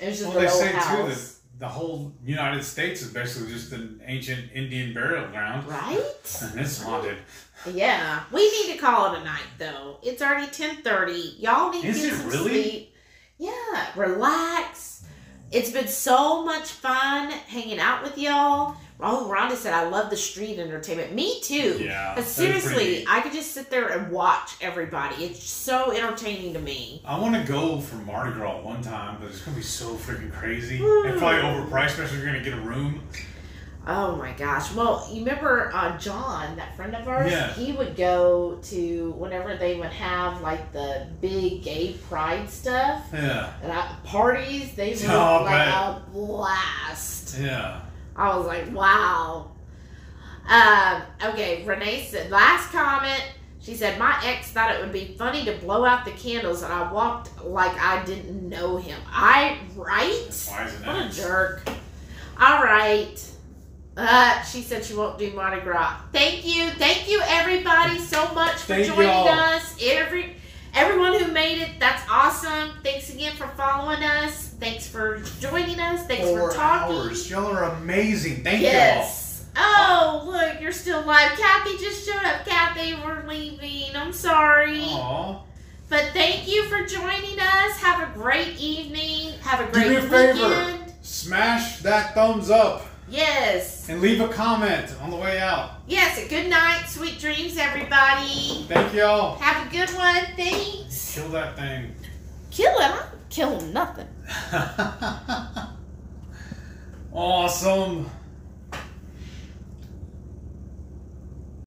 it was just Well, an they old say too that house, the whole United States is basically just an ancient Indian burial ground, right? and it's haunted. Yeah, we need to call it a night though. It's already ten thirty. Y'all need to get it some really? sleep. Yeah, relax. It's been so much fun hanging out with y'all. Oh, Rhonda said I love the street entertainment. Me too. Yeah. But seriously. I could just sit there and watch everybody. It's so entertaining to me. I want to go for Mardi Gras one time, but it's gonna be so freaking crazy Woo. and probably overpriced, especially if you're gonna get a room. Oh my gosh. Well, you remember uh, John, that friend of ours? Yeah. He would go to whenever they would have like the big gay pride stuff. Yeah. And I, parties, they were Oh, like a blast. Yeah. I was like, wow. Um, okay, Renee said, last comment. She said, my ex thought it would be funny to blow out the candles, and I walked like I didn't know him. I, right? Why is it What a jerk. All right. Uh, she said she won't do Mardi Gras. Thank you. Thank you, everybody, so much for Thank joining y'all. us. Every Everyone who made it, that's awesome. Thanks again for following us. Thanks for joining us. Thanks Four for talking. hours. Y'all are amazing. Thank you. yes. Oh, look, you're still live. Kathy just showed up. Kathy, we're leaving. I'm sorry. y'all. Aw. But thank you for joining us. Have a great evening. Have a great Do me a favor. Smash that thumbs up Yes. and leave a comment on the way out. Yes, a good night. Sweet dreams, everybody. Thank y'all. Have a good one. Thanks. Kill that thing. Kill him. I'm killing nothing. awesome.